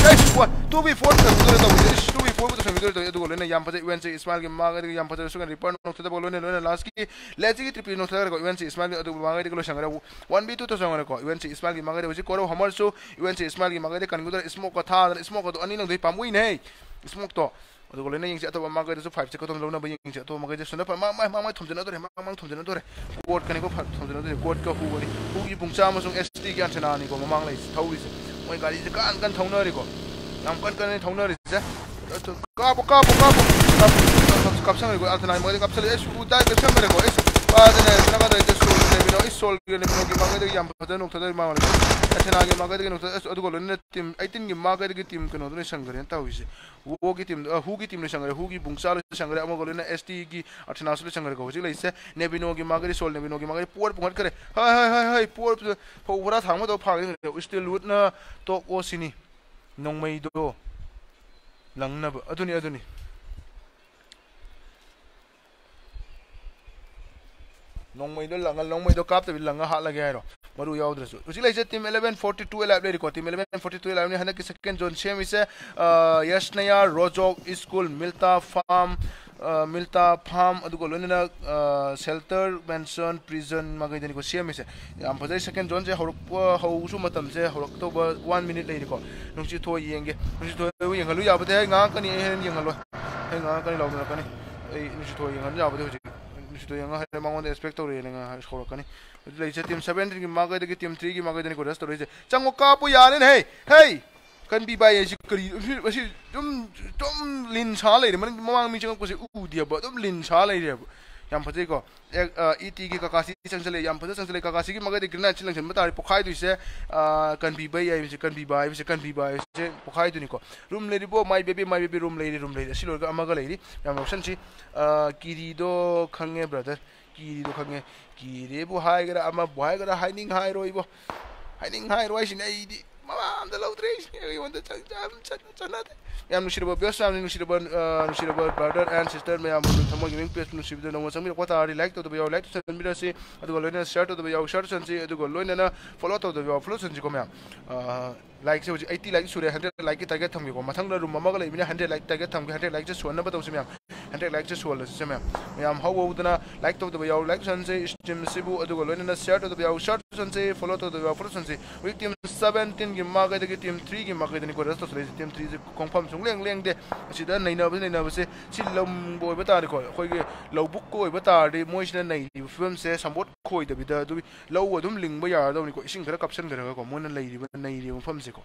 दरे मांग मांग थोमजना दरे हे ब्रेक का याउ दरे ब्रेक फाउ फाउ गोरे बदा कुम कापो कोरो हमर कापो इस मंगोन तान को माली तान रे तान रे तान रे मोइ तान रे तान रे कोरो हमर इस इस तान रे तान रे तान रे टू बी फोर सिचुएशन निकोला इस टीम नाइन खत तौरी को टीम नाइन मगै एस टी की रिपोर्ट की मगै से एस टी की से की ट्रिपी है को तो को तो 오마이갓 이제 깐깐 덩너리고 남 깐깐이 덩너리 이제 까보 까보 까보 깝 깝상 이거 아무튼 아니 뭐가 깝살 애쉬 우다 깝상 말이고 애쉬 bazen evine kadar da sol gelebino, iç sol gelebino gibi mağda yan pata noktada mağda. Etin ağabey mağda gibi noktada ödü golü ne tim, aytin gibi mağda gibi tim ki noktada şangırıyan tahu ise. Wo ki tim, hu ki tim ne şangırı, hu ki bungsal şangırı ama golü ne ST ki Arsenal ile şangırı kovacak. İse ne bino gibi mağda sol ne bino gibi mağda puar pungar kare. Hay hay hay hay puar puar thangma da phagin işte lut na to o sini. Nongmei do langna ba aduni aduni नौमद लंगा नौमद कापते लंगा हाथ लगे है मू यादरसु उसी लाइज टीम 1142 लाइव ले रिको टीम 1142 लाइव ने हना कि सेकंड जोन सेम इसे यशनया रोजो स्कूल मिलता फार्म मिलता farm loan shelter shelter mansion prison मगै दनिको सेम इसे हम फजै सेकंड जोन से हरक हो मतम जे हरक तो 1 मिनट ले रिको थो येंगे नुंची थो येंगलु याबते गा कनी हेन येंगलो हे गा कनी लाउ कनी थो ये जाबदे हो ꯑꯗꯨꯅꯤ ꯑꯗꯨꯅꯤ ꯅꯣꯡꯃꯩꯗꯣ ꯂꯪꯉ ꯅꯣꯡꯃꯩꯗꯣ ꯀꯥꯞꯇꯕꯤ ꯂꯪꯉ ꯍꯥꯠꯂꯒꯦ ꯍꯥꯏꯔꯣ ꯃꯔꯨ ꯌꯥꯎꯗ꯭ꯔꯁꯨ ꯍꯧꯖꯤꯛ ꯂꯩꯁꯦ team eleven forty two ꯑꯦꯂꯥꯏꯞ ꯂꯩꯔꯤꯀꯣ team eleven forty two ꯑꯦꯂꯥꯏꯞꯅꯤ ꯍꯟꯗꯛꯀꯤ ꯁꯦꯀꯦꯟ ꯖꯣꯟ ꯁꯦꯝꯃꯤꯁꯦ ꯌꯁꯅꯌꯥ ꯔꯣꯖꯣꯛ ꯁ꯭ꯀꯨꯜ ꯃꯤꯜꯇꯥ ꯐꯥꯝ ꯃꯤꯜꯇꯥ ꯐꯥꯝ ꯑꯗꯨꯒ ꯂꯣꯏꯅꯅ ꯁꯦꯜꯇꯔ ꯃꯦꯟꯁꯟ ꯄ꯭ꯔꯤꯖꯟ ꯃꯈꯩꯗꯅꯤꯀꯣ ꯁꯦꯝꯃꯤꯁꯦ ꯌꯥꯝ ꯐꯖꯩ ꯁꯦꯀꯦꯟ ꯖꯣꯟꯁꯦ ꯌꯥꯝ इ टी की ककासी चंचले याम फजा ककासी की मगर ग्रीन अच्छी लंचन बता पुखाई से कनबीब आई से कनबीब आई से को रूम ले my baby my baby room ले रूम ले री सिलोर ऑप्शन खंगे ब्रदर कीरी दो खंगे कीरे बो हाय गरा अमा बो malandra lá o 3, eu ando Minha no Shiro Bob, Sam no Shiro Bob, no Shiro Bob, brother and sister, my am no Thamog giving place no Shiro no Sam, what are like to the way like to send me see, adu go loin shirt to the way shirt and see, adu go loin na follow to the way follow and go ma'am. Like चाहिँ एट्टी लाइक सुरे हन्ड्रेड लाइक टार्गेट थम्केको मसँग रुममा मगले पनि हन्ड्रेड लाइक टार्गेट थम्केको हन्ड्रेड लाइक चाहिँ सोध्नु बताउँछु म्याम ꯌꯥꯎ ꯐꯣꯂꯣ ꯇꯧꯁꯟꯁꯤꯀꯣ ꯃꯌꯥꯝ ꯂꯥꯏꯛꯁꯦ ꯍꯧꯖꯤꯛ ꯑꯩꯠꯇꯤ ꯂꯥꯏꯛ ꯁꯨꯔꯦ ꯍꯟꯗ꯭ꯔꯦꯗ ꯂꯥꯏꯛꯀꯤ ꯇꯥꯔꯒꯦꯠ ꯊꯝꯒꯦꯀꯣ ꯃꯊꯪꯗ ꯔꯨꯝ ꯑꯃꯒ ꯂꯩꯕꯅꯤꯅ ꯍꯟꯗ꯭ꯔꯦꯗ ꯂꯥꯏꯛ ꯇꯥꯔꯒꯦꯠ ꯊꯝꯒꯦ ꯍꯟꯗ꯭ꯔꯦꯗ ꯂꯥꯏꯛꯁꯦ ꯁꯣꯟꯅꯕ ꯇꯧꯁꯤ ꯃꯌꯥꯝ ꯍꯟꯗ꯭ꯔꯦꯗ ꯂꯥꯏꯛꯁꯦ ꯁꯣꯜꯂꯁꯤ ꯃꯌꯥꯝ ꯃꯌꯥꯝ ꯍꯧ ꯍꯧꯗꯅ ꯂꯥꯏꯛ ꯇꯧꯗꯕ ꯌꯥꯎ ꯂꯥꯏꯛ ꯇꯧꯁꯟꯁꯤ ꯁ꯭ꯇ꯭ꯔꯤꯝꯁꯤꯕꯨ ꯑꯗꯨꯒ ꯂꯣꯏꯅꯅ ꯁꯤꯌꯔ ꯇꯧꯗꯕ ꯌꯥꯎ ꯁꯤꯌꯔ ꯇꯧꯁꯟꯁꯤ ꯐꯣꯂꯣ ꯇꯧꯗꯕ ꯌꯥꯎ ꯐꯣꯂꯣ ꯇꯧꯁꯟꯁꯤ ꯍꯧꯖꯤꯛ ꯇꯤꯝ ꯁꯕꯦꯟꯇꯤꯟꯒꯤ ꯃꯥꯒꯩꯗꯒꯤ ꯇꯤꯝ ꯊ꯭ꯔꯤꯒꯤ ꯃꯥꯒꯩꯗꯅꯤꯀꯣ ꯔꯦꯁ ꯇꯧꯁꯜꯂꯛꯏꯁꯦ ꯇꯤꯝ ꯊ꯭ꯔꯤꯁꯦ ꯈꯣꯡꯐꯝ ꯁꯨꯡꯂꯦꯡ ꯂꯦꯡꯗꯦ ꯑꯁꯤꯗ ꯅꯩꯅꯕꯁꯤ ꯅꯩꯅꯕꯁꯦ ꯁꯤ ꯂꯝꯕ ꯑꯣꯏꯕ ꯇꯥꯔꯦꯀꯣ ꯑꯩꯈꯣꯏꯒꯤ ꯂꯧꯕꯨꯛꯀ ꯑꯣꯏꯕ ꯇꯥꯔꯗꯤ ꯃꯣꯏꯁꯤꯅ ꯅꯩꯔꯤꯕ ꯐꯤꯕꯝꯁꯦ ꯁꯝꯕꯣꯠ ꯈꯣꯏꯗꯕꯤꯗ ꯑꯗꯨꯒꯤ ꯂꯧ ꯑꯗꯨꯝ ꯂꯤꯡꯕ ꯌꯥꯔꯗꯧꯅꯤꯀꯣ ꯏꯁꯤꯡ ꯈꯔ ꯀꯥꯞꯁꯤꯟꯈ꯭ꯔꯒꯀꯣ ꯃꯣꯏꯅ ꯂꯩꯔꯤꯕ ꯅꯩꯔꯤꯕ ꯃꯐꯝꯁꯦꯀꯣ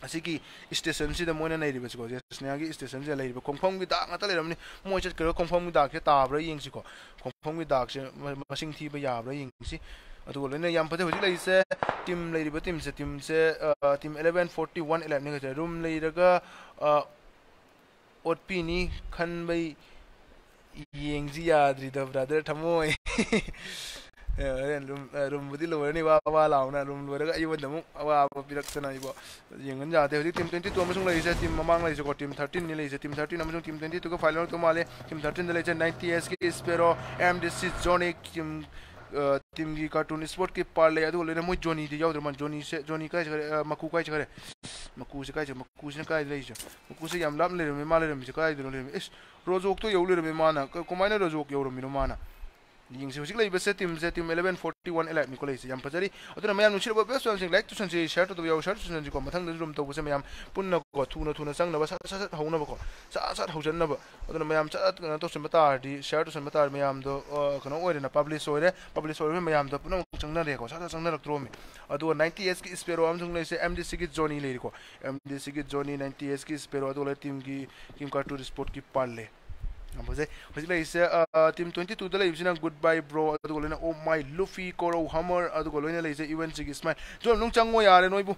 स्टेशन से मोने लेको स्टेशनया स्टेशन से लेब खोफम की दाग ना लेरमी मोई चलो खोफम की दागे ताब्रा येंसीको खोफम की दागे मसिंग थीब याब्रा येंसी लेना फते हजी लेसे टीम लेब टीम से टीम से team eleven forty one eleven ने रूम लेरग ओटपी नि ꯕ꯭ꯔꯥꯗꯔ ꯊꯝꯃꯣꯏ ꯔꯨꯝꯕꯨꯗꯤ ꯂꯣꯏꯔꯅꯤ ꯋꯥ ꯋꯥ ꯂꯥꯎꯅ ꯔꯨꯝ ꯂꯣꯏꯔꯒ ꯑꯩꯉꯣꯟꯗ ꯑꯃꯨꯛ ꯑꯋꯥꯕ ꯄꯤꯔꯛꯇꯅ 이거 ꯌꯦꯡꯍꯟ ꯌꯥꯗꯦ ꯍꯧꯖꯤꯛ ꯇꯤꯝ ꯇ꯭ꯋꯦꯟꯇꯤ ꯇꯨ ꯑꯃꯁꯨꯡ ꯂꯩꯔꯤꯁꯦ ꯇꯤꯝ ꯃꯃꯥꯡ ꯂꯩꯔꯤꯁꯦꯀꯣ ꯇꯤꯝ ꯊꯥꯔꯇꯤꯟꯅꯤ ꯂꯩꯔꯤꯁꯦ ꯇꯤꯝ ꯊꯥꯔꯇꯤꯟ ꯑꯃꯁꯨꯡ ꯇꯤꯝ ꯇ꯭ꯋꯦꯟꯇꯤ ꯇꯨꯒ ꯐꯥꯏꯅꯦꯜ ꯇꯧ ꯃꯥꯜꯂꯦ ꯇꯤꯝ ꯊꯥꯔꯇꯤꯟꯗ ꯂꯩꯔꯤꯁꯦ ꯅꯥꯏꯟꯇꯤ ꯑꯦꯁꯀꯤ ꯁ꯭ꯄꯦꯔꯣ ꯑꯦꯝ ꯗꯤ ꯁꯤ ꯖꯣꯅꯤꯛ team yingsi husik lai bese tim ze tim 1141 elai miko lai se yam pajari otuna mayam nushir bo bes sing like to san se share to do yaw share to san ji ko mathang rum to bese mayam punna ko thuna thuna sang na ba sat sat hau na ba ko sat sat hau jan na ba otuna mayam chat to san mata di share to san mata mayam do kono oire na publish oire publish oire mayam do puna chang na re ko sat chang na rak tro mi adu 90s ki spero am chung lai se mdc ki joni lai ko mdc ki joni 90s ki spero adu lai team ki kim cartoon sport ki pal le Amose, hoje lá isso team 22 da lá isso na goodbye bro, adu golo na oh my Luffy, coro Hammer, adu golo na lá isso event sig smile. Jo nung chang mo yare noi bu,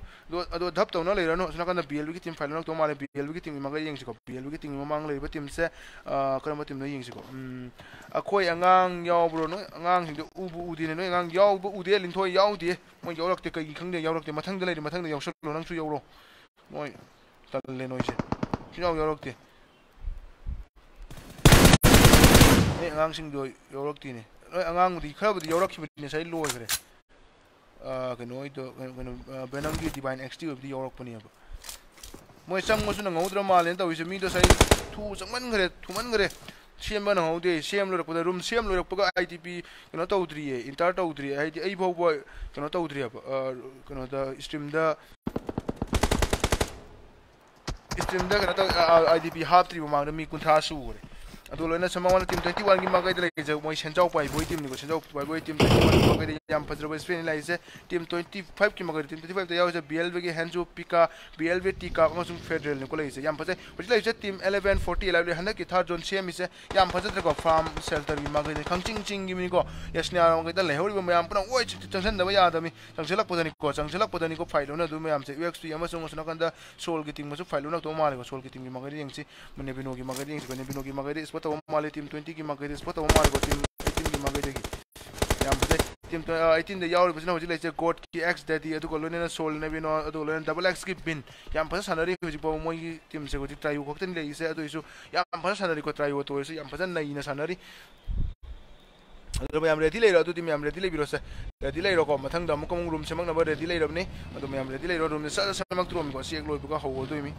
adu dhap taw na leira no, sna kana BLV ki team final na to male BLV ki team ma ga yeng siko, BLV ki team ma mang leira team se kana ma team no yeng siko. Um akoi angang yaw bro no, angang hing de u bu u di ne no, angang yaw bu u de lin thoi yaw di, mo yaw lak te kai khang de yaw lak te ma thang de leira ma thang de yaw shlo nang chu yaw ro. Noi tal le noi se. Yaw yaw lak te. ꯅꯣꯏ ꯑꯉꯥꯡꯁꯤꯡꯗꯣ ꯌꯥꯎꯔꯛꯇꯦꯅꯦ ꯅꯣꯏ ꯑꯉꯥꯡꯕꯨꯗꯤ ꯈꯔꯕꯨꯗꯤ ꯌꯥꯎꯔꯛꯈꯤꯕꯅꯤ ꯉꯁꯥꯏ ꯂꯣꯏꯈ꯭ꯔꯦ ꯀꯩꯅꯣꯒꯤꯗꯣ ꯀꯩꯅꯣ ꯕꯦꯅꯝꯒꯤ ꯗꯤꯚꯥꯏꯟ ꯑꯦꯛꯁꯇꯤ ꯑꯣꯏꯕꯗꯤ ꯌꯥꯎꯔꯛꯄꯅꯦꯕ ꯃꯣꯏ ꯆꯪꯕꯁꯨ ꯅꯪꯍꯧꯗ꯭ꯔ ꯃꯥꯜꯂꯦꯅ ꯇꯧꯔꯤꯁꯦ ꯃꯤꯗꯣ ꯉꯁꯥꯏ ꯊꯨ ꯆꯪꯃꯟꯈ꯭ꯔꯦ ꯊꯨꯃꯟꯈ꯭ꯔꯦ ꯁꯦꯝꯕ ꯅꯪꯍꯧꯗꯦ ꯁꯦꯝ ꯂꯣꯏꯔꯛꯄꯗ ꯔꯨꯝ ꯁꯦꯝ ꯂꯣꯏꯔꯛꯄꯒ ꯑꯥꯏ ꯗꯤ ꯄꯤ ꯀꯩꯅꯣ ꯇꯧꯗ꯭ꯔꯤꯌꯦ ꯏꯟꯇꯔ ꯇꯧꯗ꯭ꯔꯤꯌꯦ ꯍꯥꯏꯗꯤ ꯑꯩ ꯐꯥꯎꯕ ꯀꯩꯅꯣ ꯇꯧꯗ꯭ꯔꯤꯑꯕ ꯀꯩꯅꯣꯗ ꯁ꯭ꯇ꯭ꯔꯤꯝꯗ ꯁ꯭ꯇ꯭ꯔꯤꯝꯗ ꯀꯩꯅꯣ ꯇꯧ ꯑꯥꯏ ꯗꯤ ꯄꯤ ꯍꯥꯞꯇ꯭ꯔꯤ ꯃꯃꯥꯡꯗ ꯃꯤ ꯀꯨꯟꯊ꯭ꯔꯥ ꯁꯨꯈ꯭ꯔꯦ ꯑꯗꯨ ꯂꯣꯏꯅ ꯁꯨꯝ ꯃꯉꯣꯟꯗ ꯇꯤꯝ ꯇ꯭ꯋꯦꯟꯇꯤ ꯋꯥꯟꯒꯤ ꯃꯥꯏꯀꯩꯗ ꯂꯩꯔꯤꯁꯦ ꯃꯣꯏ ꯁꯦꯟꯖꯥꯎ ꯄꯥꯏꯕꯣꯏ ꯇꯤꯝꯅꯤꯀꯣ ꯁꯦꯟꯖꯥꯎ ꯄꯥꯏꯕꯣꯏ ꯇꯤꯝ ꯇ꯭ꯋꯦꯟꯇꯤ ꯋꯥꯟꯒꯤ ꯃꯥꯏꯀꯩꯗ ꯌꯥꯝ ꯐꯖꯔꯕ ꯏꯁꯄꯦꯟ ꯂꯩꯔꯤꯁꯦ ꯇꯤꯝ ꯇ꯭ꯋꯦꯟꯇꯤ ꯐꯥꯏꯚꯀꯤ ꯃꯥꯏꯀꯩꯗ ꯇꯤꯝ ꯇ꯭ꯋꯦꯟꯇꯤ ꯐꯥꯏꯚꯇ ꯌꯥꯎꯔꯤꯁꯦ B L ꯕꯤꯒꯤ ꯍꯦꯟꯖꯨ ꯄꯤꯀꯥ B L B ꯇꯤꯀꯥ ꯑꯃꯁꯨꯡ ꯐꯦꯗꯔꯦꯜꯅꯤꯀꯣ ꯂꯩꯔꯤꯁꯦ ꯌꯥꯝ ꯐꯖꯩ ꯍꯧꯖꯤꯛ ꯂꯩꯔꯤꯁꯦ ꯇꯤꯝ ꯑꯦꯂꯚꯦꯟ ꯐꯣꯔꯇꯤ ꯑꯦꯂꯚꯦꯟ ꯍꯟꯗꯛꯀꯤ ꯊꯥꯔ ꯖꯣꯟ ꯁꯦꯝꯃꯤꯁꯦ ꯌꯥꯝ ꯐꯖꯗ꯭ꯔꯦꯀꯣ ꯐꯥꯔꯝ ꯁꯦꯜꯇꯔꯒꯤ ꯃꯥꯏꯀꯩꯗ ꯈꯪꯆꯤꯡ ꯆꯤꯡꯒꯤꯅꯤꯀꯣ ꯌꯥꯁꯅꯤꯌꯥ ꯃꯥꯏꯀꯩꯗ ꯂꯩꯍꯧꯔꯤꯕ ꯃꯌꯥꯝ ꯄꯨꯝꯅꯃꯛ ꯑꯣꯏ ꯆꯪꯁꯤꯟꯗꯕ ꯌꯥꯗꯕꯅꯤ ꯆꯪꯁꯤꯜꯂꯛꯄꯗꯅꯤꯀꯣ ꯆꯪꯁꯤꯜꯂꯛꯄꯗꯅꯤꯀꯣ ꯐꯥꯏꯠ ꯂꯧꯅꯗꯨ ꯃꯌꯥꯝꯁꯦ ꯌꯨ ꯑꯦꯛꯁ ꯄꯤ ꯑꯃꯁꯨꯡ ꯑꯁꯣꯝ ꯅꯥꯀꯟꯗ ꯁꯣꯜꯒꯤ ꯇꯤꯝꯒꯁꯨ ꯐꯥꯏꯠ ꯂꯧꯅꯛꯇꯧ ꯃꯥꯜꯂꯦꯀꯣ ꯁꯣꯜꯒꯤ ꯇꯤꯝꯒꯤ ꯃꯥꯏꯀꯩꯗ ꯌꯦꯡꯁꯤ put a Mali team 20 ki magai this put a Mali team 18 ki magai degi yam put team 18 de yaw put na hoji leche god ki x daddy adu ko lone na soul ne bin adu lone double x ki bin yam put sanari hoji bo moi ki team se goti try ko ten le ise adu isu yam put sanari ko try to isu yam put na ina sanari adu yam ready le ro adu team yam ready le biro se ready le ro ko mathang da mukam room se mang na ready le ro ne adu yam ready le ro room se sa sa mak trom ko si ek loi bu ka ho do mi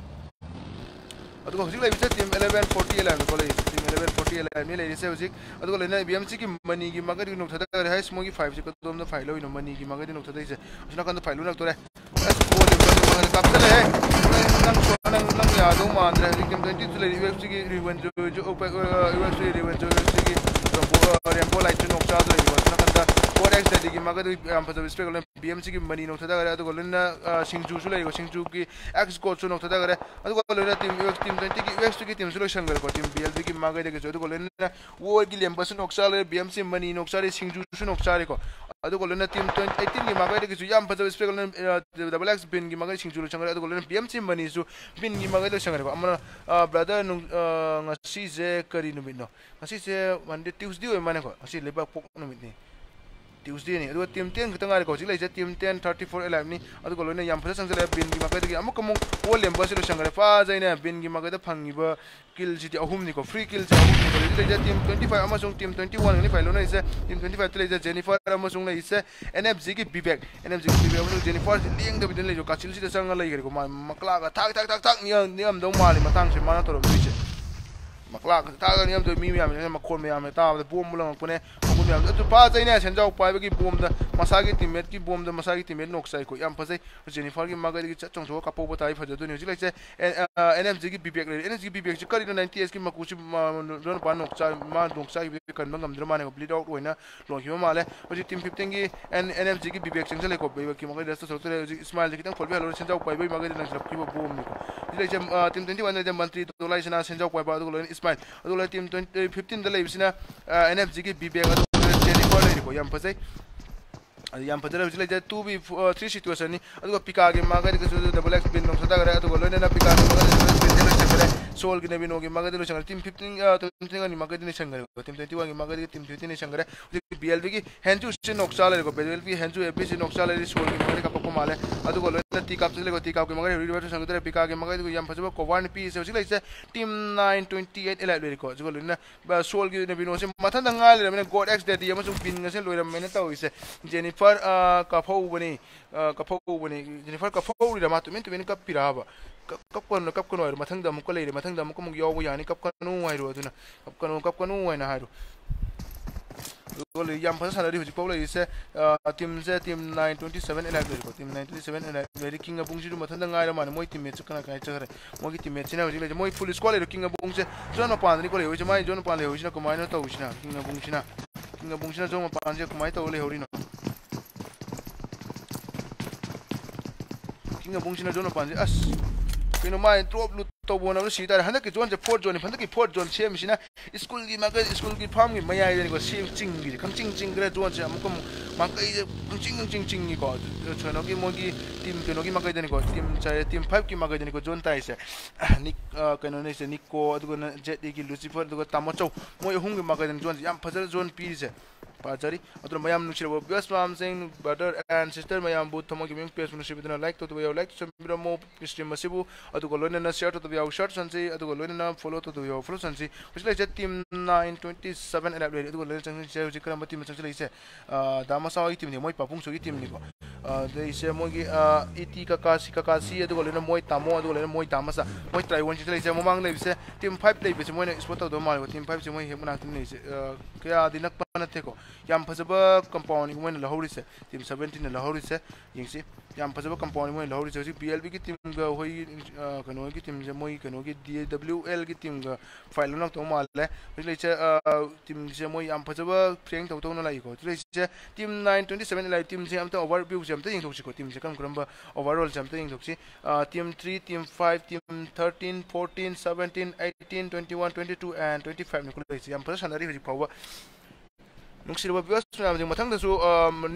ꯑꯗꯨꯒ ꯍꯧꯖꯤꯛ ꯂꯩꯔꯤꯁꯦ ꯇꯤꯝ ꯑꯦꯂꯚꯦꯟ ꯐꯣꯔꯇꯤ ꯑꯦꯂꯚꯦꯟꯀꯣ ꯂꯩꯔꯤꯁꯦ ꯇꯤꯝ ꯑꯦꯂꯚꯦꯟ ꯐꯣꯔꯇꯤ ꯑꯦꯂꯚꯦꯟꯅꯤ ꯂꯩꯔꯤꯁꯦ ꯍꯧꯖꯤꯛ ꯑꯗꯨꯒ ꯂꯣꯏꯅ ꯕꯤ ꯑꯦꯝ ꯁꯤꯒꯤ ꯃꯅꯤꯒꯤ ꯃꯥꯏꯀꯩꯗꯒꯤ ꯅꯣꯛꯊꯗꯈ꯭ꯔꯦ ꯍꯥꯏꯁ ꯃꯣꯏꯒꯤ ꯐꯥꯏꯚꯁꯤ ꯀꯗꯣꯝꯗ ꯐꯥꯏꯜ ꯂꯧꯔꯤꯅꯣ ꯃꯅꯤꯒꯤ ꯃꯥꯏꯀꯩꯗꯒꯤ ꯅꯣꯛꯊꯗꯩꯁꯦ ꯑꯁꯤ ꯅꯥꯀꯟꯗ ꯐꯥꯏꯜ ꯂꯣꯏꯅꯛꯇꯣꯔꯦ ꯑꯁ BMC की मनी नोट था करे तो गोलना सिंगजू सु लेगो सिंगजू की एक्स कोच सु नोट था करे तो गोलना टीम यूएक्स टीम 20 की यूएक्स की टीम सु संगल को टीम BLB की मांगे देखे तो गोलना वो की लेम्बस नोक्सा ले BMC मनी नोक्सा रे सिंगजू सु नोक्सा रे को adukolena team 2018 gi magai de yang pada spek kolen double x bin gi magai singju changar adukolena pm team bani su bin gi magai de changar amna brother nung ngasi je kari numit no ngasi je mandi tuesday mana ko ngasi lebak pok numit ni Tuesday नहीं अगर टीम टेन खत गारे हजिक लेजे टीम टेन थर्टी फोर एलाइबनी अगर लोने यम फजा संगले बिन की मकैदगी अमुक अमुक ओ लेम्बर से लोसंगरे फाजैने बिन की मकैद फंगिब किल जिति अहुम निको फ्री किल जिति अहुम निको लेजे टीम 25 अमसुंग टीम 21 नि फाइलो ने इसे टीम 25 तो लेजे जेनिफर अमसुंग ने इसे एनएफजी की बिबैक एनएफजी की बिबैक अमसुंग जेनिफर लिंग द बिदन लेजो काचिल सिते संगले गरे को मकला का थाक थाक थाक थाक नियम नियम दो माली मतांग से माना तो रोबिचे ꯃꯥꯜꯂꯤ ꯃꯇꯥꯡꯁꯦ ꯃꯥꯅ ꯇꯧꯔꯝꯗꯣꯏꯁꯦ ꯃꯀ꯭ꯂꯥꯒ ꯊꯥꯛꯑꯒ ꯅꯤꯛꯑꯝꯗꯣꯏ ꯃꯤ ꯃꯌꯥꯝꯁꯤꯅ ꯃꯈꯣꯟ ꯃꯌꯥꯝꯅ ꯇꯥꯕꯗ ꯕꯣꯝꯕꯨ ꯂꯪꯉꯛꯄꯅꯦ ꯃꯈꯣꯟ ꯃꯌꯥꯝꯁꯦ ꯑꯗꯨ ꯐꯖꯩꯅꯦ ꯁꯦꯟꯖꯥꯎ ꯄꯥꯏꯕꯒꯤ ꯕꯣꯝꯗ ꯃꯁꯥꯒꯤ ꯇꯤꯝꯃꯦꯠꯀꯤ ꯕꯣꯝꯗ ꯃꯁꯥꯒꯤ ꯇꯤꯝꯃꯦꯠ ꯅꯣꯛꯆꯥꯏꯀꯣ ꯌꯥꯝ ꯐꯖꯩ ꯖꯦꯅꯤꯐꯔꯒꯤ ꯃꯥꯏꯀꯩꯗꯒꯤ ꯆꯠ ꯆꯣꯡꯊꯣꯛꯑꯒ ꯀꯥꯞꯄꯧꯕ ꯇꯥꯏ ꯐꯖꯗꯣꯏꯅꯤ ꯍꯧꯖꯤꯛ ꯂꯩꯁꯦ ꯑꯦꯟ ꯑꯦꯝ ꯖꯤꯒꯤ ꯕꯤꯕꯦꯛ ꯂꯩꯔꯦ ꯑꯦꯟ ꯑꯦꯝ ꯖꯤꯒꯤ ꯕꯤꯕꯦꯛꯁꯤ ꯀꯔꯤꯅꯣ ꯅꯥꯏꯟꯇꯤ ꯑꯦꯁꯀꯤ ꯃꯀꯨꯁꯤ ꯂꯣꯟꯄꯥ ꯅꯣꯛꯆꯥ ꯃꯥ ꯅꯣꯛꯆꯥꯈꯤꯕ ꯀꯟꯕ ꯉꯝꯗ꯭ꯔ ꯃꯥꯜꯂꯦ ꯕ꯭ꯂꯤꯠ ꯑꯥꯎꯠ ꯑꯣꯏꯅ ꯂꯣꯟꯈꯤꯕ ꯃꯥꯜꯂꯦ ꯍꯧꯖꯤꯛ ꯇꯤꯝ ꯐꯤꯐꯇꯤꯟꯒꯤ ꯑꯦꯟ ꯑꯦꯟ ꯑꯦꯝ ꯖꯤꯒꯤ ꯕꯤꯕꯦꯛ ꯆꯪꯁꯤꯜꯂꯦꯀꯣ ꯕꯤꯕꯦꯛꯀꯤ ꯃꯥꯏꯀꯩꯗ ꯆꯠꯊꯣꯛꯇ꯭ꯔꯦ ꯍꯧꯖꯤꯛ ꯏꯁꯃꯥꯏꯜꯁꯦ ꯈꯤꯇꯪ ꯈꯣꯠꯄꯤꯍꯜꯂꯨꯔꯦ ꯁꯦꯟꯖꯥꯎ ꯄꯥꯏꯕꯒꯤ ꯃꯥꯏꯀꯩꯗ ꯂꯪꯁꯤꯜꯂꯛꯈꯤꯕ ꯕꯣꯝꯅꯤꯀꯣ ꯍꯧꯖꯤꯛ ꯂꯩꯁꯦ ꯇꯤꯝ ꯇ꯭ꯋꯦꯟꯇꯤ ꯋꯥꯟ ꯂꯩꯁꯦ ꯃꯟꯇ꯭ꯔꯤ ꯗꯣꯂꯥꯏꯁꯤꯅ ꯁꯦꯟꯖꯥꯎ ꯄꯥꯏꯕ ꯑꯗꯨꯒ ꯂꯣꯏꯅ ꯏꯁꯃꯥꯏꯜ ꯑꯗꯨꯒ ꯂꯣꯏꯅ ꯇꯤꯝ ꯇ꯭ꯋꯦꯟꯇꯤ ꯐꯤꯐꯇꯤꯟꯗ ꯂꯩꯕꯁꯤꯅ ꯑꯦꯟ ꯑꯦꯐ ꯖꯤꯒꯤ ꯕꯤꯕꯦꯛ ꯑꯗꯨꯒ ꯖꯦꯅꯤꯐꯔ ꯂꯩꯔꯤꯀꯣ ꯌꯥꯝ ꯐꯖꯩ यहाँ फजल हूँ लेते टू बी थ्री सिचुएसन पिका की मगर डबल एक्स बिन सदागरे लोन पिका सोल की नवीनों की मगर लोचन टीम फिफ्टीन टीम मगर संगे टीम ट्वेंटी वन की मगर टीम फिफ्टीन संगे बी एल की हेंजू से नौ चाल बेल की हेंजू एफ़ से नौ ले सोल की मगर कपक माले लोन टी काप लेको टी काप की मगर रिवर्स संगदरे की मगर यम फजब कवर पी से team nine twenty eight elite लेको लोन सोल की नवीनों से मथन गाय लेरमें गोड एक्स डेटी बिन से लोरमें तौर Jenny jennifer uh, kafawubone uh, kafawubone jennifer kafawuri da matu min tumin kapiraba kapkanu kapkanu ayro mathang da mukka leire mathang da mukka mug yogu yani kapkanu ayro aduna kapkanu kapkanu ayna hayro goal यम फसा सनरी हुजी पब्लिक इसे टीम से टीम 927 एलाइव गरिको टीम 927 एलाइव गरि किंग अबुंग जिदु मथन दंगाय र माने मोय टीम मैच कना काय चरे मोय टीम मैच ना हुजी ले मोय फुल स्क्वाड ले किंग अबुंग से जोन पान नि कोले हुजी माय जोन पान ले हुजी ना कुमाय न तो हुजी ना किंग अबुंग सिना किंग अबुंग सिना जोन पान जे कुमाय तो ले होरी ना च जो मस किन माुट तपाईँहरू सि तर हन्डक्ति जोसे फोर्थ जो हन्डक्ति फोर्थ जो स्कुल स्कुल फार्मी म्याइदिने चिज खिग्रे जोसेक माकै ख चिको सो मैले टिम किनो माकैदान तिम फाइभको मागै निको जो ताइस किन निको जेडी लुजिफर तामा चौ मै अहुी जो फर्जा जो पिरिस ko jet gi lucifer adu ko tamo chau moi hung gi magai ni zone yam phajal zone pi se पाजरी other मयाम नुचिरबो best farm Singh brother and sister मयाम बु थमो गिविंग पेज मुनिसिबिदना लाइक तो तो लाइक तो मिरो मो स्ट्रीम मसिबु अदुको लोइना शेयर तो तो शॉर्ट सनसी अदुको लोइना फॉलो तो तो फॉलो सनसी उजले जे टीम 927 एलएफ रेडी अदुको लोइना चंग से उजिकरा मति मचंग चले से दामासा इ टीम ने मोय पापुंग सुगी टीम निको दे से मोगी इटी काकासी काकासी अदुको लोइना मोय तामो अदुको लोइना मोय तामासा मोय ट्राइवन चले yam phajaba compound ni moin lahori se team 17 ni lahori se yingsi yam phajaba compound ni moin lahori se hosi plb ki team ga hoi kano ki team je moi kano ki dwl ki team ga file nok to ma le hosi le che team je moi yam phajaba playing to to na lai ko le che team 927 lai team je am ta overview je am ta ying thok ko team je kam kram ba overall je am ta ying thok si team 3 team 5 team 13 14 17 18 21 22 and 25 ni ko le che yam phajaba sanari hosi pawa ꯅꯨꯡꯁꯤꯔꯕ ꯚ꯭ꯌꯨꯁ ꯃꯌꯥꯝꯁꯤꯡ ꯃꯊꯪꯗꯁꯨ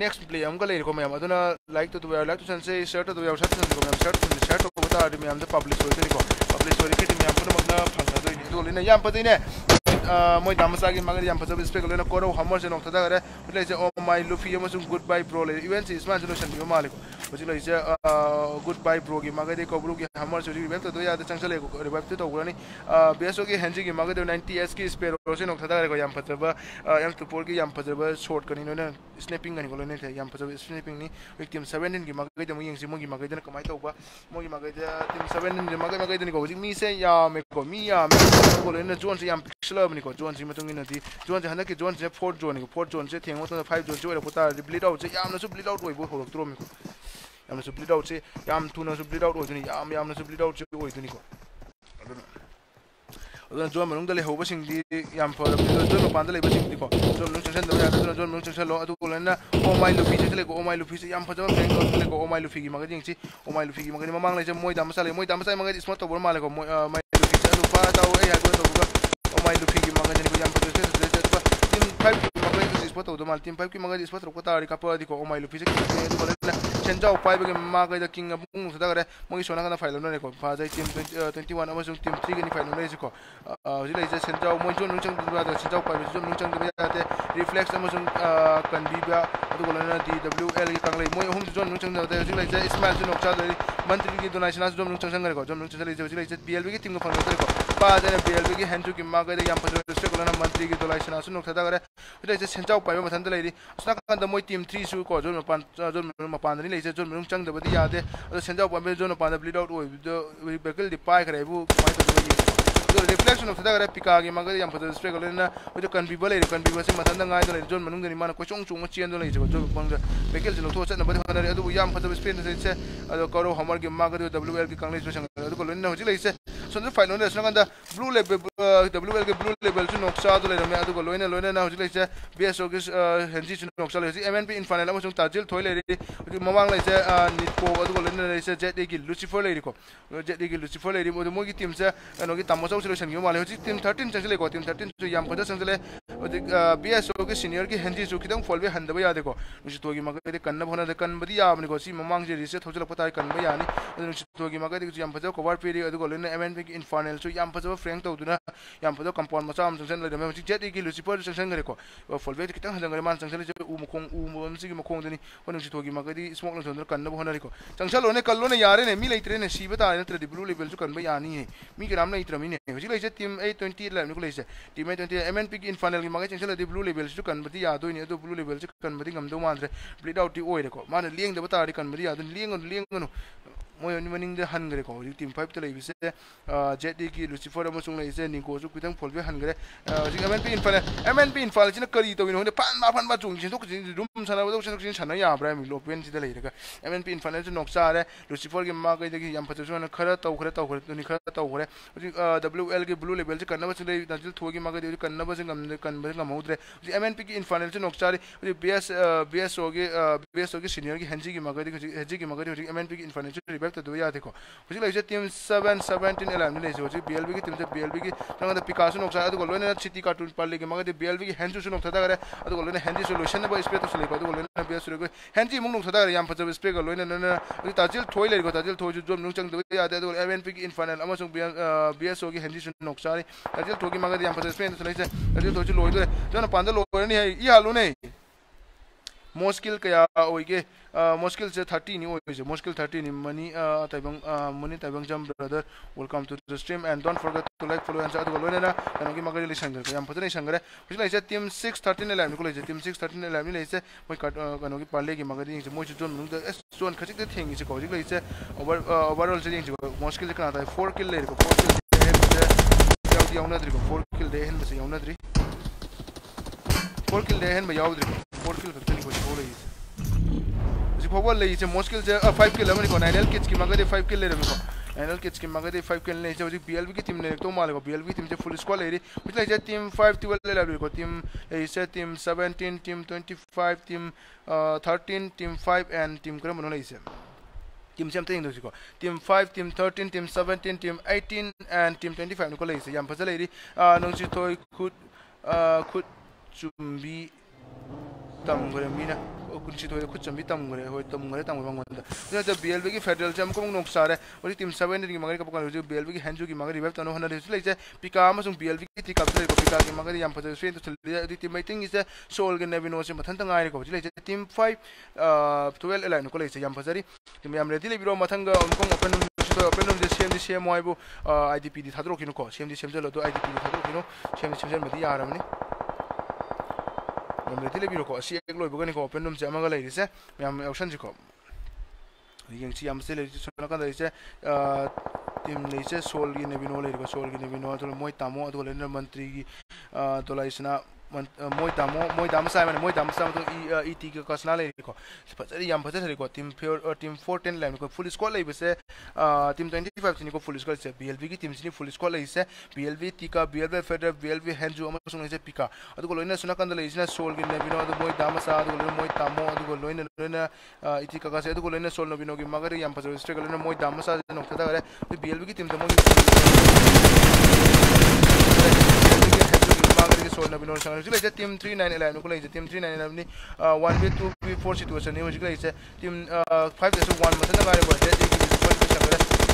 ꯅꯦꯛꯁ ꯄ꯭ꯂꯦ ꯑꯃꯒ ꯂꯩꯔꯦꯀꯣ ꯃꯌꯥꯝ ꯑꯗꯨꯅ ꯂꯥꯏꯛ ꯇꯧꯕ ꯌꯥꯎ ꯂꯥꯏꯛ ꯇꯨꯁꯟꯁꯦ ꯁꯤꯌꯔ ꯇꯧꯕ ꯌꯥꯎ ꯁꯤꯌꯔ ꯇꯧꯁꯟꯁꯦꯀꯣ ꯃꯌꯥꯝ ꯁꯤꯌꯔ ꯁꯤꯌꯔ ꯇꯧꯕ ꯇꯥꯔꯗꯤ ꯃꯌꯥꯝꯗ ꯄꯕ꯭ꯂꯤꯁ ꯑꯣꯏꯗꯣꯏꯅꯤꯀꯣ ꯄꯕ꯭ꯂꯤꯁ ꯑꯣꯏꯔꯒꯗꯤ ꯃꯌꯥꯝ ꯄꯨꯝꯅꯃꯛꯅ ꯐꯪꯒꯗꯣꯏꯅꯤ ꯑꯗꯨꯒ ꯂꯣꯏꯅ ꯌꯥꯝ ꯐꯖꯩꯅꯦ ꯃꯣꯏ ꯗꯥ ꯃꯆꯥꯒꯤ ꯃꯥꯒꯗꯤ ꯌꯥꯝ ꯐꯖꯕ ꯁ꯭ꯄꯦꯛ ꯂꯣꯏꯅ ꯀꯣꯔꯧ ꯍꯃꯔꯁꯦ ꯅꯣꯡꯊꯗꯈꯔꯦ ꯍꯧꯖꯤꯛ ꯂꯩꯔꯤꯁꯦ ꯑꯣ ꯃꯥꯏ ꯂꯨꯐꯤ ꯑꯃꯁꯨꯡ ꯒꯨꯗ ꯕꯥꯏ ꯕ꯭ꯔꯣ ꯂꯩꯔꯦ ꯏꯚꯦꯟꯁꯤ ꯏꯁꯃꯥꯟꯁꯨ ꯂꯣꯏꯁꯟꯕꯤꯕ ꯃꯥꯜꯂꯦꯀꯣ ꯍꯧꯖꯤꯛ ꯂꯩꯔꯤꯁꯦ ꯒꯨꯗ ꯕꯥꯏ ꯕ꯭ꯔꯣꯒꯤ ꯃꯥꯒꯗꯤ ꯀꯣꯕ꯭ꯔꯨꯒꯤ ꯍꯃꯔꯁꯦ ꯍꯧꯖꯤꯛ ꯔꯤꯚꯥꯏꯞ ꯇꯧꯗꯕ ꯌꯥꯗꯦ ꯆꯪꯁꯜꯂꯦꯀꯣ ꯔꯤꯚꯥꯏꯞꯇꯤ ꯇꯧꯈ꯭ꯔꯅꯤ ꯕꯦꯁꯣꯒꯤ ꯍꯦꯟꯖꯤꯒꯤ ꯃꯥꯒꯗꯤ ꯅꯥꯏꯟꯇꯤ ꯑꯦꯁꯀꯤ ꯁ꯭ꯄꯦꯔꯣꯁꯦ ꯅꯣꯡꯊꯗꯈꯔꯦꯀꯣ ꯌꯥꯝ ꯐꯖꯕ ꯌꯥꯝ ꯇꯨꯄꯣꯔꯒꯤ ꯌꯥꯝ ꯐꯖꯕ ꯁꯣꯔꯠꯀꯅꯤ ꯂꯣꯏꯅ ꯁ꯭ꯅꯦꯄꯤꯡꯒꯅꯤꯀꯣ ꯂꯣꯏꯅ ꯌꯥꯝ ꯐꯖꯕ ꯁ꯭ꯅꯦꯄꯤꯡꯅꯤ ꯍꯧꯖꯤꯛ ꯇꯤꯝ ꯁꯕꯦꯟꯇꯤꯟꯒꯤ ꯃꯥꯒꯩꯗ ꯑꯃꯨꯛ ꯌꯦꯡꯁꯤ ꯃꯣꯏꯒꯤ ꯃꯥꯒꯩꯗꯅ ꯀꯃꯥꯏꯅ ꯇꯧꯕ ꯃꯣꯏꯒꯤ ꯃꯥꯒꯩꯗ ꯇꯤꯝ ꯁꯕꯦꯟꯇꯤꯟꯒꯤ ꯃꯥꯒꯩ ꯃꯥꯒꯩꯗꯅꯤꯀꯣ ꯍꯧꯖꯤꯛ ꯃꯤꯁꯦ ꯌꯥꯝꯃꯦꯀꯣ ꯃꯤ ꯌꯥꯝꯃꯦ ꯑꯗꯨꯒ ꯂꯣꯏꯅ ꯖꯣꯟꯁꯦ ꯌꯥꯝ ꯄꯤꯛꯁꯜꯂꯕꯅꯤꯀꯣ ꯖꯣꯟꯁꯤ ꯃꯇꯨꯡ ꯏꯟꯅꯗꯤ ꯖꯣꯟꯁꯦ ꯍꯟꯗꯛꯀꯤ ꯖꯣꯟꯁꯦ ꯐꯣꯔꯠ ꯖꯣꯟꯅꯤꯀꯣ ꯐꯣꯔꯠ ꯖꯣꯟꯁꯦ ꯊꯦꯡꯕ ꯃꯇꯝꯗ ꯐꯥꯏꯚ ꯖꯣꯟꯁꯦ ꯑꯣꯏꯔꯛꯄ ꯇꯥꯔꯗꯤ ꯕ꯭ꯂꯤꯠ ꯑꯥꯎꯠꯁꯦ ꯌꯥꯝꯅꯁꯨ ꯕ꯭ꯂꯤꯠ ꯑꯥꯎꯠ ꯑꯣꯏꯕ ꯍꯧꯔꯛꯇ꯭ꯔꯣꯃꯤꯀꯣ ꯌꯥꯝꯅꯁꯨ ꯕ꯭ꯂꯤꯠ ꯑꯥꯎꯠꯁꯦ ꯌꯥꯝ ꯊꯨꯅꯁꯨ ꯕ꯭ꯂꯤꯠ ꯑꯥꯎꯠ ꯑꯣꯏꯗꯣꯏꯅꯤ ꯌꯥꯝ ꯌꯥꯝꯅꯁꯨ ꯕ꯭ꯂꯤꯠ ꯑꯥꯎꯠꯁꯦ ꯑꯣꯏꯗꯣꯏꯅꯤꯀꯣ ꯑꯗꯨꯅ ꯑꯗꯨꯅ ꯖꯣꯟ ꯃꯅꯨꯡꯗ ꯂꯩꯍꯧꯕꯁꯤꯡꯗꯤ ꯌꯥꯝ ꯐꯔꯕꯅꯤ ꯖꯣꯟ ꯃꯄꯥꯟꯗ ꯂꯩꯕꯁꯤꯡꯗꯤꯀꯣ ꯖꯣꯟ ꯃꯅꯨꯡ ꯆꯪꯁꯤꯟꯗꯕ ꯌꯥꯗꯦ ꯑꯗꯨꯅ ꯖꯣꯟ ꯃꯅꯨꯡ ꯆꯪꯁꯤꯜꯂꯣ ꯑꯗꯨꯒ ꯂꯣꯏꯅ ꯑꯣꯃꯥꯏ ꯂꯨꯐꯤꯁꯦ ꯂꯩꯀꯣ ꯑꯣꯃꯥꯏ ꯂꯨꯐꯤꯁꯦ ꯌꯥꯝ ꯐꯖꯕ ꯐ꯭ꯔꯦꯡ ꯇꯧꯔꯒ ꯂꯩꯀꯣ ꯑꯣꯃꯥꯏ ꯂꯨꯐꯤꯒꯤ ꯃꯒꯗꯤ ꯌꯦꯡꯁꯤ ꯑꯣꯃꯥꯏ ꯂꯨꯐꯤꯒꯤ ꯃꯒꯗꯤ ꯃꯃꯥꯡ ꯂꯩꯁꯦ ꯃꯣꯏꯗ ꯃꯆꯥ ꯂꯩ ꯃꯣꯏꯗ ꯃꯆꯥ ꯃꯒꯗꯤ ꯏꯁꯃꯣꯠ ꯇꯧꯕ ꯃꯥꯜꯂꯦꯀꯣ ꯃꯣꯏ ꯃꯥꯏ ꯂꯨꯐꯤꯁꯦ ꯑꯗꯨ ꯐꯥ ꯇꯧ ꯑꯩ ꯍꯥꯏꯕ ꯇꯧꯕꯒ माइदुखे की मगन ने बुझाम पर टीम 5 मगन दिस पतो दो माल टीम 5 की मगन दिस पतो को तारी का पर दिखो ओ माइलु फिजिक ने बोले 젠자오 파이브의 마가이더 킹 뭉수다 그래 멍이 쇼나가나 파일로 내고 바자이 팀 21 아마존 팀 트리그니 파일로 내지고 어 이제 이제 젠자오 먼저 능청 들어가다 젠자오 파이브 좀 능청 들어가다 리플렉스 아마존 컨비바 아두고라나 DWL 이 강래 뭐 홈즈 좀 능청 들어가다 이제 이제 이스마일 좀 녹차다 मंत्री की दोनाशन जो नुक चंग को जो नुक चले इज़्ज़त बीएलबी की टीम को फंड को बाद ने बीएलबी की हैंजू की माग दे यम पजो से को मंत्री की दोनाशन सु नुक थदा करे इज़्ज़त सेंचाव पाइबे मथन दे लेरी असना कंद मोय टीम 3 सु को जो मपान जो मपान दे ne je jun mung chang de badi ya de o chen ja wa me jun pa na bleed out wo be kel di pai kare bu mai to ni ꯑꯗꯨꯒ ꯔꯤꯐ꯭ꯂꯦꯛꯁꯟ ꯊꯥꯗꯈꯔꯦ ꯄꯤꯀꯥꯒꯤ ꯃꯥꯒꯗꯤ ꯌꯥꯝ ꯐꯖꯕ ꯁ꯭ꯄꯦꯛ ꯂꯣꯏꯅ ꯍꯧꯖꯤꯛ ꯀꯟꯕꯤꯕ ꯂꯩꯔꯦ ꯀꯟꯕꯤꯕꯁꯦ ꯃꯊꯟꯇ ꯉꯥꯏꯗ ꯂꯩꯔꯦ ꯖꯣꯟ ꯃꯅꯨꯡꯗꯅꯤ ꯃꯥꯅ ꯀꯣꯏꯆꯣꯡ ꯆꯣꯡꯉ ꯆꯦꯟꯗꯨꯅ ꯂꯩꯔꯤꯁꯦꯀꯣ ꯖꯣꯟ ꯃꯅꯨꯡꯗ ꯕꯦꯀꯦꯜꯁꯦ ꯂꯧꯊꯣꯛꯑ ꯆꯠꯅꯕꯗꯤ ꯍꯣꯠꯅꯔꯦ ꯑꯗꯨꯕꯨ ꯌꯥꯝ ꯐꯖꯕ ꯁ꯭ꯄꯦꯟ ꯂꯩꯔꯤꯁꯦ ꯑꯗꯣ ꯀꯧꯔꯧ ꯍꯃꯔꯒꯤ ꯃꯥꯒꯗꯤ ꯗꯕ꯭ꯂꯤꯎ ꯑꯦꯜꯒꯤ ꯀꯪꯂꯩꯁꯨ ꯁꯪꯒꯔꯦ ꯑꯗꯨꯒ ꯂꯣꯏꯅ ꯍꯧꯖꯤꯛ ꯂꯩꯔꯤꯁꯦ ꯁꯣꯝꯗ ꯐꯥꯏꯜ ꯂꯣꯏꯅ ꯁꯣꯝꯅꯥꯀꯥꯟꯗ ꯕ꯭ꯂꯨ ꯂꯦꯕꯦꯜ ꯗꯕ꯭ꯂꯤꯎ ꯑꯦꯜꯒꯤ ꯕ꯭ꯂꯨ ꯂꯦꯕꯦꯜꯁꯨ ꯅꯣꯛꯆꯥꯗꯨ ꯂꯩꯔꯝꯃꯦ ꯑꯗꯨꯒ ꯂꯣꯏꯅ ꯂꯣꯏꯅꯅ ꯍꯧꯖꯤꯛ ꯂꯩꯔꯤꯁꯦ ꯕꯤ ꯑꯦꯁ ꯑꯣꯒꯤ ꯍꯦꯟꯖꯤꯁꯨ ꯅꯣꯛꯆꯥ ꯂꯩ ꯍꯧꯖꯤꯛ ꯑꯦꯝ ꯑꯦꯟ ꯄꯤ ꯏꯟꯐꯥꯏꯅꯦꯜ ꯑꯃꯁꯨꯡ ꯇꯥꯖꯤꯜ ꯊꯣꯏ ꯂꯩꯔꯤ ꯍꯧꯖꯤꯛ ꯃꯃꯥꯡ ꯂꯩꯔꯤꯁꯦ ꯅꯤꯠꯀꯣ ꯑꯗꯨꯒ ꯂꯣꯏꯅꯅ ꯂꯩꯔꯤꯁꯦ ꯖꯦꯠ ꯑꯦꯒꯤ ꯂꯨꯁꯤꯐꯔ ꯂꯩꯔꯤꯀꯣ ꯖꯦꯠ ꯑꯦꯒꯤ ꯂꯨꯁꯤꯐꯔ ꯂꯩꯔꯤ ꯑꯗꯨ ꯃꯣꯏꯒꯤ ꯇꯤꯝꯁꯦ ꯀꯩꯅꯣꯒꯤ ꯇꯥꯃꯣꯆꯧꯁꯨ ꯂꯣꯏꯁꯟꯈꯤꯕ ꯃꯥꯜꯂꯦ ꯍꯧꯖꯤꯛ ꯇꯤꯝ ꯊꯥꯔꯇꯤꯟ ꯆꯪꯁꯤꯜꯂꯦꯀꯣ ꯇꯤꯝ ꯊꯥꯔꯇꯤꯟꯁꯨ ꯌꯥꯝ ꯐꯖꯅ ꯆꯪꯁꯤꯜꯂꯦ ꯍꯧꯖꯤꯛ ꯕꯤ ꯑꯦꯁ ꯑꯣꯒꯤ ꯁꯤꯅꯤꯌꯔꯒꯤ ꯍꯦꯟꯖꯤꯁꯨ ꯈꯤꯇꯪ ꯐꯣꯜꯕꯦ ꯍꯟꯗꯕ ꯌꯥꯗꯦꯀꯣ ꯅꯨꯡꯁꯤꯇꯣꯒꯤ ꯃꯒꯩꯗꯤ ꯀꯟꯅꯕ ꯍꯣꯠꯅꯗꯦ ꯀꯟꯕꯗꯤ ꯌꯥꯕꯅꯤꯀꯣ ꯁꯤ ꯃꯃꯥꯡꯁꯦ ꯔꯤꯁꯦꯠ ꯊꯧꯖꯤꯜꯂꯛꯄ ꯇꯥꯔꯦ ꯀꯟꯕ ꯌꯥꯅꯤ ꯑꯗꯨ ꯅꯨꯡꯁꯤꯇꯣꯒꯤ ꯃꯒꯩꯗꯒꯤꯁꯨ ꯌꯥꯝ ꯐꯖꯕ ꯀꯣꯚꯔ ꯄꯤꯔꯤ ꯑꯗꯨꯒ ꯂꯣꯏꯅ ꯑꯦꯝ ꯑꯦꯟ ꯄꯤꯒꯤ ꯏꯟꯐꯥꯔꯅꯦꯜꯁꯨ ꯌꯥꯝ ꯐꯖꯕ ꯐ꯭ꯔꯦꯡ ꯇꯧꯗꯨꯅ ꯌꯥꯝ ꯐꯖꯕ ꯀꯝꯄꯥꯎꯟ ꯃꯆꯥ ꯑꯃ ꯆꯪꯁꯤꯟ ꯂꯩꯔꯝꯃꯦ ꯍꯧꯖꯤꯛ ꯖꯦꯠ ꯏꯒꯤ ꯂꯨꯁꯤꯐꯔꯁꯨ ꯆꯪꯁꯤꯟꯈ꯭ꯔꯦꯀꯣ ꯐꯣꯜꯕꯦꯗꯤ ꯈꯤꯇꯪ ꯍꯟꯖꯤꯟꯈ꯭ꯔꯦ ꯃꯥꯅ ꯆꯪꯁꯤꯜꯂꯤꯁꯦ ꯎ ꯃꯈꯣꯡ ꯎ ꯃꯁꯤꯒꯤ ꯃꯈꯣꯡꯗꯅꯤ ꯍꯣꯏ ꯅꯨꯡꯁꯤꯇꯣꯒꯤ ꯃꯒꯩꯗꯤ ꯏꯁꯃꯣꯛ ꯂꯪꯊꯣꯟꯗꯨꯅ ꯀꯟꯅꯕ ꯍꯣꯠꯅꯔꯤꯀꯣ ꯆꯪꯁꯜꯂꯣꯅꯦ ꯀꯜꯂꯣꯅꯦ ꯌꯥꯔꯦꯅꯦ ꯃꯤ ꯂꯩꯇ꯭ꯔꯦꯅꯦ ꯁꯤꯕ ꯇꯥꯔꯦ ꯅꯠꯇ꯭ꯔꯗꯤ ꯕ꯭ꯂꯨ ꯂꯦꯕꯦꯜꯁꯨ ꯀꯟꯕ ꯌꯥꯅꯤꯌꯦ ꯃꯤ ꯀꯅꯥꯝ ꯂꯩꯇ꯭ꯔꯃꯤꯅꯦ ni hujik lai se team A20 lai nuk lai se team A20 MNP in final ki mage changsela di blue label chu kan bati ya do ni do blue label chu kan bati ngam do bleed out ti oi re ko man liang da bata ri kan bati ya do liang liang मोय नि मनिंग दे हनगरे को हजिक टीम 5 त लेबिसे जेट डी की लुसिफर अमसुंग लेइसे निको सु कुतंग फोलबे हनगरे हजिक एमएनपी इनफाल एमएनपी इनफाल चिना करी तो बिनो पान मा फान मा जुंग चिन तो रुम साना बदो चिन चिन साना या ब्रा मि लोपेन चिदा लेरगा एमएनपी इनफाल नोक्सा लुसिफर के मा गई देखि यम फतसु न खरा तौ खरा तौ खरा नि खरा तौ खरा डब्ल्यूएल के ब्लू लेवल से करना बस ले नजल थोगी मा गई करना बस गम कन बस गम उदरे एमएनपी की इनफाल ज नोक्सा आरे बीएस बीएस होगे बीएस होगे सीनियर की हंजी की मा गई हजिक की मा गई हजिक एमएनपी की इनफाल 벨트 두야 되고 혹시 라이제 팀 7 17 11 레이제 혹시 BLB 기 팀제 BLB 기 당한테 피카소 녹사 아도 걸로네 치티 카툰 빨리 게 마가데 BLB 기 핸즈 수녹 타다 그래 아도 걸로네 핸즈 솔루션 네 스프레 또 슬리 바도 걸로네 비스 르고 핸지 몽 녹사 그래 얌 파저 스프레 걸로네 너네 우리 다질 토일 이거 다질 토주 좀 농장 도 야 되도 에벤피 기 인파넬 아마송 BSO 기 핸지 수녹 사리 다질 토기 마가데 얌 파저 스프레 또 슬리 다질 토주 로이도 저는 반대 로이네 이 할로네 मोस्किल क्या ओइगे मोस्किल से थर्टी नहीं मोस्किल थर्टी नहीं। मनी ताइबंग मनी ताइबंग जम brother welcome to the stream and don't forget to like follow and अदुगो लोइना कनोगी मगरी लिसन कर याम फतने संगरे कुछ लाइसे टीम 6 13 11 को लाइसे टीम 6 13 11 लाइसे मोय कनोगी पाले की मगरी मोय जोन इसे कोजिक लाइसे ओवर ओवरऑल से था। 4 किल ले 4 किल दे याव यावनाद्री 4 किल दे हेन बस यावनाद्री 4 किल दे 4 kill victory goes for ले, इसे मोस्ट किल से फाइव किल हमने को। किट्स की मगर ये किल ले रहे मेरे को। एनएल किट्स की मगर ये किल ले इसे बीएलबी की टीम ने तो माल टीम से फुल स्क्वाड ले रही। पिछले इसे टीम 5 12 ले रही को। टीम इसे team 17 team 25 team 13 team 5 and team क्रम उन्होंने इसे। टीम से हम तेंगे दोस्तों team 5 team 13 team 17 team 18 and team twenty five ले इसे। फ़सल ले रही। नोसी खुद खुद 담은 거래 미나 कुछ तो खुद चमी तम गरे हो तम गरे तम बंग बंद तो द बीएलबी की फेडरल चम को नोक सारे और टीम 7 ने की मगर कप को बीएलबी की हैंजू की मगर रिवाइव तनो हना रिस लेजे पिका मसुं बीएलबी की टिका से पिका की मगर यम फजे से तो चले टीम मीटिंग इज़ सोल के नेविनो से मथन तंग आय को लेजे 5 12 लाइन को लेजे यम फजरी टीम यम रेडी ले बिरो मथंग उनको ओपन ओपन रूम सेम दी सेम वाइबो आईडीपी दी थादरो किनो को सेम दी सेम जलो तो आईडीपी दी थादरो किनो सेम सेम जल मदी यार हमने ngam le tele biro ko si ek loi bogani ko open room che amanga lai dise yam option ji ko yang chi yam se le chi sona kan dise tim le che sol gi ne binol le ko sol gi ne binol to moi tamo to le mantri gi to la isna মই দামো মই দামো চাই মানে মই দামো চাই ই কে কচনালেক ফাম ফে চাই team ফিউৰ team four ten line full score লাগিছে টিম টুৱেণ্টি ফাইভখিনিক ফুল স্কোৱাৰ লাগিছে বি এল ভি কি টিমখিনি ফুল স্কোৱাৰ লাগিছে বি এল ভি টিকা বি এল ভি ফেডাৰ বি এল ভি হেনজু আমাৰ পিকা আগ লৈনে চুনাকান লাগিছে চল কি নবীন মই দাম চা আগ লৈ মই দামো আগ লৈনে লৈনে ইটি কাকা চাই আগ লৈনে চল নবীন কি মগৰ ফাজ ষ্ট্ৰেক লৈ মই দাম চা নকা বি এল ভি কি টিম মই सोह्र नब्बे नौसँग हुजिरहेको छ टिम थ्री नाइन इलेभेनको लागि छ team three nine eleven one B two B four situation हुजिरहेको five one मसँग गाडी भन्छ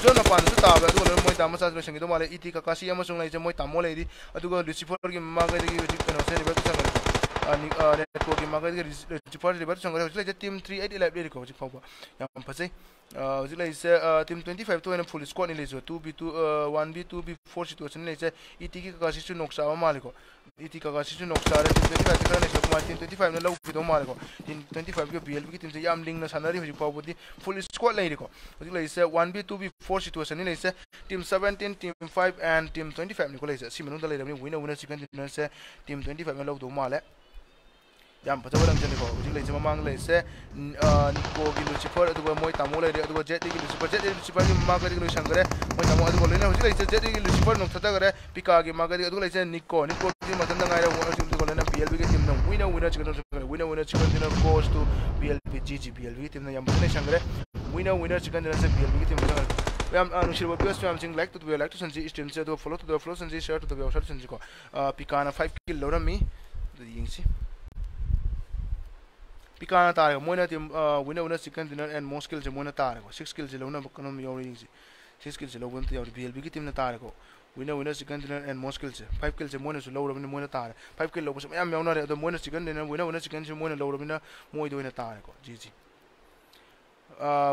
जो नपाꯟꯗ ताबा अदुगो मोय तामा छ तामो अदुगो लुसिफर गि मागै दि जिक तनो अनि याम ꯍꯧꯖꯤꯛ ꯂꯩꯔꯤꯁꯦ ꯇꯤꯝ ꯇ꯭ꯋꯦꯟꯇꯤ ꯐꯥꯏꯚꯇ ꯑꯣꯏꯅ ꯐꯨꯜ ꯏꯁꯀꯣꯠꯅꯤ ꯂꯩꯔꯤꯁꯦ two B two one B two B four situation ꯂꯩꯔꯤꯁꯦ ꯏ ꯇꯤꯒꯤ ꯀꯀꯥꯁꯤꯁꯨ ꯅꯣꯛ ꯆꯥꯕ ꯃꯥꯜꯂꯤꯀꯣ ꯏ ꯇꯤ ꯀꯀꯥꯁꯤꯁꯨ ꯅꯣꯛ ꯆꯥꯔꯦ ꯇꯤꯝ ꯇ꯭ꯋꯦꯟꯇꯤ ꯐꯥꯏꯚꯇ ꯈꯔ ꯂꯩꯁꯦ ꯀꯃꯥꯏꯅ ꯇꯤꯝ ꯇ꯭ꯋꯦꯟꯇꯤ ꯐꯥꯏꯚꯅ ꯂꯧꯈꯤꯗꯧ ꯃꯥꯜꯂꯤꯀꯣ ꯇꯤꯝ ꯇ꯭ꯋꯦꯟꯇꯤ ꯐꯥꯏꯚꯀꯤ ꯕꯤ ꯑꯦꯜ ꯕꯤꯒꯤ ꯇꯤꯝꯁꯦ ꯌꯥꯝ ꯂꯤꯡꯅ ꯁꯥꯟꯅꯔꯤ ꯍꯧꯖꯤꯛ ꯐꯥꯎꯕꯗꯤ ꯐꯨꯜ ꯏꯁꯀꯣꯠ ꯂꯩꯔꯤꯀꯣ ꯍꯧꯖꯤꯛ ꯂꯩꯔꯤꯁꯦ one B two B four ꯁꯤꯆꯨꯋꯦꯁꯟꯅꯤ ꯂꯩꯔꯤꯁꯦ team seventeen team five N team twenty ꯐꯥꯏꯚꯅꯤꯀꯣ ꯂꯩꯔꯤꯁꯦ ꯁꯤ ꯃꯅꯨꯡꯗ ꯂꯩꯔꯕꯅꯤ ꯋꯤꯟꯅ ꯋꯤꯟꯅꯔ ꯆꯤꯀꯟ ꯗꯤꯅꯔꯁꯦ ꯇꯤꯝ ꯇ꯭ꯋꯦꯟꯇꯤ ꯐꯥꯏꯚꯅ ꯂꯧꯗꯧ ꯃꯥꯜꯂꯦ ꯌꯥꯝ ꯐꯖꯕ ꯂꯝꯖꯦꯜꯅꯤꯀꯣ ꯍꯧꯖꯤꯛ ꯂꯩꯔꯤꯁꯦ ꯃꯃꯥꯡꯗ ꯂꯩꯔꯤꯁꯦ ꯅꯤꯀꯣꯒꯤ ꯂꯨꯁꯤꯐꯔ ꯑꯗꯨꯒ ꯃꯣꯏ ꯇꯥꯃꯣ ꯂꯩꯔꯦ ꯑꯗꯨꯒ ꯖꯦꯠꯂꯤꯒꯤ ꯂꯨꯁꯤꯐꯔ ꯖꯦꯠꯂꯤ ꯂꯨꯁꯤꯐꯔꯒꯤ ꯃꯃꯥꯡꯒꯗꯤ ꯂꯣꯏꯁꯟꯈ꯭ꯔꯦ ꯃꯣꯏ ꯇꯥꯃꯣ ꯑꯗꯨꯒ ꯂꯣꯏꯅ ꯍꯧꯖꯤꯛ ꯂꯩꯔꯤꯁꯦ ꯖꯦꯠꯂꯤꯒꯤ ꯂꯨꯁꯤꯐꯔ ꯅꯣꯡꯊꯠꯊꯈ꯭ꯔꯦ ꯄꯤꯀꯥꯒꯤ ꯃꯥꯒꯗꯤ ꯑꯗꯨꯒ ꯂꯩꯔꯤꯁꯦ ꯅꯤꯀꯣ ꯅꯤꯀꯣꯒꯤ ꯃꯊꯟꯇ ꯉꯥꯏꯔꯦ ꯑꯗꯨꯒ ꯂꯣꯏꯅ B L ꯕꯤꯒꯤ ꯇꯤꯝꯅ winner winner chicken ꯆꯪꯈ꯭ꯔꯦ winner winner chicken dinner ꯒꯣꯁ to B L B G G B L ꯕꯤꯒꯤ ꯇꯤꯝꯅ ꯌꯥꯝ ꯐꯖꯅ ꯆꯪꯈ꯭ꯔꯦ winner winner chicken ꯗꯤꯅꯔꯁꯦ B L ꯕꯤꯒꯤ ꯇꯤꯝꯅ ꯆꯪꯈ꯭ꯔꯦ ꯌꯥꯝ ꯅꯨꯡꯁꯤꯔꯕ ꯚꯤꯌꯔꯁ ꯃꯌꯥꯝꯁꯤꯡ ꯂꯥꯏꯛ ꯇꯧꯕꯤꯌꯨ ꯂꯥꯏꯛ ꯇꯧꯁꯟꯁꯤ ꯁ꯭ꯇ꯭ꯔꯤꯝꯁꯦ ꯑꯗꯨꯒ ꯐꯣꯂꯣ ꯇꯧꯕꯤꯌꯨ ꯐꯣꯂꯣ ꯇꯧꯁꯟꯁꯤ ꯁꯤꯌꯔ ꯇꯧꯕꯤꯌꯨ ꯁꯤꯌꯔ ꯇꯧꯁꯟꯁꯤꯀꯣ ꯄꯤꯀꯥꯅ ꯐꯥꯏꯚ ꯀꯤꯜ ꯂꯧꯔꯝꯃꯤ ꯑꯗꯨꯗꯤ ꯌꯦꯡꯁꯤ पिकाना तारे Mona team winner winner chicken dinner and most skill से मोना तारे को सिक्स स्किल से लोना बकनम योरिंग से सिक्स स्किल से लोगन तो योर बीएलबी की टीम ने तारे को winner winner chicken dinner and most skill से फाइव स्किल से मोना से लोरबने मोना तारे फाइव स्किल लोगो से मैम योना रे तो Mona chicken dinner winner winner chicken से मोना लोरबने मोय दोइना तारे को G G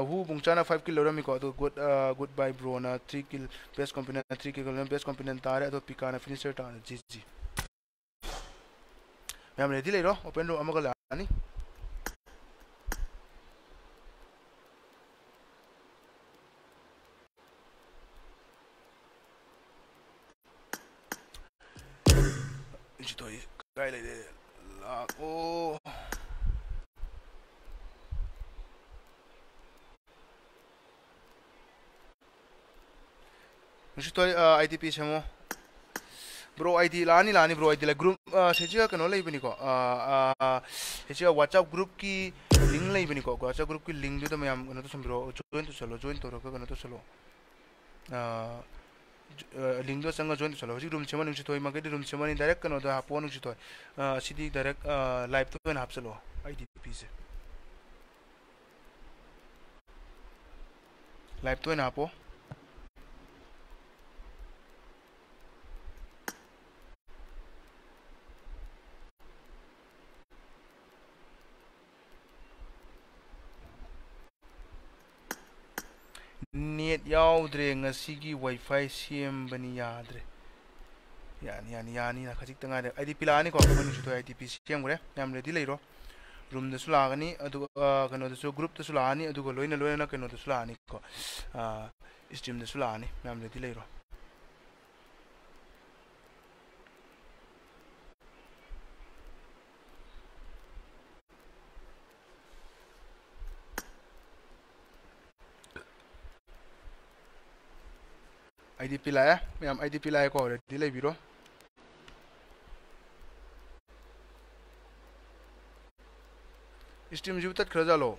hu bungchana 5 kill lorami ko to good uh, good bye bro na 3 kill best component 3 kill lorami best component tare to pika na finisher ta gg ma'am ready ले रहो ओपन रो अमगल आनी ꯀꯥꯏ ꯂꯩꯔꯦ ꯂꯥꯛꯑꯣ ꯅꯨꯡꯁꯤꯊꯣꯏ ꯑꯥꯏ ꯗꯤ ꯄꯤ ꯁꯦꯝꯃꯣ ꯕ꯭ꯔꯣ ꯑꯩꯗꯤ ꯂꯥꯛꯑꯅꯤ ꯂꯥꯛꯑꯅꯤ ꯕ꯭ꯔꯣ ꯑꯩꯗꯤ ꯒ꯭ꯔꯨꯞ ꯁꯤꯁꯤꯒ ꯀꯩꯅꯣ ꯂꯩꯕꯅꯤꯀꯣ ꯁꯤꯁꯤꯒ ꯋꯥꯆꯞ ꯒ꯭ꯔꯨꯞꯀꯤ ꯂꯤꯡ ꯂꯩꯕꯅꯤꯀꯣ ꯋꯥꯆꯞ ꯒ꯭ꯔꯨꯞꯀꯤ ꯂꯤꯡꯗꯨꯗ ꯃꯌꯥꯝ ꯀꯩꯅꯣ ꯇꯧꯁꯟꯕꯤꯔꯣ ꯖꯣꯏꯟ ꯇꯧꯁꯜꯂꯣ ꯖꯣꯏꯟ ꯇꯧꯔꯒ ꯀꯩꯅꯣ ꯇꯧꯁꯜꯂꯣ लिंक चंग जोइन तौसल रूम सेवन नुसी थोई मगे रूम सेवन डायरेक्ट कनो दा हापो नुसी थोई असी डायरेक्ट लाइव तो हाप चलो आईडीपी से लाइव तो हापो। ꯅꯦꯠ ꯌꯥꯎꯗ꯭ꯔꯦ ꯉꯁꯤꯒꯤ ꯋꯥꯏꯐꯥꯏ ꯁꯦꯝꯕꯅꯤ ꯌꯥꯗ꯭ꯔꯦ ꯌꯥꯅꯤ ꯌꯥꯅꯤ ꯌꯥꯅꯤꯅ ꯈꯖꯤꯛꯇ ꯉꯥꯏꯔꯦ ꯑꯩꯗꯤ ꯄꯤ ꯂꯥꯛꯑꯅꯤꯀꯣ ꯑꯩꯈꯣꯏ ꯅꯨꯡꯁꯤꯊꯣꯏ ꯑꯩ ꯗꯤ ꯄꯤ ꯁꯦꯝꯈ꯭ꯔꯦ ꯌꯥꯝ ꯔꯦꯗꯤ ꯂꯩꯔꯣ ꯔꯨꯝꯗꯁꯨ ꯂꯥꯛꯑꯒꯅꯤ ꯑꯗꯨꯒ ꯀꯩꯅꯣꯗꯁꯨ ꯒ꯭ꯔꯨꯞꯇꯁꯨ ꯂꯥꯛꯑꯅꯤ ꯑꯗꯨꯒ ꯂꯣꯏꯅ ꯂꯣꯏꯅꯅ ꯀꯩꯅꯣꯗꯁꯨ ꯂꯥꯛꯑꯅꯤꯀꯣ ꯏꯁꯇ꯭ꯔꯤꯝꯗꯁꯨ ꯂꯥꯛꯑꯅꯤ ꯃꯌꯥꯝ ꯔꯦꯗꯤ ꯂꯩꯔꯣ IDP लाया मैं हम IDP लाया को already. ले बिरो इस टीम जीव तक खर्चा लो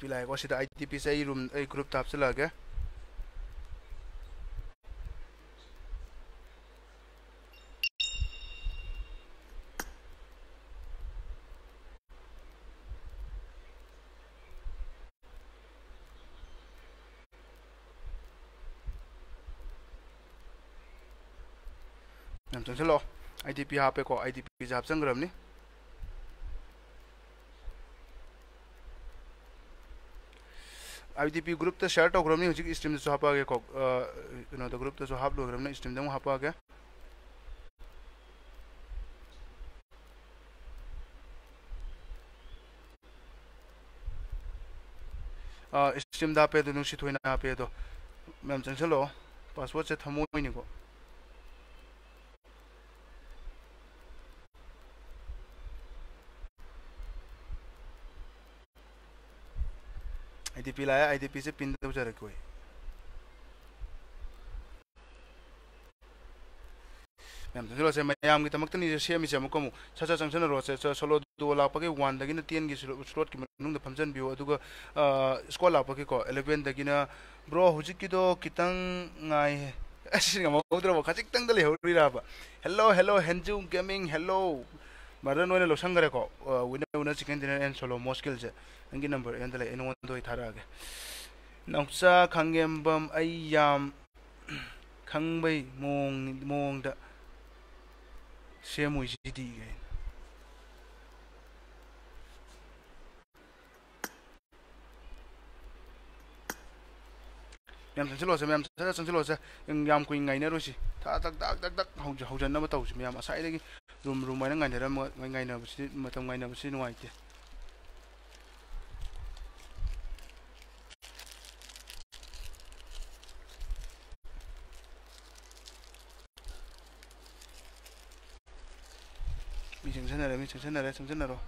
पी लाया को सीधा IDP से ही रूम एक ग्रुप ताप से आईडीपी, यहाँ पे को आईडीपी डी पी संग्रह ने आईडीपी ग्रुप तो शेयर टॉक ग्रम नहीं स्ट्रीम तो हाँ पागे को ग्रुप तो हाफ़ लो ग्रम स्ट्रीम दे हाँ पागे स्ट्रीम दापे तो नुशित हुई ना यहाँ तो मैम चंचलो पासवर्ड से थमो हुई नहीं को। आईडीपी लाया आईडीपी से पिन दबा रखो है मैम तो से मैम की तमक सेमी से अमुक सचा चंसन रोसे सोलो दो लापगे वन तेन की स्लोट की मनुंग फमजन बियो अदुग स्कोर लापगे को 11 दगिना ब्रो हुजिक की दो कितंग ngai असिन मौद्र खजिक तंग ले होरी राबा hello hello हेंजू gaming hello mà ra nói là mara noine lo sangare ko wina wina chicken dinner and solo chứ, anh cái number anh đây anh muốn and thà ra cái, thara ge nangsa khangem bấm ai yam khangbai mong mong da semui ji di ge yam chan chilo se yam chan chilo se yam kuin ngai ne ro si ta tak tak tak tak hau hau jan na ma tau si yam asai de gi room room mai nó ngày này ra mọi ngày nào mà tầm ngày nào xin ngoài kìa. Mình chẳng sân này mình chẳng sân này chẳng sân nào rồi?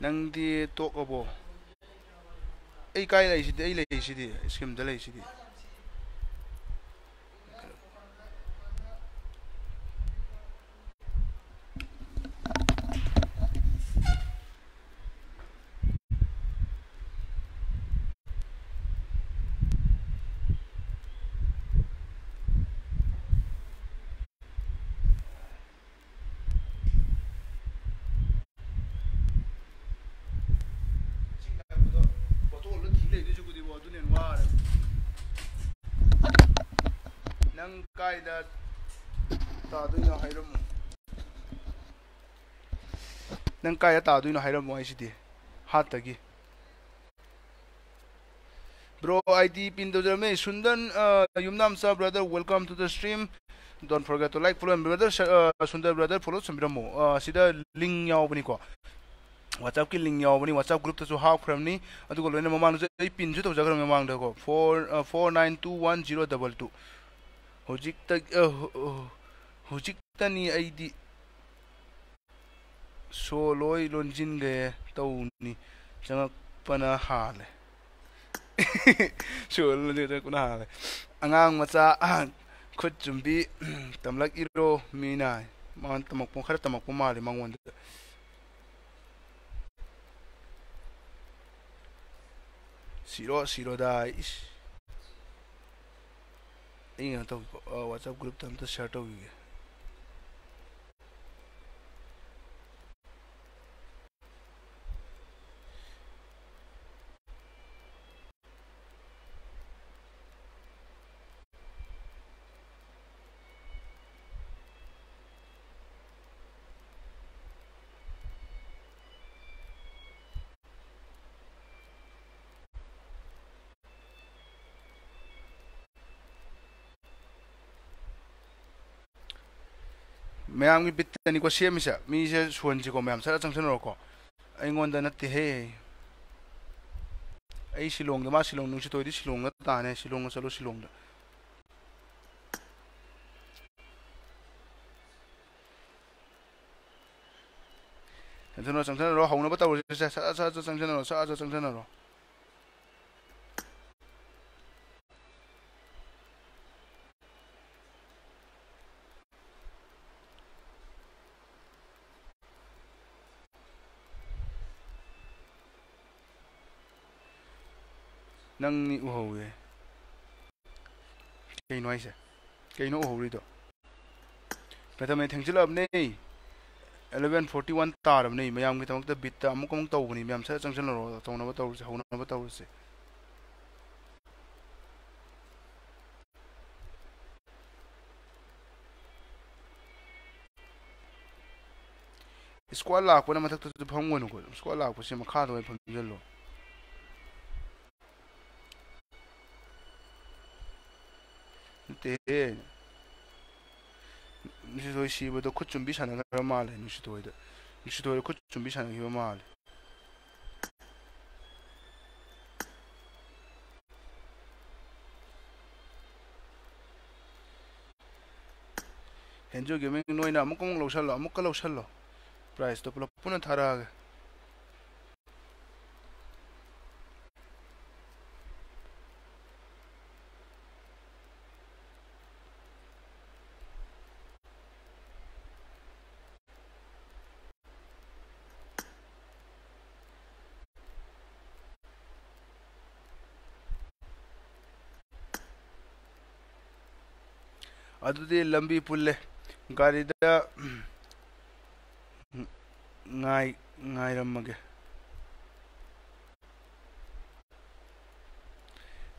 Nang đi tốt ở bộ. Ai cái này gì đây này gì đi skim đây này gì đi. ꯀꯥꯏꯗ ꯇꯥꯗꯣꯏꯅꯣ ꯍꯥꯏꯔꯝꯃꯣ ꯑꯩꯁꯤꯗꯤ ꯍꯥꯠꯇꯒꯤ bro id pin to jame sundan uh, yumnam sa brother welcome to the stream don't forget to like follow and brother uh, sundar brother follow sambiramo uh, sida link yaw bani ko WhatsApp ki link yaw bani WhatsApp group ta su half from ni adu ko loina mamang se ai pin ju to jagar mamang da ko 4 4921022 hojik ta hojik ta ni id so loi lonjin ge tau ni changa pana hale so lonjin ta kuna hale angang macha khut chumbi tamlak iro mina man tamak pong khara tamak pong mali mangwon siro siro da is inga to whatsapp group tam ta share to gi ꯃꯌꯥꯝꯒꯤ ꯕꯤꯠꯇꯅꯤꯀꯣ ꯁꯦꯝꯃꯤꯁꯦ ꯃꯤꯁꯦ ꯁꯣꯟꯁꯤꯀꯣ ꯃꯌꯥꯝ ꯁꯔ ꯆꯪꯁꯤꯟꯅꯔꯣꯀꯣ ꯑꯩꯉꯣꯟꯗ ꯅꯠꯇꯦꯍꯦ ꯑꯩ ꯁꯤꯂꯣꯡꯗ ꯃꯥ ꯁꯤꯂꯣꯡ ꯅꯨꯡꯁꯤꯇꯣꯏꯗꯤ ꯁꯤꯂꯣꯡꯗ ꯇꯥꯅꯦ ꯁꯤꯂꯣꯡꯗ ꯆꯠꯂꯣ ꯁꯤꯂꯣꯡꯗ ꯆꯪꯁꯤꯟꯅꯔꯣ ꯆꯪꯁꯤꯟꯅꯔꯣ ꯍꯧꯅꯕ ꯇꯧꯔꯁꯦ ꯁꯠ ꯁꯠ ꯁꯠ ꯆꯪꯁꯤꯟꯅꯔꯣ ꯁꯠ ꯁꯠ ꯆꯪꯁꯤꯟꯅꯔꯣ ꯅꯪꯅꯤ ꯎꯍꯧꯋꯦ ꯀꯩꯅꯣ ꯍꯥꯏꯁꯦ ꯀꯩꯅꯣ ꯎꯍꯧꯔꯤꯗꯣ ꯄ꯭ꯔꯊꯃꯦ ꯊꯦꯡꯖꯤꯜꯂꯛꯑꯕꯅꯦ ꯑꯦꯂꯚꯦꯟ ꯐꯣꯔꯇꯤ ꯋꯥꯟ ꯇꯥꯔꯕꯅꯤ ꯃꯌꯥꯝꯒꯤꯗꯃꯛꯇ ꯕꯤꯠꯇ ꯑꯃꯨꯛ ꯑꯃꯨꯛ ꯇꯧꯕꯅꯤ ꯃꯌꯥꯝ ꯁꯠ ꯆꯪꯁꯤꯜꯂꯔꯣ ꯇꯧꯅꯕ ꯇꯧꯔꯁꯦ ꯍꯧꯅꯕ ꯇꯧꯔꯁꯦ ꯁ꯭ꯀ꯭ꯋꯥꯗ ꯂꯥꯛꯄꯅ ꯃꯊꯛꯇꯁꯨ ꯐꯝꯒꯅꯨꯀꯣ ꯁ꯭ꯀ꯭ꯋꯥꯗ ꯂꯥꯛꯄꯁꯦ ꯃꯈꯥꯗ ꯑꯣꯏꯅ ꯐꯝꯖꯤꯜꯂꯣ 对，你是说西部都可准备上那个嘛了？你是对的，你是对的，可准备上那个嘛了？ 현저기 맹 노이나 아무거나 로샬러 아무거나 로샬러 프라이스 더 플러 뿌는 타라하게 ꯑꯗꯨꯗꯤ ꯂꯝꯕꯤ ꯄꯨꯜꯂꯦ ꯒꯥꯔꯤꯗ ꯉꯥꯏ ꯉꯥꯏꯔꯝꯃꯒꯦ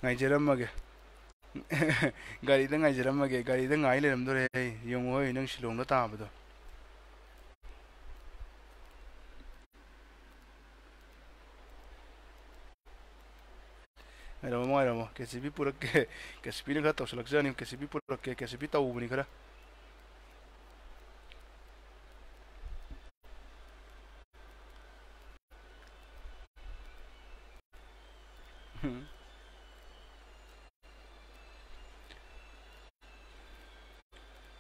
ꯉꯥꯏꯖꯔꯝꯃꯒꯦ ꯒꯥꯔꯤꯗ ꯉꯥꯏꯖꯔꯝꯃꯒꯦ ꯒꯥꯔꯤꯗ ꯉꯥꯏ ꯂꯩꯔꯝꯗꯣꯔꯦ ꯑꯩ ꯌꯦꯡꯉꯣ ꯅꯪ ꯁꯤꯂꯣꯡꯗ ꯇꯥꯕꯗꯣ Eravamo moramo, che si pipuro che che si pipuro gato se lo xani che si pipuro che che si pita unica.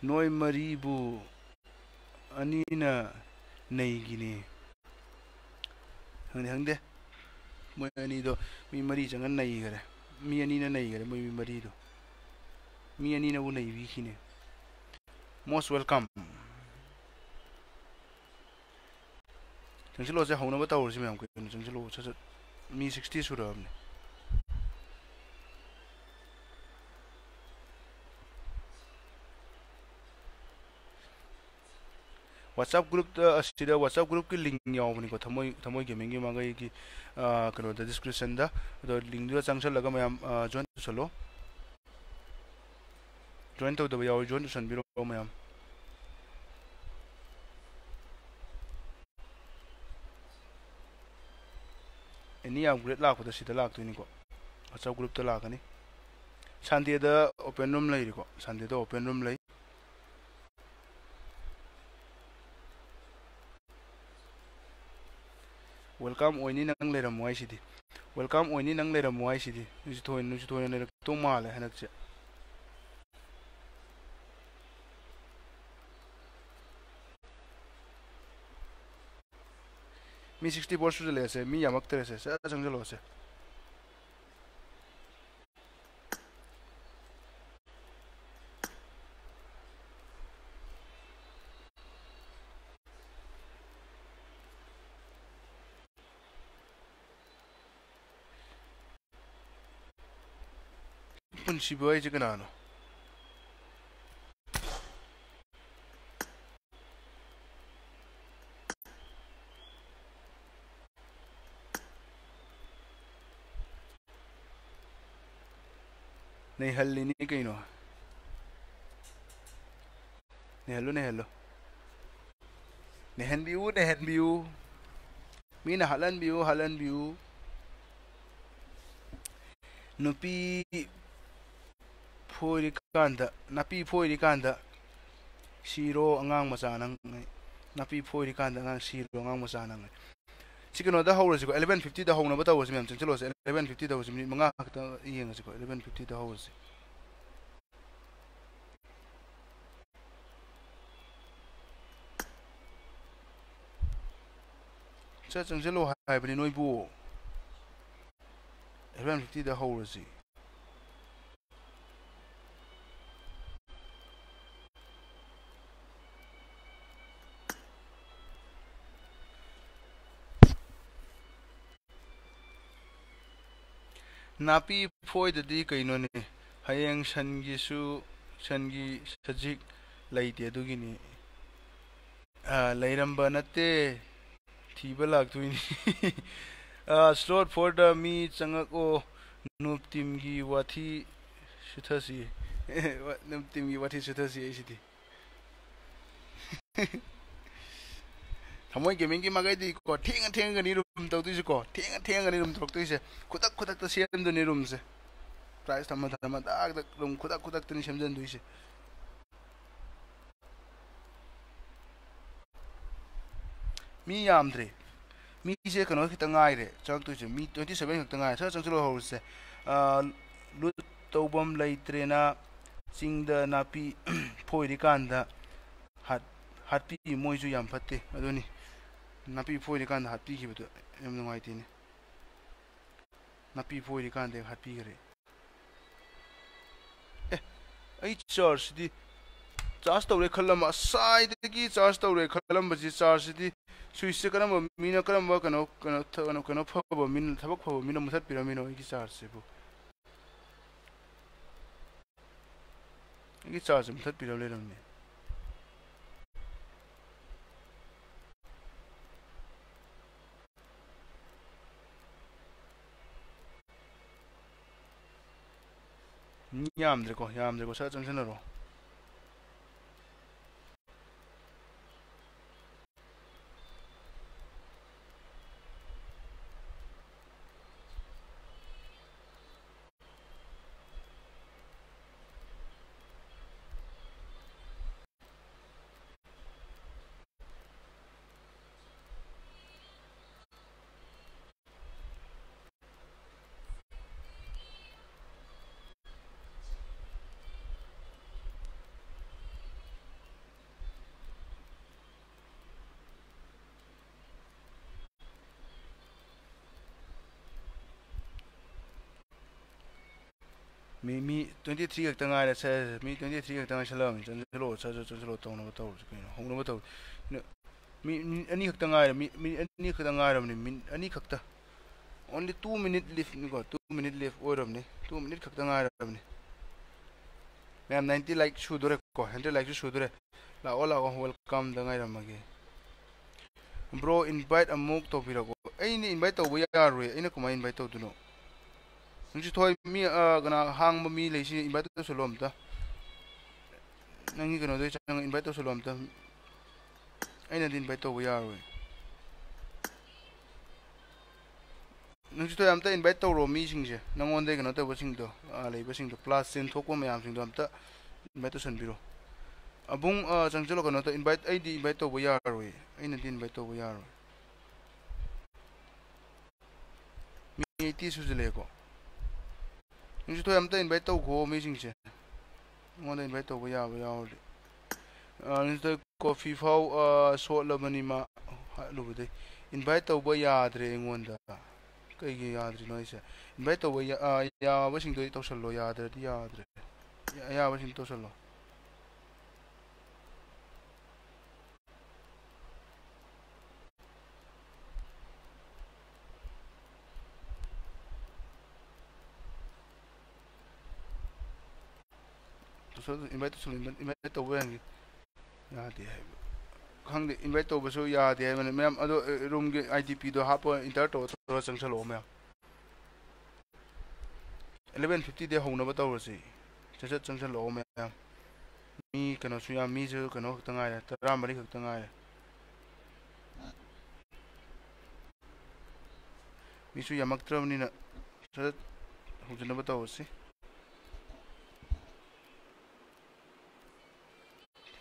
Noi maribu anina neigini. Hangde hang. ꯃꯣꯏ ꯑꯅꯤꯗꯣ ꯃꯤ ꯃꯔꯤ ꯆꯪꯉ ꯅꯩꯈꯔꯦ ꯃꯤ ꯑꯅꯤꯅ ꯅꯩꯈꯔꯦ ꯃꯣꯏ ꯃꯤ ꯃꯔꯤꯗꯣ ꯃꯤ ꯑꯅꯤꯅꯕꯨ ꯅꯩꯕꯤꯈꯤꯅꯦ ꯃꯣꯁ ꯋꯦꯜꯀꯝ ꯆꯪꯁꯤꯜꯂꯣꯁꯦ ꯍꯧꯅꯕ ꯇꯧꯔꯁꯤ ꯃꯌꯥꯝ ꯀꯩꯅꯣ ꯆꯪꯁꯤꯜꯂꯣ ꯁꯠ ꯁꯠ ꯃꯤ ꯁꯤꯛꯁꯇꯤ ꯁꯨꯔꯛꯑꯕꯅꯦ ꯋꯥꯆꯞ ꯒ꯭ꯔꯨꯞꯇ ꯑꯁꯤꯗ ꯋꯥꯆꯞ ꯒ꯭ꯔꯨꯞꯀꯤ ꯂꯤꯡ ꯌꯥꯎꯕꯅꯤꯀꯣ ꯊꯃꯣꯏ ꯊꯃꯣꯏ ꯒꯦꯃꯤꯡꯒꯤ ꯃꯥꯒꯩꯒꯤ ꯀꯩꯅꯣꯗ ꯗꯤꯁꯀ꯭ꯔꯤꯞꯁꯟꯗ ꯑꯗꯣ ꯂꯤꯡꯗꯨꯗ ꯆꯪꯁꯜꯂꯒ ꯃꯌꯥꯝ ꯖꯣꯏꯟ ꯇꯧꯁꯜꯂꯣ ꯖꯣꯏꯟ ꯇꯧꯗꯕ ꯌꯥꯎꯋꯤ ꯖꯣꯏꯟ ꯇꯧꯁꯟꯕꯤꯔꯛꯑꯣ ꯃꯌꯥꯝ ꯑꯦꯅꯤ ꯑꯞꯒ꯭ꯔꯦꯗ ꯂꯥꯛꯄꯗ ꯁꯤꯗ ꯂꯥꯛꯇꯣꯏꯅꯤꯀꯣ WhatsApp group ta lakani Sunday da open room lai ko welcome ꯑꯣꯏꯅꯤ ꯅꯪ ꯂꯩꯔꯝꯃꯣ ꯍꯥꯏꯁꯤꯗꯤ ꯋꯦꯜꯀꯝ ꯑꯣꯏꯅꯤ ꯅꯪ ꯂꯩꯔꯝꯃꯣ ꯍꯥꯏꯁꯤꯗꯤ ꯅꯣꯏꯁꯨ ꯊꯣꯏꯅ ꯅꯣꯏꯁꯨ ꯊꯣꯏꯅ ꯂꯩꯔꯛꯇꯧ ꯃꯥꯜꯂꯦ ꯍꯟꯗꯛꯁꯦ ꯃꯤ ꯁꯤꯛꯁꯇꯤ ꯐꯣꯔ ꯁꯨꯖꯜꯂꯛꯑꯦꯁꯦ ꯃꯤ ꯌꯥꯝꯃꯛꯇ꯭ꯔꯦꯁꯦ ꯆꯠ ꯆꯪꯁꯤꯜꯂꯛꯑꯣꯁꯦ Kun și Bioe Jignano. නෙහල්ලිනි එකයිනවා නෙහල්ලු නෙහෙල්ලො නැහැන් බියූ නැහැන් බියූ මීන හලන් බියූ හලන් බියූ නොපී ꯐꯣꯏꯔꯤꯀꯥꯟꯗ ꯅꯥꯄꯤ ꯐꯣꯏꯔꯤꯀꯥꯟꯗ ꯁꯤꯔꯣ ꯑꯉꯥꯡ ꯃꯆꯥ ꯅꯪ ꯅꯥꯄꯤ ꯐꯣꯏꯔꯤꯀꯥꯟꯗ ꯑꯉꯥꯡ ꯁꯤꯔꯣ ꯑꯉꯥꯡ ꯃꯆꯥ ꯅꯪ ꯁꯤ ꯀꯩꯅꯣꯗ ꯍꯧꯔꯁꯤꯀꯣ ꯑꯦꯂꯚꯦꯟ ꯐꯤꯐꯇꯤꯗ ꯍꯧꯅꯕ ꯇꯧꯔꯁꯤ ꯃꯌꯥꯝ ꯆꯪꯁꯤꯜꯂꯣꯁꯤ ꯑꯦꯂꯚꯦꯟ ꯐꯤꯐꯇꯤꯗ ꯍꯧꯔꯁꯤ ꯃꯤꯅꯤꯠ ꯃꯉꯥ ꯈꯛꯇ ꯌꯦꯡꯉꯁꯤꯀꯣ ꯑꯦꯂꯚꯦꯟ ꯐꯤꯐꯇꯤꯗ ꯍꯧꯔꯁꯤ ꯆꯠ ꯆꯪꯁꯤꯜꯂꯣ ꯍꯥꯏꯕꯅꯤ ꯅꯣꯏꯕꯨ ꯑꯦꯂꯚꯦꯟ ꯐꯤꯐꯇꯤꯗ ꯍꯧꯔꯁꯤ ꯅꯥꯄꯤ ꯐꯣꯏꯗꯗꯤ ꯀꯩꯅꯣꯅꯦ ꯍꯌꯦꯡ ꯁꯟꯒꯤꯁꯨ ꯁꯟꯒꯤ ꯁꯖꯤꯛ ꯂꯩꯇꯦ ꯑꯗꯨꯒꯤꯅꯤ ꯂꯩꯔꯝꯕ ꯅꯠꯇꯦ ꯊꯤꯕ ꯂꯥꯛꯇꯣꯏꯅꯤ ꯁ꯭ꯂꯣꯠ ꯐꯣꯔꯗ ꯃꯤ ꯆꯪꯉꯛꯑꯣ ꯅꯨꯞ ꯇꯤꯝꯒꯤ ꯋꯥꯊꯤ ꯁꯨꯊꯁꯤ ꯅꯨꯞ ꯇꯤꯝꯒꯤ ꯋꯥꯊꯤ ꯁꯨꯊꯁꯤ ꯑꯩꯁꯤꯗꯤ थमोई गेमिंग की मगई को ठेंग ठेंग गनी रूम तो तुझे को ठेंग ठेंग गनी रूम तो तुझे खुदक खुदक तो सेम दनी रूम से प्राइस थम थम दाग दक रूम खुदक खुदक तो समझन दुई से मी यामद्रे मी से कनो खित ngai re chang tu je mi 27 khit ngai sa chang chulo hor se lut tobam leitre na chingda napi phoi ri kan da hat hat pi moi ju yam phatte adoni ꯅꯥꯄꯤ ꯐꯣꯏꯔꯤꯀꯥꯟꯗ ꯍꯥꯠꯄꯤꯈꯤꯕꯗꯣ ꯌꯥꯝ ꯅꯨꯡꯉꯥꯏꯇꯦꯅꯦ ꯅꯥꯄꯤ ꯐꯣꯏꯔꯤꯀꯥꯟꯗ ꯍꯦꯛ ꯍꯥꯠꯄꯤꯈ꯭ꯔꯦ ꯑꯦ ꯑꯩ ꯆꯥꯔꯖꯁꯤꯗꯤ ꯆꯥꯔꯖ ꯇꯧꯔꯦ ꯈꯜꯂꯝꯕ ꯑꯁꯥꯏꯗꯒꯤ ꯆꯥꯔꯖ ꯇꯧꯔꯦ ꯈꯜꯂꯝꯕꯁꯤ ꯆꯥꯔꯖꯁꯤꯗꯤ ꯁ꯭ꯋꯤꯆꯁꯦ ꯀꯔꯝꯕ ꯃꯤꯅ ꯀꯔꯝꯕ ꯀꯩꯅꯣ ꯀꯩꯅꯣ ꯀꯩꯅꯣ ꯀꯩꯅꯣ ꯐꯕ ꯃꯤꯅ ꯊꯕꯛ ꯐꯕ ꯃꯤꯅ ꯃꯨꯊꯠꯄꯤꯔꯝꯃꯤꯅꯣ ꯑꯩꯒꯤ ꯆꯥꯔꯖꯁꯤꯕꯨ ꯑꯩꯒꯤ ꯆꯥꯔꯖꯁꯦ ꯃꯨꯊꯠꯄꯤꯔ Ja mam tylko, ja mam tylko, trzeba czymś innego. ꯃꯤ ꯃꯤ ट्वेंटी थ्री खत गायरे से मी ट्वेंटी थ्री खत गायसलम चंचलो सर चंचलो तौन तौर कहीं हूँ तौर मी अनी खत गायर मी अनी खत गायरमने मिन अनी खत ओनली टू मिनट लिफ्ट को टू मिनट लिफ्ट ओरमने टू मिनट खत गायरमने मैम नाइन्टी लाइक सूदरे को हंड्रेड लाइक सूदरे लाओ लाओ वेलकम दायरमगे ब्रो इनवाइट अमुक तौर अने इनवाइट तब यारों कम इनवाइट तौदनों nung thoi mi kana hang ma mi lei si invite to sulom ta. Nangi kana doi chang invite to sulom ta. Aina din invite to we are we. Nung thoi amta invite to ro mi sing je. Nang on de kana to basing to lei basing to plus sin thok ko mayam sing to amta invite to san biro. Abung chang chalo kana to invite ai di invite to we are we. Aina din invite to we. Are mi ti su le ko. ꯅꯪꯁꯨ ꯊꯣꯏ ꯑꯝꯇ ꯏꯟꯚꯥꯏꯠ ꯇꯧꯈꯣ ꯃꯤꯁꯤꯡꯁꯦ ꯑꯩꯉꯣꯟꯗ ꯏꯟꯚꯥꯏꯠ ꯇꯧꯕ ꯌꯥꯕ ꯌꯥꯎꯔꯗꯤ ꯅꯪꯁꯨ ꯀꯣꯐꯤ ꯐꯥꯎ ꯁꯣꯠꯂꯕꯅꯤ ꯃꯥ ꯍꯥꯠꯂꯨꯕꯗꯩ ꯏꯟꯚꯥꯏꯠ ꯇꯧꯕ ꯌꯥꯗ꯭ꯔꯦ ꯑꯩꯉꯣꯟꯗ ꯀꯩꯒꯤ ꯌꯥꯗ꯭ꯔꯤꯅꯣ ꯑꯩꯁꯦ ꯏꯟꯚꯥꯏꯠ ꯇꯧꯕ ꯌꯥꯕꯁꯤꯡꯗꯣ ꯇꯧꯁꯜꯂꯣ ꯌꯥꯗ꯭ꯔꯗꯤ ꯌꯥꯗ꯭ꯔꯦ ꯑꯌꯥꯕꯁꯤꯡꯗꯣ ꯇꯧꯁꯜꯂꯣ invite to invite tꯧꯕ ꯌꯥꯡꯒꯤ ꯌꯥꯗꯦ ꯍꯥꯏꯕ ꯈꯪꯗꯦ invite ꯇꯧꯕꯁꯨ ꯌꯥꯗꯦ ꯍꯥꯏꯕꯅꯦ ꯃꯌꯥꯝ ꯑꯗꯣ ꯔꯨꯝꯒꯤ ꯑꯥꯏ ꯗꯤ ꯄꯤꯗꯣ ꯍꯥꯞꯄ ꯏꯟꯇꯔ ꯇꯧꯔ ꯆꯪꯁꯜꯂꯛꯑꯣ ꯃꯌꯥꯝ ꯑꯦꯂꯚꯦꯟ ꯐꯤꯐꯇꯤꯗꯩ ꯍꯧꯅꯕ ꯇꯧꯔꯁꯤ ꯁꯠ ꯁꯠ ꯆꯪꯁꯜꯂꯛꯑꯣ ꯃꯌꯥꯝ ꯃꯤ ꯀꯩꯅꯣꯁꯨ ꯌꯥꯝ ꯃꯤꯁꯨ ꯀꯩꯅꯣ ꯈꯛꯇ ꯉꯥꯏꯔꯦ ꯇꯔꯥꯃꯔꯤ ꯈꯛꯇ ꯉꯥꯏꯔꯦ ꯃꯤꯁꯨ ꯌꯥꯝꯃꯛꯇ꯭ꯔꯕꯅꯤꯅ ꯁꯠ ꯍꯧꯖꯤꯟꯅꯕ ꯇꯧꯔꯁꯤ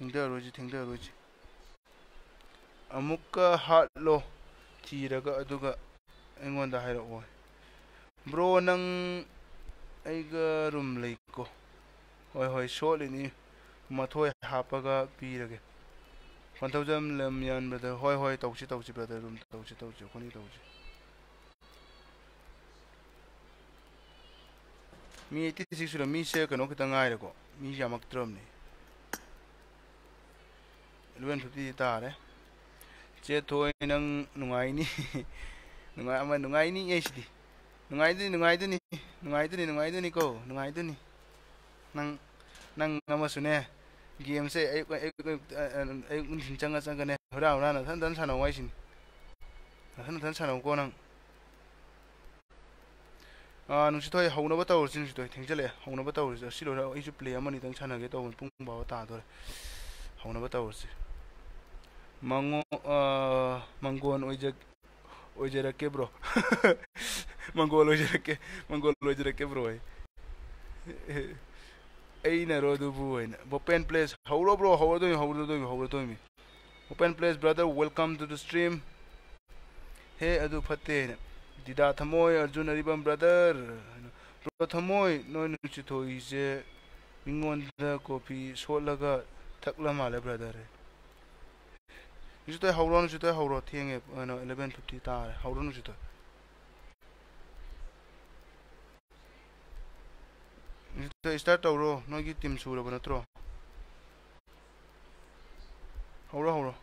ꯊꯦꯡꯊꯔꯣꯏꯁꯤ ꯊꯦꯡꯊꯔꯣꯏꯁꯤ ꯑꯃꯨꯛꯀ ꯍꯥꯠꯂꯣ ꯊꯤꯔꯒ ꯑꯗꯨꯒ ꯑꯩꯉꯣꯟꯗ ꯍꯥꯏꯔꯛꯑꯣ ꯕ꯭ꯔꯣ ꯅꯪ ꯑꯩꯒ ꯔꯨꯝ ꯂꯩꯀꯣ ꯍꯣꯏ ꯍꯣꯏ ꯁꯣꯠꯂꯤꯅꯤ ꯃꯊꯣꯏ ꯍꯥꯞꯄꯒ ꯄꯤꯔꯒꯦ ꯋꯥꯟ ꯊꯥꯎꯖꯟ ꯂꯝ ꯌꯥꯟꯕꯗ ꯍꯣꯏ ꯍꯣꯏ ꯇꯧꯁꯤ ꯇꯧꯁꯤ ꯕ꯭ꯔꯗꯔ ꯔꯨꯝ ꯇꯧꯁꯤ ꯇꯧꯁꯤ ꯑꯩꯈꯣꯏꯅꯤ ꯇꯧꯁꯤ ꯃꯤ ꯑꯩꯠꯇꯤ ꯁꯤꯛꯁ ꯃꯤꯁꯦ ꯀꯩꯅꯣ ꯈꯤꯇꯪ ꯉꯥꯏꯔꯦꯀꯣ ꯃꯤ ꯌꯥꯝꯃꯛꯇ꯭ꯔꯕꯅꯤ luôn sốt đi ta đấy, chết eleven fifty tare che thoi nang nungai ni nungai ama nungai ai yes di nungai di đi di ni nungai di ni nungai di ni đi nungai di ni nang nang ngama sune game se ai ai cái này, hin changa changa ne hora hora na than than sanau wai sin than than sanau cô nang à nung thôi Hồng nó bắt đầu xin thôi thằng chơi hồng nó bắt đầu xin rồi đó, anh chụp play mà đi thằng chăn này cái tàu mình bung bao ta thôi Hồng nó bắt đầu xin mango uh, mangon oijak oijarake bro mangol oijarake mangol oijarake bro ai aina ro du bu aina open place hawro bro hawro do hawro do hawro do mi open place brother welcome to the stream he adu phate na dida thamoi arjun aribam brother bro thamoi noi nu chi thoi je mingon da coffee so laga thakla male brother hai जुत हौर जुत हौर थे नो फिफ्टी तार हौर जुत स्टार्ट तौर नोगी टीम सूरब नो हौर हौर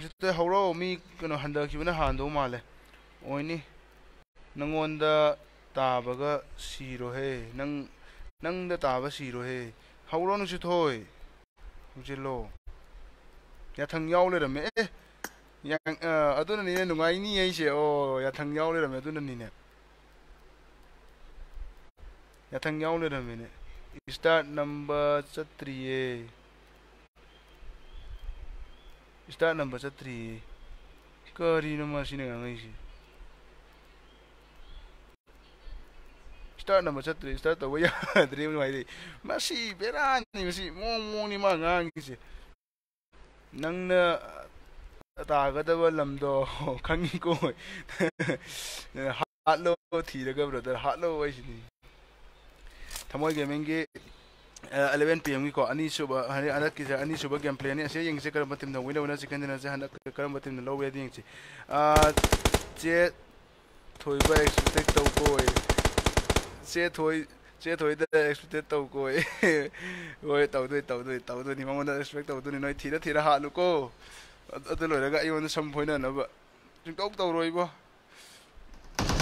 जुत हौर मी कनो हंदा माले ओनी नगोद ताबग सीरो नंग नंग ताब ताबा सीरो hầu nó chứ thôi không chỉ lô nhà thằng nhau lên rồi mẹ nhà ờ ở tôi này đúng ai ni ấy chứ ô nhà thằng nhau lên rồi mẹ tôi này nè nhà thằng nhau lên rồi mẹ nè start number chatriye start number chatriye kari nama sini anh ấy chứ start ꯅꯝꯕ ꯆꯠꯇ꯭ꯔꯤ ꯏꯁꯇꯥꯔꯠ ꯇꯧꯕ ꯌꯥꯗ꯭ꯔꯦ ꯅꯨꯡꯉꯥꯏꯔꯦ ꯃꯁꯤ ꯕꯦꯔꯥꯅꯤ ꯃꯁꯤ ꯃꯑꯣꯡ ꯃꯑꯣꯡꯅꯤ ꯃꯥ ꯉꯥꯡꯉꯤꯁꯦ ꯅꯪꯅ ꯇꯥꯒꯗꯕ ꯂꯝꯗꯣ ꯈꯪꯉꯤꯀꯣ ꯍꯥꯠꯂꯣ ꯊꯤꯔꯒ ꯕ꯭ꯔꯗꯔ ꯍꯥꯠꯂꯣ ꯑꯩꯁꯤꯅꯤ ꯊꯃꯣꯏ ꯒꯦꯃꯤꯡꯒꯤ ꯑꯦꯂꯚꯦꯟ ꯄꯤ ꯑꯦꯝꯒꯤꯀꯣ ꯑꯅꯤꯁꯨꯕ ꯍꯟꯗꯛꯀꯤꯁꯦ ꯑꯅꯤꯁꯨꯕ ꯒꯦꯝ ꯄ꯭ꯂꯦꯅꯤ ꯑꯁꯤ ꯌꯦꯡꯁꯦ ꯀꯔꯝꯕ ꯇꯤꯝꯅ ꯋꯤꯟꯅ ꯋꯤꯟꯅ ꯆꯤꯀꯟ ꯗꯤꯅꯔꯁꯦ ꯍꯟꯗꯛ ꯀꯔꯝꯕ ꯇꯤꯝꯅ ꯂꯧꯋꯦ ꯍꯥꯏꯗꯤ ꯌꯦꯡꯁꯤ ꯆꯦ ꯊꯣꯏꯕ expect 街头街头的 expect 抖过诶，我也抖对抖对抖对，你慢慢的 expect 抖对，你那提了提了哈，如果我我这来了个一万的冲破呢，那不就搞不到了一波。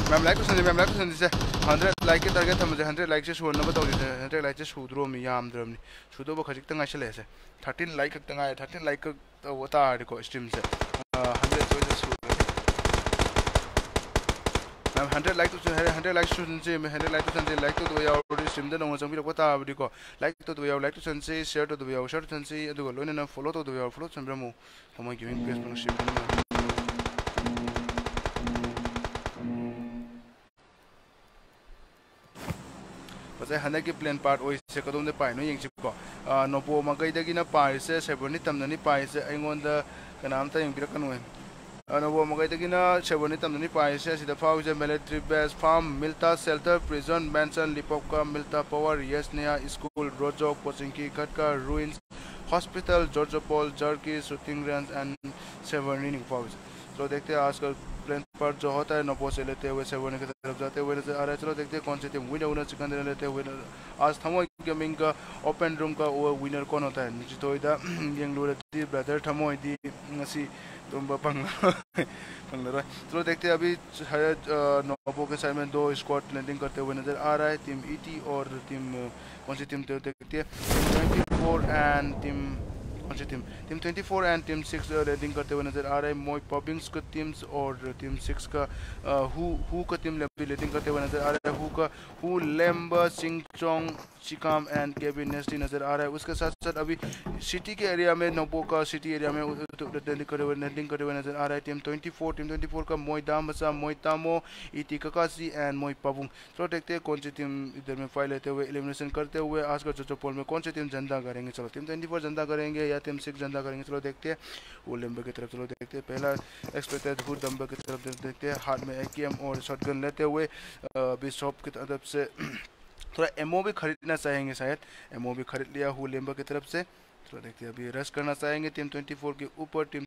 ma'am like सुन मैम लाइक सुन दीजिए हंड्रेड लाइक के टारगेट था मुझे हंड्रेड लाइक से शो नंबर तो दीजिए हंड्रेड लाइक से शूद्रो मी या आमद्र हमने शूद्रो वो खजिक तंग ऐसे थर्टीन लाइक तंग आए थर्टीन लाइक तो वो था को स्ट्रीम से हंड्रेड तो जो ꯅꯪ ꯍꯟꯗ꯭ꯔꯦꯠ ꯂꯥꯏꯛ ꯇꯧꯁꯦ ꯍꯥꯏꯔꯦ ꯍꯟꯗ꯭ꯔꯦꯠ ꯂꯥꯏꯛ ꯁ꯭ꯇꯨꯗꯦꯟꯁꯦ ꯍꯟꯗ꯭ꯔꯦꯠ ꯂꯥꯏꯛ ꯇꯧꯁꯟꯁꯦ ꯂꯥꯏꯛ ꯇꯧꯗꯕ ꯌꯥꯎꯔꯗꯤ ꯁ꯭ꯇ꯭ꯔꯤꯝꯗ ꯅꯣꯡꯃ ꯆꯪꯕꯤꯔꯛꯄ ꯇꯥꯕꯅꯤꯀꯣ ꯂꯥꯏꯛ ꯇꯧꯗꯕ ꯌꯥꯎ ꯂꯥꯏꯛ ꯇꯧꯁꯟꯁꯦ ꯁꯤꯌꯔ ꯇꯧꯗꯕ ꯌꯥꯎ ꯁꯤꯌꯔ ꯇꯧꯁꯟꯁꯦ ꯑꯗꯨꯒ ꯂꯣꯏꯅꯅ ꯐꯣꯂꯣ ꯇꯧꯗꯕ ꯌꯥꯎ ꯐꯣꯂꯣ ꯇꯧꯁꯟꯕꯤꯔꯝꯃꯨ ꯊꯝꯃꯣꯏ ꯒꯤꯃꯤꯡ ꯄꯦꯖ ꯐꯪꯁꯤꯕꯅ ꯐꯖꯩ ꯍꯟꯗꯛꯀꯤ ꯄ꯭ꯂꯦꯟ ꯄꯥꯔꯠ ꯑꯣꯏꯁꯦ ꯀꯗꯣꯝꯗ ꯄꯥꯏꯅꯣ ꯌꯦꯡꯁꯤꯀꯣ ꯅꯣꯕꯣ ꯃꯒꯩꯗꯒꯤꯅ ꯄꯥꯏꯔꯤꯁꯦ ꯁꯥꯏꯕꯔꯅꯤ ꯇꯝꯅꯅꯤ ꯄꯥꯏꯔꯤꯁꯦ ꯑꯩꯉꯣꯟꯗ ꯀꯅꯥꯝꯇ ꯌꯦꯡꯕꯤꯔꯛꯀꯅꯣ नवोमगैदगी सेवन तमदनी पाइसे फाउजे military base farm Mylta shelter prison mansion Lipovka Mylta power Yasnaya school Rozhok कोचिंकी खटका ruins hospital Georgopol Zharki shooting range and Severny निकपाउज चलो देखते हैं आजकल प्लेन पर जो होता है नोपो से लेते हुए सेवरनी की तरफ़ जाते हुए नज़र आ रहा चलो देखते हैं कौन सी टीम विनर विनर चिकन लेते हुए आज थमो गेमिंग का ओपन रूम का वो विनर कौन होता है निश्चित हो ब्रदर थमो तुम्बा पंगलर चलो देखते हैं, अभी शायद नोबो के साइड में दो स्क्वाड लैंडिंग करते हुए नज़र आ रहा है। टीम ईटी और टीम कौन सी टीम देखते हैं? ट्वेंटी फोर एंड टीम कौन सी team. Team 24 and team 6 raiding करते हुए नज़र आ रहे हैं। मोई पॉपिंग्स का टीम्स और टीम 6 का हु हु का टीम रेडिंग करते हुए नज़र आ रहा है। हु का, हु लेम्बा सिंगचोंग चिकाम एंड केबिन नेस्टी नज़र आ रहा है। उसके साथ साथ अभी सिटी के एरिया में नोबो का सिटी एरिया में रेडिंग करते हुए रेडिंग करते हुए नज़र आ रहा है। टीम 24 टीम 24 का मोई दामसा मोई तामो इटी ककासी एंड मोई पबुंग। चलो देखते हैं कौन सी टीम इधर में फ़ाइल लेते हुए एलिमिनेशन करते हुए आज का जो पोल में कौन सी टीम जनता करेंगे। चलो, टीम ट्वेंटी जनता करेंगे या टीम सिक्स जनता करेंगे। चलो देखते हैं। वो लंबे की तरफ़ चलो देखते हैं। पहला एक्सपेक्ट है धूल दम्बे की तरफ़ देखते हैं। हाथ में ए और शॉटगन लेते हुए बिशॉप की तरफ़ से थोड़ा एमओ भी खरीदना चाहेंगे शायद। एमओ भी खरीद लिया हु लेम्बर की तरफ़ से। तो देखते हैं, अभी रश करना चाहेंगे टीम 24 के ऊपर टीम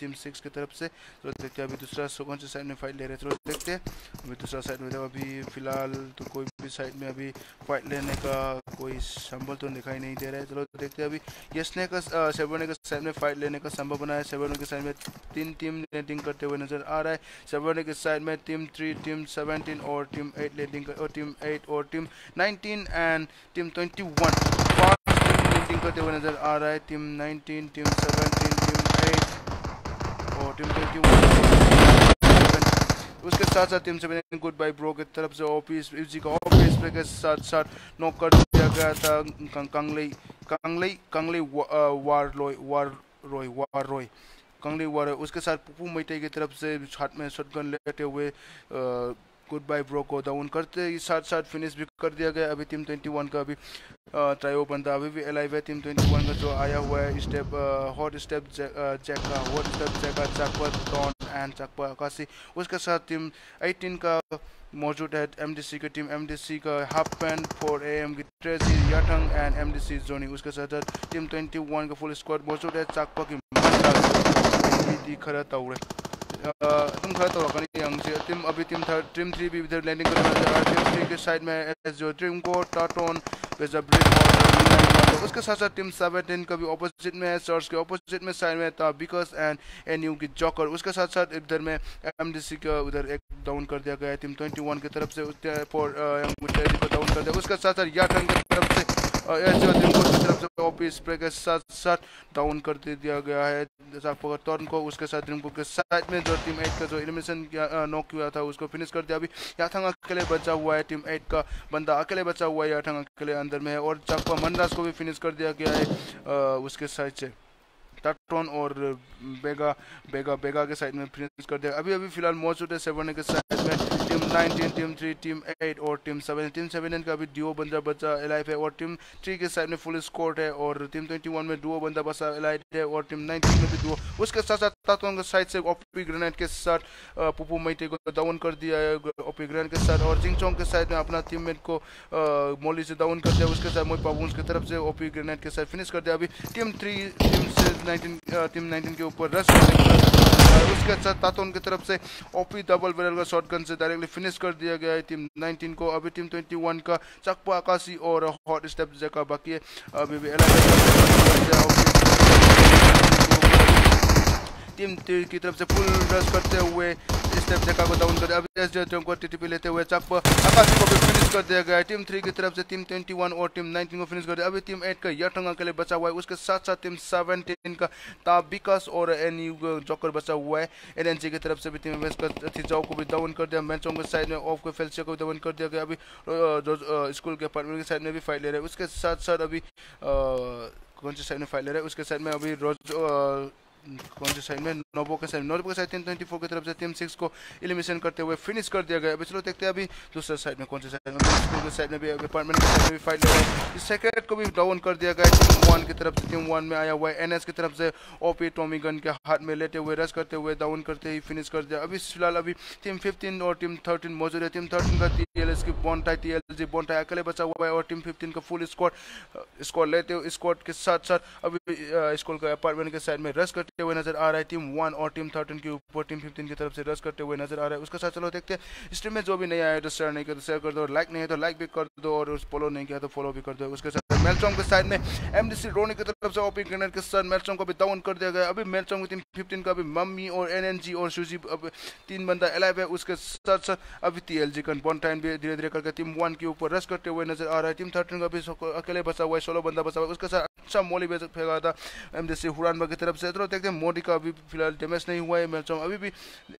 टीम सिक्स की तरफ़ से। तो देखते हैं, अभी दूसरा कौन से साइड में फाइट ले रहे हैं। चलो देखते हैं, अभी दूसरा साइड में तो अभी फ़िलहाल तो कोई भी साइड में अभी फाइट लेने का कोई संभव तो दिखाई नहीं दे रहा है। चलो देखते हैं, अभी यशने का सेवन के साइड में फाइट लेने का संभव बना है। सेवन के साइड में तीन टीम लेटिंग करते हुए नज़र आ रहा है। सेवन के साइड में टीम थ्री टीम सेवनटीन और टीम एट और टीम एट और team nineteen and team twenty one batting करते हुए नज़र आ रहा है टीम 19 टीम 17 टीम 8 और टीम 21 उसके साथ साथ team seven good by bro की तरफ़ से ऑफ़िस जी का ऑफ़िस पे के साथ साथ नॉक कर दिया गया था। कंगलई कंगलई कंगलई वार लोय वार रोय वार रोय कंगली वार उसके साथ पुपू मैटे की तरफ़ से हाथ में शॉटगन लेते हुए गुड बाय ब्रो को डाउन करते ही साथ साथ फिनिश भी कर दिया गया। अभी टीम 21 का अभी ट्रायो बंदा अभी भी अलाइव है टीम 21 का, जो आया हुआ है स्टेप हॉट स्टेप जैक का हॉट स्टेप जैक का चकवा डॉन एंड चकवा आकाशी उसके साथ टीम 18 का मौजूद है। एमडीसी की टीम एमडीसी का half pant four A M की ट्रेजी याठंग एंड एमडीसी जोनी उसके साथ साथ टीम 21 का फुल स्क्वाड मौजूद है। चकवा की खरा तौरे तुम खड़ा तो रखनी यंग से टीम, अभी टीम थर्ड, टीम थ्री भी इधर लैंडिंग कर रहा है। टीम थ्री के साइड में एस जो टीम को टाटोन उसके साथ साथ टीम सेवनटीन का भी ऑपोजिट में है सर्च के ऑपोजिट में साइड में था बिकॉस एंड एन यू की जॉकर उसके साथ साथ इधर में एम डी सी का उधर एक डाउन कर दिया गया है। टीम ट्वेंटी वन की तरफ़ से डाउन कर दिया। उसके साथ साथ याटन की तरफ़ से ओपी स्प्रे के साथ साथ डाउन कर दे दिया गया है। टर्न को उसके साथ ड्रीमको के साथ में जो टीम एट का जो एलिमिनेशन नॉक किया था, उसको फिनिश कर दिया। अभी याथंग अकेले बचा हुआ है टीम एट का बंदा, अकेले बचा हुआ है याथंग अकेले अंदर में है। और चाकवा मनराज को भी फिनिश कर दिया गया है उसके साइड से। टटोन और बेगा बेगा बेगा के साइड में फिनिश कर दिया। अभी अभी फ़िलहाल मौजूद है सेवन के साइड में। टीम 19 टीम 3 टीम 8 और टीम 7 टीम 7 का अभी डुओ बंदा बचा एलाइव है और टीम 3 के साइड में फुल स्कोर है और टीम 21 में डुओ बंदा बचा एलाइव है और टीम 19 में भी डुओ उसके साथ साथ तातों के साइड से ओपी ग्रेनेड के साथ पुपू मैटे को डाउन कर दिया है ओपी ग्रेनेड के साथ और जिंगचोंग के साइड में अपना टीममेट को मोली से डाउन कर दिया उसके साथ मोई पाबूस की तरफ़ से ओपी ग्रेनेड के साथ फिनिश कर दिया। अभी टीम थ्री टीम से नाइनटीन टीम नाइनटीन के ऊपर रश उसके साथ तातोन की तरफ़ से ओपी डबल बैरल का शॉटगन से डायरेक्टली फिनिश कर दिया गया है टीम 19 को अभी टीम 21 का चकपा आकाशी और हॉट स्टेप जगह बाकी है अभी भी टीम की तरफ़ से फुल रश करते हुए स्टेप देखा को डाउन कर अभी एस जो को टीटीपी लेते हुए चक आकाशी को भी फिनिश कर दिया गया टीम थ्री की तरफ़ से टीम 21 और टीम 19 को फिनिश कर दिया। अभी टीम एट का यटंगा लिए बचा हुआ है। उसके साथ साथ टीम 17 का ताबिकस और एन यू जॉकर बचा हुआ है। एन की तरफ़ से भी टीम थिजाओ को भी डाउन कर दिया। मैचों के साइड में ऑफ़ को फेल्सिया को डाउन कर दिया गया। अभी स्कूल के अपार्टमेंट के साइड में भी फाइट ले रहे हैं। उसके साथ साथ अभी कौन सी साइड में फाइट ले रहे हैं? उसके साइड में अभी रोज कौन सी साइड में? नोबो के साइड नोबो के साइड टीम ट्वेंटी फोर की तरफ़ से टीम सिक्स को एलिमिनेशन करते हुए फिनिश कर दिया गया। अभी चलो देखते हैं अभी दूसरे साइड में कौन से साइड में। साइड में भी अपार्टमेंट के साइड में भी फाइट लगा इस को भी डाउन कर दिया गया टीम वन की तरफ़ से टीम वन में आया हुआ एनएस की तरफ़ से ओपी टॉमी गन के हाथ में लेते हुए रश करते हुए डाउन करते ही फिनिश कर दिया। अभी फ़िलहाल अभी टीम फिफ्टीन और टीम थर्टीन मौजूद है। टीम थर्टीन का टीएलएस की बॉन्टाई टीएलजी बॉन्टाई अकेले बचा हुआ है और टीम फिफ्टीन का फुल स्क्वाड स्क्वाड लेते हुए स्क्वाड के साथ साथ अभी स्कूल का अपार्टमेंट के साइड में रश करते हुए नज़र आ रहा है। टीम वन और टीम थर्टीन के ऊपर, टीम फिफ्टीन की तरफ़ से रस करते हुए नज़र आ रहा है। उसके साथ चलो, देखते हैं। स्ट्रीम में जो भी नहीं आया तो शेयर नहीं कर तो शेयर कर दो। लाइक नहीं है तो लाइक भी कर दो। और फॉलो नहीं किया तो फॉलो भी कर दो। उसके साथ मेलचोंग के साइड में एमडीसी रोनी की तरफ़ से ओपी ग्रेनेड के साथ मेलचोंग को भी डाउन कर दिया गया। अभी मेलचोंग की टीम फिफ्टीन का अभी मम्मी और एनएनजी और सूजी अब तीन बंदा अलाइव है, उसके साथ साथ अभी टीएलजी का बॉन्टाइन भी धीरे धीरे करके टीम वन के ऊपर रश करते हुए नज़र आ रहा है। टीम थर्टीन का भी अकेले बचा हुआ है, सोलह बंदा बचा हुआ है। उसके साथ अच्छा मोली भी फेंका था एम सी हुरानबा की तरफ़ से। तो देखते हैं, मोदी का अभी फ़िलहाल डैमेज नहीं हुआ है मेलचोंग अभी भी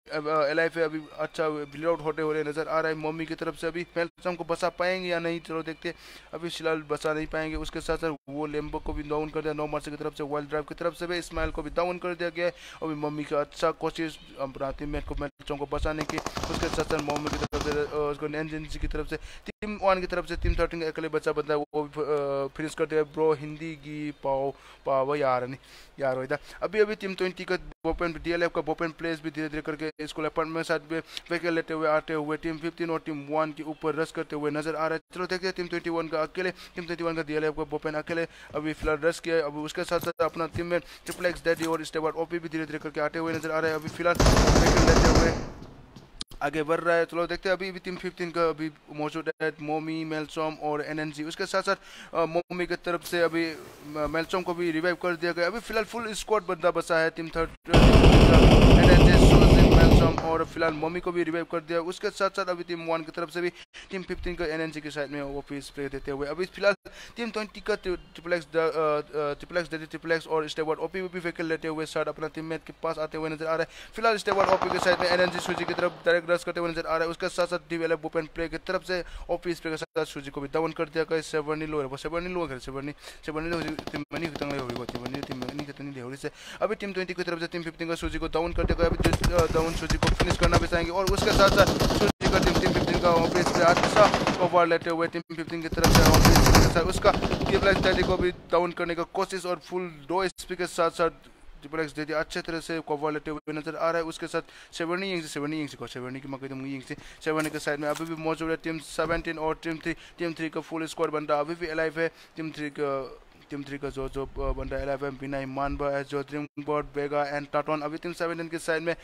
एल आई अभी अच्छा बिल आउट होते हुए नज़र आ रहा है। मम्मी की तरफ़ से अभी मेलचोंग को बसा पाएँगे या नहीं, चलो देखते अभी फ़िलहाल बसा नहीं पाएँगे। उसके साथ साथ वो लेम्बो को भी डाउन कर दिया। नौ मार्च की तरफ़ से वाइल्ड ड्राइव की तरफ़ से भी इस्माइल को भी डाउन कर दिया गया है। अभी मम्मी का अच्छा कोशिश अपना टीममेट को मेलचोंग को बचाने की। उसके साथ साथ मम्मी की तरफ़ से उसको एनजेंसी की तरफ़ से टीम वन की तरफ़ से टीम थर्टीन का अकेले बच्चा बंदा है, वो भी फिनिश कर दिया ब्रो, हिंदी की पाओ पाओ यार, नहीं, यार होता अभी अभी टीम ट्वेंटी का बोपेन डी एल एफ़ का बोपेन प्लेस भी धीरे धीरे करके स्कूल अपार्टमेंट साथ में वैके लेते हुए, आते हुए टीम फिफ्टीन और टीम वन के ऊपर रस करते हुए नज़र आ रहा है। चलो देखते हैं टीम ट्वेंटी वन का अकेले, टीम ट्वेंटी वन का डी एल एफ़ का बोपेन अकेले अभी फ़िलहाल रस किया अभी उसके साथ साथ अपना टीम में ट्रिपल एक्स डैडी और स्टेवर ओपी भी धीरे धीरे करके आते हुए नज़र आ रहे हैं। अभी फ़िलहाल लेते हुए आगे बढ़ रहा है। चलो देखते हैं, अभी भी टीम फिफ्टीन का अभी मौजूद है मोमी मेलसोम और एनएनजी उसके साथ साथ मोमी की तरफ़ से अभी मेलसोम को भी रिवाइव कर दिया गया। अभी फ़िलहाल फुल स्क्वाड बंदा बसा है टीम थर्ड एनएनजी और फ़िलहाल मोमी को भी रिवाइव कर दिया। उसके साथ साथ अभी टीम वन की तरफ़ से भी टीम फिफ्टीन का एनएनजी की साइड में वो भी स्प्रे देते हुए। अभी फ़िलहाल टीम ट्वेंटी का triple X triple X triple X और स्टेवर्ड ओपी भी फेकल लेते हुए साथ अपना टीममेट के पास आते हुए नज़र आ रहा है। फ़िलहाल स्टेवर्ड ओपी के साइड में एनएनजी सूजी की तरफ़ डायरेक्ट रस करते हुए नज़र आ रहा है। उसके साथ साथ डीवेलप बुपेन प्ले की तरफ़ से ओपी स्प्रे के साथ सूजी को भी डाउन कर दिया। गया सेवन लो है सेवन लो है सेवन सेवन लो टीम खतंग ले होगी टीम टीम मनी खतंग से। अभी टीम ट्वेंटी की तरफ़ से टीम फिफ्टीन का सूजी को डाउन कर दिया। गया अभी डाउन सूजी को फिनिश करना भी चाहेंगे और उसके साथ साथ का टीम टीम फिफ्टीन का ऑफ़िस पे अच्छा ओवर लेते हुए टीम फिफ्टीन की तरफ़ से ऑफ़िस के साथ उसका ट्रिपल एक्स को भी डाउन करने का कोशिश और फुल दो एच के साथ साथ ट्रिपल एक्स दे अच्छे तरह से कवर लेते हुए नज़र आ रहा है। उसके साथ सेवनी इंग से सेवनी इंग से सेवनी की मकई इंग से सेवनी के साइड में अभी भी मौजूद है। टीम सेवनटीन और टीम थ्री टीम थ्री का फुल स्क्वाड बन रहा अभी भी अलाइव है। टीम थ्री का टीम थ्री का जो जो बन रहा है एलेवन बिना ईमान जो ड्रीम बोर्ड बेगा एंड टाटोन अभी टीम सेवन के साइड में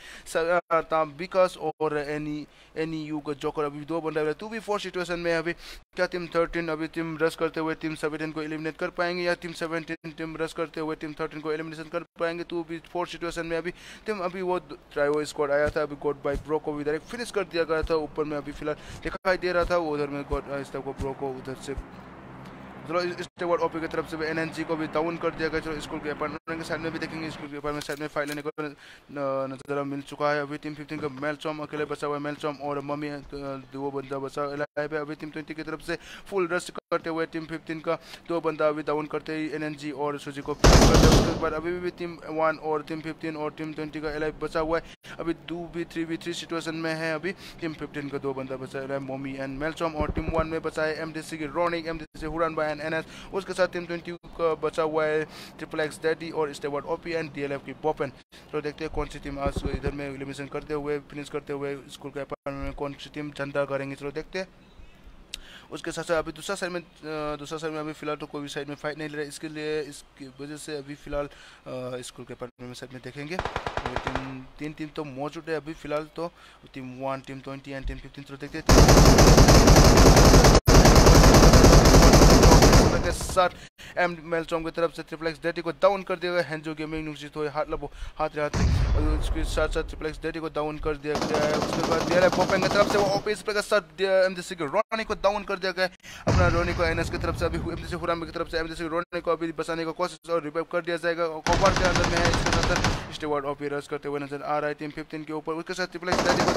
बिकस और एनी एनी यू का जोकर अभी दो बन रहा है। टू बी फोर सिचुएशन में अभी। क्या टीम थर्टीन अभी टीम रस करते हुए टीम सेवनटीन को एलिमिनेट कर पाएँगे या टीम सेवनटीन टीम रस करते हुए टीम थर्टीन को एलिमिनेशन कर पाएँगे? टू बी फोर सिचुएशन में अभी। टीम अभी वो ट्राइवो स्क्वाड आया था, अभी गोड बाई ब्रो को भी डायरेक्ट फिनिश कर दिया गया था। ऊपर में अभी फ़िलहाल दिखाई दे रहा था उधर में गोड इस को ब्रो को उधर से चलो स्टेवर्ड ओपी की तरफ़ से भी एनएनजी को भी डाउन कर दिया गया। चलो स्कूल के अपार्टमेंट के साइड में भी देखेंगे स्कूल के अपार्टमेंट साइड में फ़ाइल लेने को नज़र मिल चुका है। अभी टीम फिफ्टीन का मेल चॉम अकेले बचा हुआ है। मेल चॉम और मम्मी दो बंदा बचा है। अभी टीम ट्वेंटी की तरफ़ से फुल रस्ट करते हुए टीम फिफ्टीन का दो बंदा अभी डाउन करते ही एनएनजी और सुजी को उसके अभी भी टीम वन और टीम फिफ्टीन और टीम ट्वेंटी का एलाइव बचा हुआ है। अभी two B three B three situation में है। अभी टीम फिफ्टीन का दो बंदा बचा हुआ है। मोमी एंड मेलचॉम और टीम वन में बचा है। एम डी सी की रोनिक एम डी सी हुरन बाय एंड एन एस, उसके साथ टीम ट्वेंटी का बचा हुआ है ट्रिपल एक्स डैडी और steward OP and D L F की बोपन तो देखते हैं कौन सी टीम आज इधर में एलिमिनेशन करते हुए फिनिश करते हुए स्कूल के में कौन सी टीम झंडा करेंगे। चलो देखते हैं। उसके साथ साथ अभी दूसरा साइड में दूसरा साइड में अभी फ़िलहाल तो कोई भी साइड में फाइट नहीं ले रहा है। इसके लिए, इसकी वजह से अभी फ़िलहाल स्कूल के अपार्टमेंट में साइड में देखेंगे। टीम तीन टीम तो मौजूद है अभी फ़िलहाल तो। Team one team twenty and team fifteen तो देखते के such एम मेलचोम की तरफ़ से ट्रिपल एक्स डेटी को डाउन कर दिया गया हैंजो गेमिंग न्यूज़ तो हाथ लबो, हाथ हाथ और उसके साथ साथ ट्रिपल एक्स डेटी को डाउन कर दिया गया है। उसके बाद दिया पोपेन की तरफ़ से वो ओपीएस पे के साथ एमडीसी के रोनी को डाउन कर दिया गया अपना रोनी को एनएस की तरफ़ से अभी एमडीसी हुराम की तरफ़ से एमडीसी रोनी को अभी बचाने का कोशिश और रिवाइव कर दिया जाएगा। कवर के अंदर में है, इसके अंदर स्टेवर्ड ओपी रस करते हुए नज़र आ रहा है। टीम फिफ्टीन के ऊपर उसके साथ ट्रिपल एक्स डेटी को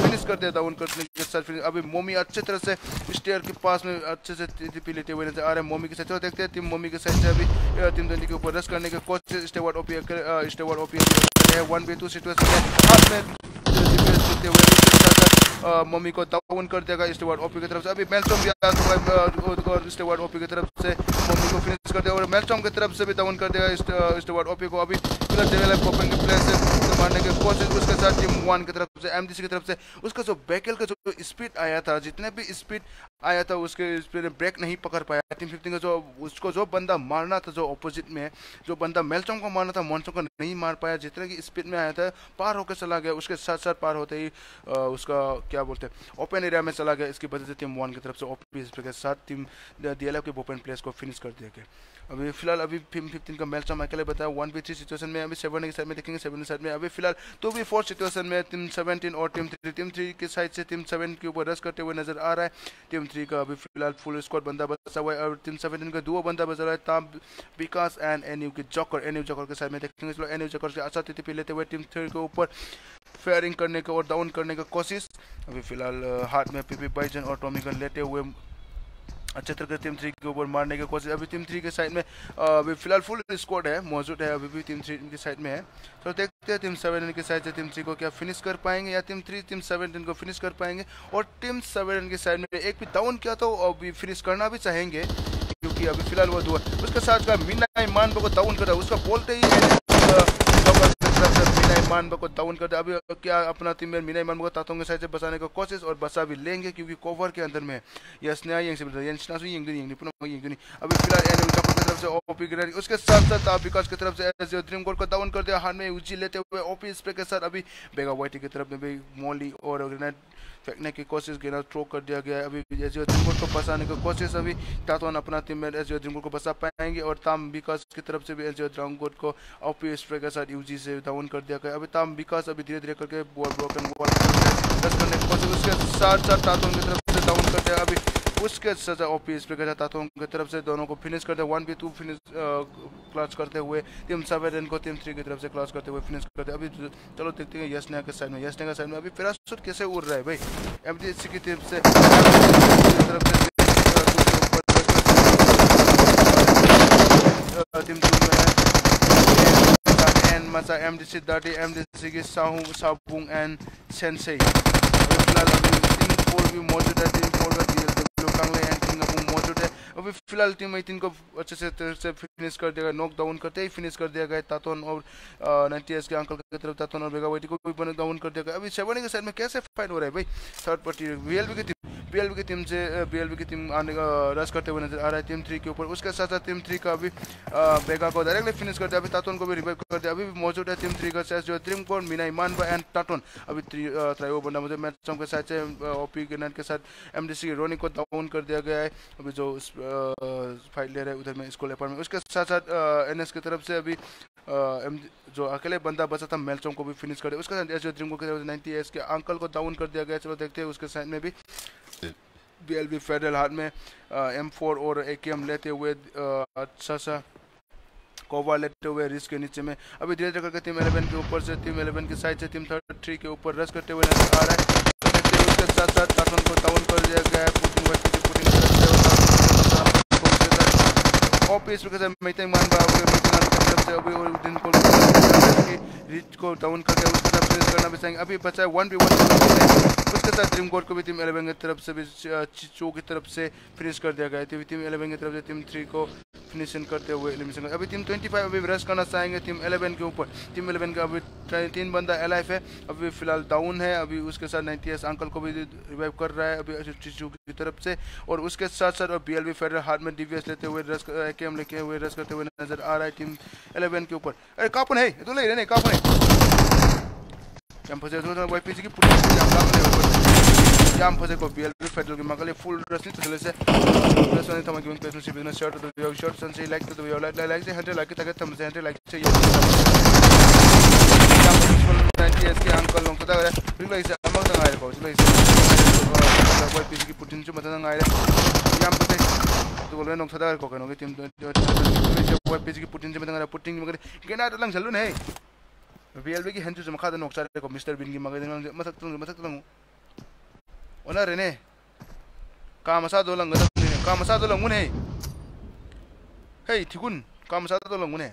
फिनिश कर दिया डाउन करने के साथ। फिनिश अभी मोमी अच्छे तरह से स्टेयर के पास में अच्छे से लेते हुए नज़र आ रहे हैं। मोमी के साथ देखते हैं टीम मोमी के साथ से अभी टीम ट्वेंटी के ऊपर रश करने के कोशिश steward OP steward OP one B two situation में हाथ में मम्मी को डाउन कर देगा स्टेवर्ड ओपी की तरफ़ से। अभी मेलस्टॉम भी आता है स्टेवर्ड ओपी की तरफ़ से। मम्मी को फिनिश कर देगा और मेलस्टॉम की तरफ़ से भी डाउन कर देगा स्टेवर्ड ओपी को। अभी फ़िलहाल डेवलप ओपन के प्लेयर से मारने की कोशिश उसके साथ टीम वन की तरफ़ से एमडीसी की तरफ़ से, उसका जो बैकल का जो स्पीड आया था, जितने भी स्पीड आया था, उसके स्पीड ब्रेक नहीं पकड़ पाया। टीम फिफ्टीन का जो, उसको जो बंदा मारना था, जो अपोजिट में जो बंदा मेलचोंग को मारना था मॉन्सों को नहीं मार पाया। जितने की स्पीड में आया था, पार होकर चला गया। उसके साथ साथ पार होते ही उसका क्या बोलते हैं ओपन एरिया में चला गया। इसकी वजह से टीम वन की तरफ़ से ओपी के साथ टीम डी के ओपन प्लेस को फिनिश कर दिया गया। अभी फ़िलहाल अभी फिफ्टीन का मैच हम अकेले बताया वन बी थ्री सिचुएशन में, अभी सेवन के साइड में देखेंगे सेवन के साइड में। अभी फ़िलहाल टू बी फोर सिचुएशन में टीम सेवनटीन और टीम थ्री टीम थ्री के साइड से टीम सेवन के ऊपर रस करते हुए नज़र आ रहा है। टीम थ्री का अभी फ़िलहाल फुल स्क्वाड बंदा बचा हुआ है और टीम सेवनटीन का दो बंदा बचा रहा है, ताम, Vikas and N K joker N U joker के साइड में देखेंगे, चलो एन यू जॉकर से अच्छा टीपी लेते हुए टीम थ्री के ऊपर फेयरिंग करने का और डाउन करने का कोशिश। अभी फ़िलहाल हाथ में पीपी बाइजन और टॉमिकन लेते हुए अच्छे तरह टीम थ्री के ऊपर मारने की कोशिश। अभी टीम थ्री के साइड में अभी फ़िलहाल फुल स्क्वाड है, मौजूद है, अभी भी टीम थ्री की साइड में है। तो देखते हैं टीम सेवन के साइड से टीम थ्री को क्या फिनिश कर पाएँगे या टीम थ्री टीम सेवन को फिनिश कर पाएँगे। और टीम सेवन के साइड में एक भी डाउन किया तो अभी फिनिश करना भी चाहेंगे, क्योंकि अभी फ़िलहाल वो दुआ उसके साथ का मीना ईमान को डाउन करा उसका बोलते ही मीना ईमान को डाउन कर दिया अभी क्या अपना टीम में मीना ईमान को तातों के साइड से बचाने की कोशिश और बसा भी लेंगे क्योंकि कोवर के अंदर में यंग अभी फ़िलहाल एन की तरफ़ से ओपी गिरर उसके साथ साथ आप विकास की तरफ़ से ड्रीम कोड को डाउन कर दिया हाथ में यूजी लेते हुए ओपी स्प्रे के साथ अभी बेगा वाइटी की तरफ़ में भी मोली और ग्रेनेड फेंकने की कोशिश गेंद थ्रो कर दिया गया अभी ड्रीम कोड को फंसाने की कोशिश अभी तातोन अपना टीम में एस ड्रीम को फंसा पाएँगे और ताम विकास की तरफ़ से भी एस ड्रीम कोड को ऑफ़ स्प्रे के साथ यूजी से डाउन कर दिया गया अभी ताम विकास अभी धीरे धीरे करके बॉल ब्रोकन बॉल करने की कोशिश उसके साथ साथ तातोन की तरफ़ से डाउन कर दिया अभी उसके सजा ओपीएस पे गया तातों की तरफ़ से दोनों को फिनिश करते one B two finish class करते हुए टीम सेवन को टीम थ्री की तरफ़ से क्लास करते हुए फिनिश करते। अभी चलो देखते हैं यशना के साइड में। यशना के साइड में। अभी फिरासुट कैसे उड़ रहा है भाई? एम की तरफ़ से तरफ़ से टीम टू में है। एंड मसा एमडीसी दाटी एमडीसी की साहू साबुंग एंड सेंसे फ़िलहाल अभी you more to that important. का कांगले एंड किंग मौजूद है। अभी फ़िलहाल टीम एटीन को अच्छे से से फिनिश कर दिया गया नॉक डाउन करते ही फिनिश कर दिया गया तातोन और नाइनटी के अंकल की तरफ़ तातोन और बेगावटी को भी डाउन कर दिया गया। अभी सेवन के साइड में कैसे फाइट हो रहा है भाई? थर्ड पार्टी बीएलबी की टीम बीएलबी की टीम से बीएलबी की टीम आने का रस करते हुए नज़र आ रहा है टीम थ्री के ऊपर। उसके साथ साथ टीम थ्री का अभी बेगा को डायरेक्टली फिनिश कर दिया। अभी तातोन को भी रिवाइव कर दिया। अभी भी मौजूद है टीम थ्री का साथ जो ड्रीम कोड मीना ईमान एंड टाटोन अभी त्राइवो बंदा मुझे मैच के साथ ओपी के के साथ एमडीसी रोनी को डाउन कर दिया गया है। अभी जो फाइट ले रहे हैं, उधर में स्कूल में उसके साथ साथ एन की तरफ़ से अभी जो अकेले बंदा बचा था मेलचों को भी फिनिश कर दिया। उसके साथ एस जो ड्रीम को नाइनटी एस के अंकल को डाउन कर दिया गया चलो देखते हैं, उसके साइड में भी। बी एल बी फेडरल हाथ में एम फोर और ए के एम लेते हुए अच्छा सा कोवर लेते हुए रिस्क के नीचे में। अभी धीरे धीरे करके टीम इलेवन के ऊपर से टीम इलेवन की साइड से टीम थर्ड थ्री के ऊपर रस करते हुए नज़र आ रहा है। के साथ साथ शासन को तावन कर दिया गया है पुतिन वर्ष पुतिन ऑफ़िस के साथ मैं मान रहा हूँ रिच को टाउन करके उसके साथ प्रेस करना भी चाहेंगे अभी बचा है वन बी वन वापस करता है ड्रीम गोड को भी टीम एलेवन की तरफ़ से भी चो की तरफ़ से फिनिश कर दिया गया है। तो टीम एलेवन की तरफ़ से टीम थ्री को फिनिशिंग करते हुए एलिमिनेशन अभी टीम 25 अभी रेस्ट करना चाहेंगे टीम 11 के ऊपर। टीम 11 का अभी तीन बंदा एल है। अभी फ़िलहाल डाउन है। अभी उसके साथ नाइन्टी अंकल को भी रिवाइव कर रहा है अभी चिचू की तरफ़ से। और उसके साथ साथ बी एल वी फेडर हाथ में डीवीएस लेते हुए रस के लेके हुए रस करते हुए नज़र आ रहा है टीम एलेवन के ऊपर। अरे, कापन है। तो ले रहे कापन है। Yang pasal tu nak YPC ki putus yang kamu ni yang pasal ko BL federal ki makale full dress ni terus se dress ni tamam given person sibina shirt to the shirt san say like to the like like say hunter like tagat tham se hunter like say yang pasal 90 SK uncle long kata gara ring like se amang tang air ko like se YPC ki putin chu mata tang air yang pasal tu ko long kata ko kan team YPC ki putin chu mata ngai putin mगर gena lang chalu nei BLB की हेंचु से मखा नोक चारे को मिस्टर बिन की मगे मसक तुम मसक तुम। ओनरेने का मसादो लंगदबने का मसादो लंगुने हे। थिकुन का मसादो लंगुने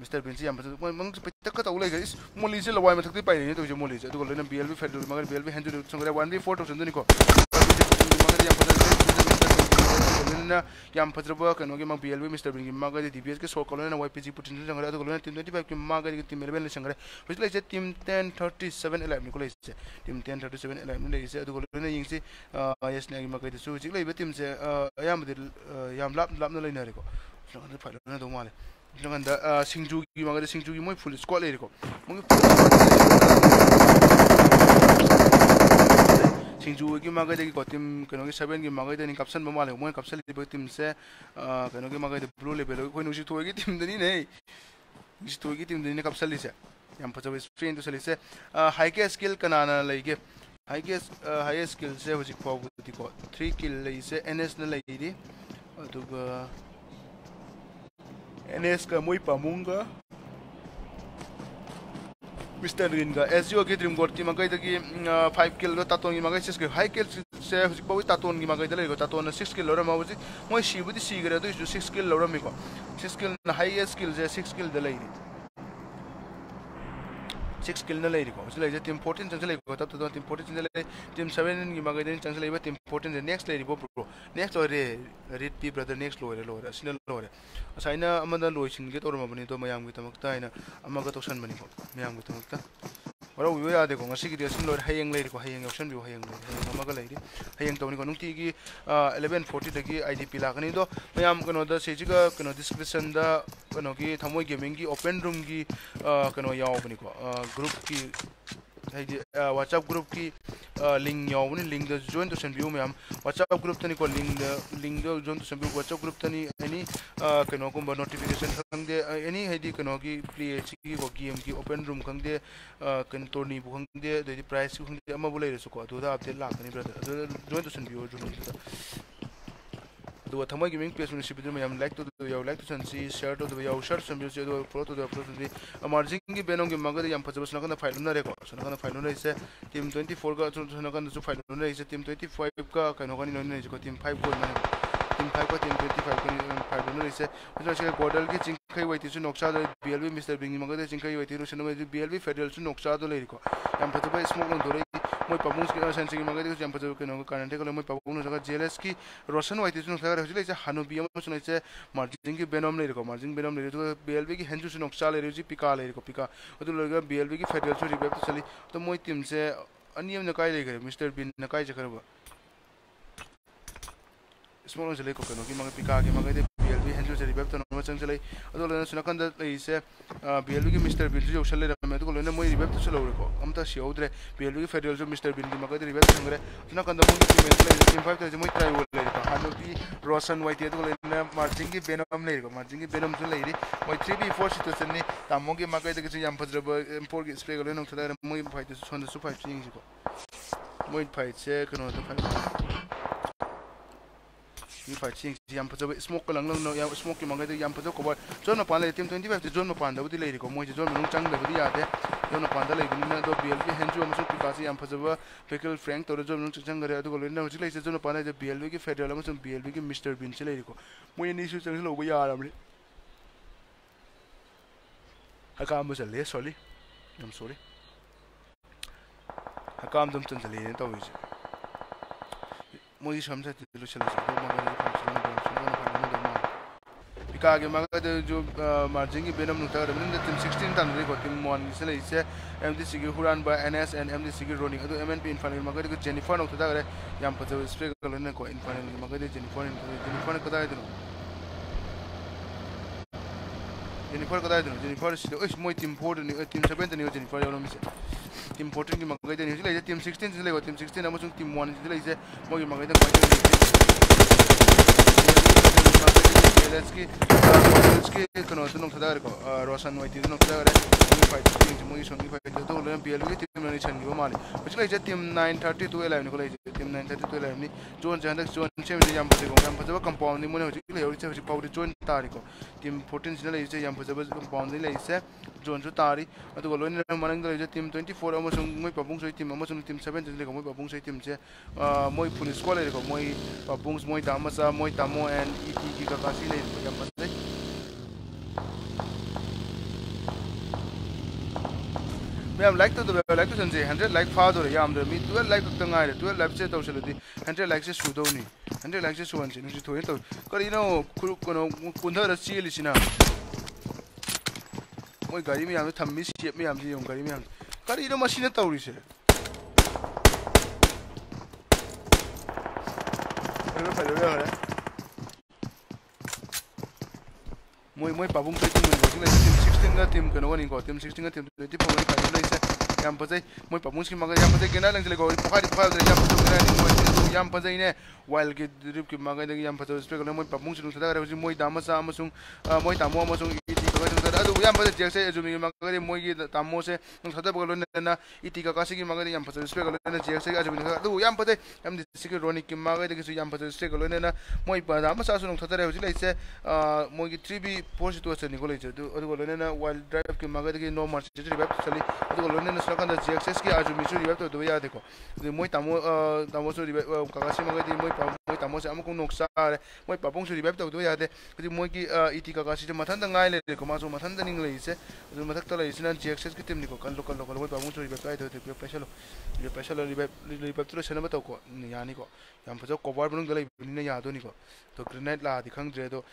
मिस्टर बिन से मंग तक तक उले गइस मोली से लवाई मथक पाइ नि तो मोली से। दुगो लेना बीएलबी फेडरल मगर बीएलबी हेंजु संगरे 1 4 थाउज़ेंड नि को मगर याम ꯂꯣꯏꯅꯅ ꯌꯥꯝ ꯐꯖꯔꯕ ꯀꯩꯅꯣꯒꯤ ꯃꯥ ꯕꯤ ꯑꯦꯜ ꯕꯤ ꯃꯤꯁꯇꯔ ꯕꯤꯟꯒꯤ ꯃꯥꯒꯗꯤ ꯗꯤ ꯕꯤ ꯑꯦꯁꯀꯤ ꯁꯣꯔꯠ ꯀꯣꯂꯣꯅ ꯋꯥꯏ ꯄꯤ ꯖꯤ ꯄꯨꯇꯤꯟꯁꯨ ꯆꯪꯈ꯭ꯔꯦ ꯑꯗꯨꯒ ꯂꯣꯏꯅ ꯇꯤꯝ ꯇ꯭ꯋꯦꯟꯇꯤ ꯐꯥꯏꯚꯀꯤ ꯃꯥꯒꯗꯤ ꯇꯤꯝ ꯑꯦꯂꯚꯦꯟ ꯆꯪꯈ꯭ꯔꯦ ꯍꯧꯖꯤꯛ ꯂꯩꯔꯤꯁꯦ ꯇꯤꯝ ꯇꯦꯟ ꯊꯥꯔꯇꯤ ꯁꯕꯦꯟ ꯑꯦꯂꯚꯦꯟꯀꯣ ꯂꯩꯔꯤꯁꯦ team ten thirty seven eleven ꯂꯩꯔꯤꯁꯦ ꯑꯗꯨꯒ ꯂꯣꯏꯅ ꯌꯦꯡꯁꯤ ꯌꯦꯁꯅꯥꯒꯤ ꯃꯥꯏꯀꯩꯗꯁꯨ ꯍꯧꯖꯤꯛ ꯂꯩꯔꯤꯕ ꯇꯤꯝꯁꯦ ꯑꯌꯥꯝꯕꯗꯤ ꯌꯥꯝ ꯂꯥꯞꯅ ꯂꯥꯞꯅ ꯂꯩꯅꯔꯦꯀꯣ ꯁꯤꯂꯣꯡꯗ ꯐꯥꯏꯠ ꯂꯣꯏꯅꯗꯧ ꯃꯥꯜꯂꯦ ꯁꯤꯂꯣꯡꯗ ꯁꯤꯡꯖꯨꯒꯤ ꯃꯥꯒꯗꯤ ꯁꯤꯡꯖꯨꯒꯤ ꯃꯣꯏ ꯐꯨꯜ ꯁ꯭ꯀ꯭ꯋꯥꯠ ꯂꯩꯔꯦꯀꯣ ꯃꯣꯏꯒꯤ ꯁꯤꯡꯖꯨꯒꯤ ꯃꯥꯒꯩꯗꯒꯤ ꯀꯣ ꯇꯤꯝ ꯀꯩꯅꯣꯒꯤ ꯁꯕꯦꯟꯒꯤ ꯃꯥꯒꯩꯗꯅꯤ ꯀꯥꯞꯁꯟꯕ ꯃꯥꯜꯂꯦ ꯃꯣꯏꯅ ꯀꯥꯞꯁꯜꯂꯤꯕ ꯇꯤꯝꯁꯦ ꯀꯩꯅꯣꯒꯤ ꯃꯥꯒꯩꯗ ꯕ꯭ꯂꯨ ꯂꯦꯕꯦꯜ ꯑꯩꯈꯣꯏ ꯅꯨꯡꯁꯤꯊꯣꯏꯒꯤ ꯇꯤꯝꯗꯅꯤꯅꯦ ꯅꯨꯡꯁꯤꯊꯣꯏꯒꯤ ꯇꯤꯝꯗꯅꯤꯅꯦ ꯀꯥꯞꯁꯜꯂꯤꯁꯦ ꯌꯥꯝ ꯐꯖꯕ ꯁ꯭ꯄ꯭ꯔꯦꯟꯗ ꯁꯜꯂꯤꯁꯦ ꯍꯥꯏꯒꯦ ꯁ꯭ꯀꯤꯜ ꯀꯅꯥꯅ ꯂꯩꯒꯦ ꯍꯥꯏꯒꯦ ꯍꯥꯏꯌꯦꯁ ꯁ꯭ꯀꯤꯜꯁꯦ ꯍꯧꯖꯤꯛ ꯐꯥꯎꯕꯗꯤꯀꯣ ꯊ꯭ꯔꯤ ꯀꯤꯜ ꯂꯩꯁꯦ ꯑꯦꯟ ꯑꯦꯁꯅ ꯂꯩꯔꯤ ꯑꯗꯨꯒ ꯑꯦꯟ ꯑꯦꯁꯀ ꯃꯣꯏ ꯄꯥꯃꯨꯡꯒ मिस्टर रिन एस जी ओ की ड्रीम गोड की मगई फाइव किल रो तातोन की मगई सिक्स हाई किल से हजिक बावी तातोन की मगई तातोन सिक्स किल हो मावजी मोई शिबुदी सीगरे सिक्स किल लोरा मिको सिक्स किल हाईएस्ट किल जे सिक्स किल दले सिक्स किल न लेरिको हजि लेजे टीम 14 चंग लेको तब तो टीम 14 चंग ले टीम 7 की मगै दिन चंग लेबा टीम 14 जे नेक्स्ट लेरिबो प्रो नेक्स्ट ओरे रिट पी ब्रदर नेक्स्ट लोरे लोरे सिन लोरे असाइना अमदा लोइसिन के तोरम ora uyo ya de gong si gi de sim loi haying lei ko haying option bi haying lei ma ma ga lei ri haying tawni ko nung ti gi 1140 de gi idp la gani do ma yam kono da se ji ga kono description da kono gi thamoi gaming gi open room gi kono yaw bani ko group ki WhatsApp group की लिंक यौन लिंक जोइन तो सेंड व्यू में हम व्हाट्सएप ग्रुप तनी लिंक लिंक दो तो सेंड व्हाट्सएप ग्रुप तनी एनी कनो को नोटिफिकेशन खादे एनी है कनो की प्ले गेम की ओपन रूम खादे दे खादे तो नी बु खंग दे दे प्राइस खंग दे अमा बोले अपडेट लाग ने ब्रदर जोइन तो सेंड व्यू जो do a Thamai Gaming Place Ministry between I'm like to do your like to and see share to the your shirt some use your pro to the pro to the emerging Benong Maga Yam Pazabas Nakana Final Nareko. So Nakana Final is a team 24 got to Nakana to Final is a team 25 ka Kanogani Nonis got team 5 goal. Team 5 got team 25 kan Final is a Gordal ki Chinkai Waiti to Noxa the BLV Mr. Bingi Maga Chinkai Waiti to Sinoma BLV Federal to Noxa the Lerico. Yam Pazaba is smoke on the मोय पाबुंस के सेंसिंग मगदे याम फतबा के नो करंटे को मोय पाबुंस जगह जेएलएस की रोशन वैती सु नोक्सा हजिले से हनुबी हम सुनै से मार्जिन की बेनम लेरिको मार्जिन बेनम लेरि तो बीएलबी की हेंजु सु नोक्सा लेरि जी पिका लेरिको पिका तो लगा बीएलबी की फेडरल सु रिवेप चली तो मोय टीम से अनियम न काय लेगरे मिस्टर बिन न small ones ko kano ki mga pika ki mga BLB बीएलयू की मिस्टर बिल्ल यौसल मैं रिवेपो सौद्रे बीएलयू की फेडरल मिस्टर बिल्ल की मगर रिवेप संग्रे की रोशन वैटी मार्जिंग की बेनम मार्जिंग की बेनम लेरी मैं थ्री बी फोर सीटें तमो की मगैदी फ्रब एम्पोर के स्प्रे नौ मैं फाइट सोच फाइट मैं फाइट से कहो fight mo 3b4 situation ni tamo ki mga ito kasi yam padraba import ki spray ko lana tada mo fight so sonda su fight sing ko mo fight se kano to fight mi fa ching yam pa smoke lang lang no yam smoke ki mangai yam pa ko ba zone pan le team 25 te zone pan da budi le ko mo ji zone nung chang da budi ya de zone pan da le bin na do blv henju am su ki ka si yam pa ba pickle frank to zone nung chang gare adu ko le na ji le zone pan da blv ki federal am su blv ki mr bin che le ko mo ni su chang lo ba ya ram le hakam ba le sorry i'm sorry hakam dum chan le to wi मोई समझा दिलो चला से तो मगर फ़ंक्शन में फ़ंक्शन में फ़ंक्शन में दमा बिका के मगर जो मार्जिन की बेनम नुता कर मिन टीम 16 तन रे को टीम 1 से ले से एमडीसी की हुरान बा एनएस एंड एमडीसी की रोनिंग अदो एमएनपी इन फाइनल मगर को जेनिफर नुता करे याम पतो स्प्रे कर लेने को इन फाइनल मगर जेनिफर जेनिफर को दाई दो जेनिफर को दाई दो जेनिफर से ओस मोई टीम 4 नि टीम 7 नि जेनिफर यो मिसे टीम 14 की मगै देनि ले टीम 16 से ले टीम 16 अमसुंग टीम 1 레츠키 레츠키 그노 드농 타다르코 로산 와이티 드농 타다르 무이 파이트 팀 무이 송이 파이트 도 렘 비엘기 팀 너니 찬기 마니 그치 레제 팀 932 11 콜레 팀 932 11 니 존 잔다 존 쳔미 얌 버지 공감 버저 컴파운드 모네 그치 레 요리 쳔미 파우디 존 타리코 팀 14 진을 레제 얌 버저 컴파운드 레이세 존 주타리 아도 로니 마랑 레제 팀 24 아마송 무이 파봉 소이 팀 아마송 팀 7 진을 레고 무이 파봉 소이 팀 제 모이 푸니 스콜레 레고 모이 파봉 모이 다마사 모이 타모 앤 이티 기가 가시 रे मोय मोय पाबुंग पे टीम में टीम 16 का टीम कनो गनी को टीम 16 का टीम 24 का फाइनल लेसे याम पजै मोय पाबुंग की मगा याम पजै गेना लंग लेको पखारी पखारी दे याम पजै गेना मोय याम पजै ने वाइल के ड्रिप की मगा दे याम पजै स्पेक मोय पाबुंग सिनु सदा रे मोय दामसा अमसुंग मोय तामो अमसुंग इति का सदा अदु याम पजै जेक्से अजुमी मगा दे मोय की तामो से नुं सदा बगल ने इति का कासी की मगा दे याम पजै स्पेक ने जेक्से अजुमी अदु याम पजै याम सिके रोनिक की मगा दे की याम पजै स्पेक ने मोय दामसा सुनु सदा रे होजि लेसे मोय की 3b 4 situation ni ko leise du अदु को लेने वाइल्ड ड्राइव की मगा दे की नो मार्च अदु को लेने सका द जेक्सेस की अजुमी सु रिवाइव तो दो या देखो मोय तामो तामो सु मगा मोय तामो से अमुक नोक्सा रे मोय पापोंग सु रिवाइव तो दो या दे कि मोय की इति काकासी मथन द ngai le ko ma so mathan da ning leise अदु मथक त लेise ना जेक्सेस की टीम नि को कन लोकल लोकल मोय पापोंग सु पैसा लो ये पैसा लो लिबे लिबे तो सेना तो को यानी को याम फजो कवर बनुंग दले बिना यादो नि को तो ग्रेनेड ला दि जाए तो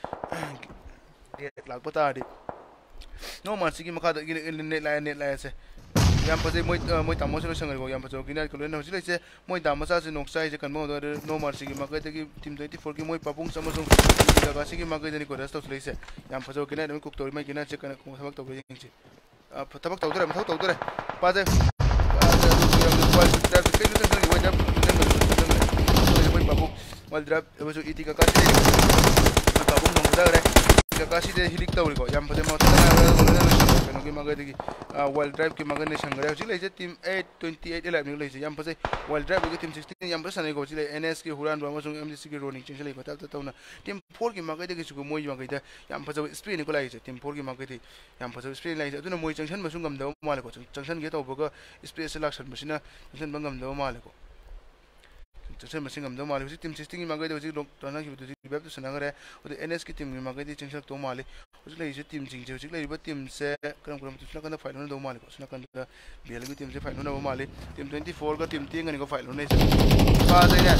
ये लाग पता दी नो मार्सी की मखा नेट ला नेट ला से yam pa moi moi tamo se sangai go yam pa jo kina ko le no sile se moi da ma sa se nok sai se kan mo do no mar si ki ma ka de ki team 24 ki moi papung sama sung da ga si ki ma ka de ni ko resta sile se yam pa jo kina de ku to mai kina che kan ko sabak to ge yin chi a pa tabak to dore ma to dore pa de wal da ke ni se ni wa da moi papung wal drop e ba jo iti ka ka si papung no da re ka ka si de hilik to ri ko yam pa de ma ta na kano ki maga de wild drive ki maga ne sangare hoji leise team 8 28 11 ni leise yam pase wild drive ki team 16 yam pase ne go chile ns ki huran ba masung mdc ki roning chen chile ko ta ta na team 4 ki maga de ki su moi maga de yam pase speed ni ko leise team 4 ki maga ꯆꯠꯁꯟ ꯃꯁꯤꯡ ꯉꯝꯗꯧ ꯃꯥꯜꯂꯤ ꯍꯧꯖꯤꯛ ꯇꯤꯝ ꯁꯤꯛꯁꯇꯤꯟꯒꯤ ꯃꯥꯏꯀꯩꯗ ꯍꯧꯖꯤꯛ ꯂꯣꯛ ꯇꯥꯟꯅꯈꯤꯕꯗꯨ ꯍꯧꯖꯤꯛ ꯔꯤꯚꯥꯏꯞꯇ ꯁꯥꯟꯅꯈ꯭ꯔꯦ ꯑꯗꯨ ꯑꯦꯟ ꯑꯦꯁꯀꯤ ꯇꯤꯝꯒꯤ ꯃꯥꯏꯀꯩꯗꯤ ꯆꯦꯟꯁꯤꯜꯂꯛꯇꯧ ꯃꯥꯜꯂꯤ ꯍꯧꯖꯤꯛ ꯂꯩꯔꯤꯕ ꯇꯤꯝꯁꯤꯡꯁꯦ ꯍꯧꯖꯤꯛ ꯂꯩꯔꯤꯕ ꯇꯤꯝꯁꯦ ꯀꯔꯝ ꯀꯔꯝꯕ ꯁꯤ ꯅꯥꯀꯟꯗ ꯐꯥꯏꯠ ꯍꯣꯠꯅꯗꯧ ꯃꯥꯜꯂꯤꯀꯣ ꯁꯤ ꯅꯥꯀꯟꯗ ꯕꯤ ꯑꯦꯜꯒꯤ ꯇꯤꯝꯁꯦ ꯐꯥꯏꯠ ꯍꯣꯠꯅꯕ ꯃꯥꯜꯂꯤ ꯇꯤꯝ ꯇ꯭ꯋꯦꯟꯇꯤ ꯐꯣꯔꯒ ꯇꯤꯝ ꯇꯦꯟꯒꯅꯤꯀꯣ ꯐꯥꯏꯠ ꯍꯣꯠꯅꯩꯁꯦ ꯐꯥꯗꯩꯅꯦ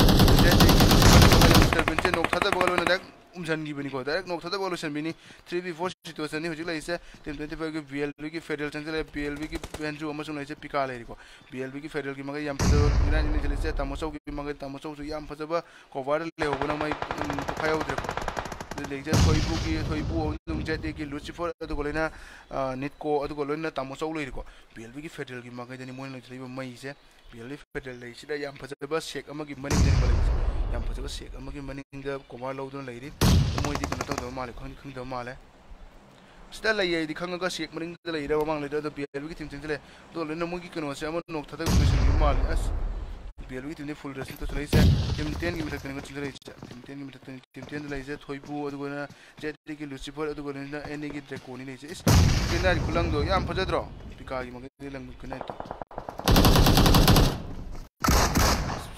ꯃꯤꯁꯇꯔ ꯕꯤꯟꯁꯦ ꯅꯣꯛ ꯊꯥꯗꯕꯒ ꯂꯣꯏꯅ ꯗꯥꯏꯔꯦꯛ उम्जनगीबनीको डाइरेक्ट नोक्थादा बोलुसन बिनी 3v4 सिचुएसन नि हजुर लाइसे ट्वेंटी फाइव की बीएलबी की फेडरल बी एल की बेंजू अमसुन लाइसे पिका लेरिको की फेडरल की मगर याम चल इरान नि तमोसौ की। मगर तमोसौ फजब कवर लेहोबना की सोइबु ओंग की लुसिफर अदु निटको अदु गोलेना तमोसौ लेरिको बीएलबी की फेडरल की मगे मोन मोइन मई से। बीएलबी फेडरल लाइसे याम फजब शेक अमगी मनी ꯌꯥꯝ ꯐꯖꯕ ꯁꯦꯛ ꯑꯃꯒꯤ ꯃꯅꯤꯡꯗ ꯀꯣꯚꯔ ꯂꯧꯗꯨꯅ ꯂꯩꯔꯤ ꯃꯣꯏꯗꯤ ꯀꯩꯅꯣ ꯇꯧꯗꯕ ꯃꯥꯜꯂꯦ ꯈꯪꯗꯤ ꯈꯪꯗꯕ ꯃꯥꯜꯂꯦ ꯁꯤꯗ ꯂꯩ ꯑꯩꯗꯤ ꯈꯪꯉꯒ ꯁꯦꯛ ꯃꯅꯤꯡꯗ ꯂꯩꯔ ꯃꯃꯥꯡ ꯂꯩꯔ ꯑꯗꯣ ꯕꯤ ꯑꯦꯜ ꯕꯤꯒꯤ ꯇꯤꯝ ꯆꯪꯁꯤꯜꯂꯦ ꯑꯗꯣ ꯂꯣꯏꯅ ꯃꯣꯏꯒꯤ ꯀꯩꯅꯣꯁꯦ ꯑꯃ ꯅꯣꯛ ꯊꯥꯗꯕ ꯂꯣꯏꯁꯤꯟꯈꯤꯕ ꯃꯥꯜꯂꯦ ꯑꯁ ꯕꯤ ꯑꯦꯜ ꯕꯤꯒꯤ ꯇꯤꯝꯗꯤ ꯐꯨꯜ ꯔꯦꯁꯤꯡ ꯇꯧꯁꯤꯜꯂꯛꯏꯁꯦ ꯇꯤꯝ ꯇꯦꯟꯒꯤ ꯃꯊꯛꯇꯅꯤꯀꯣ ꯆꯪꯁꯤꯜꯂꯛꯏꯁꯦ ꯇꯤꯝ ꯇꯦꯟꯒꯤ ꯃꯊꯛꯇꯅꯤ ꯇꯤꯝ ꯇꯦꯟꯗ ꯂꯩꯔꯤꯁꯦ ꯊꯣꯏꯕꯨ ꯑꯗꯨꯒ ꯖꯦꯠꯗꯤꯒꯤ ꯂꯨꯁꯤꯐꯔ ꯑꯗꯨꯒ ꯂꯣꯏꯅ ꯑꯦꯅꯤꯒꯤ ꯗ꯭ꯔꯦꯀꯣꯅꯤ ꯂꯩꯔꯤꯁꯦ ꯏꯁ ꯀꯦꯅꯥꯏꯠ ꯈꯨꯂꯪꯗꯣ ꯌꯥꯝ ꯐꯖꯗ꯭ꯔꯣ ꯄꯤꯀꯥꯒꯤ ꯃꯈꯩꯗꯤ ꯂꯪꯕ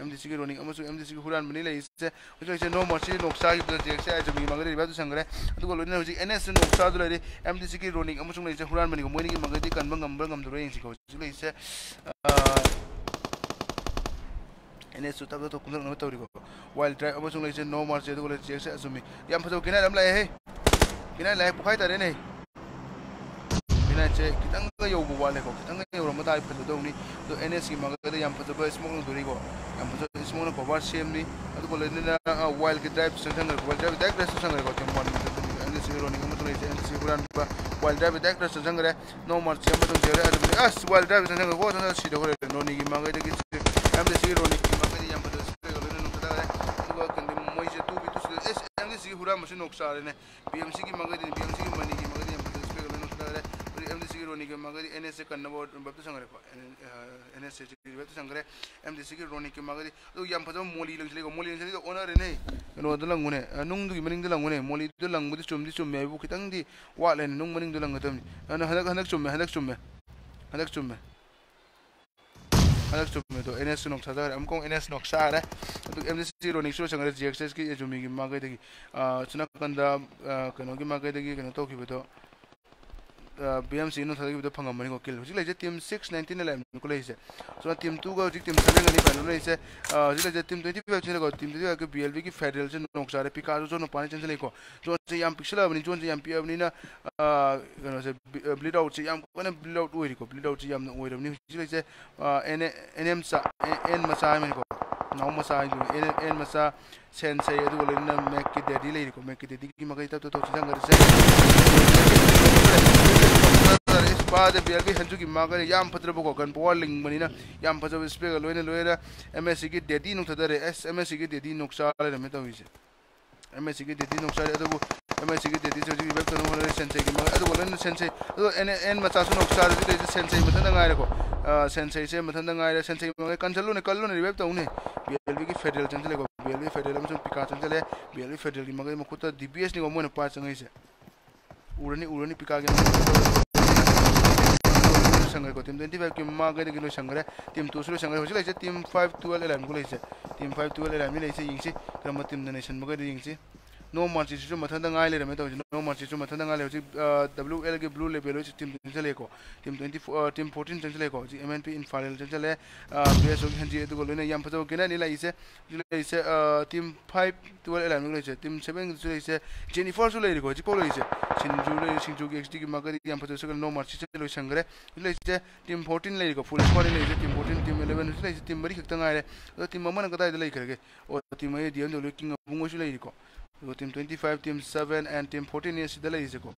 MDCQ Roning अमसु MDCQ Huran बनी ले इसे उसे इसे नो मर्सी नोक्सा की तरह जेक्से आज मी मंगले रिबाद संग्रह तो को लोने होजी NS नोक्सा तो ले MDCQ Roning अमसु ले इसे Huran बनी को मोनी की मंगले दी कन्बंग गंबर गंदुरे इन सिखो ले इसे NS तो तब तो कुंदर नमत तौरी को वाइल्ड ड्राइव अमसु ले इसे नो मर्सी तो को ले जेक्से आज मी याम फजो किना रम लाए है किना लाए पुखाई तारे नहीं ꯅꯥꯏꯠꯁꯦ ꯈꯤꯇꯪꯒ ꯌꯧꯕ ꯋꯥꯠꯂꯦꯀꯣ ꯈꯤꯇꯪꯒ ꯌꯧꯔꯝꯕ ꯇꯥꯔꯗꯤ ꯐꯖꯗꯧꯅꯤ ꯑꯗꯣ ꯑꯦꯟ ꯑꯦꯁꯀꯤ ꯃꯥꯡꯒꯗ ꯌꯥꯝ ꯐꯖꯕ ꯏꯁꯃꯣꯛ ꯂꯪꯗꯣꯔꯤꯀꯣ ꯌꯥꯝ ꯐꯖꯕ ꯏꯁꯃꯣꯛꯅ ꯀꯣꯕꯔ ꯁꯦꯝꯅꯤ ꯑꯗꯨꯒ ꯂꯣꯏꯅꯅ ꯋꯥꯏꯜꯒꯤ ꯗ꯭ꯔꯥꯏꯕ ꯆꯪꯁꯟꯈ꯭ꯔꯦ ꯋꯥꯏꯜ ꯗ꯭ꯔꯥꯏꯕ ꯗꯥꯏꯔꯦꯛ ꯗ꯭ꯔꯦꯁ ꯆꯪꯁꯟꯈ꯭ꯔꯦꯀꯣ ꯇꯤꯝ ꯋꯥꯟ ꯑꯦꯟ ꯑꯦꯁꯀꯤ ꯔꯣꯅꯤꯡ ꯑꯃꯁꯨ ꯂꯩꯁꯦ ꯑꯦꯟ ꯑꯦꯁꯀꯤ ꯍꯨꯔꯥꯟꯕ ꯋꯥꯏꯜ ꯗ꯭ꯔꯥꯏꯕ ꯗꯥꯏꯔꯦꯛ ꯗ꯭ꯔꯦꯁ ꯆꯪꯁꯟꯈ꯭ꯔꯦ ꯅꯣ ꯃꯥꯔꯆꯤ ꯑꯃꯁꯨꯡ ꯖꯦꯔꯦ ꯑꯗꯨꯕꯨ ꯑꯁ ꯋꯥꯏꯜ ꯗ꯭ꯔꯥꯏꯕ ꯆꯪꯁꯟꯈ꯭ꯔꯦꯀꯣ ꯆꯪꯁꯟ ꯁꯤꯗꯈ꯭ꯔꯦ ꯔꯣꯅꯤꯒꯤ ꯃꯥꯡꯒꯩꯗꯒꯤ ꯑꯦꯝ ꯑꯦꯁꯀꯤ ꯔꯣꯅꯤꯒꯤ ꯃꯥꯡꯒꯩꯗ ꯌꯥꯝ ꯐꯖꯕ ꯁꯤꯈ꯭ꯔꯦ ꯂꯣꯏꯅ ꯅꯨꯡꯊꯠꯈ꯭ꯔꯦ ꯑꯗꯨꯒ ꯀꯩꯅꯣ ꯃꯣꯏꯁꯦ ꯇꯨ ꯕꯤ ꯇꯨ ꯁꯤꯗ ꯑꯦꯁ ꯑꯦꯝ ꯑꯦꯁꯀꯤ ꯍꯨꯔꯥꯟꯕꯁꯦ ꯅꯣꯛ ꯆꯥꯔꯦꯅꯦ ꯄꯤ ꯑꯦꯝ ꯁꯤꯒꯤ ꯃꯥꯡꯒꯩꯗꯅꯤ ꯄꯤ ꯑꯦꯝ ꯁꯤꯒꯤ ꯃꯅꯤꯒꯤ ꯃꯥꯡꯒꯩꯗ एम डी रोनी के मगरी एन एस ए कन्न बप्त संग्रे एन एस एप्त संग्रे एम डी की रोनी के मगरी फजा मोली लंग मोली लंग ओनर इन रोद लंगूने नुंग लंगूने मोली लंगूद चुम चुम अब खित वाले नुंग मनी लंग चुम हद चुम हद चुम हद चुम तो एन एस नोक सा अमको एन एस नोक सा रहे एम डी सी रोनी चुप संग्रे जी एस एस की जुम्मी की मागेदी चुनाव कंद कहोगी मागेदी कौन तौर बीएम सी नो थाकी बिदो फंगा मनी को किल होसि लेजे टीम 6 19 ने लाइन को लेइसे सो टीम 2 गो टीम 7 गनी फाइनल रहिसे जे लेजे टीम 20 पे छले गो टीम 20 के बीएलबी की फेडरल से नौ रे पिकाजो जो नो पाने चेंज लेको जो से यम जो से यम पी ब्लीड आउट से यम ब्लीड आउट ओइरी को ब्लीड आउट से यम ओइरो नि होसि लेजे एन एन एम सा एन मचा मे को नाउ मसा इन एन मसा सेंसे ये मैक की डेडी लेरी मैक की डेडी की मगाई तब तक तो चंगर ꯆꯪꯈ꯭ꯔꯁꯦ ꯏꯁꯄꯥꯗ ꯕꯤꯌꯔꯒꯤ ꯍꯟꯖꯨꯒꯤ ꯃꯥꯒꯅ ꯌꯥꯝ ꯐꯖꯔꯕꯀꯣ ꯒꯟ ꯄꯋꯥꯔ ꯂꯤꯡꯕꯅꯤꯅ ꯌꯥꯝ ꯐꯖꯕ ꯏꯁꯄꯦꯛꯒ ꯂꯣꯏꯅ ꯂꯣꯏꯅ ꯑꯦꯝ ꯑꯦꯁ ꯁꯤꯒꯤ ꯗꯦꯗꯤ ꯅꯨꯡꯊꯗꯔꯦ ꯑꯦꯁ ꯑꯦꯝ ꯑꯦꯁ ꯁꯤꯒꯤ ꯗꯦꯗꯤ ꯅꯨꯡꯆꯥ ꯂꯩꯔꯝꯃꯦ ꯇꯧꯔꯤꯁꯦ ꯑꯦꯝ ꯑꯦꯁ ꯁꯤꯒꯤ ꯗꯦꯗꯤ ꯅꯨꯡꯆꯥꯔꯦ ꯑꯗꯨꯕꯨ ꯑꯦꯝ ꯑꯦꯁ ꯁꯤꯒꯤ ꯗꯦꯗꯤꯁꯦ ꯍꯧꯖꯤꯛ ꯔꯤꯚꯥꯏꯞ ꯇꯧꯅꯕ ꯍꯣꯠꯅꯔꯦ ꯁꯦꯟꯁꯩꯒꯤ ꯃꯥꯒ ꯑꯗꯨꯒ ꯂꯣꯏꯅ ꯁꯦꯟꯁꯩ ꯑꯗꯨꯒ ꯑꯦꯟ ꯑꯦꯟ ꯃꯆꯥꯁꯨ ꯅꯨꯡꯆꯥꯔꯦ ꯍꯧꯖꯤꯛ ꯂꯩꯔꯤꯁꯦ ꯁꯦꯟꯁꯩ ꯃꯊꯟꯇ ꯉꯥꯏꯔꯦꯀꯣ ꯁꯦꯟꯁꯩꯁꯦ ꯃꯊꯟꯇ ꯉꯥꯏꯔꯦ ꯁꯦꯟꯁꯩ ꯃꯉꯥꯏ ꯀꯟꯁꯜꯂꯨꯅꯦ ꯀꯜꯂꯨꯅꯦ ꯔꯤꯚꯥꯏꯞ ꯇꯧꯅꯦ ꯕꯤ ꯑꯦꯜ ꯕꯤꯒꯤ ꯐꯦꯗꯔꯦꯜ ꯆꯪꯁꯤꯜꯂꯦꯀꯣ ꯕꯤ ꯑꯦꯜ ꯕꯤ ꯐꯦꯗꯔꯦꯜ ꯑꯃꯁꯨꯡ ꯄꯤꯀꯥ ꯆꯪꯁꯤꯜꯂꯦ ꯕꯤ ꯑꯦꯜ ꯕꯤ ꯐꯦꯗꯔꯦꯜꯒꯤ ꯃꯈꯩ ꯃꯈꯨꯠꯇ ꯗꯤ ꯕꯤ ꯑꯦꯁꯅꯤꯀꯣ ꯃꯣꯏꯅ ꯄꯥꯏ ꯆꯪꯉꯛꯏꯁꯦ urani urani pikage संग्रह को टीम ट्वेंटी कि की मागे की नो संग्रह टीम टू फाइभ संग्रह हो टीम फाइव टूवेल्व एलाइम को टीम फाइव चाहिँ र म टीम नो मानसी से मथदाई लेर तब नोम मानसी से मथदाई लेर W L K blue level team चलिएको team twenty four team fourteen चलिएको M N P in final चलिए बी एस हेनजीग लोन फजब के लिए टीम फाइव टुवेल्व एलेवन लैसे टीम सेवन से जेनी फोर लेरिको हजिपे सिंजू एक्स टी की फजल सक नो मार्ची से लोई संगे टीम फोर्टीन लेरिको full four लेरिए team fourteen team eleven team मरी खत टीम मन कदाई लेकर टीम अभी किंग अबूंगो देखो टीम 25 टीम 7 and टीम 14 ये सीधा ले इसको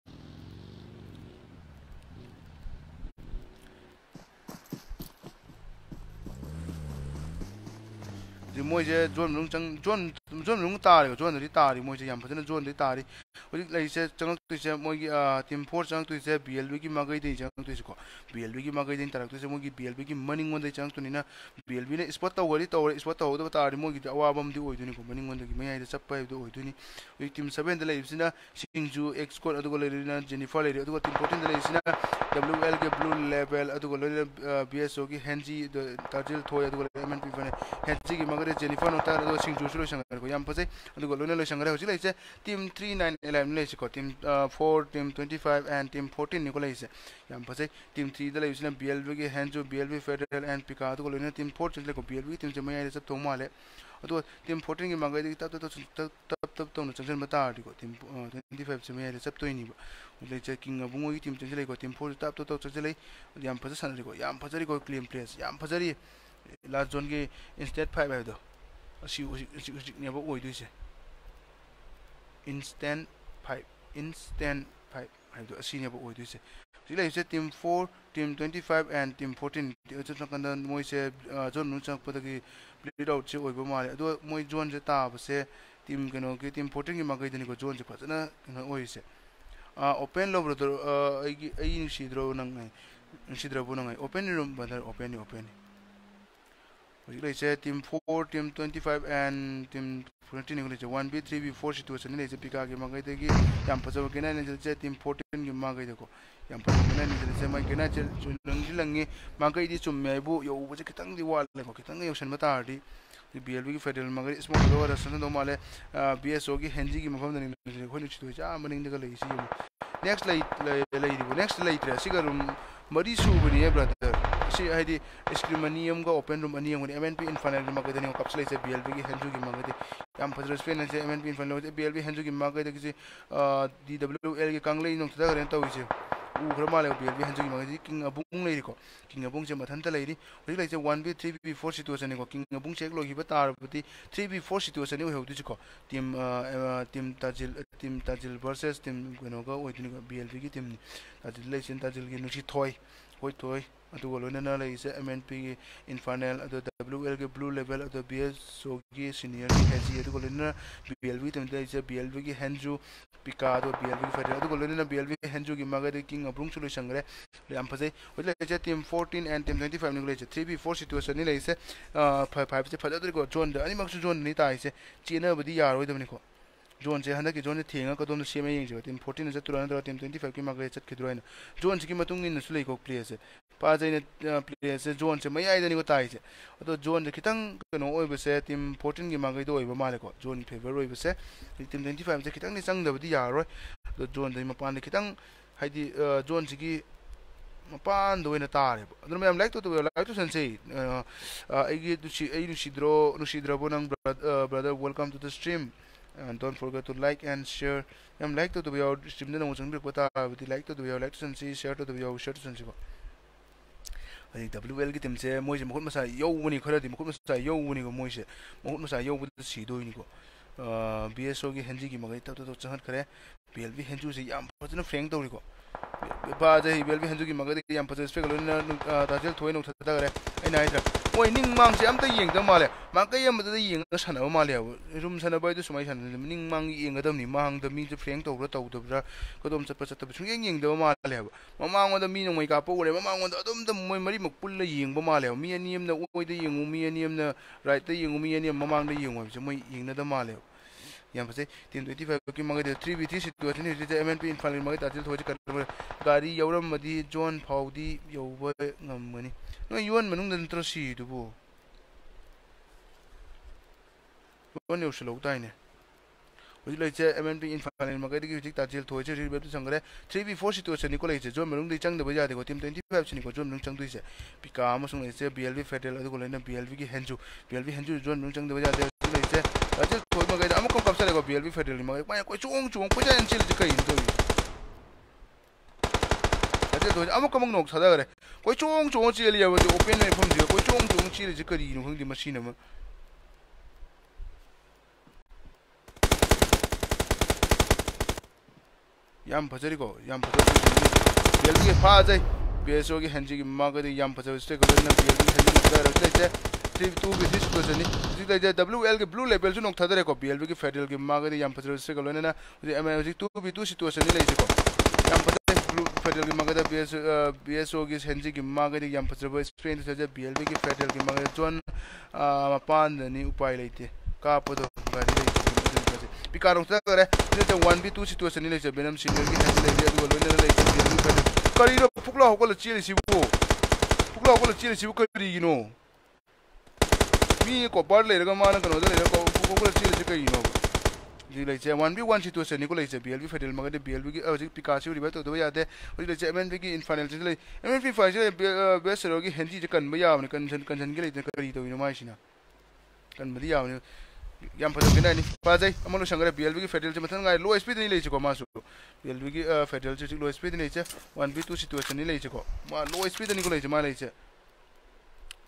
जी मोइजे जोन रुंग चंग जोन जोन रुंग तारी जोन री तारी मोइजे यम फजन जोन री तारी ꯍꯧꯖꯤꯛ ꯂꯩꯔꯤꯁꯦ ꯆꯪꯉꯛꯇꯣꯏꯁꯦ ꯃꯣꯏꯒꯤ ꯇꯤꯝ ꯐꯣꯔ ꯆꯪꯉꯛꯇꯣꯏꯁꯦ ꯕꯤ ꯑꯦꯜ ꯕꯤꯒꯤ ꯃꯥꯏꯀꯩꯗꯒꯤ ꯆꯪꯉꯛꯇꯣꯏꯁꯦꯀꯣ ꯕꯤ ꯑꯦꯜ ꯕꯤꯒꯤ ꯃꯥꯏꯀꯩꯗꯒꯤ ꯇꯥꯔꯛꯇꯣꯏꯁꯦ ꯃꯣꯏꯒꯤ ꯕꯤ ꯑꯦꯜ ꯕꯤꯒꯤ ꯃꯅꯤꯡꯂꯣꯝꯗꯒꯤ ꯆꯪꯉꯛꯇꯣꯏꯅꯤꯅ ꯕꯤ ꯑꯦꯜ ꯕꯤꯅ ꯏꯁꯄꯣꯠ ꯇꯧꯒꯗꯤ ꯇꯧꯔꯦ ꯏꯁꯄꯣꯠ ꯇꯧꯍꯧꯗꯕ ꯇꯥꯔꯗꯤ ꯃꯣꯏꯒꯤꯗꯤ ꯑꯋꯥꯕ ꯑꯃꯗꯤ ꯑꯣꯏꯗꯣꯏꯅꯤꯀꯣ ꯃꯅꯤꯡꯂꯣꯝꯗꯒꯤ ꯃꯌꯥꯏꯗ ꯆꯠꯄ ꯍꯥꯏꯕꯗꯨ ꯑꯣꯏꯗꯣꯏꯅꯤ ꯍꯧꯖꯤꯛ ꯇꯤꯝ ꯁꯚꯦꯟꯗ ꯂꯩꯔꯤꯕꯁꯤꯅ ꯁꯤꯡꯖꯨ ꯑꯦꯛꯁꯀꯣꯠ ꯑꯗꯨꯒ ꯂꯩꯔꯤꯕꯁꯤꯅ ꯖꯦꯅꯤꯐꯔ ꯂꯩꯔꯤ ꯑꯗꯨꯒ ꯇꯤꯝ ꯐꯣꯔꯇꯤꯟꯗ ꯂꯩꯔꯤꯁꯤꯅ ꯗꯕ꯭ꯂꯤꯎ ꯑꯦꯜꯒꯤ ꯕ꯭ꯂꯨ ꯂꯦꯕꯦꯜ ꯑꯗꯨꯒ ꯂꯣꯏꯅꯅ ꯕꯤ ꯑꯦꯁ ꯑꯣꯒꯤ ꯍꯦꯟꯖꯤ ꯇꯥꯔꯖꯤꯜ ꯊꯣꯏ ꯑꯗꯨꯒ ꯑꯦꯝ ꯑꯦꯟ ꯄꯤ ꯐꯅꯦ ꯍꯦꯟꯖꯤꯒꯤ ꯃꯒꯗꯤ ꯖꯦꯅꯤꯐꯔ ꯅꯣꯇꯥꯔ ꯑꯗꯨꯒ ꯁꯤꯡꯖꯨꯁꯨ ꯂꯣꯏꯁꯟꯈ꯭ꯔꯦꯀꯣ ꯌꯥꯝ ꯐꯖꯩ ꯑꯗꯨꯒ ꯂꯣꯏꯅ ꯂꯣꯏꯁꯟꯈ꯭ꯔꯦ ꯍꯧꯖꯤꯛ ꯂꯩꯔꯤꯁꯦ team three nine 11 लेको team four team 25 and team 14 निको लेसे यम फसे टीम एल बी लेसिन बीएलबी के हैंजो बीएलबी फेडरल एंड पिकाद को लेने टीम 14 लेको बीएलबी टीम से मैं ये सब थोमा ले तो टीम 14 की मंगाई दी तब तो तब तब तब तो न चंचल बता रही को टीम 25 से मैं ये सब तो ही नहीं ले चेकिंग टीम चंचल टीम तब तो चंचल ले यम सन लेको यम फसे को claim place last zone instant है ꯏꯟꯁꯇꯦꯟ ꯐꯥꯏꯚ ꯏꯟꯁꯇꯦꯟ ꯐꯥꯏꯚ ꯍꯥꯏꯕꯗꯣ ꯑꯁꯤꯅꯦꯕ ꯑꯣꯏꯗꯣꯏꯁꯦ ꯍꯧꯖꯤꯛ ꯂꯩꯔꯤꯁꯦ team for team twenty five N team fourteen ꯆꯠꯅꯀꯥꯟꯗ ꯃꯣꯏꯁꯦ ꯖꯣꯟ ꯃꯅꯨꯡ ꯆꯪꯉꯛꯄꯗꯒꯤ ꯕ꯭ꯂꯤꯠ ꯑꯥꯎꯠꯁꯦ ꯑꯣꯏꯕ ꯃꯥꯜꯂꯦ ꯑꯗꯣ ꯃꯣꯏ ꯖꯣꯟꯁꯦ ꯇꯥꯕꯁꯦ ꯇꯤꯝ ꯀꯩꯅꯣꯒꯤ ꯇꯤꯝ ꯐꯣꯔꯇꯤꯟꯒꯤ ꯃꯥꯏꯀꯩꯗꯅꯤꯀꯣ ꯖꯣꯟꯁꯦ ꯐꯖꯅ ꯀꯩꯅꯣ ꯑꯣꯏꯔꯤꯁꯦ ꯑꯣꯄꯦꯟ ꯂꯧꯕꯗꯣ ꯑꯩꯒꯤ ꯑꯩ ꯅꯨꯡꯁꯤꯗ꯭ꯔꯣ ꯅꯪ ꯅꯨꯡꯁꯤꯗ꯭ꯔꯕꯣ ꯅꯪ open room ꯕꯗꯔ ꯑꯣꯄꯦꯟꯅꯤ ꯑꯣꯄꯦꯟꯅꯤ team four team twenty five and team fourteen one v three v four situation पिका की मगैदी फजब गेना एंजल टीम फोर्टीन की मगैदको गेना एंजल मैं गेना एंजल लंगी मगैदी चुमे यौबे खतंग वाले खतंग यौसन तारती बी एल की फेडरल मगर स्मोक लोअर सन माले बी एस ओ की हेंजी की मफम नेक्स्ट नेक्स्ट लेट्रे मरी सूबने ब्रदर सी है स्क्रीन अनी ओपन रूम अनी M N P in final मगैदनी कप्स लेते बी एल की हेंजू की मगैदे यम फजर स्पेन से M N P in final B L की हेंजू की मगैदे डी डब्ल्यू एल की कंगले नौसदागरें तौसे उख्र माले बी एल की हेंजू की मगैदे किंग अबूंग लेरीको किंग अबूंग से मथन लेरी one v three v four situation को किंग अबूंग से लोग तारबी थ्री बी फोर सिचुएसन होदीको टीम टीम ताजिल टीम ताजिल वर्सेस टीम कहोगा बी एल की टीम ताजिल ताजिल की नुसी थोई adu lo na BLV tem da is BLV ki hanju pika adu BLV ki federal adu lo na BLV hanju ki maga de king abrung chulu sangre le am phase oi le je team 14 and team 25 ni le je 3v4 situation ni le is 5 se phada zone से हंदक जोन से थेंगा कदम सेम येंगे टीम फोर्टीन से तुरंत टीम ट्वेंटी फाइव की मगे चटखिद्रो जोन से की लेको प्लेयर से पाजैन प्लेयर से जोन से मयाइदनी को ताइसे अदो जोन से खितंग कनो ओइबसे टीम फोर्टीन की मगे दो ओइबा मालेको zone favour ओइबसे team twenty five से खितंग नि चंगदबदी यारोय अदो जोन से मपान खितंग हाइदी जोन से की ꯃꯄꯥꯟꯗ ꯑꯣꯏꯅ ꯇꯥꯔꯦꯕ ꯑꯗꯨꯅ ꯃꯌꯥꯝ ꯂꯥꯏꯛ ꯇꯧꯗꯕ ꯂꯥꯏꯛ ꯇꯧꯁꯟꯁꯦ ꯑꯩꯒꯤ ꯑꯩ ꯅꯨꯡꯁꯤꯗ꯭ꯔꯣ ꯅꯨꯡꯁꯤꯗ꯭ꯔꯕꯣ ꯅꯪ brother welcome to the stream and don't forget to like and share yam like to the video stream na mo chung bir pata with like to the video like to san si share to the video share to san see ko ai wl ki tim se moi je mokut masa yo woni khara di mokut masa yo woni ko moi se mokut masa yo bu si do ni ko bso ki henji ki magai ta to chang khare plv henju se yam phajna frank to ri ko बाजे बेल भी हंजु की मगर की हम पचीस पे गलों ने ताजल थोए नुक था करे ऐ ना इधर वो निंग मांग से हम तो यंग दम माले मांग के ये मदद यंग का सना माले हो रूम सना बाय तो सुमाई सना निंग मांग यंग दम नि मांग दम मिंग फ्रेंग तो तो तो को दम से पचत पचुंग यंग यंग दम माले हो मामा ngo da mi no mai ka po le mama ngo da dum dum moi mari mok pul la yeng ba male mi aniem na oi da yeng mi aniem na right da yeng mi aniem mama ngo da yeng wa se moi yeng na da male ho योशलो ताइने हजि लैचे एमएनपी इनफाइनल मगैदि हजि ताजिल थोइचे रिबेट संगरे 3v4 सिचुएशन निको लैचे जो मरुंग दि चंग दबा जादे को टीम 25 सिनिको जो मरुंग चंग दुइसे पिका अमसुंग लैचे बीएलवी फेडरल लैना बीएलवी की हेंजु। बीएलवी हेंजु, जो मरुंग ati ko maga da amkon kapsa daga biyar bi fadil maga kwanya ko chuong chuong ko jan chil jikai indo bi ati do amkon mang nok sada gare ko chuong chuong chil ya wadi open me phom jiga ko chuong chuong chil jikai ino hung di machine ma yam bajarigo yam bajarigo biyar bi fa jai biyar so gi hanji gi maga di yam bajarigo ste ko na biyar bi hanji gi da rakte three ꯁꯤꯇꯨꯋꯦꯁꯟꯅꯤ ꯍꯧꯖꯤꯛ ꯂꯩꯖꯦ ꯗꯕ꯭ꯂꯤꯎ ꯑꯦꯜꯒꯤ ꯕ꯭ꯂꯨ ꯂꯦꯕꯦꯜꯁꯨ ꯅꯣꯛꯊꯗꯔꯦꯀꯣ ꯕꯤ ꯑꯦꯜꯒꯤ ꯐꯦꯗꯔꯦꯜꯒꯤ ꯃꯃꯥꯡꯒꯗꯤ ꯌꯥꯝ ꯐꯖꯕ ꯁ꯭ꯇꯦꯛ ꯂꯣꯏꯅꯅ ꯍꯧꯖꯤꯛ ꯍꯧꯖꯤꯛ ꯇꯨ ꯕꯤ ꯇꯨ ꯁꯤꯇꯨꯋꯦꯁꯟꯅꯤ ꯂꯩꯖꯦꯀꯣ ꯌꯥꯝ ꯐꯖꯩ ꯕ꯭ꯂꯨ ꯐꯦꯗꯔꯦꯜꯒꯤ ꯃꯃꯥꯡꯗ ꯕꯤ ꯑꯦꯁ ꯕꯤ ꯑꯦꯁ ꯑꯣꯒꯤ ꯍꯦꯟꯖꯤꯒꯤ ꯃꯃꯥꯡꯒꯗꯤ ꯌꯥꯝ ꯐꯖꯕ ꯁ꯭ꯄꯦꯟꯗ ꯆꯠꯖꯩ ꯕꯤ ꯑꯦꯜꯒꯤ ꯐꯦꯗꯔꯦꯜꯒꯤ ꯃꯃꯥꯡꯗ ꯖꯣꯟ ꯃꯄꯥꯟꯗꯅꯤ ꯎꯄꯥꯏ ꯂꯩꯇꯦ ꯀꯥꯞꯄꯗꯣ ꯒꯥꯔꯤ ꯂꯩꯇꯦ Picaro tagore nete 1v2 situation ni leche benam senior ki has leje adu lo ne leche bi lu kare kari ro pukla ho ko chili sibu pukla ho ko chili sibu kari gino mi ko par le ga mana kano le ko ko ko chili si kai no ji leche 1v1 situation ni ko leche blv federal magade blv ki aji pikachu ri to do ya de o leche mnv ki infernal ji le mnv fa ji bes ro ki hendi ji kan ba ya ne kan kan kan ki le kari to no mai sina kan ba ya ne yam fada bina ni fazai amalo shangare BLB ki federal matan ngai low speed ni leichi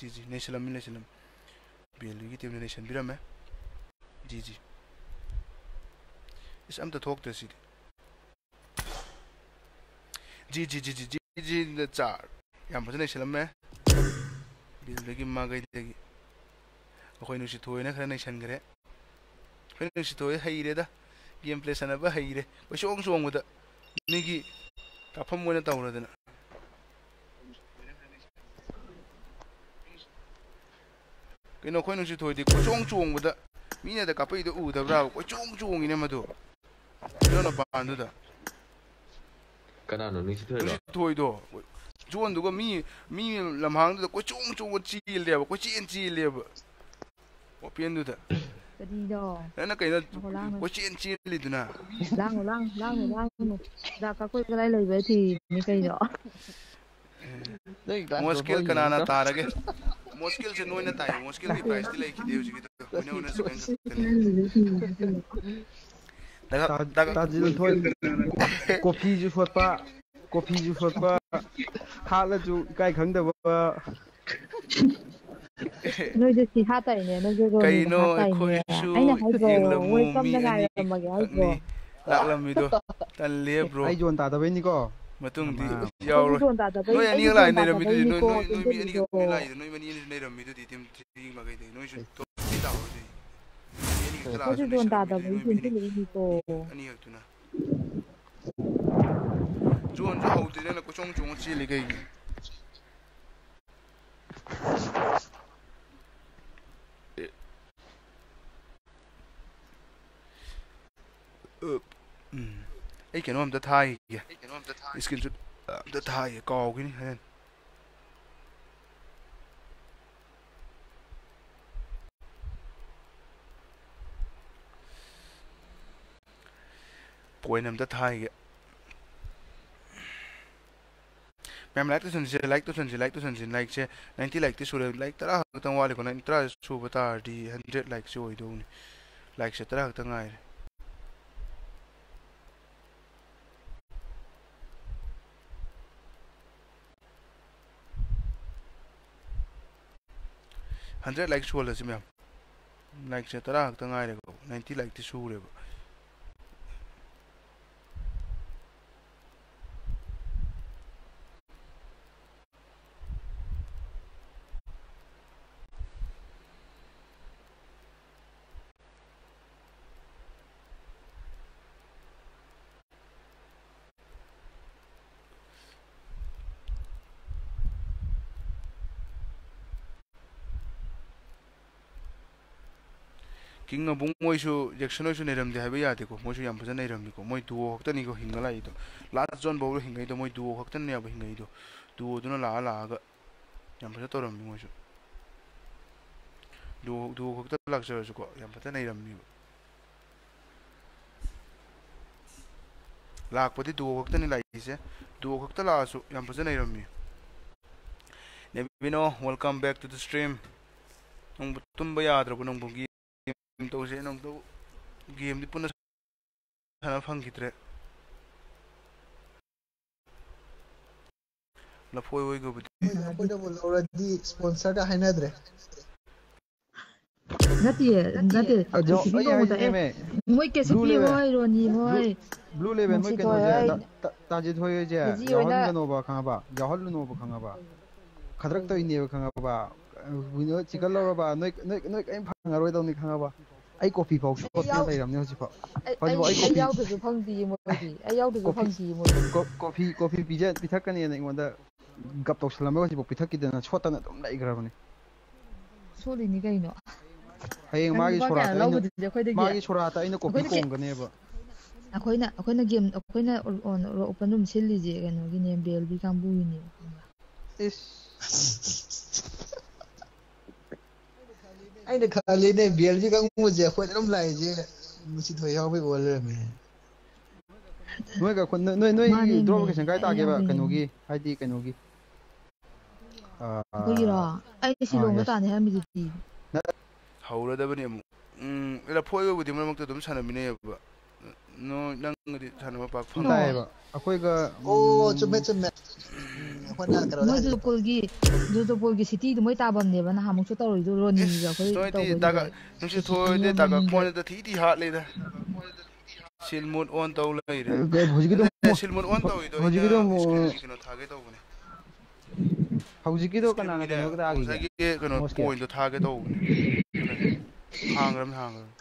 जि जि नै सोलामनि नायसोलाम भेलुगी टेबनि नायसोनबिरामे जि जि इस अम्ता थोकते सीधे जी जी जी जी जी जी चार यहाँ पर नैसलमे बिल्कुल मगई अखोई नुसीथोना खर नैसनग्रे अखोई नुसीथो हईरेद गेम प्ले सन हईरे कोई सोंग सोंगद नीगी काफम तौरदना ꯀꯩꯅꯣ ꯑꯩꯈꯣꯏ ꯅꯨꯡꯁꯤ ꯊꯣꯏꯗꯤ ꯀꯣꯏꯆꯣꯡ ꯆꯣꯡꯕꯗ ꯃꯤꯅꯗ ꯀꯥꯞꯄꯛꯏꯗꯣ ꯎꯗꯕ꯭ꯔꯥ ꯀꯣꯏꯆꯣꯡ ꯆꯣꯡꯉꯤꯅꯦ ꯃꯗꯨ ꯀꯩꯅꯣ ꯃꯄꯥꯟꯗꯨꯗ ꯀꯅꯥꯅꯣ ꯅꯨꯡꯁꯤ ꯊꯣꯏꯔꯣ ꯅꯨꯡꯁꯤ ꯊꯣꯏꯗꯣ ꯖꯣꯟꯗꯨꯒ ꯃꯤ ꯃꯤ ꯂꯝꯍꯥꯡꯗꯨꯗ ꯀꯣꯏꯆꯣꯡ ꯆꯣꯡꯕ ꯆꯦꯜꯂꯦꯕ ꯀꯣꯏꯆꯦꯟ ꯆꯦꯜꯂꯦꯕ ꯑꯣꯄꯦꯟꯗꯨꯗ ꯀꯔꯤꯅꯣ ꯅꯪꯅ ꯀꯩꯅꯣ ꯂꯥꯡꯒꯅꯨ ꯂꯥꯡꯒꯅꯨ ꯀꯣꯏꯆꯦꯟ ꯆꯦꯜꯂꯤꯗꯨꯅ ꯂꯥꯡꯒꯅꯨ ꯂꯥꯡꯒꯅꯨ ꯂꯥꯡꯒꯅꯨ ꯂꯥꯡꯒꯅꯨ ꯍꯤꯗꯥꯛ ꯀꯥꯞꯄꯣꯏ ꯀꯗꯥꯏ ꯂꯩꯕ ꯊꯤꯔꯤꯅꯤ ꯀꯩꯅꯣ ꯃꯣꯁꯀꯤꯜ ꯀꯅꯥꯅ ꯇꯥꯔꯒꯦ मुश्किल से नोई न ताई मुश्किल की प्राइस दिलाई की देव जी की तो उन्हें उन्हें सुकन सकते हैं दागा दागा ताजी थोई कॉफी जो फोटपा कॉफी जो फोटपा खाला जो काय खंग दबा nói chứ chỉ hát tay nè nói chứ rồi cái nó khôi su anh là hai rồi quay tâm ra lại mà cái hai rồi đã làm đâu tan liệp rồi ai dọn tạt matung di yaw noi ani la nei ram mi noi noi noi mi ani ko mi lai noi mani nei ram mi di tim tri ma gai dei noi shu to di da ho di ani ka la ju don da da bu jin ti le di ko ani ha tu na ju on ju ho di na ko chong chong chi le gai Up. Mm. ꯑꯩ ꯀꯩꯅꯣꯝ ꯑꯝꯇ ꯊꯥꯈꯤꯒꯦ ꯏꯁꯀ꯭ꯔꯤꯟ ꯁꯨꯠ ꯑꯝꯇ ꯊꯥꯒꯦ ꯀꯥꯎꯈꯤꯅꯤ ꯍꯣꯔꯦꯟ ꯄꯣꯏꯟ ꯑꯝꯇ ꯊꯥꯈꯤꯒꯦ ꯃꯌꯥꯝ ꯂꯥꯏꯛ ꯇꯧꯁꯟꯁꯦ ꯂꯥꯏꯛ ꯇꯧꯁꯟꯁꯦ ꯂꯥꯏꯛ ꯇꯧꯁꯟꯁꯦ ꯂꯥꯏꯛꯁꯦ ꯅꯥꯏꯟꯇꯤ ꯂꯥꯏꯛꯇꯤ ꯁꯨꯔꯦ ꯂꯥꯏꯛ ꯇꯔꯥ ꯈꯛꯇꯪ ꯋꯥꯠꯂꯤꯀꯣ ꯅꯥꯏꯟꯇꯤ ꯇꯔꯥ ꯁꯨꯕ ꯇꯥꯔꯗꯤ ꯍꯟꯗ꯭ꯔꯦꯠ ꯂꯥꯏꯛꯁꯦ ꯑꯣꯏꯗꯧꯅꯤ ꯂꯥꯏꯛꯁꯦ ꯇꯔꯥ ꯈꯛꯇꯪ ꯉꯥꯏꯔꯦ ꯍꯟꯗ꯭ꯔꯦꯠ ꯂꯥꯏꯛ ꯁꯨꯍꯜꯂꯁꯤ ꯃꯌꯥꯝ ꯂꯥꯏꯛꯁꯦ ꯇꯔꯥ ꯈꯛꯇꯪ ꯉꯥꯏꯔꯦꯀꯣ ꯅꯥꯏꯟꯇꯤ ꯂꯥꯏꯛꯇꯤ ꯁꯨꯔꯦꯕ ꯀꯤꯡ ꯑꯕꯨꯡ ꯃꯣꯏꯁꯨ ꯖꯦꯛꯁꯟ ꯍꯣꯏꯁꯨ ꯅꯩꯔꯝꯗꯦ ꯍꯥꯏꯕ ꯌꯥꯗꯦꯀꯣ ꯃꯣꯏꯁꯨ ꯌꯥꯝ ꯐꯖꯅ ꯅꯩꯔꯝꯃꯤꯀꯣ ꯃꯣꯏ ꯗꯨꯑꯣ ꯈꯛꯇꯅꯤꯀꯣ ꯍꯤꯡꯉ ꯂꯥꯛꯏꯗꯣ ꯂꯥꯁ ꯖꯣꯟ ꯐꯥꯎꯕ ꯍꯤꯡꯉꯩꯗꯣ ꯃꯣꯏ ꯗꯨꯑꯣ ꯈꯛꯇꯅꯦꯕ ꯍꯤꯡꯉꯩꯗꯣ ꯗꯨꯑꯣꯗꯨꯅ ꯂꯥꯛꯑ ꯂꯥꯛꯑꯒ ꯌꯥꯝ ꯐꯖꯅ ꯇꯧꯔꯝꯃꯤ ꯃꯣꯏꯁꯨ ꯗꯨꯑꯣ ꯗꯨꯑꯣ ꯈꯛꯇ ꯂꯥꯛꯆꯔꯁꯨꯀꯣ ꯌꯥꯝ ꯐꯖꯅ ꯅꯩꯔꯝꯃꯤꯕ ꯂꯥꯛꯄꯗꯤ ꯗꯨꯑꯣ ꯈꯛꯇꯅꯤ ꯂꯥꯛꯏꯁꯦ ꯗꯨꯑꯣ ꯈꯛꯇ ꯂꯥꯛꯑꯁꯨ ꯌꯥꯝ ꯐꯖꯅ ꯅꯩꯔꯝꯃꯤ ꯅꯦꯕꯤꯅꯣ welcome back to the stream ꯅꯪꯕꯨ ꯇꯨꯝꯕ ꯌꯥꯗ꯭ꯔꯕꯣ तौजे नम तो गेम पुनः सन फंगद्रे लफोई होगबदी स्पॉन्सर का हैनद्रे नते नते जो मोय कैसे पी होय रोनी होय ब्लू लेवल मोय कैसे होय ताजे होय जे जाहल नो बा खाबा जाहल नो बा खाबा खदरक तो इने बा खाबा विनो चिकल लो बा नोय नोय नोय कई फांगा रोय दो नि खाबा ꯑꯩ ꯀꯣꯐꯤ ꯐꯥꯎ ꯑꯩ ꯁꯣꯠꯇꯅ ꯌꯥꯎ ꯂꯩꯔꯝꯅꯦ ꯍꯧꯖꯤꯛꯐꯥꯎ ꯑꯩ ꯍꯧꯖꯤꯛꯐꯥꯎ ꯑꯩ ꯑꯩ ꯑꯩ ꯀꯣꯐꯤ ꯌꯥꯎꯗ꯭ꯔꯁꯨ ꯐꯪꯗꯤꯌꯦ ꯃꯣꯏꯗꯤ ꯑꯩ ꯌꯥꯎꯗ꯭ꯔꯁꯨ ꯀꯣꯐꯤ ꯐꯪꯗꯤꯌꯦ ꯃꯣꯏꯗꯤ ꯀꯣ- ꯀꯣꯐꯤ ꯀꯣꯐꯤ ꯄꯤꯖ ꯄꯤꯊꯛꯀꯅꯤꯅ ꯑꯩꯉꯣꯟꯗ ꯒꯞ ꯇꯧꯁꯜꯂꯝꯃꯒ ꯍꯧꯖꯤꯛꯐꯥꯎ ꯄꯤꯊꯛꯈꯤꯗꯅ ꯁꯣꯠꯇꯅ ꯑꯗꯨꯝ ꯂꯩꯈ꯭ꯔꯕꯅꯤ ꯁꯣꯜꯂꯤꯅꯤ ꯀꯩꯅꯣ ꯍꯌꯦꯡ ꯅꯪ ꯃꯥꯒꯤ ꯂꯨꯄꯥ ꯀꯌꯥ ꯁꯣꯔꯥꯠꯇ ꯑꯩꯅ ꯂꯧꯒꯗꯣꯏꯁꯦ ꯑꯩꯈꯣꯏꯗꯒꯤ ꯃꯥꯒꯤ ꯁꯣꯔꯥꯠꯇ ꯑꯩꯅ ꯀꯣꯐꯤ ꯑꯩꯈꯣꯏꯅ ꯀꯦ ꯀꯣꯡꯒꯅꯦꯕ ꯑꯩꯈꯣꯏꯅ ꯑꯩꯈꯣꯏꯅ ꯒꯦꯝ ꯑꯩꯈꯣꯏꯅ ꯑꯣꯄꯟ ꯔꯨꯝ ꯁꯤꯜꯂꯤꯁꯦ ꯀꯩꯅꯣꯒꯤꯅꯦ ꯕꯦꯜꯕꯤ Ainda calei nem Bélgica, como já foi, não lá, já. Não se foi, já foi, olha, meu. Não é que quando. Não é, não é, droga que Xangai tá aqui, vai, Canugi. Aí de Canugi. Ah. Boira. Aí esse longo tá, né, me diz. Haura da Benemo. Hum, ela foi, eu vou ter uma mão que eu tô me chamando, menina. ꯅꯣꯏ ꯅꯪꯒꯗꯤ ꯁꯥꯟꯅꯕ ꯄꯥꯛ ꯐꯪꯉꯣꯏ ꯇꯥꯏꯌꯦꯕ ꯑꯩꯈꯣꯏꯒ ꯑꯣ ꯆꯨꯝꯃꯦ ꯆꯨꯝꯃꯦ ꯑꯩꯈꯣꯏꯅ ꯀꯩꯅꯣꯗ ꯃꯣꯏ ꯍꯥꯏꯕꯗꯣ ꯖꯨꯇꯣꯄꯨꯜꯒꯤ ꯖꯨꯇꯣꯄꯨꯜꯒꯤ ꯁꯤꯇꯤꯗꯨ ꯃꯣꯏ ꯇꯥꯐꯝꯅꯦꯕ ꯅꯍꯥꯟꯃꯨꯛꯁꯨ ꯇꯧꯔꯤꯗꯣ ꯔꯣꯅꯤꯒ ꯑꯩꯈꯣꯏ ꯅꯣꯏꯗꯤ ꯇꯧꯕꯩꯗꯨꯗ ꯇꯥꯒ ꯅꯨꯡꯁꯤꯠ ꯀꯦꯁꯤꯄꯤ ꯊꯣꯏꯗꯤ ꯍꯣꯏ ꯇꯥꯒ ꯃꯅꯤꯡꯗ ꯈꯣꯟꯗ ꯊꯤ ꯊꯤ ꯍꯥꯠꯂꯤꯗ ꯁꯤꯜ ꯃꯨꯠ ꯑꯣꯟ ꯇꯧ ꯂꯩꯔꯦ ꯍꯧꯖꯤꯛꯀꯤꯗꯣ ꯑꯗꯨꯅꯦ ꯁꯤꯜ ꯃꯨꯠ ꯑꯣꯟ ꯇꯧꯋꯤꯗꯣ ꯑꯩꯅ ꯍꯧꯖꯤꯛꯀꯤꯗꯣ ꯏꯁꯀ꯭ꯔꯤꯟꯒꯤ ꯀꯩꯅꯣ ꯊꯥꯒꯦ ꯇꯧꯕꯅꯦ ꯍꯧꯖꯤꯛꯀꯤꯗꯣ ꯀꯅꯥꯅ ꯏꯁꯀ꯭ꯔꯤꯟꯒꯤꯅꯦ ꯀꯩꯅꯣ ꯇꯥꯈꯤꯒꯦ ꯉꯁꯥꯏꯒꯤ ꯀꯩꯅꯣ ꯃꯣꯁꯀꯤ ꯄꯣꯏꯟꯗꯣ ꯊꯥꯒꯦ ꯇꯧꯕꯅꯦ ꯍꯥꯡꯈ꯭ꯔꯕꯅꯤ ꯍꯥꯡꯈ꯭ꯔꯕꯅꯤ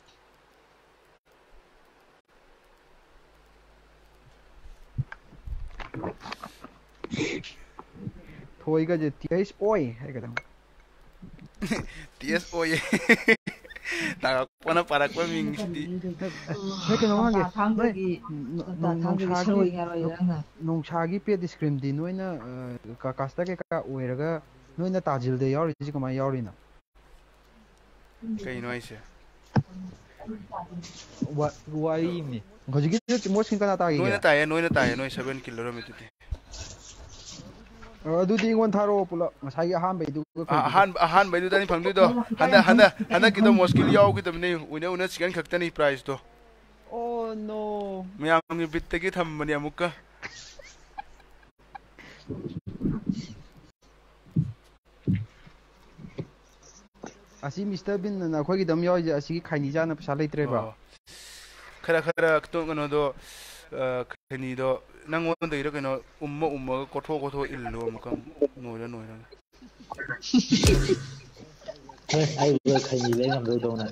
거기까지 오이 해가지고 DS 오이 나가거나 바라고 민기디 그렇게 너무하게 당국이 농차기 농차기 피해 디스크림디 너희는 가까스다게가 오해라가 너희는 따질데 여리지 그만 여리나 그이 너희시 와이니 거기기 뭐신가 나타기 너희는 따야 너희는 따야 너희 7 킬로미터 ꯑꯗꯨꯗꯤ ꯑꯩꯉꯣꯟ ꯊꯥꯔꯛꯑꯣ ꯄꯨꯂꯞ ꯉꯁꯥꯏꯒꯤ ꯑꯍꯥꯟꯕꯩꯗꯨꯒ ꯑꯍꯥꯟꯕ ꯑꯍꯥꯟꯕꯩꯗꯨꯗꯅꯤ ꯐꯪꯗꯣꯏꯗꯣ ꯍꯟꯗꯛ ꯍꯟꯗꯛ ꯍꯟꯗꯛꯀꯤꯗꯣ ꯃꯣꯁꯀꯤꯜ ꯌꯥꯎꯈꯤꯗꯕꯅꯤ ꯎꯅ ꯎꯅ ꯆꯤꯀꯟ ꯈꯛꯇꯅꯤ ꯄ꯭ꯔꯥꯏꯖꯇꯣ ꯑꯣ ꯅꯣ ꯃꯌꯥꯝꯒꯤ ꯕꯤꯠꯇꯒꯤ ꯊꯝꯕꯅꯤ ꯑꯃꯨꯛꯀ ꯑꯁꯤ ꯃꯤꯁꯇꯔ ꯕꯤꯟ ꯑꯅ ꯑꯩꯈꯣꯏꯒꯤꯗꯝ ꯌꯥꯎꯔꯤꯁꯦ ꯑꯁꯤꯒꯤ ꯈꯥꯏꯅꯤ ꯆꯥꯅ ꯄꯩꯁꯥ ꯂꯩꯇ꯭ꯔꯦꯕ ꯈꯔ ꯈꯔ ꯀꯩꯅꯣꯗꯣ ꯈꯩꯅꯤꯗꯣ ꯅꯪꯉꯣꯟꯗꯒꯤꯔ ꯀꯩꯅꯣ ꯎꯝꯃ ꯎꯝꯃꯒ ꯀꯣꯊꯣꯛ ꯀꯣꯊꯣꯛ ꯏꯜꯂꯣ ꯑꯃꯨꯛꯀ ꯅꯣꯏꯔ ꯅꯣꯏꯔꯒ ꯍꯣꯏ ꯑꯩ ꯈꯩꯅꯤ ꯂꯩ ꯉꯝꯗꯣꯏꯗꯧꯅ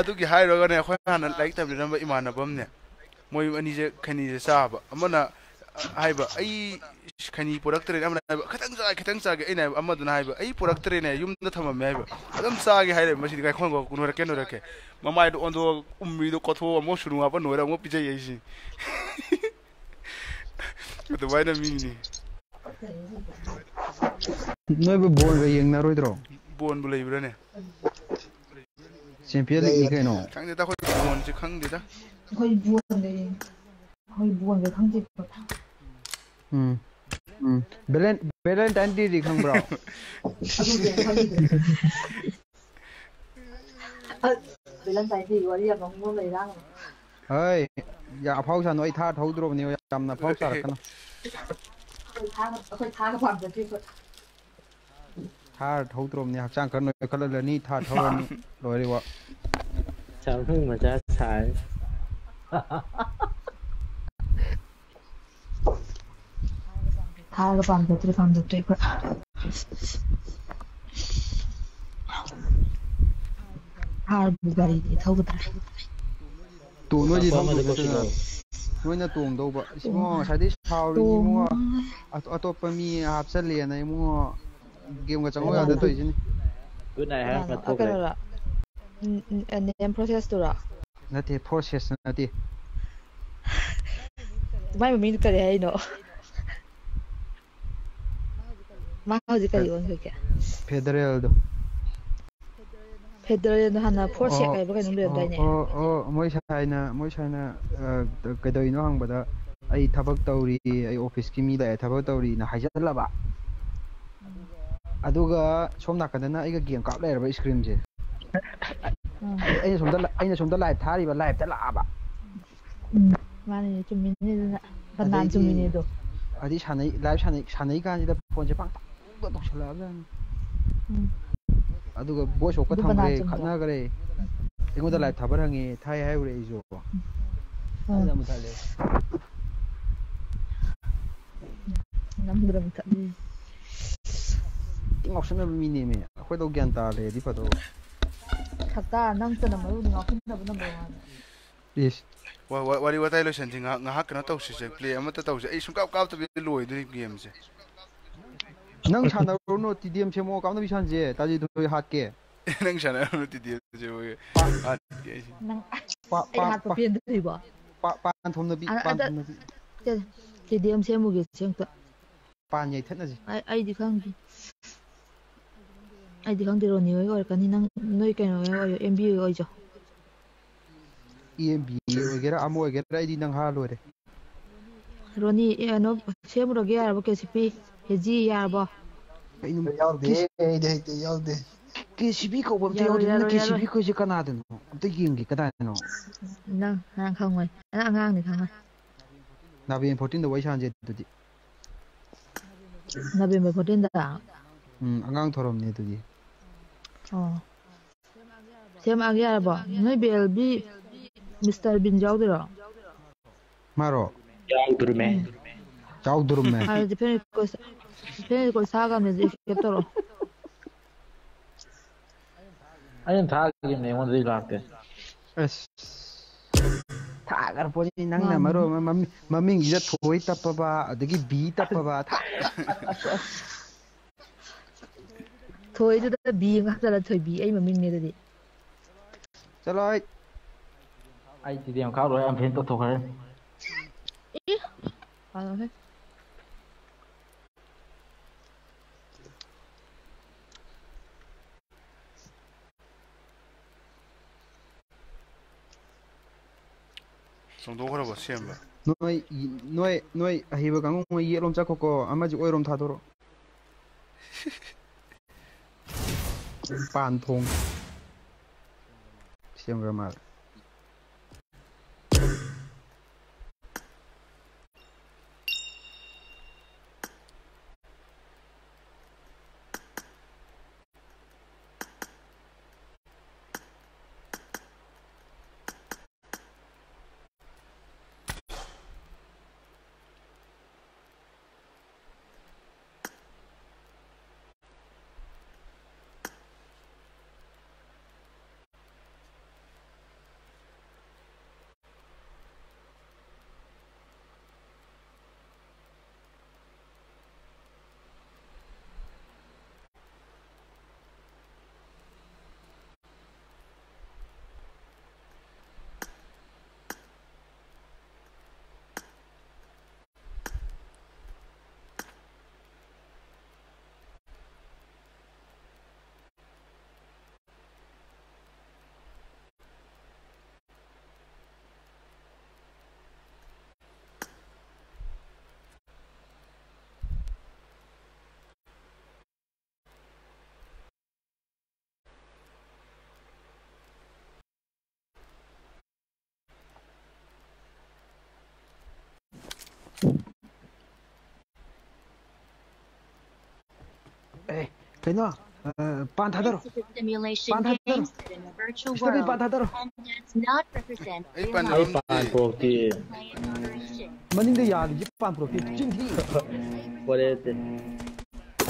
ꯑꯗꯨꯒꯤ ꯍꯥꯏꯔꯒꯅꯦ ꯑꯩꯈꯣꯏ ꯍꯥꯟꯅ ꯂꯥꯏꯔꯤꯛ ꯇꯝꯃꯤꯟꯅꯕ ꯏꯃꯥꯟꯅꯕ ꯑꯃꯅꯦ ꯃꯣꯏ ꯑꯅꯤꯁꯦ ꯈꯩꯅꯤꯁꯦ ꯆꯥꯕ ꯑꯃꯅ haiba ai khani puraktre amna haiba khatang sa khatang sa ge ina amma dun haiba ai puraktre ne yum na thamam haiba adam sa ge haire masi ga khong go kunor ke nor ke mama do ondo ummi do kotho mo shuru apa nor mo pije ye shi to vai na mi ni noi bo bon ga yeng na roi dro bon bu leibra ne champion league ke no khang de ta khoi bon chi khang de ta khoi bon de khoi bon ge khang de ta Hmm. Hmm. Brilliant, brilliant anti dikhang bro. brilliant anti gọi đi bằng ngôn này đang. Hey, giờ phao sao nói tha thấu rồi nhiều trăm là phao sao cái nó. Tha, tha cái phần cái tha thấu rồi nhiều trang cái nói cái là ni tha thấu rồi đi vợ. Chào mừng mà cha trái. Haga fanno tutti fanno tutti qua. Harbu gari đi thâu bật. Tù nuôi gì thâu bật chứ. Nuôi nó tuồng đâu vậy? Mua sai đi sao đi mua. À tôi phải mi hấp dẫn này mua. Game cái chẳng có được tôi chứ. Good night ha, mặt thuốc này. Nên process tụ ra. Nãy process nãy đi. Mai mình cái gì hay nữa. 마 어디가 이건 그게 페드레얼도 페드레얼도 하나 포시가 이거 넘겨 다니 어어 모이 차이나 모이 차이나 그도 이노 항보다 아이 타박 타우리 아이 오피스 키미다 타박 타우리나 하이잘라바 아두가 좀 나가잖아 이거 기억 깝래 여러분 스크린지 아이나 좀더 아이나 좀더 라이브 타리바 라이브 달라바 음 많이 좀 민니는 반난 좀 민니도 아디 샤네 라이브 샤네 샤네 간이다 본제 빵딱 ꯇꯧꯁꯜꯂꯛꯑꯕꯖꯥꯠꯅꯤ ꯑꯗꯨꯒ ꯚꯣꯏꯁ ꯑꯣꯐꯀ ꯊꯝꯈ꯭ꯔꯦ ꯈꯠꯅꯈ꯭ꯔꯦ ꯑꯩꯉꯣꯟꯗ ꯂꯥꯏꯚ ꯊꯥꯕ ꯍꯪꯉꯦ ꯊꯥꯏ ꯍꯥꯏꯔꯨꯔꯦ ꯑꯩꯁꯨ ꯑꯗꯨꯗ ꯃꯨꯊꯠꯂꯦ ꯅꯝꯗꯨꯅ ꯃꯨꯊꯠꯂꯤ ꯉꯥꯎꯁꯟꯅꯕ ꯃꯤꯅꯦꯃꯦ ꯑꯩꯈꯣꯏꯗꯧ ꯒ꯭ꯌꯥꯟ ꯇꯥꯔꯦꯗꯤ ꯐꯗꯧꯕ ꯁꯛꯇꯥ ꯅꯪꯇꯅ ꯃꯔꯨꯅꯤ ꯉꯥꯎꯁꯤꯟꯅꯕ ꯅꯝꯕꯔ ꯋꯥꯟ ꯏꯁ ꯋꯥꯔꯤ ꯋꯥꯇꯥꯏ ꯂꯣꯏꯁꯟꯁꯤ ꯉꯥꯏꯍꯥꯛ ꯉꯥꯏꯍꯥꯛ ꯀꯩꯅꯣ ꯇꯧꯁꯤꯁꯦ ꯄ꯭ꯂꯦ ꯑꯃꯠꯇ ꯇꯧꯁꯦ ꯑꯩ ꯁꯨꯡꯀꯥꯞ ꯀꯥꯞꯇꯕꯤ ꯂꯣꯏꯗꯣꯏ ꯒꯦꯝꯁꯦ ꯅꯪ ꯁꯥꯟꯅꯔꯨꯅꯣ ꯇꯤ ꯗꯤ ꯑꯦꯝ ꯁꯦꯝꯃꯣ ꯀꯥꯞꯅꯕꯤ ꯁꯥꯟꯁꯦ ꯇꯥꯖꯤ ꯊꯣꯏ ꯍꯥꯠꯀꯦ ꯅꯪ ꯁꯥꯟꯅꯔꯨꯅꯣ ꯇꯤ ꯗꯤ ꯑꯦꯝꯁꯦ ꯅꯪ ꯑꯩ ꯍꯥꯠꯄ ꯄꯦꯟꯗ꯭ꯔꯤꯕꯣ ꯄꯥꯟ ꯊꯣꯝꯅꯕꯤ ꯄꯥꯟ ꯊꯣꯝꯅꯕꯤ ꯇꯤ ꯗꯤ ꯑꯦꯝ ꯁꯦꯝꯃꯨꯒꯦ ꯁꯦꯝꯇ ꯄꯥꯟ ꯌꯩꯊꯠꯅꯁꯤ ꯑꯩꯗꯤ ꯈꯪꯗꯦ ꯑꯩꯗꯤ ꯈꯪꯗꯦ ꯔꯣꯅꯤ ꯍꯣꯏ ꯑꯣꯏꯔꯛꯀꯅꯤ ꯅꯪ ꯅꯣꯏ ꯀꯩꯅꯣ ꯑꯣꯏꯌꯣ ꯑꯦꯝ ꯕꯤ ꯍꯣꯏ ꯑꯣꯏꯖꯣ ꯑꯦꯝ ꯕꯤ ꯑꯣꯏꯒꯦꯔꯥ ꯑꯃ ꯑꯣꯏꯒꯦꯔꯥ ꯑꯩꯗꯤ ꯅꯪ ꯍꯥ ꯂꯣꯏꯔꯦ ꯔꯣꯅꯤ ꯀꯩꯅꯣ ꯁꯦꯝꯃꯨꯔꯒꯦ ꯌꯥꯔꯕꯣ ꯀꯦꯁꯤꯄꯤ ꯍꯦꯖꯤ ꯌꯥꯔꯕꯣ ꯌꯥꯎꯗꯦ ꯑꯩꯗꯤ ꯍꯩꯇꯦ ꯌꯥꯎꯗꯦ ꯀꯦ ꯁꯤ ꯕꯤ ꯀꯧꯕ ꯑꯝꯇ ꯌꯥꯎꯗꯦ ꯅꯪ ꯀꯦ ꯁꯤ ꯕꯤ ꯀꯧꯏꯁꯦ ꯀꯅꯥꯗꯅꯣ ꯑꯝꯇ ꯌꯦꯡꯒꯦ ꯀꯗꯥꯏꯗꯅꯣ ꯅꯪ ꯅꯪ ꯈꯪꯉꯣꯏ ꯅꯪ ꯑꯉꯥꯡꯅꯤ ꯈꯪꯉꯣꯏ ꯅꯕꯦꯝ ꯐꯣꯔꯇꯤꯟꯗ ꯋꯥꯔꯤ ꯁꯥꯟꯁꯦ ꯑꯗꯨꯗꯤ ꯅꯕꯦꯝꯕꯔ ꯐꯣꯔꯇꯤꯟꯗ ꯎꯝ ꯑꯉꯥꯡ ꯊꯧꯔꯝꯅꯦ ꯑꯗꯨꯗꯤ ꯑꯣ ꯁꯦꯝꯃꯛꯑꯒꯦ ꯌꯥꯔꯕꯣ ꯅꯣꯏ ꯕꯦꯜꯕꯤ ꯃꯤꯁꯇꯔ ꯕꯤꯟ ꯌꯥꯎꯗꯣꯏꯔꯣ ꯃꯥꯔꯣ ꯌꯥꯎꯗꯣꯔꯃꯦ Chao durme. A ver, depende de cosa. Depende de cosa haga, me dice que toro. Ayun thag game ne one reel arte. Es. Thagar po ni nang na maro mami mami ida thoi tappa ba adagi bi tappa ba. Thoi du da bi nga chala thoi bi ai mami ne da di. Chalo ai. Ai ti dem khao rồi em phên to thok hết. Ý. À rồi. ꯆꯣꯡꯊꯣꯛꯈ꯭ꯔꯕ ꯁꯦꯝꯕ ꯅꯣꯏ ꯅꯣꯏ ꯅꯣꯏ ꯑꯍꯩꯕ ꯀꯥꯡꯕꯨ ꯃꯣꯏ ꯌꯦꯠꯂꯣꯝ ꯆꯠꯈꯣꯀꯣ ꯑꯃꯁꯤ ꯑꯣꯏꯔꯣꯝ ꯊꯥꯗꯣꯔꯛꯑꯣ ꯄꯥꯟ ꯊꯣꯡ ꯁꯦꯝꯈ꯭ꯔ ꯃꯥꯜꯂꯦ Поняла? पाँच हज़ार पाँच हज़ार इसका भी पाँच हज़ार अरे पाँच पोती मनी दे यार ये पाँच पोती चिंदी बोले थे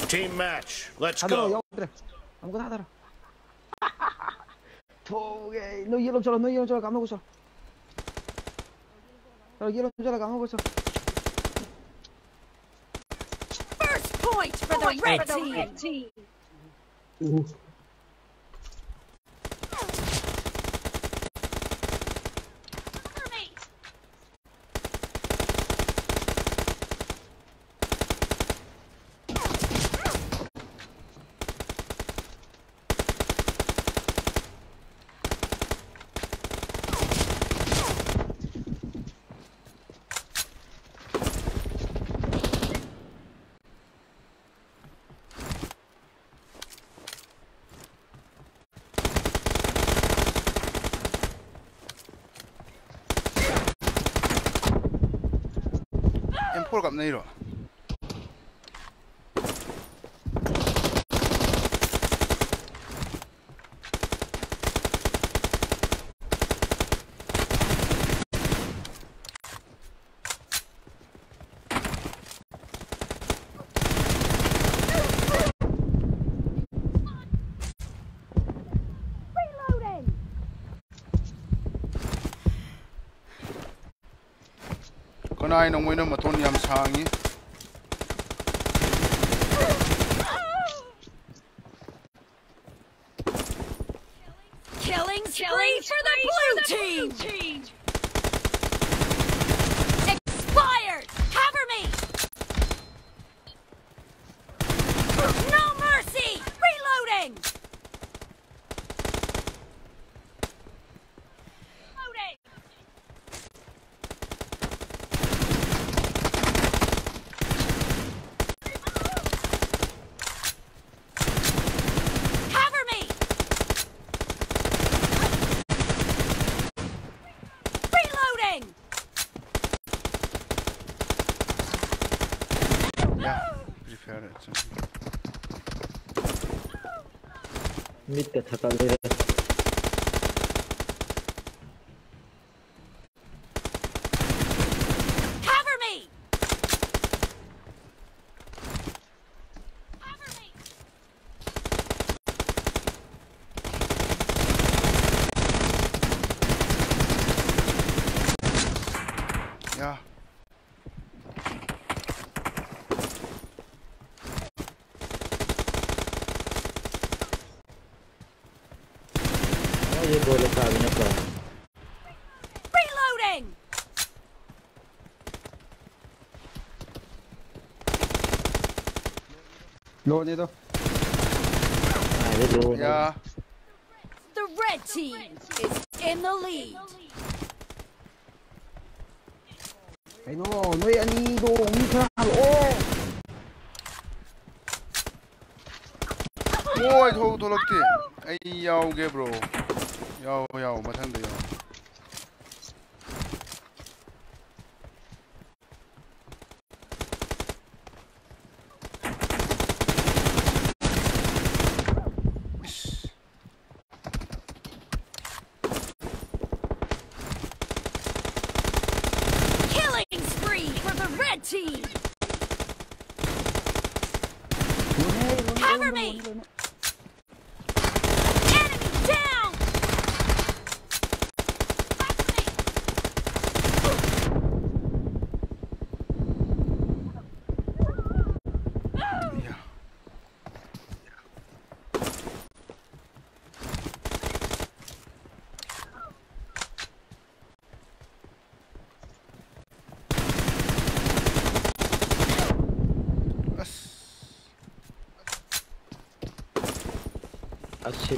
टीम मैच लेट्स गो हम को हज़ार तो नो ये लोग चलो नो ये लोग चलो काम को चलो ये लोग चलो काम को चलो point for the red team. up, Nero. นายนงไว้นมาทนยามช้างนี้ 見て高め Lôn đi thôi. Ai biết lôn. Yeah. Dạ. The red team is in the lead. Cái nó, noi đi đồ mica ô. Ôi thôi thôi lắc đi. Ai yao ghê bro. Yao yao mà thằng đấy yao.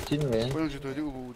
Foi mi? Öldü ali Ulu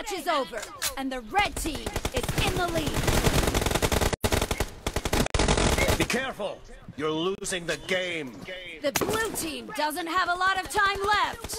match is over, and the red team is in the lead. Be careful! You're losing the game. The blue team doesn't have a lot of time left.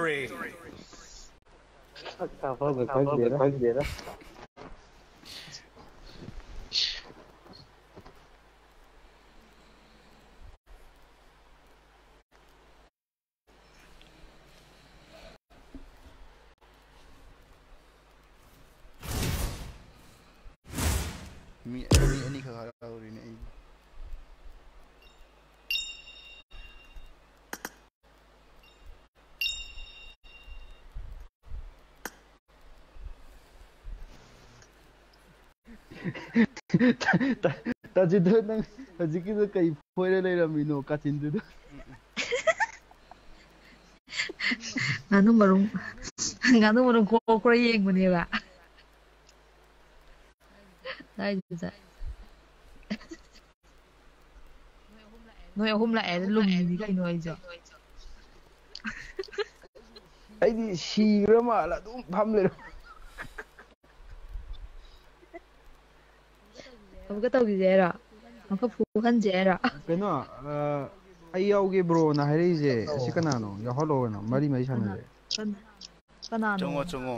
victory. ꯇꯥꯖꯤꯗꯣ ꯅꯪ ꯍꯧꯖꯤꯛꯀꯤꯗꯣ ꯀꯩ ꯐꯣꯏꯔ ꯂꯩꯔꯝꯃꯤꯅꯣ ꯀꯥꯆꯤꯟꯗꯨꯗ ꯉꯥꯅꯨ ꯃꯔꯨꯝ ꯉꯥꯅꯨ ꯃꯔꯨꯝ ꯈꯣꯛ ꯈꯔ ꯌꯦꯡꯕꯅꯦꯕ ꯑꯗꯥꯏꯗꯨꯗ ꯅꯣꯏ ꯑꯍꯨꯝ ꯂꯥꯛꯑꯦ ꯂꯨꯝꯃꯤꯅꯤ ꯀꯩꯅꯣ ꯑꯩꯁꯨ ꯑꯩꯗꯤ ꯁꯤꯈ꯭ꯔ ꯃꯥꯜꯂ ꯑꯗꯨꯝ ꯐꯝ ꯂꯩꯔꯝ ꯑꯃꯨꯛꯀ ꯇꯧꯈꯤꯁꯦ ꯍꯥꯏꯔꯣ ꯑꯃꯨꯛꯀ ꯐꯨꯍꯟꯁꯦ ꯍꯥꯏꯔꯣ ꯀꯩꯅꯣ ꯑꯥ, ꯑꯩ ꯌꯥꯎꯒꯦ ꯕ꯭ꯔꯣꯅ ꯍꯥꯏꯔꯛꯏꯁꯦ ꯑꯁꯤ ꯀꯅꯥꯅꯣ ꯌꯥꯎꯍꯜꯂꯣ ꯀꯩꯅꯣ ꯃꯔꯤ ꯃꯔꯤ ꯁꯥꯟꯅꯁꯦ ꯀꯅꯥꯅꯣ ꯆꯪꯉꯣ ꯆꯪꯉꯣ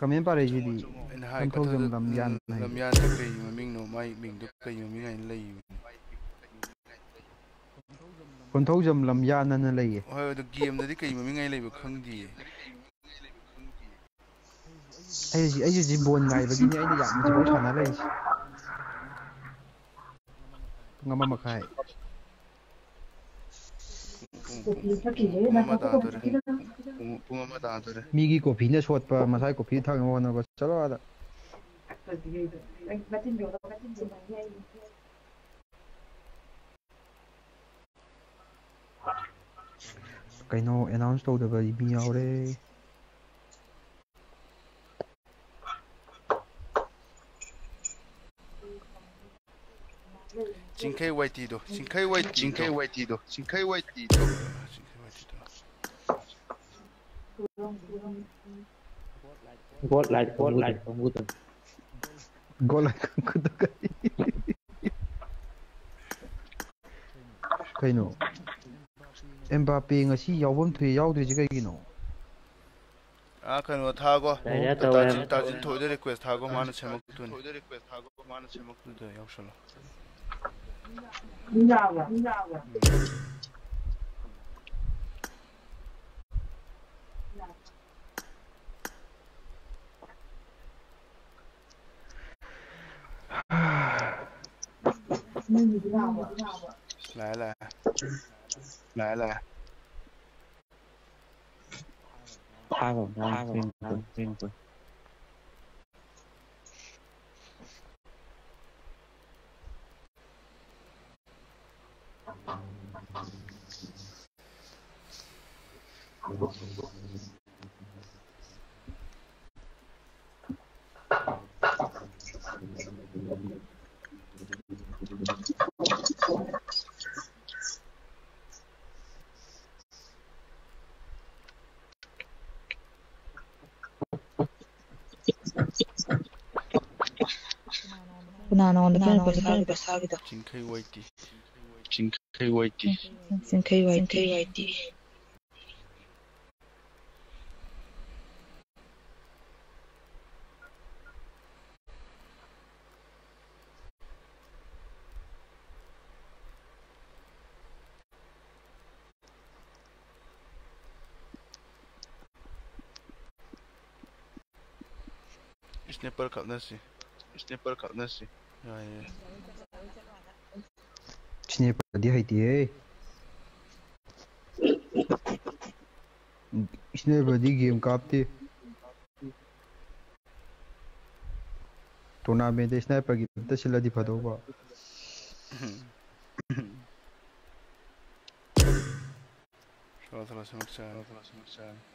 ꯀꯃꯦꯟ ꯄꯥꯔꯛꯏꯁꯤꯗꯤ ꯑꯩꯅ ꯍꯥꯏ ꯀꯟꯊꯧꯖꯝ ꯂꯝꯌꯥꯟ ꯍꯥꯏ ꯂꯝꯌꯥꯟꯗ ꯀꯩ ꯃꯃꯤꯡꯅꯣ ꯃꯥꯏ ꯃꯤꯡꯗꯣ ꯀꯩ ꯃꯃꯤꯡ ꯍꯥꯏꯅ ꯂꯩꯕꯅꯤ ꯀꯣꯟꯊꯧꯖꯝ ꯂꯝꯌꯥꯟꯅ ꯂꯩꯌꯦ ꯍꯣꯏ ꯑꯗꯨ ꯒꯦꯝꯗꯗꯤ ꯀꯩ ꯃꯃꯤꯡ ꯍꯥꯏꯅ ꯂꯩꯕ ꯈꯪꯗꯤꯌꯦ ꯑꯩꯁꯤ ꯑꯩꯁꯤ ꯕꯣꯟ ꯉꯥꯏꯕꯒꯤꯅꯤ ꯑꯩꯅ ꯌꯥꯝ ꯍꯧꯖꯤꯛꯐꯥꯎ ꯁꯥꯟꯅ ꯂꯩꯔꯤꯁꯦ ꯄꯨꯡ ꯑꯃ ꯃꯈꯥꯏ ꯄꯨꯡ ꯑꯃ ꯇꯥꯗꯣꯔꯦ ꯄꯨꯡ- ꯄꯨꯡ ꯑꯃ ꯇꯥꯗꯣꯔꯦ ꯃꯤꯒꯤ ꯀꯣꯐꯤꯅ ꯁꯣꯠꯄ ꯃꯁꯥꯏ ꯀꯣꯐꯤ ꯊꯛꯅꯕ ꯍꯣꯠꯅꯕ ꯆꯠꯂꯣ ꯑꯥꯗ ꯀꯩꯅꯣ ꯑꯦꯅꯥꯎꯟꯁ ꯇꯧꯗꯕ ꯃꯤ ꯌꯥꯎꯔꯦ Jinkai Waitido, Jinkai Waitido, Jinkai Waitido, Jinkai Waitido. Goal light, goal light, Kombuto. Goal light, Kombuto. Kaino. Mbappe ngasi yawbam thui yawdrisi kaigino. 아 그거 타고 따진 따진 토이드 리퀘스트 하고 많은 제목도 토이드 리퀘스트 하고 많은 제목도 역설로 lại là lại là hai vòng hai vòng liên tục Sin KYT. Sin KYT. Sin KYT. Sniper kat nasi. Sniper kat nasi. Ya ya. Sniper dia hai dia. Sniper di game kapte. Tournament ना की तो सिला दिफा दोगा थोड़ा थोड़ा समझ आ थोड़ा समझ आ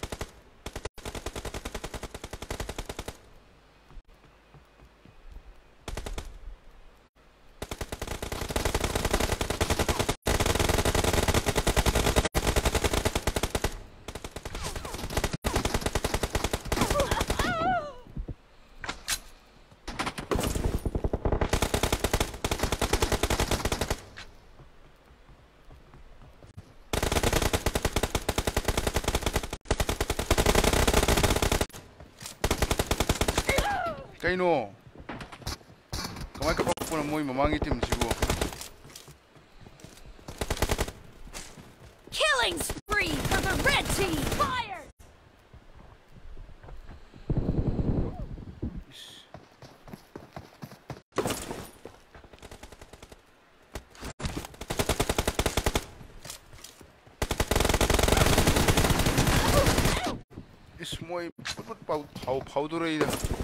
Kaino. Kamay ka pa po na mamangitim siguro. Killing spree for the red team! Fire! Is mo'y putput pau pau pau.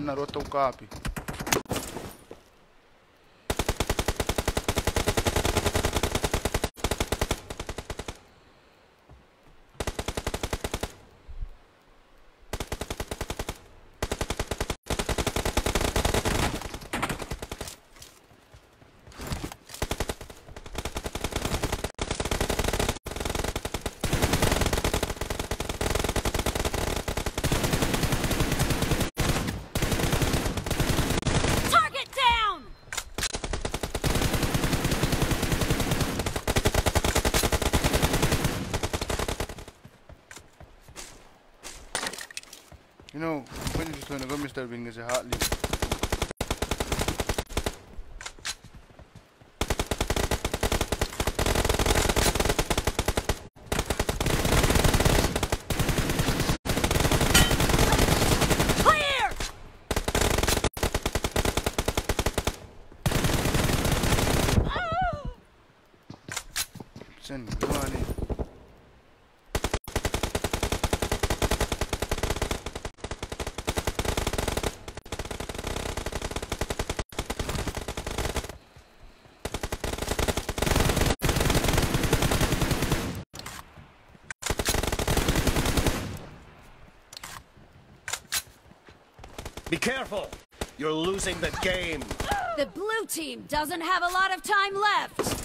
Naruto Cap. they're wing is a Hartley. Clear! Oh! Be careful. You're losing the game. The blue team doesn't have a lot of time left.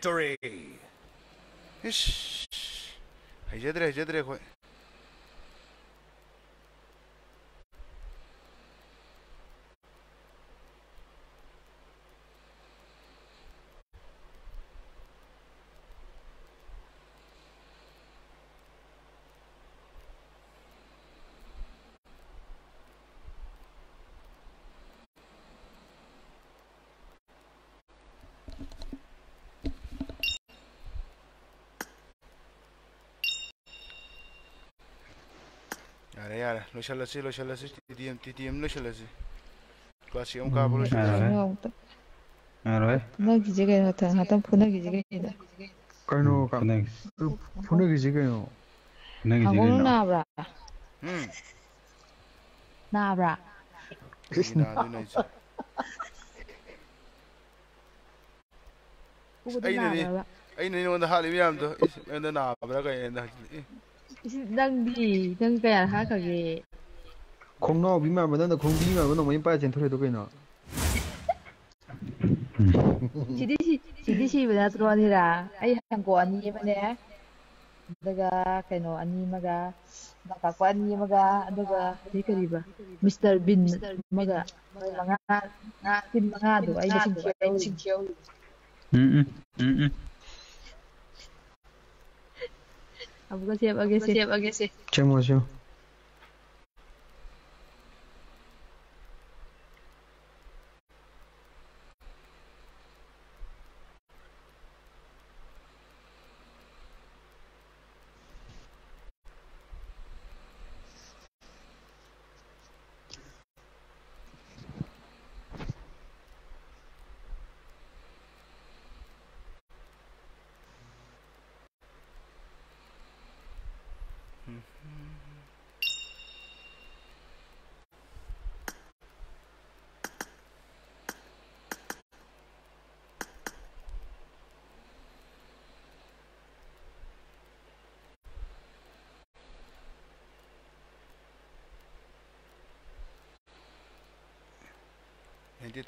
victory. Ish. Hay tres, Lo xalazi, lo xalazi, TTM, TTM, lo xalazi. Klasi yung kabo lo xalazi. Alright. 분화기지게 하다 하다 분화기지게 이다. 그노 감. 그 분화기지게요. 분화기지게. 아공 Nabra. Nabra. 나브라. 이나 되네 이제. 아이네 아이네 Nabra, 하리 미안도. 오늘 나브라가 얘나. 이제 당비 당가야 하가게. ꯈꯣꯡꯅꯥꯎꯕꯤ ꯃꯥꯟꯕ ꯅꯪꯅ ꯈꯣꯡꯕꯤ ꯃꯥꯟꯕ ꯅꯣꯡꯃꯩ ꯄꯥꯏꯔ ꯆꯦꯟꯊꯣꯔꯛꯏꯗꯣ ꯀꯩꯅꯣ ꯁꯤꯗꯤ ꯁꯤ- ꯁꯤꯗꯤ ꯁꯤꯕ ꯅꯠꯇ꯭ꯔꯣ ꯑꯅꯤꯔꯥ ꯑꯩ ꯍꯪꯀꯣ ꯑꯅꯤ ꯑꯃꯅꯦ ꯑꯗꯨꯒ ꯀꯩꯅꯣ ꯑꯅꯤ ꯑꯃꯒ ꯅꯥꯀꯥꯛꯄ ꯑꯅꯤ ꯑꯃꯒ ꯑꯗꯨꯒ ꯑꯗꯩ ꯀꯔꯤꯕ ꯃꯤꯁꯇꯔ ꯕꯤꯟ ꯑꯃꯒ ꯃꯣꯏ ꯃꯉꯥ ꯇꯤꯝ ꯃꯉꯥꯗꯣ ꯑꯩ ꯃꯁꯤꯡ ꯊꯤꯍꯧꯔꯤ ꯎꯝ ꯎꯝ ꯎꯝ ꯎꯝ ꯑꯃꯨꯛꯀ ꯁꯦꯝꯃꯒꯦꯁꯦ ꯁꯦꯝꯃꯒꯦꯁꯦ ꯁꯦꯝꯃꯣ ꯁꯦꯝꯃꯣ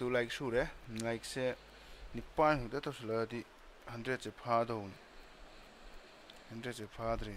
du like sure like se nipan hu da to sula di 100 che pha do 100 che pha dre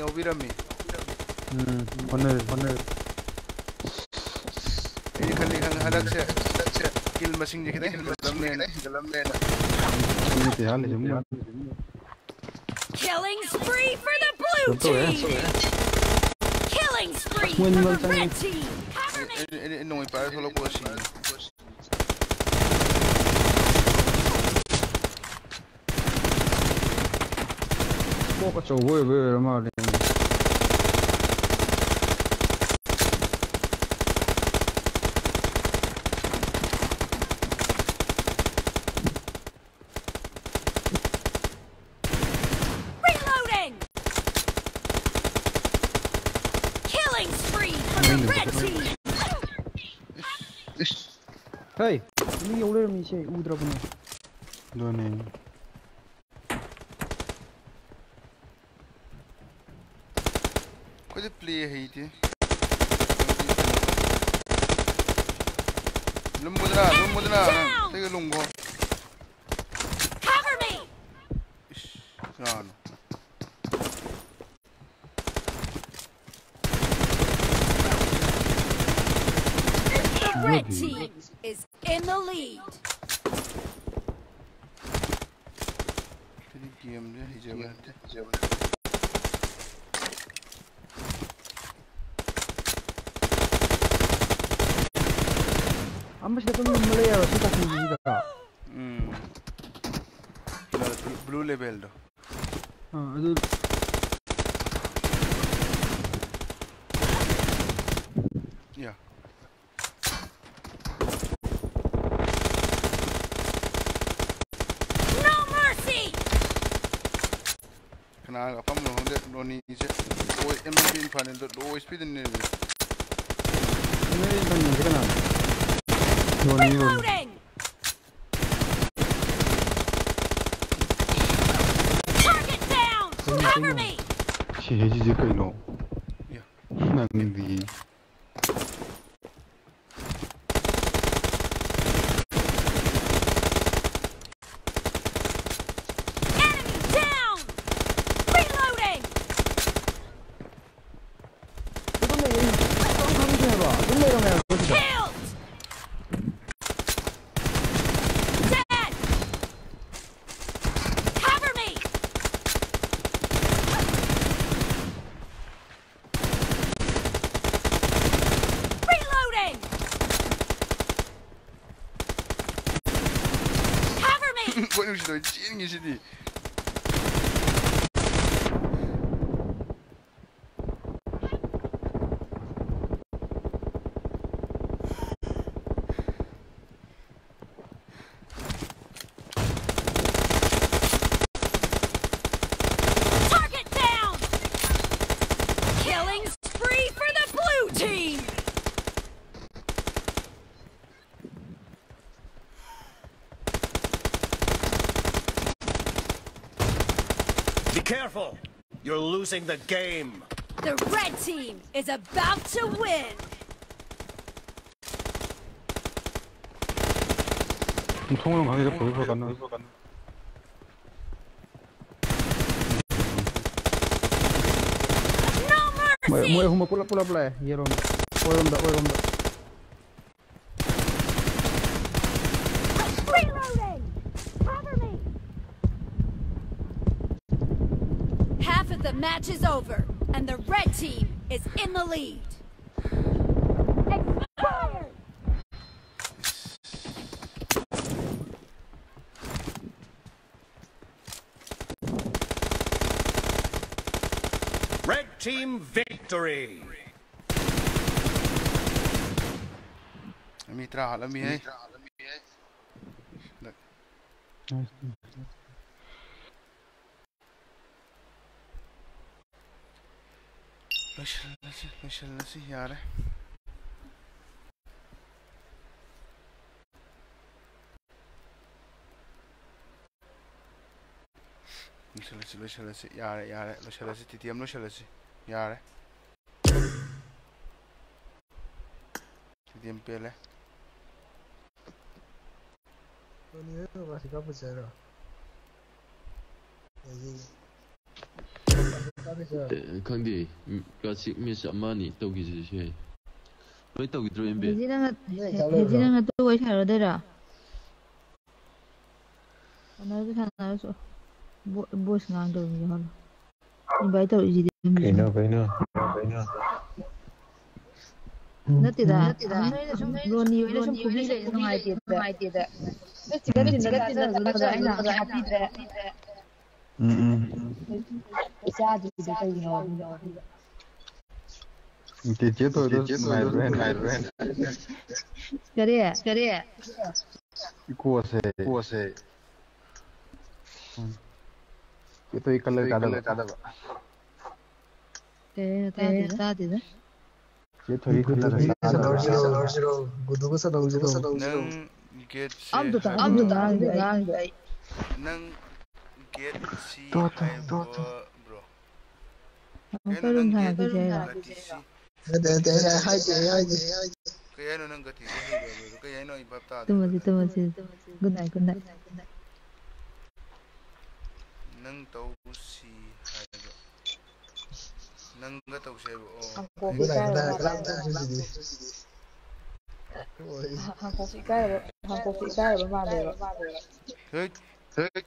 닝 오비람이 음 오늘 오늘 ini kan ikan hadak se kill machine ni kita dalam ni na dalam ni na ini dia hal jemu killing spree for the blue team. killing spree for the red team. Cover me. No me para solo puedo sin Poco c'ho voi vero male पीछे उधर अपने दो नहीं Coisa play hate. Lum mudra, lum mudra. Take a lungo. Blue level do. ꯑꯥ ꯑꯗꯨ Yeah. No mercy. Kana apa mo honde no ni je. O MMP in final do low speed ni. ꯀꯩꯅꯣ ꯀꯩꯅꯣꯁꯦ ꯀꯅꯥꯅꯣ что, деньги сиди. careful. You're losing the game. The red team is about to win! 통으로 강의를 보여서 갔나? Mọi mọi không pull up pull up lại, giờ rồi. Ôi ông đã, ôi ông đã. Reloading! over, and the red team is in the lead. Red team victory! Let me try, let me, let me try, let me, let me. finisce di nasicchiare Löşelesi löşelesi yare yare löşelesi titiyem löşelesi yare Titiyem pele Non è vero, ma si capisce, no? E khandi kasi miss amani togi ji she loi togi dream be ji nga ji nga to wai tharo de ra ana ji Luôn so boss luôn do ni hol invite to ji de ni no bai no bai no ꯅꯠꯇꯦꯗ ꯂꯣꯟ ꯌꯣꯏꯅ ꯁꯨꯝ ꯈꯨꯕꯤ ꯂꯩ ꯅꯨꯡꯉꯥꯏꯇꯦꯗ ꯅꯠꯇꯦꯗ ꯅꯠꯇꯦꯗ ꯑꯩꯅ ꯍꯥꯞꯄꯤꯗ꯭ꯔꯦ कीजिए तो करिए करिए कुआ से कुआ से ये तो एक कलर ज़्यादा ज़्यादा ये थोड़ी कलर गुदुगु सा दौजिरो सा दौजिरो अब तो अब तो नंग get C tua tua tua tua bro. Kaya na nang get TC hai chị hai chị hai chị. Kaya na nang gati kaya na ibabta tumaji tumaji good night good night. Nang tau C hai bro nang ga tau C bro oh good night good night good night Hàn Quốc bị cay rồi, Hàn Quốc bị cái rồi mà về rồi. Thích, thích.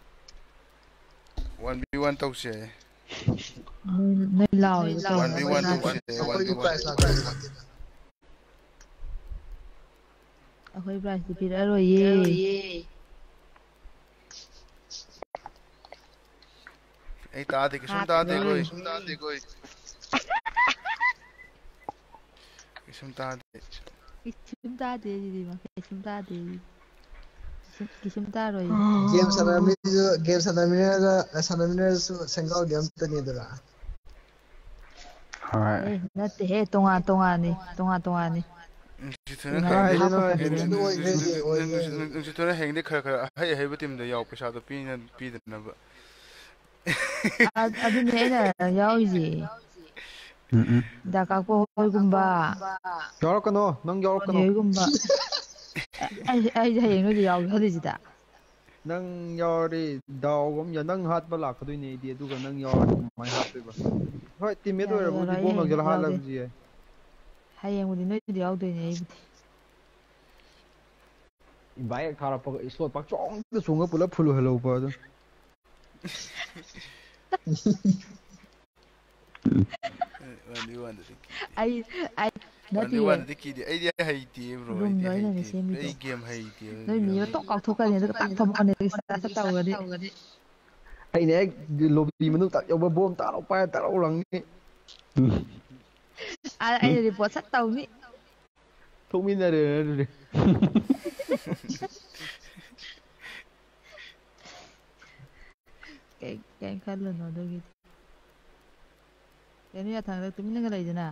One v one tàu xe. Nơi lào. One v one tàu xe. One v one. Akwai price di pira ro ye. Ei ta de kisum ta de goi. Kisum ta de goi. Kisum ta de. Kisum ta de di ma. Kisum ta de. ꯀꯤꯁꯤꯝꯇ ꯔꯣꯏ ꯒꯦꯝ ꯁꯥꯟꯅꯃꯤꯁꯨ ꯒꯦꯝ ꯁꯥꯟꯅꯃꯤꯅꯔ ꯁꯥꯟꯅꯃꯤꯅꯔꯁꯨ ꯁꯦꯡꯒꯥꯎꯒꯤ ꯑꯝꯇꯅꯤꯗꯅ ꯍꯣꯏ ꯅꯠꯇꯦ ꯍꯦ ꯇꯣꯉꯥꯟ ꯇꯣꯉꯥꯟꯅꯤ ꯇꯣꯉꯥꯟ ꯇꯣꯉꯥꯟꯅꯤ ꯅꯨꯡꯁꯤꯠꯇꯨꯅ ꯍꯌꯦꯡꯗꯤ ꯈꯔ ꯈꯔ ꯑꯍꯩ ꯑꯍꯩꯕ ꯇꯤꯝꯗ ꯌꯥꯎ ꯄꯩꯁꯥꯗꯣ ꯄꯤꯅ ꯄꯤꯗꯅꯕ ꯑꯗꯨꯅꯦ ꯑꯩꯅ ꯌꯥꯎꯔꯤꯁꯦ ꯗꯥ ꯀꯥꯛꯄ ꯍꯣꯏꯒꯨꯝꯕ ꯌꯥꯎꯔꯛꯀꯅꯣ ꯅꯪ ꯌꯥꯎꯔꯛꯀꯅꯣ ꯌꯥꯎꯔꯗꯤ ꯗꯥꯎꯒꯨꯝ ꯌꯥ ꯅꯪ ꯍꯥꯠꯄ ꯂꯥꯛꯀꯗꯣꯏꯅꯦ ꯑꯩꯗꯤ ꯑꯗꯨꯒ ꯅꯪ ꯌꯥꯎꯔꯗꯤ ꯀꯃꯥꯏꯅ ꯍꯥꯠꯇꯣꯏꯕ ꯍꯣꯏ ꯇꯤꯝꯃꯦꯠ ꯌꯥꯔꯣꯏ, ꯑꯣꯏꯔꯕꯨꯗꯤ ꯌꯥꯔꯣꯏ, ꯕꯣꯝ ꯂꯪꯖꯜ ꯌꯥꯎꯗꯦ. ꯍꯥꯠꯂꯕꯁꯨ ꯌꯥꯏ ꯍꯌꯦꯡꯕꯨꯗꯤ ꯅꯣꯏꯗꯤ ꯌꯥꯎꯗꯣꯏꯅꯦ ꯑꯩꯕꯨꯗꯤ ꯏꯟꯚꯥꯏꯠ ꯍꯦꯛ ꯊꯥꯔꯛꯄꯒ ꯏꯁꯂꯣꯠ ꯄꯥꯛꯆꯣꯡꯗ ꯆꯣꯡꯉ ꯄꯨꯂꯞ ꯐꯨꯜ ꯑꯣꯏꯍꯜꯍꯧꯕ ꯑꯗꯨ ꯋꯥꯟꯗꯤ ꯋꯥꯟꯗꯗꯤ ꯑꯩ ꯑꯩ ꯋꯥꯟꯗꯤ ꯅꯠꯇꯤꯌꯦ ꯋꯥꯟꯗꯗꯤ ꯀꯤꯗꯦ ꯑꯩꯗꯤ ꯍꯩꯇꯦ ꯕ꯭ꯔꯣ ꯑꯩꯗꯤ ꯔꯨꯝꯗꯣ ꯑꯩꯅꯅꯦ ꯍꯩꯇꯦ ꯁꯦꯝꯃꯤꯗꯣ ꯑꯩ ꯒꯦꯝ ꯍꯩꯇꯦ ꯅꯣꯏ ꯃꯤ ꯑꯃ ꯇꯣꯛ ꯀꯥꯎꯊꯣꯛꯈ꯭ꯔꯅꯤ ꯑꯗꯨꯒ ꯇꯥꯛ ꯊꯝꯃꯛꯀꯅꯤ ꯑꯗꯨꯒ ꯁꯠ ꯁꯠ ꯇꯧꯔꯗꯤ ꯑꯩꯅ ꯍꯦꯛ ꯂꯣꯕꯤ ꯃꯅꯨꯡ ꯇꯥꯛ ꯌꯧꯕ ꯕꯣꯝ ꯇꯥꯔꯧ ꯄꯥꯏꯔ ꯇꯥꯔꯧ ꯂꯪꯅꯤ ꯑ ꯑꯩꯅ ꯔꯤꯄꯣꯔꯠ ꯁꯠ ꯇꯧꯅꯤ ꯊꯣꯛꯃꯤꯟꯅꯔꯦ ꯑꯗꯨꯗꯤ ꯀꯩ ꯀꯩꯝ ꯈꯜꯂꯨꯅꯨ ꯑꯗꯨꯒꯤꯗꯤ ꯀꯩꯅꯣ ꯌꯥꯊꯪꯗ ꯇꯨꯃꯤꯟꯅꯒ ꯂꯩꯗꯅ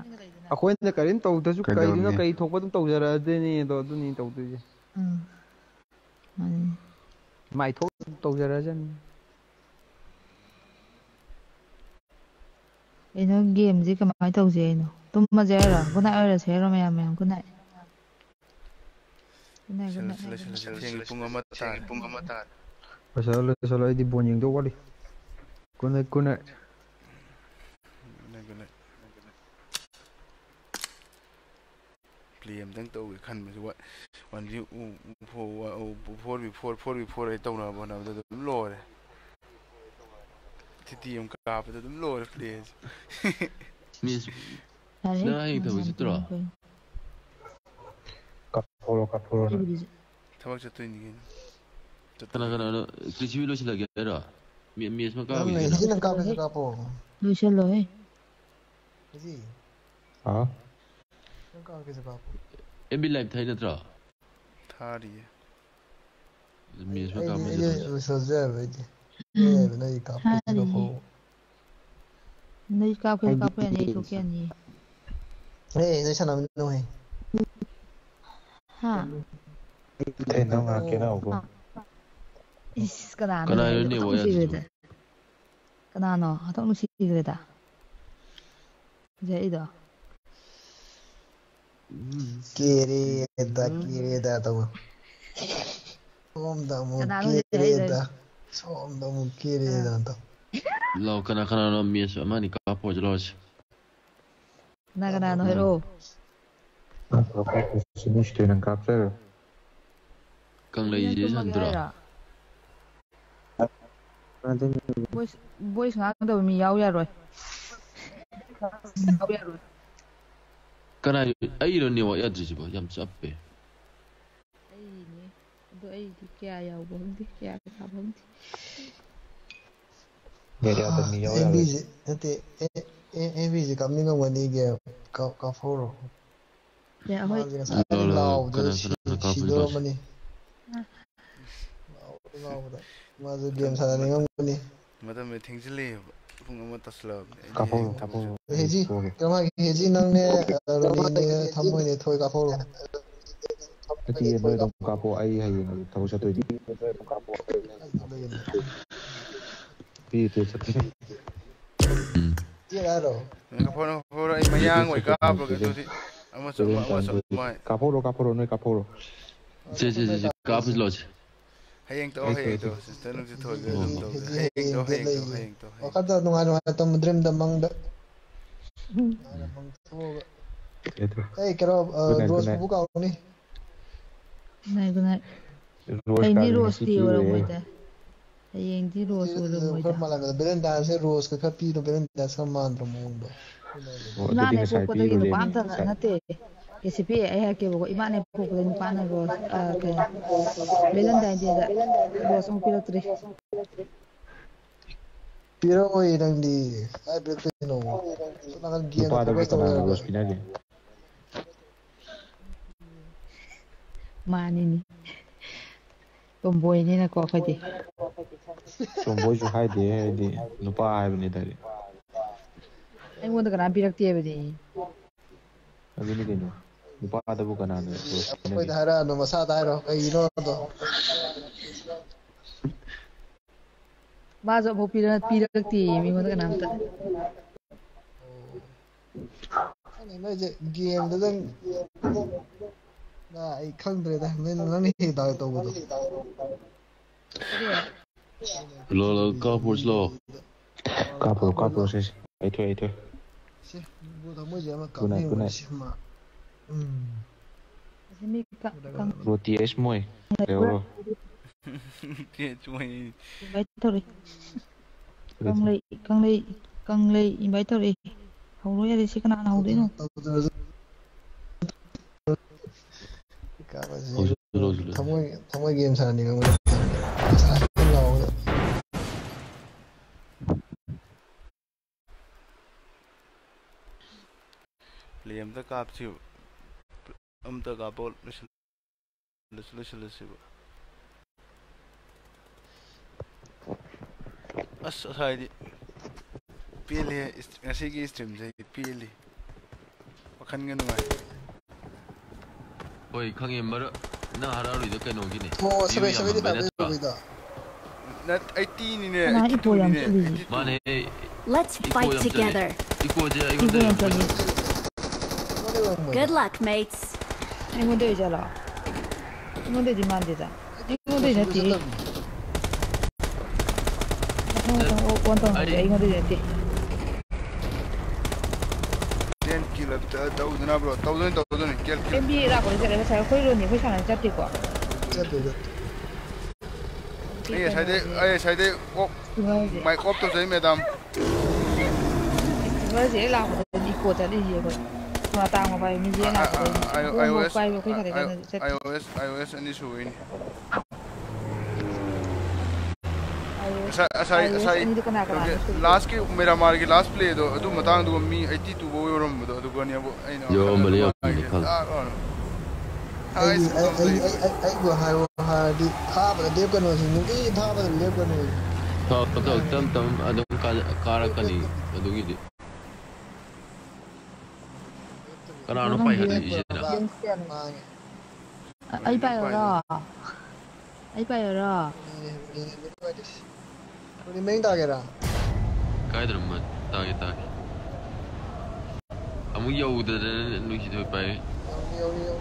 ꯑꯩꯈꯣꯏꯅ ꯀꯔꯤꯝ ꯇꯧꯗ꯭ꯔꯁꯨ ꯀꯩꯗꯨꯅ ꯀꯩꯗꯧꯔꯝꯅꯤ? ꯀꯩ ꯊꯣꯛꯄ ꯑꯗꯨꯝ ꯇꯧꯖꯔꯛꯑꯗꯣꯏꯅꯤ ꯑꯗꯣ ꯑꯗꯨꯅꯤ ꯇꯧꯗꯣꯏꯁꯦ ꯎꯝ ꯃꯥꯅꯤ ꯃꯥꯏꯊꯣꯛ ꯇꯧꯖꯔꯛꯑꯖꯅꯤ ꯀꯩꯅꯣ ꯒꯦꯝꯁꯦ ꯀꯃꯥꯏꯅ ꯇꯧꯁꯦ ꯍꯥꯏꯅꯣ ꯇꯨꯝꯃꯁꯦ ꯍꯥꯏꯔꯣ ꯒꯨꯠꯅꯥꯏꯠ ꯑꯣꯏꯔꯁꯦ ꯍꯥꯏꯔꯣ ꯃꯌꯥꯝ ꯃꯌꯥꯝ ꯒꯨꯠꯅꯥꯏꯠ ꯒꯨꯠꯅꯥꯏꯠ ꯒꯨꯠꯅꯥꯏꯠ ꯂꯣꯏꯁꯤꯜꯂꯁꯤ ꯊꯦꯡꯉꯤ ꯄꯨꯡ ꯑꯃ ꯇꯥꯔꯦ ꯄꯨꯡ ꯑꯃ ꯇꯥꯔꯦ ꯂꯣꯏꯁꯜꯂꯣ ꯂꯣꯏꯁꯜꯂꯣ ꯑꯩꯗꯤ ꯕꯣꯟ ꯌꯦꯡꯗꯧ ꯋꯥꯠꯂꯤ ꯒꯨꯠꯅꯥꯏꯠ ꯒꯨꯠꯅꯥꯏꯠ ꯄ꯭ꯂꯦ ꯑꯝꯇꯪ ꯇꯧꯒꯦ ꯈꯟꯕꯁꯨ ꯋꯥ one B for B four four B four ꯑꯩ ꯇꯧꯅꯕ ꯍꯣꯠꯅꯕꯗ ꯑꯗꯨꯝ ꯂꯣꯏꯔꯦ ꯇꯤꯇꯤ ꯑꯃ ꯀꯥꯞꯄꯗ ꯑꯗꯨꯝ ꯂꯣꯏꯔꯦ ꯄ꯭ꯂꯦꯁꯦ ꯃꯤꯁ ꯌꯥꯔꯦ ꯅꯪ ꯍꯌꯦꯡ ꯊꯕꯛ ꯆꯠꯇ꯭ꯔꯣ ꯀꯥꯞꯊꯣꯔꯣ ꯀꯥꯞꯊꯣꯔꯣ ꯊꯕꯛ ꯆꯠꯇꯣꯏꯅꯤ ꯀꯩꯅꯣ ꯀꯅꯥ ꯀꯅꯥꯅꯣ ꯄ꯭ꯔꯤꯊꯤꯕꯤ ꯂꯣꯏꯁꯤꯜꯂꯒꯦ ꯍꯥꯏꯔꯣ ꯃꯤ- ꯃꯦꯁ ꯑꯃ ꯀꯥꯕꯒꯤ ꯅꯪ ꯀꯩꯅꯣ ꯍꯤꯖꯤ ꯅꯪ ꯀꯥꯞꯀꯦꯁꯨ ꯀꯥꯞꯄꯣ ꯂꯣꯏꯁꯜꯂꯣꯍꯦ ꯍꯤꯖꯤ ꯍꯥ ꯅꯪ ꯀꯥꯞꯀꯦꯁꯨ ꯀꯥꯞꯄꯣ ꯑꯦꯝ ꯕꯤ ꯂꯥꯏꯐ ꯊꯥꯏ ꯅꯠꯇ꯭ꯔꯣ ꯊꯥꯔꯤꯌꯦ ꯃꯦꯁ ꯑꯃ ꯑꯩꯗꯤ ꯀꯥꯕ ꯑꯩꯗꯤ ꯆꯠꯇꯧꯁꯦ ꯂꯣꯏꯁꯜꯂꯁꯨ ꯌꯥꯏꯕ ꯑꯩꯗꯤ ꯅꯣꯏ ꯌꯥꯏꯕ ꯅꯣꯏ ꯀꯥꯞꯀꯦꯁꯨ ꯀꯥꯞꯄꯣ ꯅꯣꯏ ꯀꯥꯞꯀꯦꯁꯨ ꯀꯥꯞꯄ ꯌꯥꯅꯤ ꯑꯩ ꯊꯣꯛꯀꯦ ꯌꯥꯅꯤ ꯍꯦ ꯅꯣꯏ ꯁꯥꯟꯅꯃꯤꯟꯅꯧ ꯍꯦ ꯍꯥ ꯀꯩꯅꯣ ꯉꯥꯛꯀꯦ ꯂꯥꯛꯎꯀꯣ ꯏꯁ ꯀꯅꯥꯅꯣ ꯀꯅꯥꯏꯅꯣ ꯑꯩꯗꯣ ꯅꯦꯠꯋꯥꯛ ꯑꯣꯟꯊꯣꯛ ꯌꯥꯗ꯭ꯔꯤꯗꯨꯕꯣ ꯅꯨꯡꯁꯤꯈ꯭ꯔꯦꯗ ꯀꯅꯥꯅꯣ ꯍꯟꯊꯣꯛ ꯅꯨꯡꯁꯤꯈ꯭ꯔꯦꯗ ꯖꯩꯗꯣ Киреда, Киреда того. Сомдаму Киреда. Сомдаму Киреда то. Лау кана кана но мие со мани капо жлоч. На кана но херо. На капо синиш ты нан капсе. Канг лей ди сандра. Boys, boys ngang đâu mình yếu ra rồi. Yếu ra rồi. ꯀꯅꯥꯏ ꯑꯩꯔꯣ ꯅꯦꯠꯋꯥꯛ ꯌꯥꯗ꯭ꯔꯤꯁꯤꯕꯣ ꯌꯥꯝ ꯆꯞꯄꯦ ꯑꯩꯅꯦ ꯑꯗꯣ ꯑꯩꯗꯤ ꯀꯌꯥ ꯌꯥꯎꯕ ꯈꯪꯗꯦ ꯀꯌꯥ ꯀꯩꯀꯥ ꯈꯪꯗꯦ ꯅꯦꯠ ꯌꯥꯗꯕ ꯃꯤ ꯌꯥꯎ ꯌꯥꯔꯣꯏ ꯑꯦꯝꯕꯤꯁꯤ ꯅꯠꯇꯦ ꯑꯦꯝꯕꯤꯁꯤ ꯀꯥꯞꯅꯤꯡꯉꯝꯒꯅꯤ ꯒꯦꯝ ꯀꯥꯞꯍꯧꯔꯣ ꯌꯥ ꯍꯣꯏ ꯃꯥꯁꯦ ꯉꯁꯥꯏꯗꯒꯤ ꯂꯥꯛꯑꯣ ꯂꯥꯛꯑꯣ ꯂꯥꯎꯕꯗ ꯀꯅꯥ ꯁꯤ ꯀꯅꯥ ꯀꯥꯞꯄꯣꯁꯤ ꯂꯥꯛꯑꯣꯁꯤ ꯁꯤꯗꯣꯔꯝꯃꯅꯤ ꯂꯥꯎꯕꯗ ꯂꯥꯎꯕꯗ ꯃꯥꯁꯨ ꯒꯦꯝ ꯁꯥꯟꯅꯅꯤꯡꯉꯝꯒꯅꯤ ꯃꯇꯝꯗ ꯊꯦꯡꯖꯤꯜꯂꯛꯑꯦꯕ ꯄꯨꯡ ꯑꯃ ꯇꯥꯁꯜꯂꯛꯑꯕꯅꯦ ꯑꯩꯗꯤ ꯀꯥꯞꯍꯧꯔꯣ ꯍꯌꯦꯡ ꯊꯕꯛ ꯀꯥꯞꯍꯧꯔꯣ ꯆꯠ ꯑꯩ ꯍꯦꯖꯤ ꯊꯣꯛꯑꯒꯦ ꯀꯩꯅꯣ ꯍꯥꯏꯒꯦ ꯍꯦꯖꯤ ꯅꯪꯅꯦ ꯔꯣꯅꯤꯅꯦ ꯊꯝꯃꯣꯏꯅꯦ ꯊꯣꯏ ꯀꯥꯞꯍꯧꯔꯣ ꯅꯠꯇꯤꯌꯦ ꯅꯣꯏ ꯑꯗꯨꯝ ꯀꯥꯞꯄꯣ ꯑꯩ ꯍꯌꯦꯡ ꯊꯕꯛ ꯆꯠꯇꯣꯏꯅꯤ ꯑꯗꯨꯒꯤꯅꯤ ꯄꯤ ꯇꯦ ꯆꯠꯇꯣꯏꯅꯤ ꯆꯦꯜ ꯍꯥꯏꯔꯣ ꯀꯥꯞꯍꯧꯔꯣ ꯀꯥꯞꯍꯧꯔꯣ ꯑꯩ ꯃꯌꯥꯡ ꯑꯣꯏ ꯀꯥꯞꯄꯒꯦ ꯑꯗꯨꯗꯤ ꯑꯃꯁꯨ ꯑꯃ ꯑꯃꯁꯨ ꯑꯃ ꯀꯥꯞꯍꯧꯔꯣ ꯀꯥꯞꯍꯧꯔꯣ ꯅꯣꯏ ꯀꯥꯞꯍꯧꯔꯣ Hayeng to, hayeng to. Tanong si Tol. Hayeng to, hayeng to, hayeng to. O kada nung ano nga itong dream damang da... Hey, kero, Rose bubuka ako ni. Gunay, gunay. Ay, hindi Rose di, wala mo ita. Ay, hindi Rose, wala mo ita. Malaga, berenda si Rose, kakapino, berenda sa mandro mo. Nane, pupo na gino, panta na, nate. Nate. kisipi eha ke bogo imane poko den À cái. ke belan da je da ros um piro tri piro ko irang đi. ai piro tri no na kan gia ko ko na ros pina ge mani ni tomboy ni na ko fa di tomboy ju hai de di no pa ai Anh muốn di ai mo da kan vậy đi. Anh di Abini kayaknya. ꯅꯨꯄꯥꯗꯕꯨ ꯀꯅꯥꯅ ꯑꯩꯈꯣꯏꯗ ꯍꯥꯏꯔꯛꯑꯅꯨ ꯃꯁꯥꯗ ꯍꯥꯏꯔꯣ ꯀꯩꯒꯤꯅꯣꯗꯣ ꯃꯥꯁꯨ ꯑꯃꯨꯛ ꯄꯤꯔꯛꯇꯦꯌꯦ ꯃꯤꯉꯣꯟꯗ ꯀꯅꯥꯝꯇ ꯅꯣꯏꯁꯦ ꯒꯦꯝꯗꯨꯗꯪ ꯑꯩ ꯈꯪꯗ꯭ꯔꯦꯗ ꯅꯣꯏꯅ ꯅꯪꯅ ꯍꯦꯛ ꯗꯥꯎ ꯇꯧꯕꯗꯣ ꯂꯣ ꯂꯣ ꯀꯥꯞꯄꯨꯔꯁꯤ ꯂꯣ ꯀꯥꯞꯄꯨꯔꯣ ꯀꯥꯞꯄꯨꯔꯣ ꯁꯤꯁꯦ ꯑꯩ ꯊꯣꯛꯑꯦ ꯑꯩ ꯊꯣꯛꯑꯦ ꯃꯣꯏꯁꯦ ꯑꯃ ꯀꯥꯞꯅꯩ ꯃꯣꯏꯁꯦ ꯑꯃ Roti es muy. Leo. Qué chui. Vậy thôi. Con lấy, con lấy, con lấy, vậy thôi. Hầu rồi đi xí cái nào hầu đấy không? Thăm cái thăm cái game sàn thì không được. Sàn không lâu nữa. Liam đã cáp chịu. um the gabol let's let's let's stream IT Let's fight together. Good luck mates. 이모도 이잖아 이모도 이만 되자 이모도 이제 뒤 원통 이모도 gì 뒤 ten kilo thousand na bro thousand thousand kill kill MBA ra của cái này phải lo nhỉ phải sang này chắc đi quá chắc được được ấy sai đấy ấy sai đấy cop mày cop tôi thấy mày đam vậy dễ làm đi qua thế đi gì vậy ꯃꯇꯥꯡ ꯃꯄꯥꯏ ꯃꯤꯖꯦ ꯄꯥꯏꯕ ꯑꯩꯈꯣꯏ ꯈꯔ I O S I O S ꯑꯅꯤ ꯁꯨꯏꯅꯤ ꯑꯁꯥꯏ ꯑꯁꯥꯏ ꯂꯥꯁ ꯀꯤ ꯃꯦꯔꯥ ꯃꯥꯔꯒꯤ ꯂꯥꯁ ꯄ꯭ꯂꯦ ꯗꯣ ꯑꯗꯨ ꯃꯇꯥꯡ ꯗꯨ ꯃꯤ 82 ꯕꯣ ꯑꯣꯏꯔꯝꯕꯗꯣ ꯑꯗꯨꯒ ꯅꯤ ꯑꯕꯣ ꯑꯩꯅ ꯌꯣ ꯑꯝꯕꯂꯤ ꯑꯝꯕꯂꯤ ꯈꯜ ꯑꯩ ꯑꯩ ꯑꯩꯕꯨ ꯍꯥꯏꯔꯣ ꯍꯥꯏꯔꯗꯤ ꯊꯥꯕꯗ ꯂꯦꯞꯀꯅꯣꯁꯤ ꯅꯨꯡꯇꯤ ꯊꯥꯕꯗ ꯂꯦꯞꯀꯅꯣ ꯊꯥ ꯊꯥ ꯇꯝ ꯇꯝ ꯑꯗꯨꯝ ꯀꯥꯔꯛꯀꯅꯤ ꯑꯗꯨꯒꯤꯗꯤ ꯀꯅꯥꯅꯣ ꯄꯥꯏꯈꯠꯂꯛꯏꯁꯤꯅ ꯑꯩ ꯄꯥꯏꯌꯨꯔꯣ ꯑꯩ ꯄꯥꯏꯌꯨꯔꯣ 우리 메인 다게라 가이드는 뭐 다게 다게 아무 여우들은 누기도 빠이 여우여우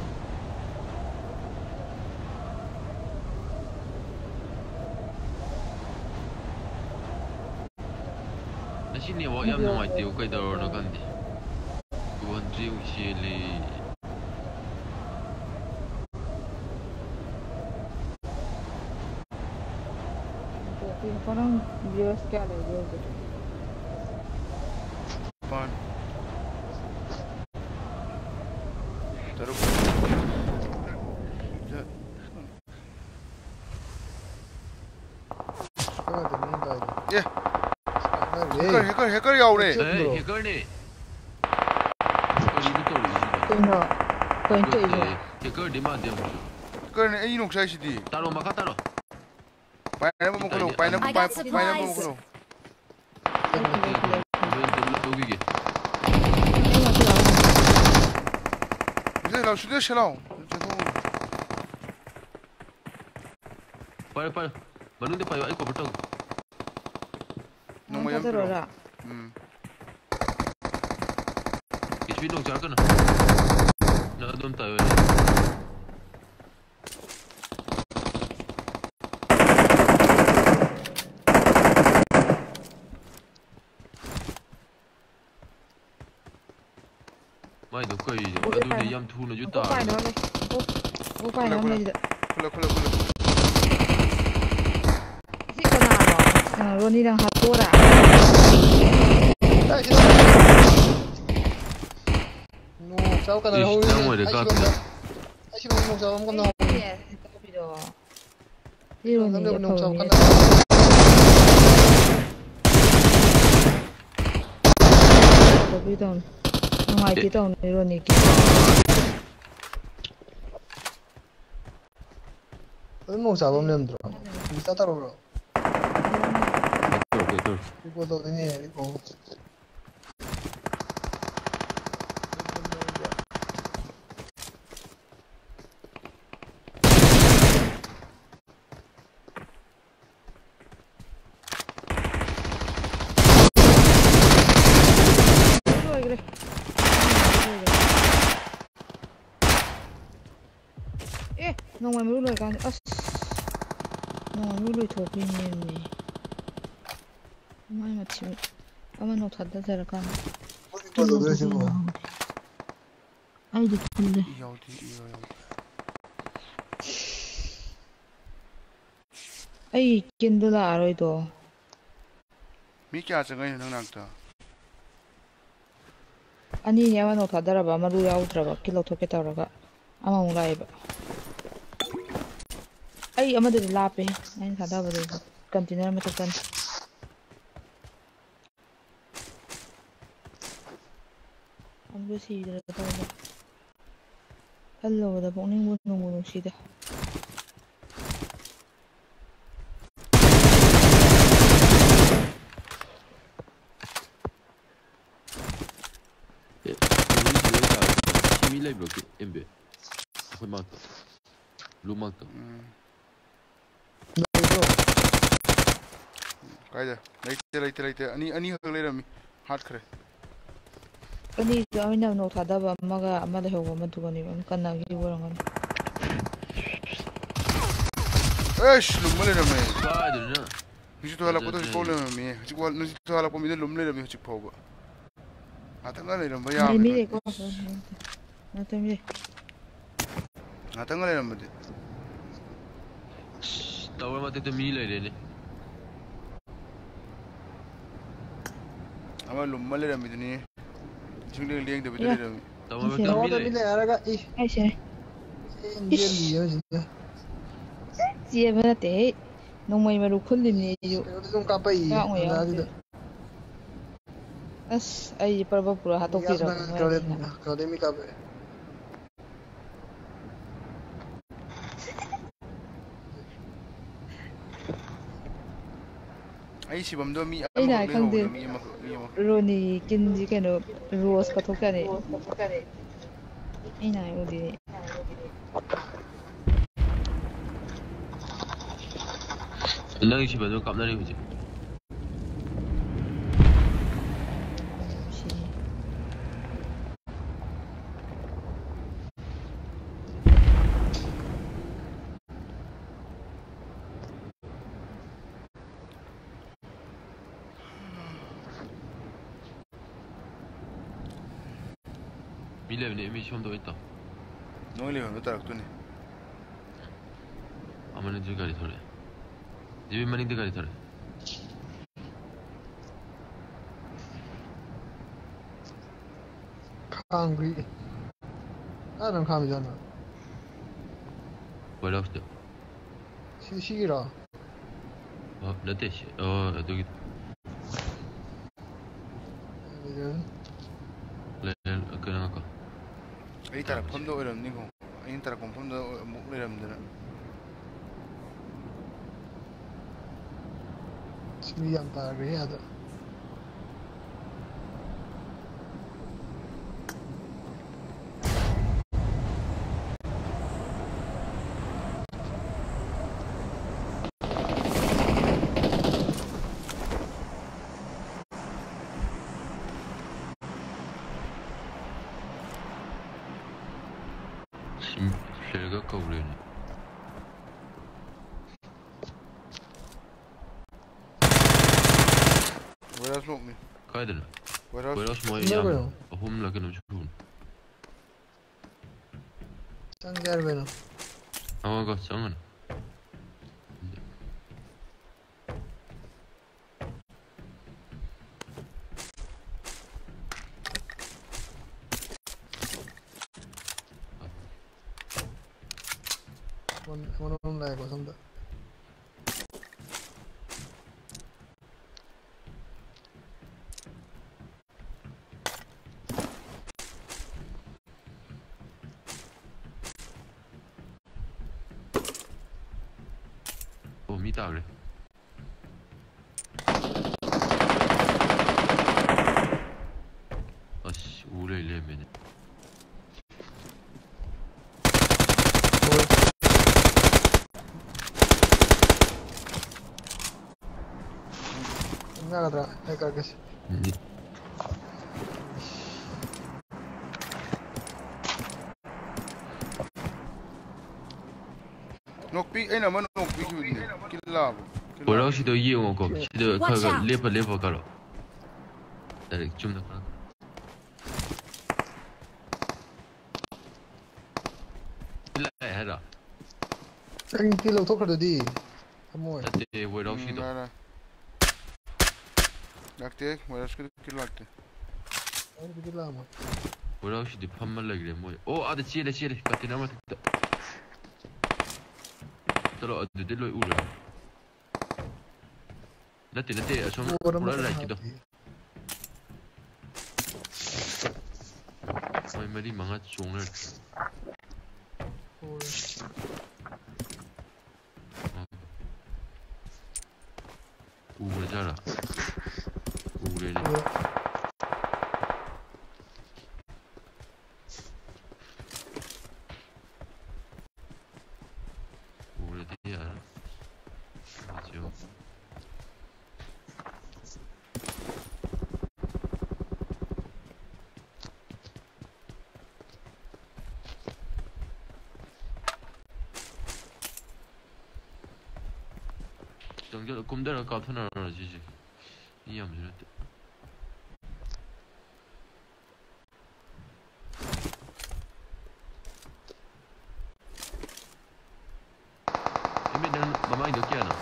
나 신이 와야 나와 있대 여기다 오는 건데 Dzięcieli. Telefonum viewers क्या ले गए पान तेरे को ये हेकर हेकर हेकर याऊ ने हेकर ने no tonto iso kikor di ma dem kor ne inu ksai sidi taro maka taro paina 蹲北位。买的快一点，买多点烟吐了就打。快点嘞！不，不快点嘞！快点，快点，快点！这个呢？嗯，我力量还多的。带起！ 잡을 건너 이 나무에 내 같은데. 아이씨 농농 잡음 건너. 이런 남자 농농 잡음. 건너. 비던 ngoài tí tàu này luôn này kìa vẫn mong sao bom lên rồi đi sao tao rồi đi qua tàu thế này đi qua 고객님이 엄마가 지금 까만 옷 갖다 대라가 어디 떠서 그러신 거야 아이디 근데 이게 어디 이거 아이 낀들라 알아도 믿게 하자가 있는 낭다 아니 야만 옷 갖다 라봐 아마 루야 오더라가 길로 토끼 따라가 아마 온라이브 Ai, ama de lape. Ai, ka dawa de. Kantinera mata kan. Ang gue si de ka dawa. Hello, da poning mo no mo si de. Simulate bro, MB. Aku mata. Blue mata. Hmm. Kaida, laite laite laite. Ani ani hag laira mi. Hat kare. Ani jami nam no thada ba maga amma da hawa madu bani ban kanna gi warangan. Eish lum laira mi. Kaida na. Nishi to hala kodo ko laira mi. Hiji ko nishi to hala ko mi lum laira mi hiji pau ba. Atanga laira ba ya. Mi mi ko. Na to mi. Atanga laira mi. Tawa mate to mi laira ne. Ama lumbal ram itu ni. Cuma dia yang dapat ram. Tapi kami dah. Eh, siapa? Siapa tu? Nombor yang baru keluar ni. Yang kapai. Yang mana? As, ayi perbaik pura hatu kita. Kalau demi kapai. ꯃꯤ ꯑꯃꯈꯛ ꯔꯣꯅꯤ ꯀꯤꯟꯁꯤ ꯀꯩꯅꯣ ꯔꯣꯁ ꯀꯠꯊꯣꯛꯆꯔꯦ ꯑꯩꯅ ꯍꯥꯏ ꯎꯗꯦꯅꯦ ꯅꯪ ꯁꯤꯕꯗꯣ ꯀꯥꯞꯅꯔꯤ ꯍꯧꯖꯤꯛ Alev'in emisyonda oydu. Ne oluyor be tarak tuni? Ama ne diyor gari thore? Dibi mani de gari thore. Kangri. Adam kami jana. Böyle işte. 시시라. 어, 라떼시. 어, 여기. 여기. 이 따라 펀도 어렵니고 이 따라 공품도 어렵니는 지금 양파를 해야 돼. Ellers buraya yam. Humla konuşun. Sen gel benim. Ama kaçsana. Dobra, nie kogoś. Mhm. Nokpi, ai nào mà nokpi kêu đi, kêu là. Bố lão chỉ đôi yêu ngon, chỉ đôi cái cái liệp liệp cái rồi. Đây, chung được không? Lại hết rồi. Anh kia lâu thuốc rồi đi. Không mua. Đây, bố lão chỉ. 락대 뭐야 스킬 길락대 어디 길라마 뭐라고 시디 판말라 그래 뭐야 오 아데 지에레 지에레 같이 남아 됐다 들어 어디 들러 우라 나티 나티 아좀 뭐라 이렇게도 어이 말이 망아 종을 우울자라 かもしれないって。那慢慢マ就见了。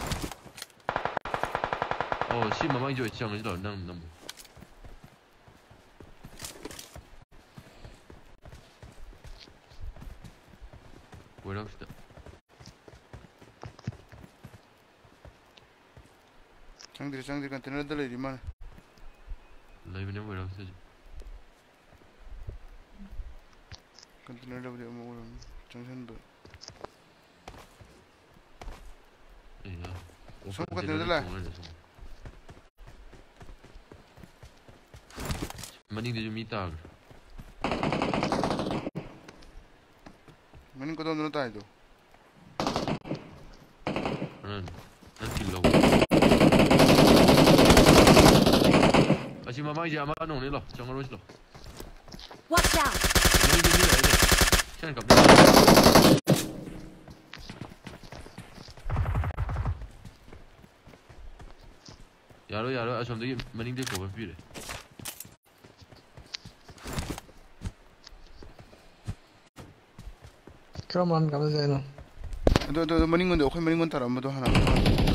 哦，是慢慢就会降，你老让那么。ꯆꯪꯗꯦ ꯀꯟꯇꯦꯅꯔꯗ ꯂꯩꯔꯤ ꯃꯥꯅ ꯂꯩꯕꯅꯦ ꯑꯣꯏꯔꯝꯁꯦ ꯀꯟꯇꯦꯅꯔꯗꯕꯨꯗꯤ ꯑꯃ ꯑꯣꯏꯔꯝꯅꯤ ꯆꯪꯁꯤꯟꯕ ꯁꯣꯝ ꯀꯟꯇꯦꯅꯔꯗ ꯂꯥꯛꯑꯦ ꯃꯅꯤꯡꯗꯁꯨ ꯃꯤ ꯇꯥꯈ꯭ꯔꯦ 다시 마마 이제 아마弄你了, 정말 오시러. Watch out! 마ning dia ni lah Siapa kau? 야로 야로 아 좀더 마ning dia kau berpilih. 그러면 감사해요 Itu itu itu maning kau, aku maning kau tahu, apa tu hana. 또 얼마 고는 레일에 메네. 아니냐고. 음.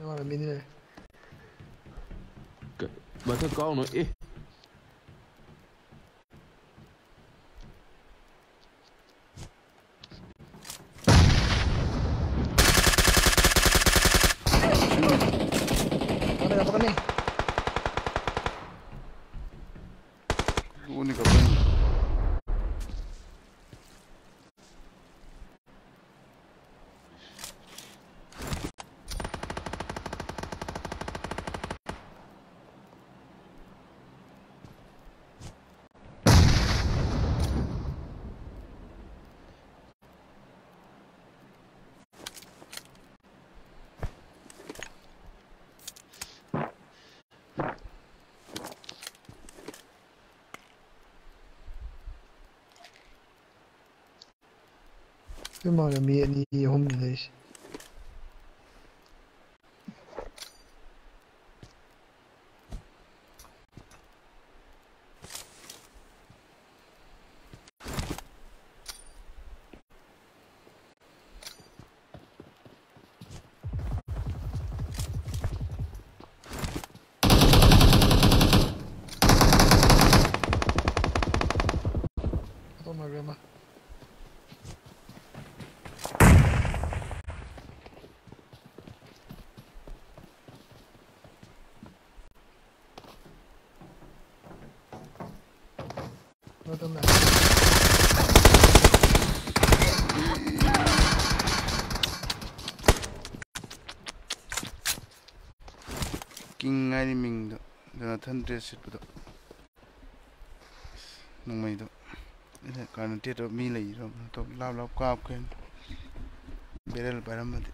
Agora, menina. Mas eu colo, ih. Immer mehr in die Hummerig. đó là thân dress itu. Nung mai itu. ꯀꯥꯟꯅ ꯇꯦꯠꯇ ꯃꯤ ꯂꯩꯔꯣ ꯇꯧ ꯂꯥꯞ ꯂꯥꯞ ꯀꯥꯞꯈ꯭ꯔꯦ ꯕꯦꯔꯦꯜ ꯄꯥꯏꯔꯝꯃꯗꯤ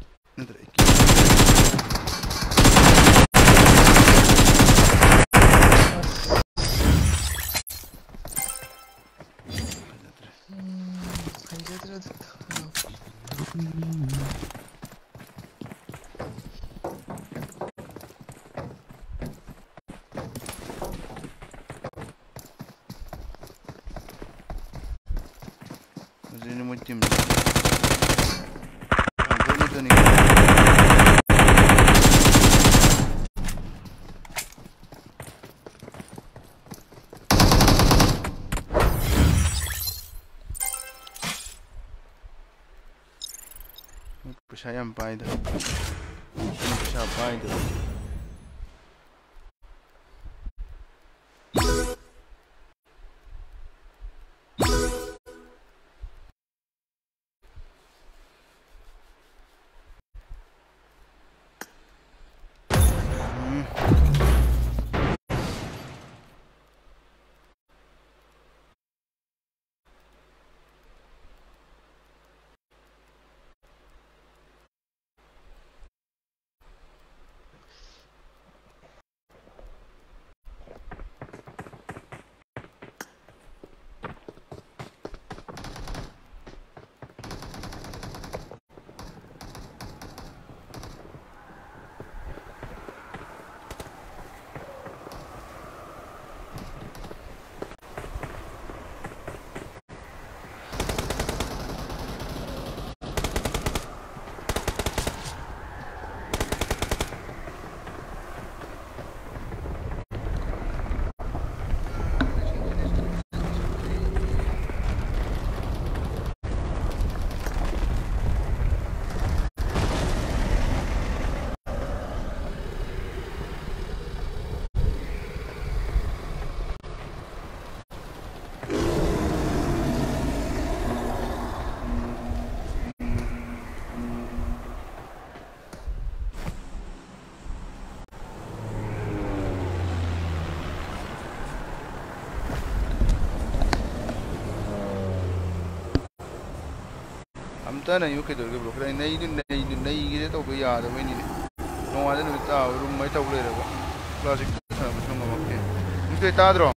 这样掰的，这样掰的。paida. ꯑꯝꯇꯅ ꯑꯌꯨꯛ ꯀꯩꯗꯧꯔꯒꯦ ꯈꯔ ꯅꯩꯗꯨ ꯅꯩꯗꯨ ꯅꯩꯒꯤꯗ ꯇꯧꯕ ꯌꯥꯗꯕꯩꯅꯤꯅꯦ ꯅꯣꯡꯉꯥꯟꯗ ꯅꯨꯃꯤꯠ ꯇꯥꯕ ꯔꯨꯝ ꯃꯩ ꯇꯧ ꯂꯩꯔꯒ ꯀ꯭ꯂꯥꯁꯤꯛ ꯁꯥꯟꯅꯕꯁꯨ ꯉꯝꯃꯛꯇꯦ ꯅꯨꯡꯇꯩ ꯇꯥꯗ꯭ꯔꯣ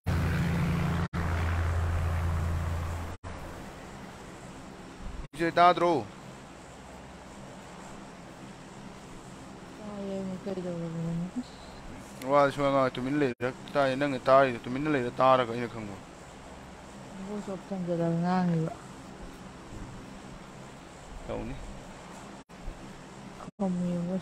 ꯏꯆꯦ ꯇꯥꯗ꯭ꯔꯣ ꯋꯥꯗ ꯁꯨꯃꯥꯏ ꯉꯥꯡ ꯇꯨꯃꯤꯟꯅ ꯂꯩꯔ ꯇꯥꯏ ꯅꯪꯅ ꯇꯥꯔꯤꯗꯣ ꯇꯨꯃꯤꯟꯅ ꯂꯩꯔ ꯇꯥꯔꯒ ꯑꯩꯅ ꯈꯪꯕ ꯕꯣꯁꯣꯞ ꯊꯝꯖꯤꯜꯂꯒ ꯉꯥꯡꯉꯤꯕ cậu nè không nhiều I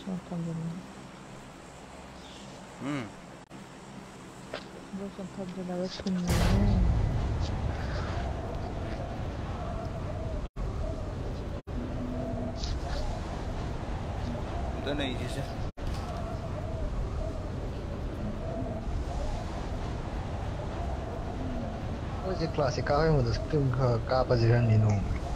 was a classic, I was I was a classic, I was a classic, I I was a classic, I was a classic, I was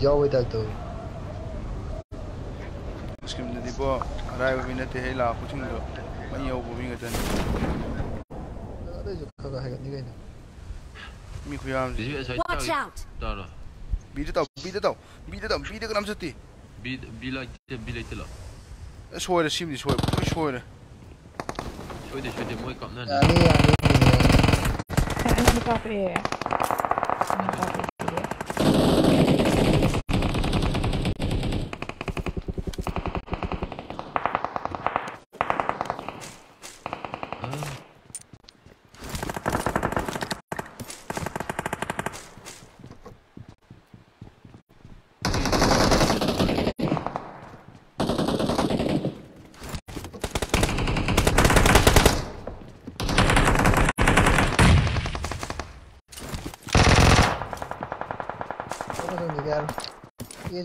ꯌꯥꯎꯕꯩ type ꯇꯧꯋꯤ ꯏꯁꯀꯤꯝꯗꯗꯤꯀꯣ ꯑꯔꯥꯏꯕ ꯃꯤ ꯅꯠꯇꯦ ꯍꯦꯛ ꯂꯥꯛꯄꯁꯤꯡꯗꯣ ꯃꯩ ꯌꯧꯕ ꯃꯤ ꯉꯥꯛꯇꯅꯤ ꯑꯗꯨꯏꯁꯨ ꯈꯔ ꯈꯔ ꯍꯩꯒꯠꯅꯤ ꯀꯩꯅꯣ ꯃꯤ ꯈꯨꯌꯥꯝꯁꯤ Watch out! Tara. ꯕꯤꯗ ꯇꯧ ꯕꯤꯗ ꯇꯧ ꯕꯤꯗ ꯇꯧ ꯕꯤꯗ ꯀꯅꯥꯝ ꯆꯠꯇꯦ B B ꯂꯩꯇꯦ B ꯂꯩꯇꯦꯂꯣ ꯑꯦ ꯁꯣꯏꯔꯦ ꯁꯤꯃꯗꯤ ꯁꯣꯏꯔꯦ ꯂꯣꯏ ꯁꯣꯏꯔꯦ ꯁꯣꯏꯗꯦ ꯁꯣꯏꯗꯦ ꯃꯣꯏ ꯀꯥꯞꯅꯅꯤ ꯌꯥꯅꯤ ꯌꯥꯅꯤ ꯑꯩꯉꯣꯟꯗ ꯀꯥꯞꯄꯛꯑꯦ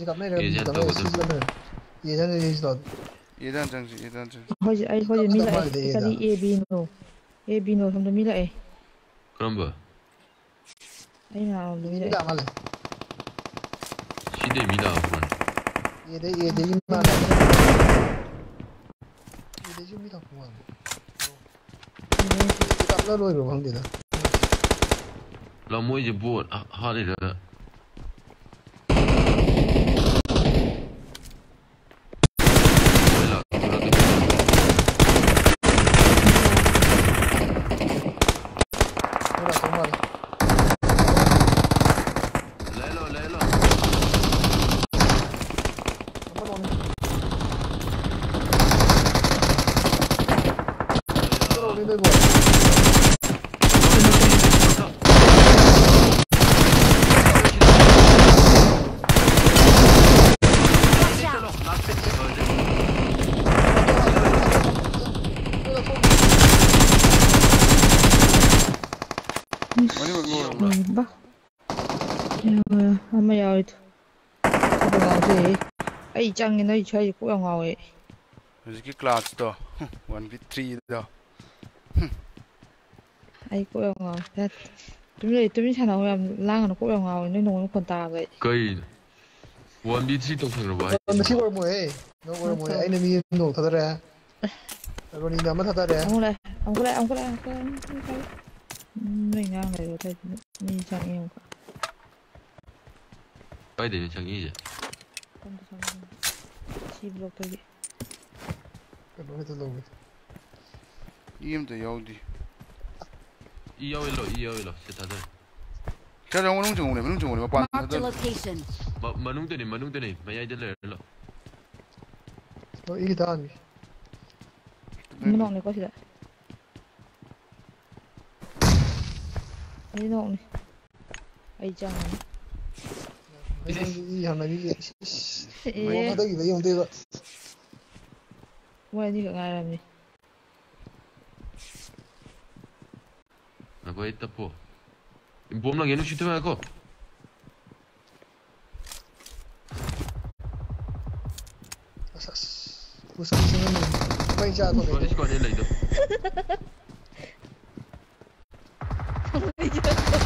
kapnay da kapnay sizleme. Yeden de izlad. Yeden canji yeden canji. Hoje ay hoje mila ay kadi A B no. A B no samdo mila ay. Kramba. Ay na samdo mila. Mila mal. Şimdi mila afran. Yede yede mila. Yede şimdi mila afran. Kapla loy bu hangi da. Lan bu iyice bu haliyle chang in eh. ai chai ku ấy we huzki class đó 1v3 đó ai ku anga that tụi này tụi mình chả nào làm lang nó cũng làm ngầu nên nó còn ta vậy eh. cái one bit three tông thằng rồi. One bit three rồi mồi nó rồi mồi anh em đi nổ thật ra. Rồi đi nằm thật ra. Ông lại ông có lại ông có lại ông có lại mình ngang này rồi đây đi chẳng yêu cả bay để chẳng yêu gì Si blocca lì. Non vedo dove. Io mi di Io e lo, io e lo, siete te. Cara, ma non c'è uno, non c'è uno, ma quando... Ma, ma non te ne, ma non te ne, ma hai delle lo. Ma i danni. Non ne quasi da. Hai eh, nomi. Hai già nomi. Eh, Bom lang, yun yung shooter ako. Asas. Gusto ko siya naman. Pahin siya ako. Pahin siya ako. Pahin siya ako.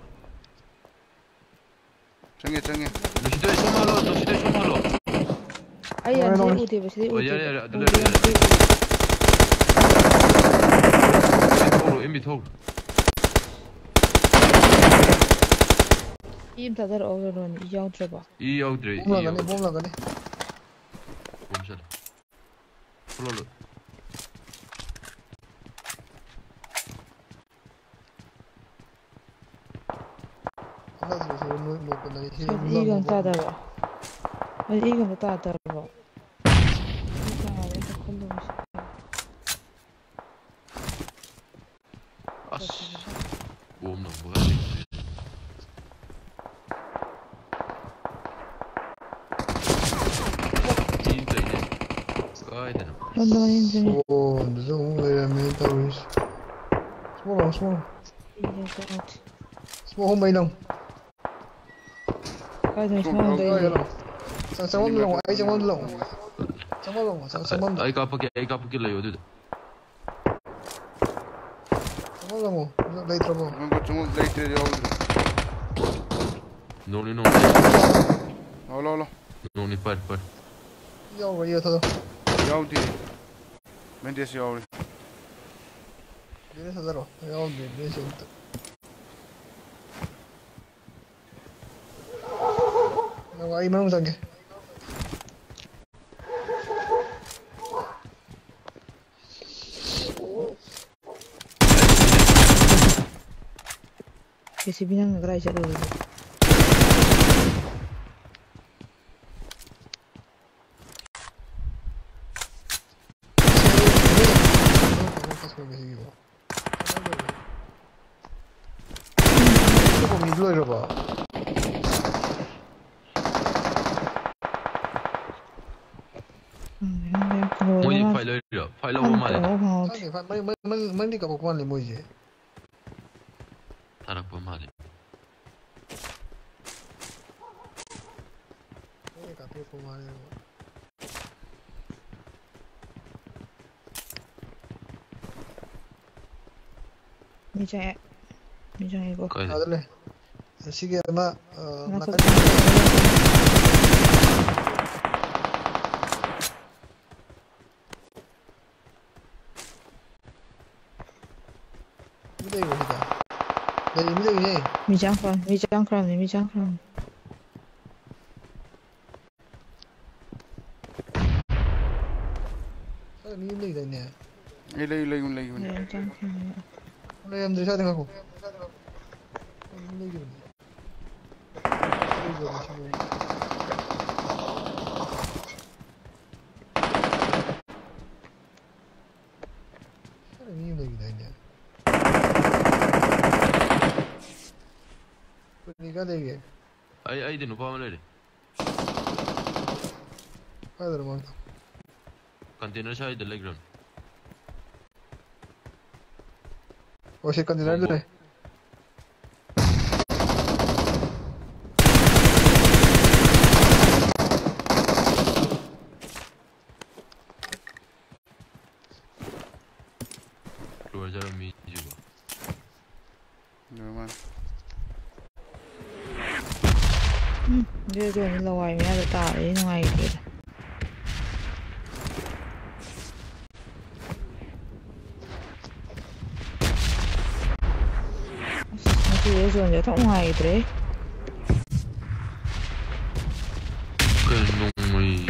정해 정해 너 시대 쇼말로 너 시대 쇼말로. Ấy anh sẽ ưu tiên và sẽ ưu 어 tiên. 야야 야 ưu 들려 tiên. 톡으로 MB 톡. Im thật ra rồi rồi, ý giao cho bà. 이 야우들 이 몸 나 那只是没没不能信。一个人炸掉吧，我一个人炸掉吧。你想啊，我这空洞是。啊是，我们不干。Vado in Oh, sono veramente a questo. Smola, smola. Smola, ma non. 该整什麼對嘅？上上温龍，哎上温龍，上温龍，上上温龍。哎家不嘅，哎家不嘅嚟喎，啲。上温龍，嚟咗冇？我中温嚟咗有。No ni no. Hola hola. No ni per per. Yo voy yo todo. Yo di. Mendes yo. Vienes a darlo. Yo di, vienes a darlo. Nggak mau imam saja. Ya si binang ngerai dulu. mandi ka Pokemon Limoges eh. Tara Pokemon Limoges. Eh, kapi Pokemon Limoges. 미정해 미정이고 아들래 시계 얼마 어 나까지 미장크람 미장크람이 미장크람 사람이 힘들겠네. 일레 일레 일레 일레. 미장크람. 오늘 힘들 사등하고. Gidin upamele. Haide, rămân. Cantinele și haide, leg run. O să cantinele? 있어요 성화아이들의 놈의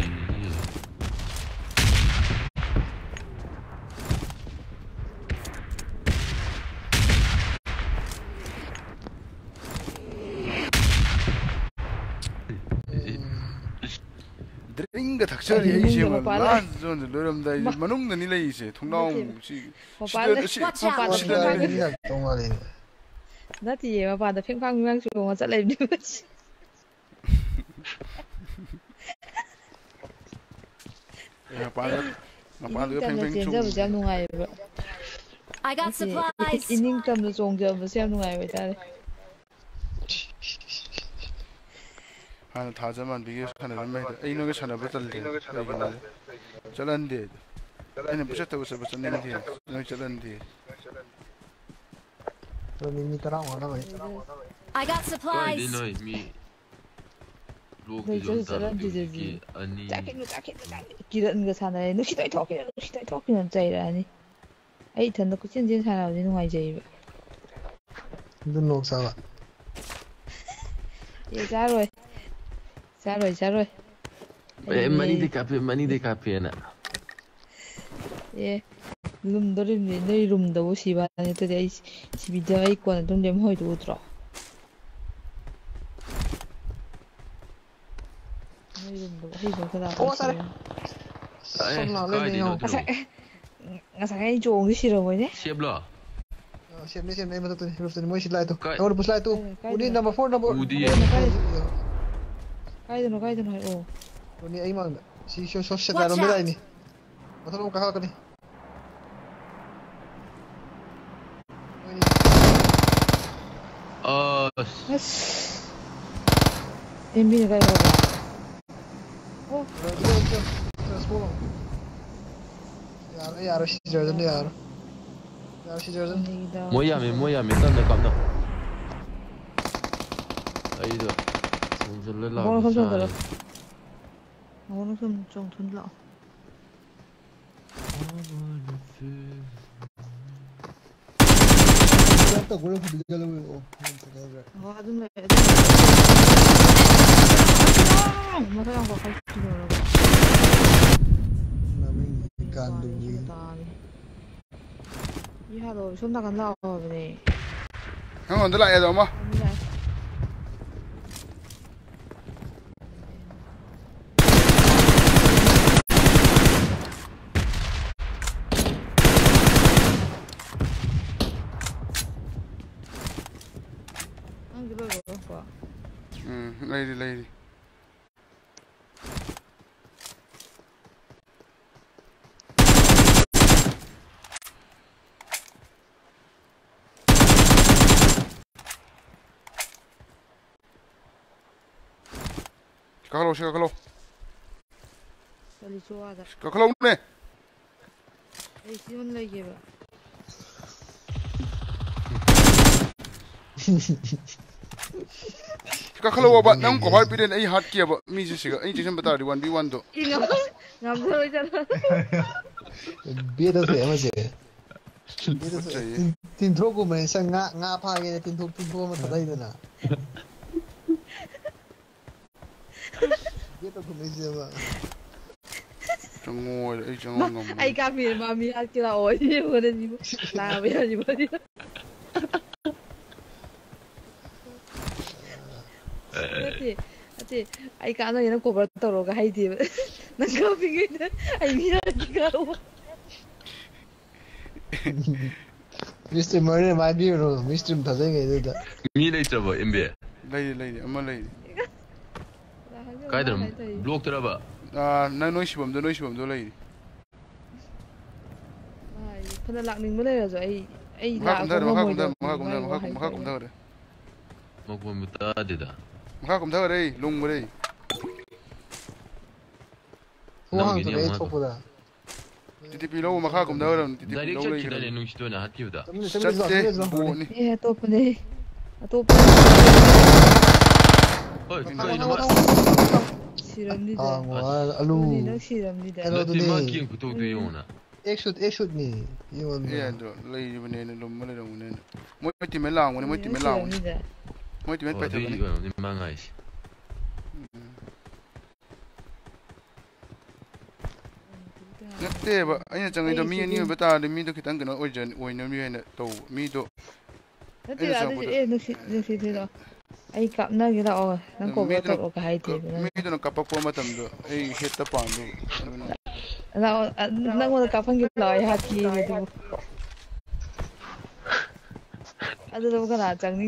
링가 닥쳐리 이제 난 전에 너렴다. 이제 만웅는 이래 이제. 통나옹 시 시대 시대 동아리. ꯅꯠꯇꯤꯌꯦ ꯃꯄꯥꯟꯗ ꯐꯤꯡꯐꯥꯡ ꯐꯤꯡꯐꯥꯡ ꯆꯣꯡꯉ ꯆꯠ ꯂꯩꯕꯅꯦꯕ ꯃꯄꯥꯟꯗ ꯃꯄꯥꯟꯗꯨꯒ ꯐꯦꯡ ꯏꯅꯤꯡꯇꯝꯅ ꯐꯦꯡ ꯆꯦꯟꯖꯕꯁꯦ ꯌꯥꯝ ꯅꯨꯡꯉꯥꯏꯌꯦꯕ I got ꯅꯠꯇꯦ, supplies. ꯏꯅꯤꯡꯇꯝꯅ ꯆꯣꯡꯖꯕꯁꯦ ꯌꯥꯝ ꯅꯨꯡꯉꯥꯏꯕ ꯍꯥꯏꯇꯥꯔꯦ ꯍꯥꯟꯅ ꯊꯥꯖ ꯃꯥꯟꯕꯤꯒ ꯁꯥꯟꯅꯔꯝꯃꯦ ꯑꯩ ꯅꯣꯏꯒ ꯁꯥꯟꯅꯕ ꯆꯜꯂꯦ ꯀꯩꯒꯤꯅꯣ ꯆꯠꯍꯟꯗꯦ ꯑꯩꯅ ꯄꯨꯆꯠꯇ Rồi mình mi tao đâu nó vậy. I got supplies. Đi nơi mi. Luộc đi rồi tao đi đi. Ani. Jacket ngược jacket ngược. Kỳ lận ngược sàn này, nó khi tại thọ kia, nó khi tại thọ kia làm chạy ra đi. Ấy thần nó có chiến chiến sàn nào đi ngoài chạy vậy. Đừng nộp sao ạ. Vậy ra rồi. Ra rồi, ra rồi. Em mani de capie, mani de capie nè. Yeah. ꯂꯨꯝꯗꯣꯔꯤꯕꯅꯤ ꯅꯣꯏ ꯔꯨꯝꯗꯕꯨ ꯁꯤꯕ ꯅꯠꯇ꯭ꯔꯗꯤ ꯑꯩ ꯁꯤꯕꯤꯗ ꯑꯩ ꯀꯣꯟꯅ ꯑꯗꯨꯝ ꯂꯦꯝꯍꯧꯏꯗꯣ ꯎꯗ꯭ꯔꯣ ꯅꯣꯏ ꯔꯨꯝꯗꯕꯨ ꯑꯍꯩꯕ ꯈꯔ ꯑꯣ ꯆꯥꯔꯦ ꯑꯦ ꯁꯣꯝ ꯂꯥꯛ ꯂꯩꯔꯝꯃꯦ ꯀꯥꯏꯗꯩꯅꯣ ꯌꯦꯡꯉꯣ ꯑꯗꯨ ꯉꯁꯥꯏ ꯉꯁꯥꯏ ꯑꯩ ꯆꯣꯡꯗꯤ ꯁꯤꯔꯝꯃꯣꯏꯅꯦ ꯁꯦꯞꯂꯣ ꯑ, ꯁꯦꯝꯅꯤ ꯁꯦꯝꯅꯤ ꯑꯩ ꯃꯊꯛꯇꯅꯤ ꯔꯨꯐꯇꯅꯤ ꯃꯣꯏ ꯁꯤ ꯂꯥꯏꯇꯣ ꯑꯩꯉꯣꯟꯗ ꯄꯨꯁ ꯂꯥꯏꯇꯣ ꯎꯅꯤ ꯅꯝꯕꯔ ꯐꯣꯔ ꯅꯝꯕꯔ ꯎꯗꯤꯌꯦ. ꯀꯥꯏꯗꯅꯣ ꯀꯥꯏꯗꯅꯣ ꯍꯥꯏꯔꯛꯑꯣ ꯎꯅꯤ ꯑꯩ ꯃꯥꯡꯗ ꯁꯤ ꯁꯣ ꯁꯣ Watch ꯁꯦꯇꯥꯔꯣꯝꯗ out. ꯂꯥꯛꯏꯅꯤ ꯃꯊꯛ ꯑꯃꯨꯛ ꯀꯥꯈꯠꯂꯛꯀꯅꯤ Yes. Emine gel gel. Oh. Yar yar shi jordan yar. Yar shi jordan. Moya mi moya mi tan da kamna. Ai da. Sonjul la. Bon kom sonjul. Bon kom sonjul la. Aman 갔다 그래 리가려고 이거 아 아줌마 애들 엄마 사양과 갈수 있으려고 남은 간두기 이하로 손다 간다 오네 형 언제 나야 너 엄마 lady, lady. Chicacalo, chicacalo. Lady ada. Chicacalo, ne. Lady, non lei lleva. kakhalwa ba nang ko har piden ai hat kiya ba mi ji siga ai jisam bata di 1v1 do ngam do jan bia da se ma se tin tho ko mai sang nga nga pha ge tin tho tin tho ma ta dai na bia da ko mai se ba Jangan mà mi ăn kia là kafir, mami, aku tidak oi, bukan ni, lah, biar ni, bukan ꯅꯠꯇꯦ ꯅꯠꯇꯦ ꯑꯩ ꯀꯥꯟꯅꯩꯅ ꯀꯣꯚꯔ ꯇꯧꯔꯒ ꯍꯥꯏꯗꯦꯕ ꯅꯪ ꯀꯥꯞꯄꯤꯉꯩꯗ ꯑꯩ ꯃꯤꯔꯛꯀꯤ ꯀꯥꯔꯛꯑꯣ ꯃꯤꯁꯇ꯭ꯔꯤꯝ ꯃꯔꯦꯟ ꯃꯥꯏꯕꯤꯔꯨꯅꯨ ꯃꯤꯁꯇ꯭ꯔꯤꯝ ꯐꯖꯩꯉꯩꯗꯨꯗ ꯃꯤ ꯂꯩꯇ꯭ꯔꯕꯣ ꯑꯦꯝꯕꯤ ꯂꯩꯔꯤ ꯂꯩꯔꯤ ꯑꯃ ꯂꯩꯔꯤ ꯀꯥꯏꯗꯅꯣ ꯕ꯭ꯂꯣꯛꯇꯔꯕ ꯅꯪ ꯅꯣꯏ ꯁꯤꯐꯝꯗꯣ ꯅꯣꯏ ꯁꯤꯐꯝꯗꯣ ꯂꯩꯔꯤ ꯐꯅ ꯂꯥꯛꯅꯤꯡꯕ ꯂꯩꯔꯁꯨ ꯑꯩ ꯑꯩ ꯂꯥꯛꯑꯒ ꯃꯈꯥ ꯀꯨꯝꯊꯔꯦ ꯃꯈꯥ ꯀꯨꯝꯊꯔꯦ ꯃꯈꯥ ꯀꯨꯝꯊꯔꯦ ꯃꯈꯣꯟꯕꯨ ꯇꯥꯗꯦꯗ Mặt khác cầm thơ đi, lùng vào đi 후항도 레이토보다 TTP lâu mà khác cũng đâu rồi TTP lâu đây rồi. nung chito na hati uda chắc thế buồn đi. Eh top này top ôi cái này nó siramni da à mà alo. Nó siramni da nó thì mà kiên của tôi tôi ona exit exit ni yêu anh yeah rồi lấy bên này nó lùm mà nó lùm này mỗi tìm mấy lòng mỗi tìm ni da. moi ti me pa 어디 ta ne 이거 민망하이시 natte ba aina changai do mi ni ba ta de mi do kitang kana ojan oi no mi ne to mi do Ate la de eh no si no si de. Ay kap na gila o. Nang ko ba toro ka hay di. mi do na kapak po matam do ai het ta pan do Na nang mo ka pang gila ay hati ni do. Ado do ka na chang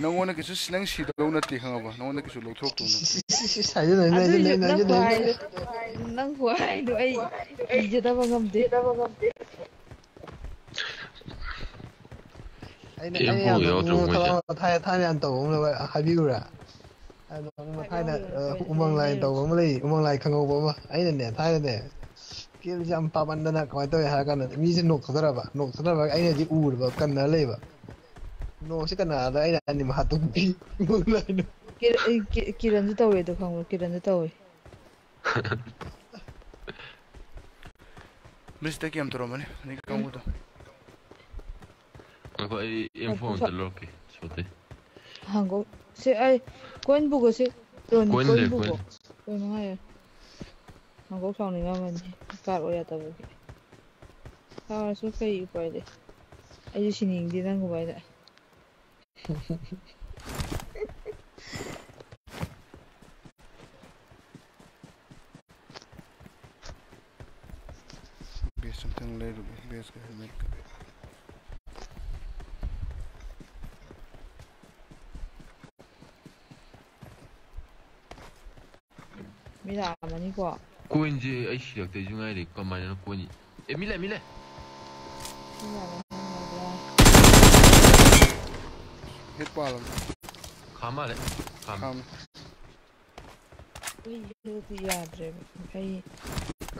ꯅꯪꯉꯣꯟꯗ ꯀꯩꯁꯨ ꯅꯪ ꯁꯤꯗꯧ ꯅꯠꯇꯦ ꯈꯪꯉꯕ ꯅꯪꯉꯣꯟꯗ ꯀꯩꯁꯨ ꯂꯧꯊꯣꯛꯇꯧ ꯅꯠꯇꯦ ꯅꯪ ꯋꯥꯍꯩꯗꯣ ꯑꯩ ꯏꯖꯗꯕ ꯉꯝꯗꯦ ꯑꯩꯅ ꯑꯩꯅ ꯌꯥꯝꯅ ꯊꯕꯛ ꯃꯊꯥꯏ ꯊꯥꯏꯅ ꯌꯥꯝ ꯇꯧꯕ ꯑꯃ ꯍꯥꯏꯕꯤꯌꯨꯔꯥ ꯑꯗꯣ ꯊꯥꯏꯅ ꯎꯃꯪ ꯂꯥꯏ ꯇꯧꯕ ꯑꯃ ꯂꯩ ꯎꯃꯪ ꯂꯥꯏ ꯈꯪꯍꯧꯕ ꯑꯃ ꯑꯩꯅꯅꯦ ꯊꯥꯏꯅꯅꯦ ꯀꯦꯜꯁꯦ ꯌꯥꯝ ꯄꯥꯃꯟꯗꯅ ꯀꯃꯥꯏꯅ ꯇꯧꯋꯤ ꯍꯥꯏꯔ ꯀꯥꯟꯗ ꯃꯤꯁꯦ ꯅꯣꯛꯊꯗꯔꯕ ꯅꯣꯛꯊꯗꯔꯕ ꯑꯩꯅꯗꯤ ꯎꯔꯕ ꯀꯟꯅ ꯂꯩꯕ ꯅꯣꯡꯁꯦ ꯀꯅꯥꯗ ꯑꯩꯅ ꯑꯅꯤ ꯃꯍꯥ ꯇꯨꯝꯕꯤ ꯃꯨꯛꯂꯥꯏꯅꯣ ꯀꯤꯔꯟꯁꯨ ꯇꯧꯋꯦ ꯑꯗꯣ ꯈꯪꯕ꯭ꯔꯥ ꯀꯤꯔꯟꯁꯨ ꯇꯧꯋꯦ ꯃꯤꯁꯇ ꯀꯌꯥꯝ ꯇꯧꯔꯝꯃꯅꯤ ꯅꯪ ꯀꯥꯡꯕꯨꯗꯣ ꯑꯩꯈꯣꯏ ꯑꯩ ꯑꯦꯝ ꯐꯣꯟ ꯑꯝꯇ ꯂꯧꯔꯛꯀꯦ ꯁꯣꯇꯦ ꯍꯥꯡꯒꯣ ꯁꯤ ꯑꯩ ꯀꯣꯏꯟ ꯕꯨꯒꯣ ꯁꯤ ꯂꯣꯟ ꯀꯣꯏꯟ ꯕꯨꯒꯣ ꯀꯣꯏꯟ ꯃꯉꯥꯏ ꯍꯥꯡꯒꯣꯛ ꯁꯥꯎꯅꯤꯡꯉꯝꯃꯅꯤ ꯀꯥꯔ ꯑꯣꯏ ꯌꯥꯗꯕꯒꯤ ꯁꯥꯎꯔꯁꯨ ꯀꯔꯤ ꯎꯄꯥꯏ ꯂꯩ ꯑꯩꯁꯨ ꯁꯤꯅꯤꯡꯗꯦ ꯅꯪꯒꯨꯝꯕ ꯑꯩꯅ be something a little bit basically make a bit Mila, mani qua. Quindi, esci da te, giungere, comandano quindi. E mille, mille! Mila. Hit bottom. Come on it. Come. Come.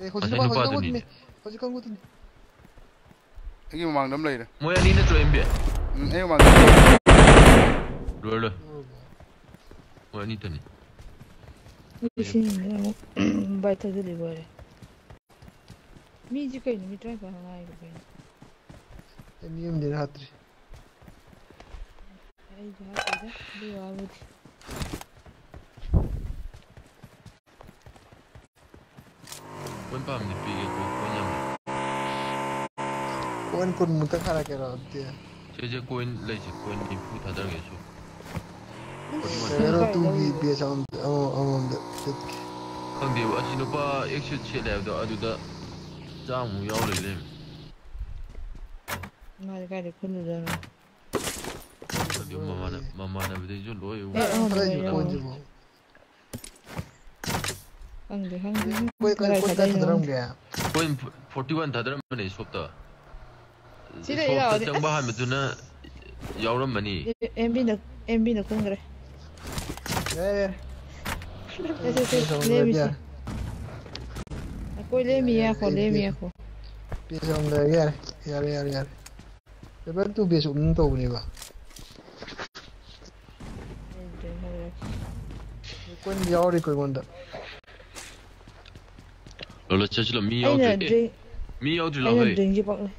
ꯍꯧꯖꯤꯛꯀꯥꯟ ꯍꯧꯖꯤꯛꯀꯥꯟ ꯍꯧꯖꯤꯛꯀꯥꯟ ꯒꯨꯠꯅꯤ ꯑꯩꯒꯤ ꯃꯃꯥꯡꯗ ꯑꯃ ꯂꯩꯔꯦ ꯃꯣꯏ ꯑꯅꯤ ꯅꯠꯇ꯭ꯔꯣ ꯑꯦꯝ ꯕꯤ ꯎꯝ ꯑꯩ ꯃꯃꯥꯡꯗ Lol. Ouais, Nitani. బయట తెలియబోరే మ్యూజిక్ మీ ట్రై పని ఎనిమిది రాత్రి ఐదు రాత్రి ఆవుది Buen pa mi pigue, coñame. Buen con mucha cara que era, tío. Che, che, cuen, le dice, cuen, mi puta, tal que eso. Era tu gi biasa amam amam dek. Kang dia buat sini apa action cek leh tu aduh dah. Jamu yau leh leh. Mal kah dek pun dah. Mama na mama na bide jo loy. Eh, ada juga. Kang dia kang dia. Kau kau kau dah terang dia. Kau 41 dah terang mana sopta. Sopta jangan baham itu na. Yauram mani. MB nak MB nak kong kau. Nereye? Evet evet evet ne biçim. Akoy le mi yajo le mi yajo. Piensa onda yar yar yar yar. De ver tu piensa un to univa. Con yao rico onda. Lo lo chachi lo mi yao de. Mi yao de lo hay. Anh đừng chỉ bọc này.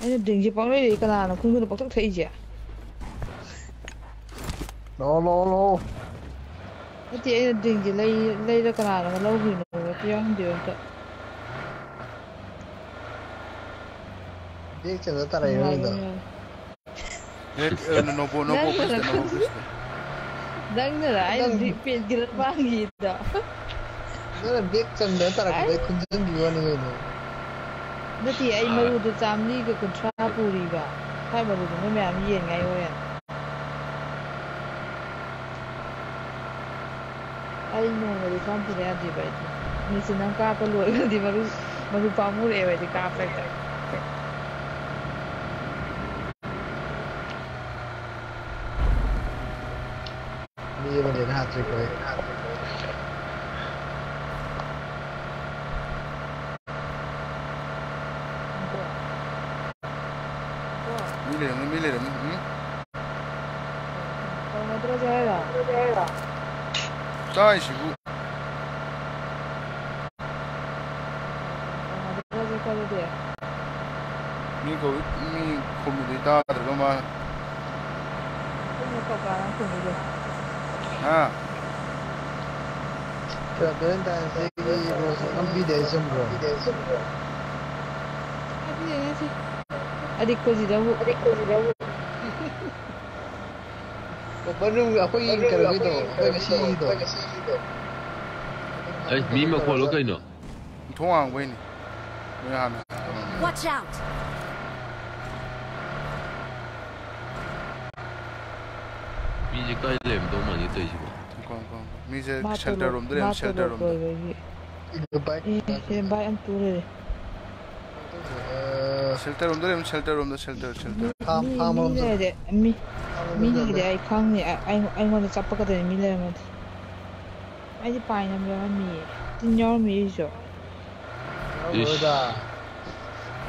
Anh đừng chỉ bọc này đi, cái nào nó không được bọc thắc thấy gì à? Lô lô lô Cái chị ấy đình chỉ lây lây ra cả là lâu thì nó có tiêu không được vâng. cả Dek ce data la yau da. Dek no bo no bo peste no bo peste. Dang ne la ai di pe girat là da. Dara dek ce data la ko kun jang giwa ne ne. Dati ai maru da jamni ga kun tra puri ga. Kai maru da me am yin ngai oyan. Eh drink ꯃꯤ ꯌꯥꯎꯗ꯭ꯔꯤ ꯑꯩꯅ ꯂꯥꯎꯍꯩ ꯗ꯭ꯔꯤꯡꯁꯦ ꯄꯛꯂꯩ ꯑꯩꯅ ꯗ꯭ꯔꯤꯡꯁꯦ ꯄꯛꯂꯩ ꯀꯅꯥꯅꯣ ꯈꯣꯡꯗꯨꯅ ꯄꯛꯊꯛ ꯊꯛꯏꯁꯦ ꯂꯥꯛꯑꯣ ꯂꯥꯛꯑꯣ ꯂꯥꯛꯑꯣ ꯅꯠꯇꯦ ꯑꯩꯅ ꯗ꯭ꯔꯤꯡꯁꯦ ꯂꯩ ꯂꯩꯔ ꯀꯅꯥꯅꯣ ꯂꯧꯈꯤꯕꯅꯣ ꯑꯝꯇ ꯌꯥꯎꯍꯟꯕꯤꯌꯨ ꯑꯝꯇ ꯕꯦꯛ ꯆꯠꯂ ꯇꯥꯔꯛꯏꯔꯣ ꯅꯨꯡꯉꯥꯏꯕ ꯅꯪꯗꯣ Eh, no, no, no, no, Nang- please, no, please. ꯅꯪꯅꯔ ꯑꯩꯅ ꯗ꯭ꯔꯤꯡ ꯄꯦꯟꯒꯤꯔ ꯃꯥꯡꯈꯤꯗꯣ ꯅꯪꯅ ꯕꯦꯛ ꯆꯟꯗ ꯇꯥꯔꯛꯄꯗꯩ ꯈꯨꯟꯖꯟꯈꯤꯕꯅꯤ ꯀꯩꯅꯣ ꯅꯠꯇꯦ ꯑꯩ ꯃꯔꯨꯗꯣ ꯆꯥꯝꯃꯔꯤꯒ ꯀꯨꯟꯊ꯭ꯔꯥ ꯄꯨꯔꯤꯕ ꯁ꯭ꯋꯥꯏ ꯃꯔꯨꯗꯣ ꯅꯣꯏ ꯃꯌꯥꯝ ꯌꯦꯟꯉꯥꯏ ꯍꯣꯔꯦꯟ ꯑꯩ ꯅꯣꯡꯃꯗꯤ ꯐꯝꯈꯤꯗ ꯌꯥꯗꯦꯕ ꯑꯩꯗꯤ ꯃꯤꯁꯤ ꯅꯪ ꯀꯥꯞꯄ ꯂꯣꯏꯔꯒꯗꯤ ꯃꯔꯨ ꯃꯔꯨ ꯄꯥꯝꯃꯨꯔꯛꯑꯦꯕ ꯑꯩꯗꯤ ꯀꯥꯞꯄ ꯍꯦꯛꯇ ꯃꯤ ꯑꯃꯅꯦꯅ ꯍꯥꯠꯇ꯭ꯔꯤꯀꯣ ꯑꯩ Mi lerim, mi lerim. montage. Minko, mi não ma... Come papà, non comodità. Ah. Cioè, prenda se non vede sembra. Adik così da de Adik così de vuoi. ɓarnin akwai karbi da akwai gashi da ai mi ma kwa lokai no? Tuwa wai ne ne hana watch out. Mi je kai lem do ma ni tai shi ba kon kon mi je shelter room dre shelter room goodbye bye am ture shelter room dre shelter room shelter shelter. Farm farm room mi ꯂꯩꯔꯗꯤ ꯑꯩ ꯈꯪꯅꯤ ꯑꯩ- ꯑꯩ- ꯑꯩꯉꯣꯟꯗ ꯆꯠꯄꯀꯗꯣꯏꯅꯤ ꯃꯤ ꯂꯩꯔꯝꯃꯗꯤ ꯑꯩꯗꯤ ꯄꯥꯏꯟ ꯑꯃ ꯌꯥꯎꯔꯝꯃꯤꯌꯦ ꯇꯤꯟ ꯌꯥꯎꯔꯝꯃꯤ ꯑꯩꯁꯨ ꯌꯥꯎꯔꯝꯃꯣꯏꯗ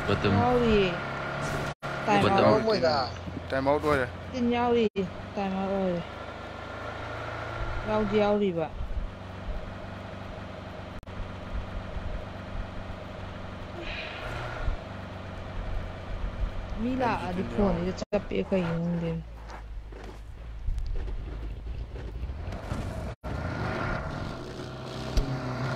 ꯃꯇꯝ ꯌꯥꯎꯔꯤꯌꯦ ꯇꯥꯏꯝ ꯃꯇꯝ ꯑꯥꯎꯠ ꯌꯥꯎꯔꯝꯃꯣꯏꯗ ꯇꯥꯏꯝ ꯑꯥꯎꯠ ꯑꯣꯏꯔꯦ ꯇꯤꯟ ꯌꯥꯎꯔꯤ ꯇꯥꯏꯝ ꯑꯥꯎꯠ ꯑꯣꯏꯔꯦ ꯌꯥꯎꯗꯤ ꯌꯥꯎꯔꯤꯕ ꯃꯤ ꯂꯥꯛꯑꯗꯤ ꯐꯣꯟꯁꯤꯗ ꯆꯞꯄꯦ ꯀꯩꯒꯤꯅꯣ ꯈꯪꯗꯦ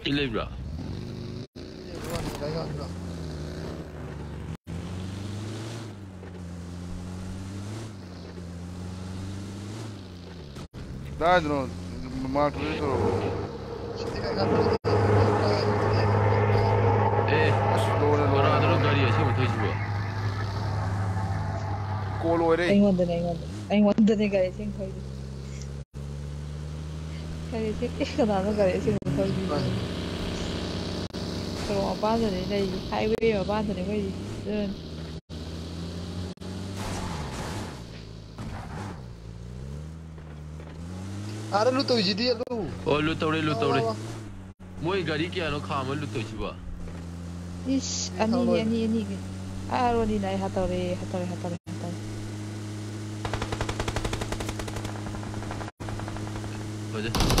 ꯇꯨ ꯁꯤ ꯂꯩꯕ꯭ꯔꯥ ꯒꯥꯔꯤ ꯈꯥꯝꯃꯦ ꯀꯗꯥꯏꯗꯅꯣ ꯃꯥꯔꯛꯇꯨꯗꯤ ꯇꯧꯔꯛꯑꯣ ꯑꯦ ꯂꯣꯏꯔꯦ ꯂꯣꯏꯔꯦ ꯀꯅꯥꯗꯅꯣ ꯒꯥꯔꯤ ꯑꯁꯦꯡꯕ ꯊꯧꯏꯁꯤꯕꯣ ꯀꯣꯜ ꯑꯣꯏꯔꯦ ꯑꯩꯉꯣꯟꯗꯅꯦ ꯑꯩꯉꯣꯟꯗ ꯑꯩꯉꯣꯟꯗꯅꯦ ꯒꯥꯔꯤ ꯑꯁꯦꯡꯕ ꯊꯧꯔꯤꯗꯣ ꯒꯥꯔꯤ ꯑꯁꯦꯡ ꯀꯅꯥꯅꯣ ꯒꯥꯔꯤ ꯑꯁꯦꯡꯕ 可以。走往八十年代，highway 往八十年代移动。अरे लुतो जी दिया तू ओ लुतोड़े लुतोड़े मोई गाड़ी के आनो खाम लुतो जी बा इस अनी अनी अनी आ रोनी नहीं हतोड़े हतोड़े हतोड़े हतोड़े बजे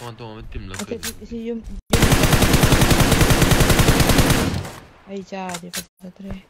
Toma, toma, mettimi la Sì, io... Ehi già, ti ho fatto tre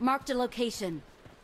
mark the location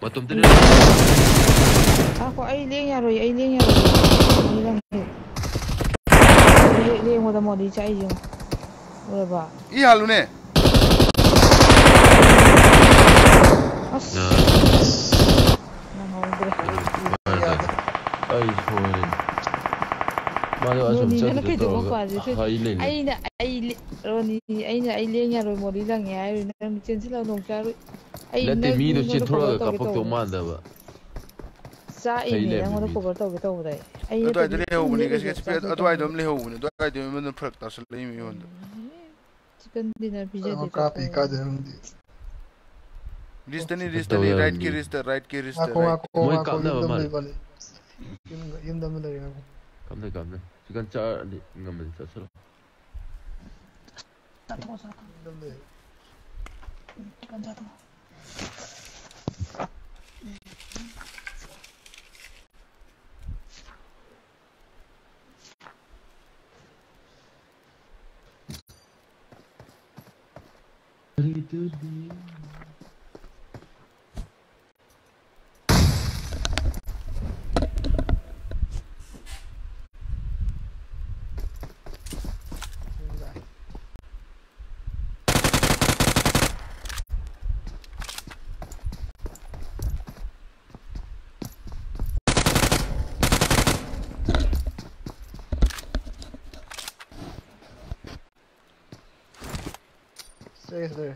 Bottom to the left. Ay ya Roy, ay ya Roy. Ay lang eh. Mo da di chai yung. Wala ba? Iya lu ne. Nice. Ay. ꯃꯥꯗꯣ ꯑꯁꯨꯝ ꯆꯠꯄꯗꯣ ꯇꯧꯔꯒ ꯍꯥꯏ ꯂꯩ ꯑꯩꯅ ꯑꯩ ꯔꯣꯅꯤ ꯑꯩꯅ ꯑꯩ ꯂꯦꯡꯉꯔꯣꯏ ꯃꯣꯔꯤ ꯂꯪꯉꯦ ꯍꯥꯏꯔꯣꯏ ꯅꯪ ꯆꯦꯟꯁꯤꯜꯂ ꯅꯣꯡ ꯆꯥꯔꯣꯏ ꯑꯩ ꯅꯠꯇꯦ ꯃꯤꯗꯣ ꯆꯦꯟꯊꯣꯔꯛꯑꯒ ꯀꯥꯞꯄꯛꯇꯧ ꯃꯥꯟꯗꯕ ꯆꯥꯛꯏꯅꯦ ꯅꯪꯉꯣꯟꯗ ꯀꯣꯚꯔ ꯇꯧꯒꯦ ꯇꯧꯕꯗ ꯑꯩ ꯑꯗꯨꯋꯥꯏꯗ ꯂꯩꯍꯧꯕꯅꯤ ꯑꯗꯨꯋꯥꯏꯗ ꯑꯃ ꯂꯩꯍꯧꯕꯅꯤ ꯑꯗꯨꯋꯥꯏꯗ ꯑꯃꯅ ꯐꯔꯛ ꯇꯥꯁꯜꯂꯛꯏ ꯃꯤꯉꯣꯟꯗ ꯆꯤꯀꯟ ꯗꯤꯅꯔ ꯄꯤꯖꯗꯦ ꯀꯥꯄꯤ ꯀꯥꯗꯦ ꯅꯪꯗꯤ ꯔꯤꯁꯇꯅꯤ ꯔꯤꯁꯇꯅꯤ ꯔꯥꯏꯠ ꯀꯤ ꯔꯤꯁꯇ ꯔꯥꯏꯠ ꯀꯤ ꯔꯤꯁꯇ ꯃꯣꯏ ꯀꯥꯞꯅꯕ ꯃꯥꯜꯂꯦ ꯌꯨꯝꯗ ꯑꯃ ꯂꯩꯔꯦ ꯀꯥꯞꯅꯩ ꯀꯥꯞꯅꯩ 時間ちゃで今までさそろ datang kok sana depan datang itu dia. 사람들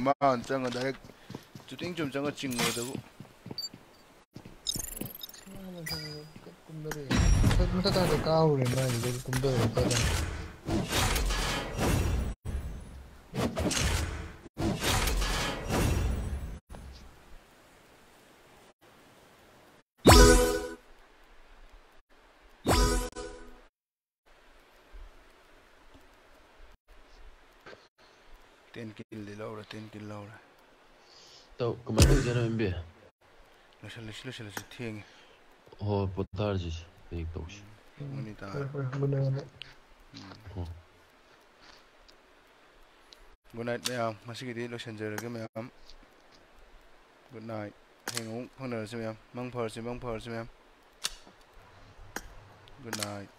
mà hẳn chẳng ở đây chú tính chùm chẳng ở chừng người đâu 꿈들이 꿈들이 꿈들이 꿈들이 꿈들이 꿈들이 꿈들이 꿈들이 꿈들이 꿈들이 Então, como é que você não me Lascia, lascia, lascia, lascia, tieni. Oh, boa tarde. Bem, todos. Unità. Buonanotte. Good night, mẹ mà xin đi lúc sân giờ cái mẹ Good night. Hẹn ngủ, không đợi xem em. Mong phở xem, mong phở xem em. Good night.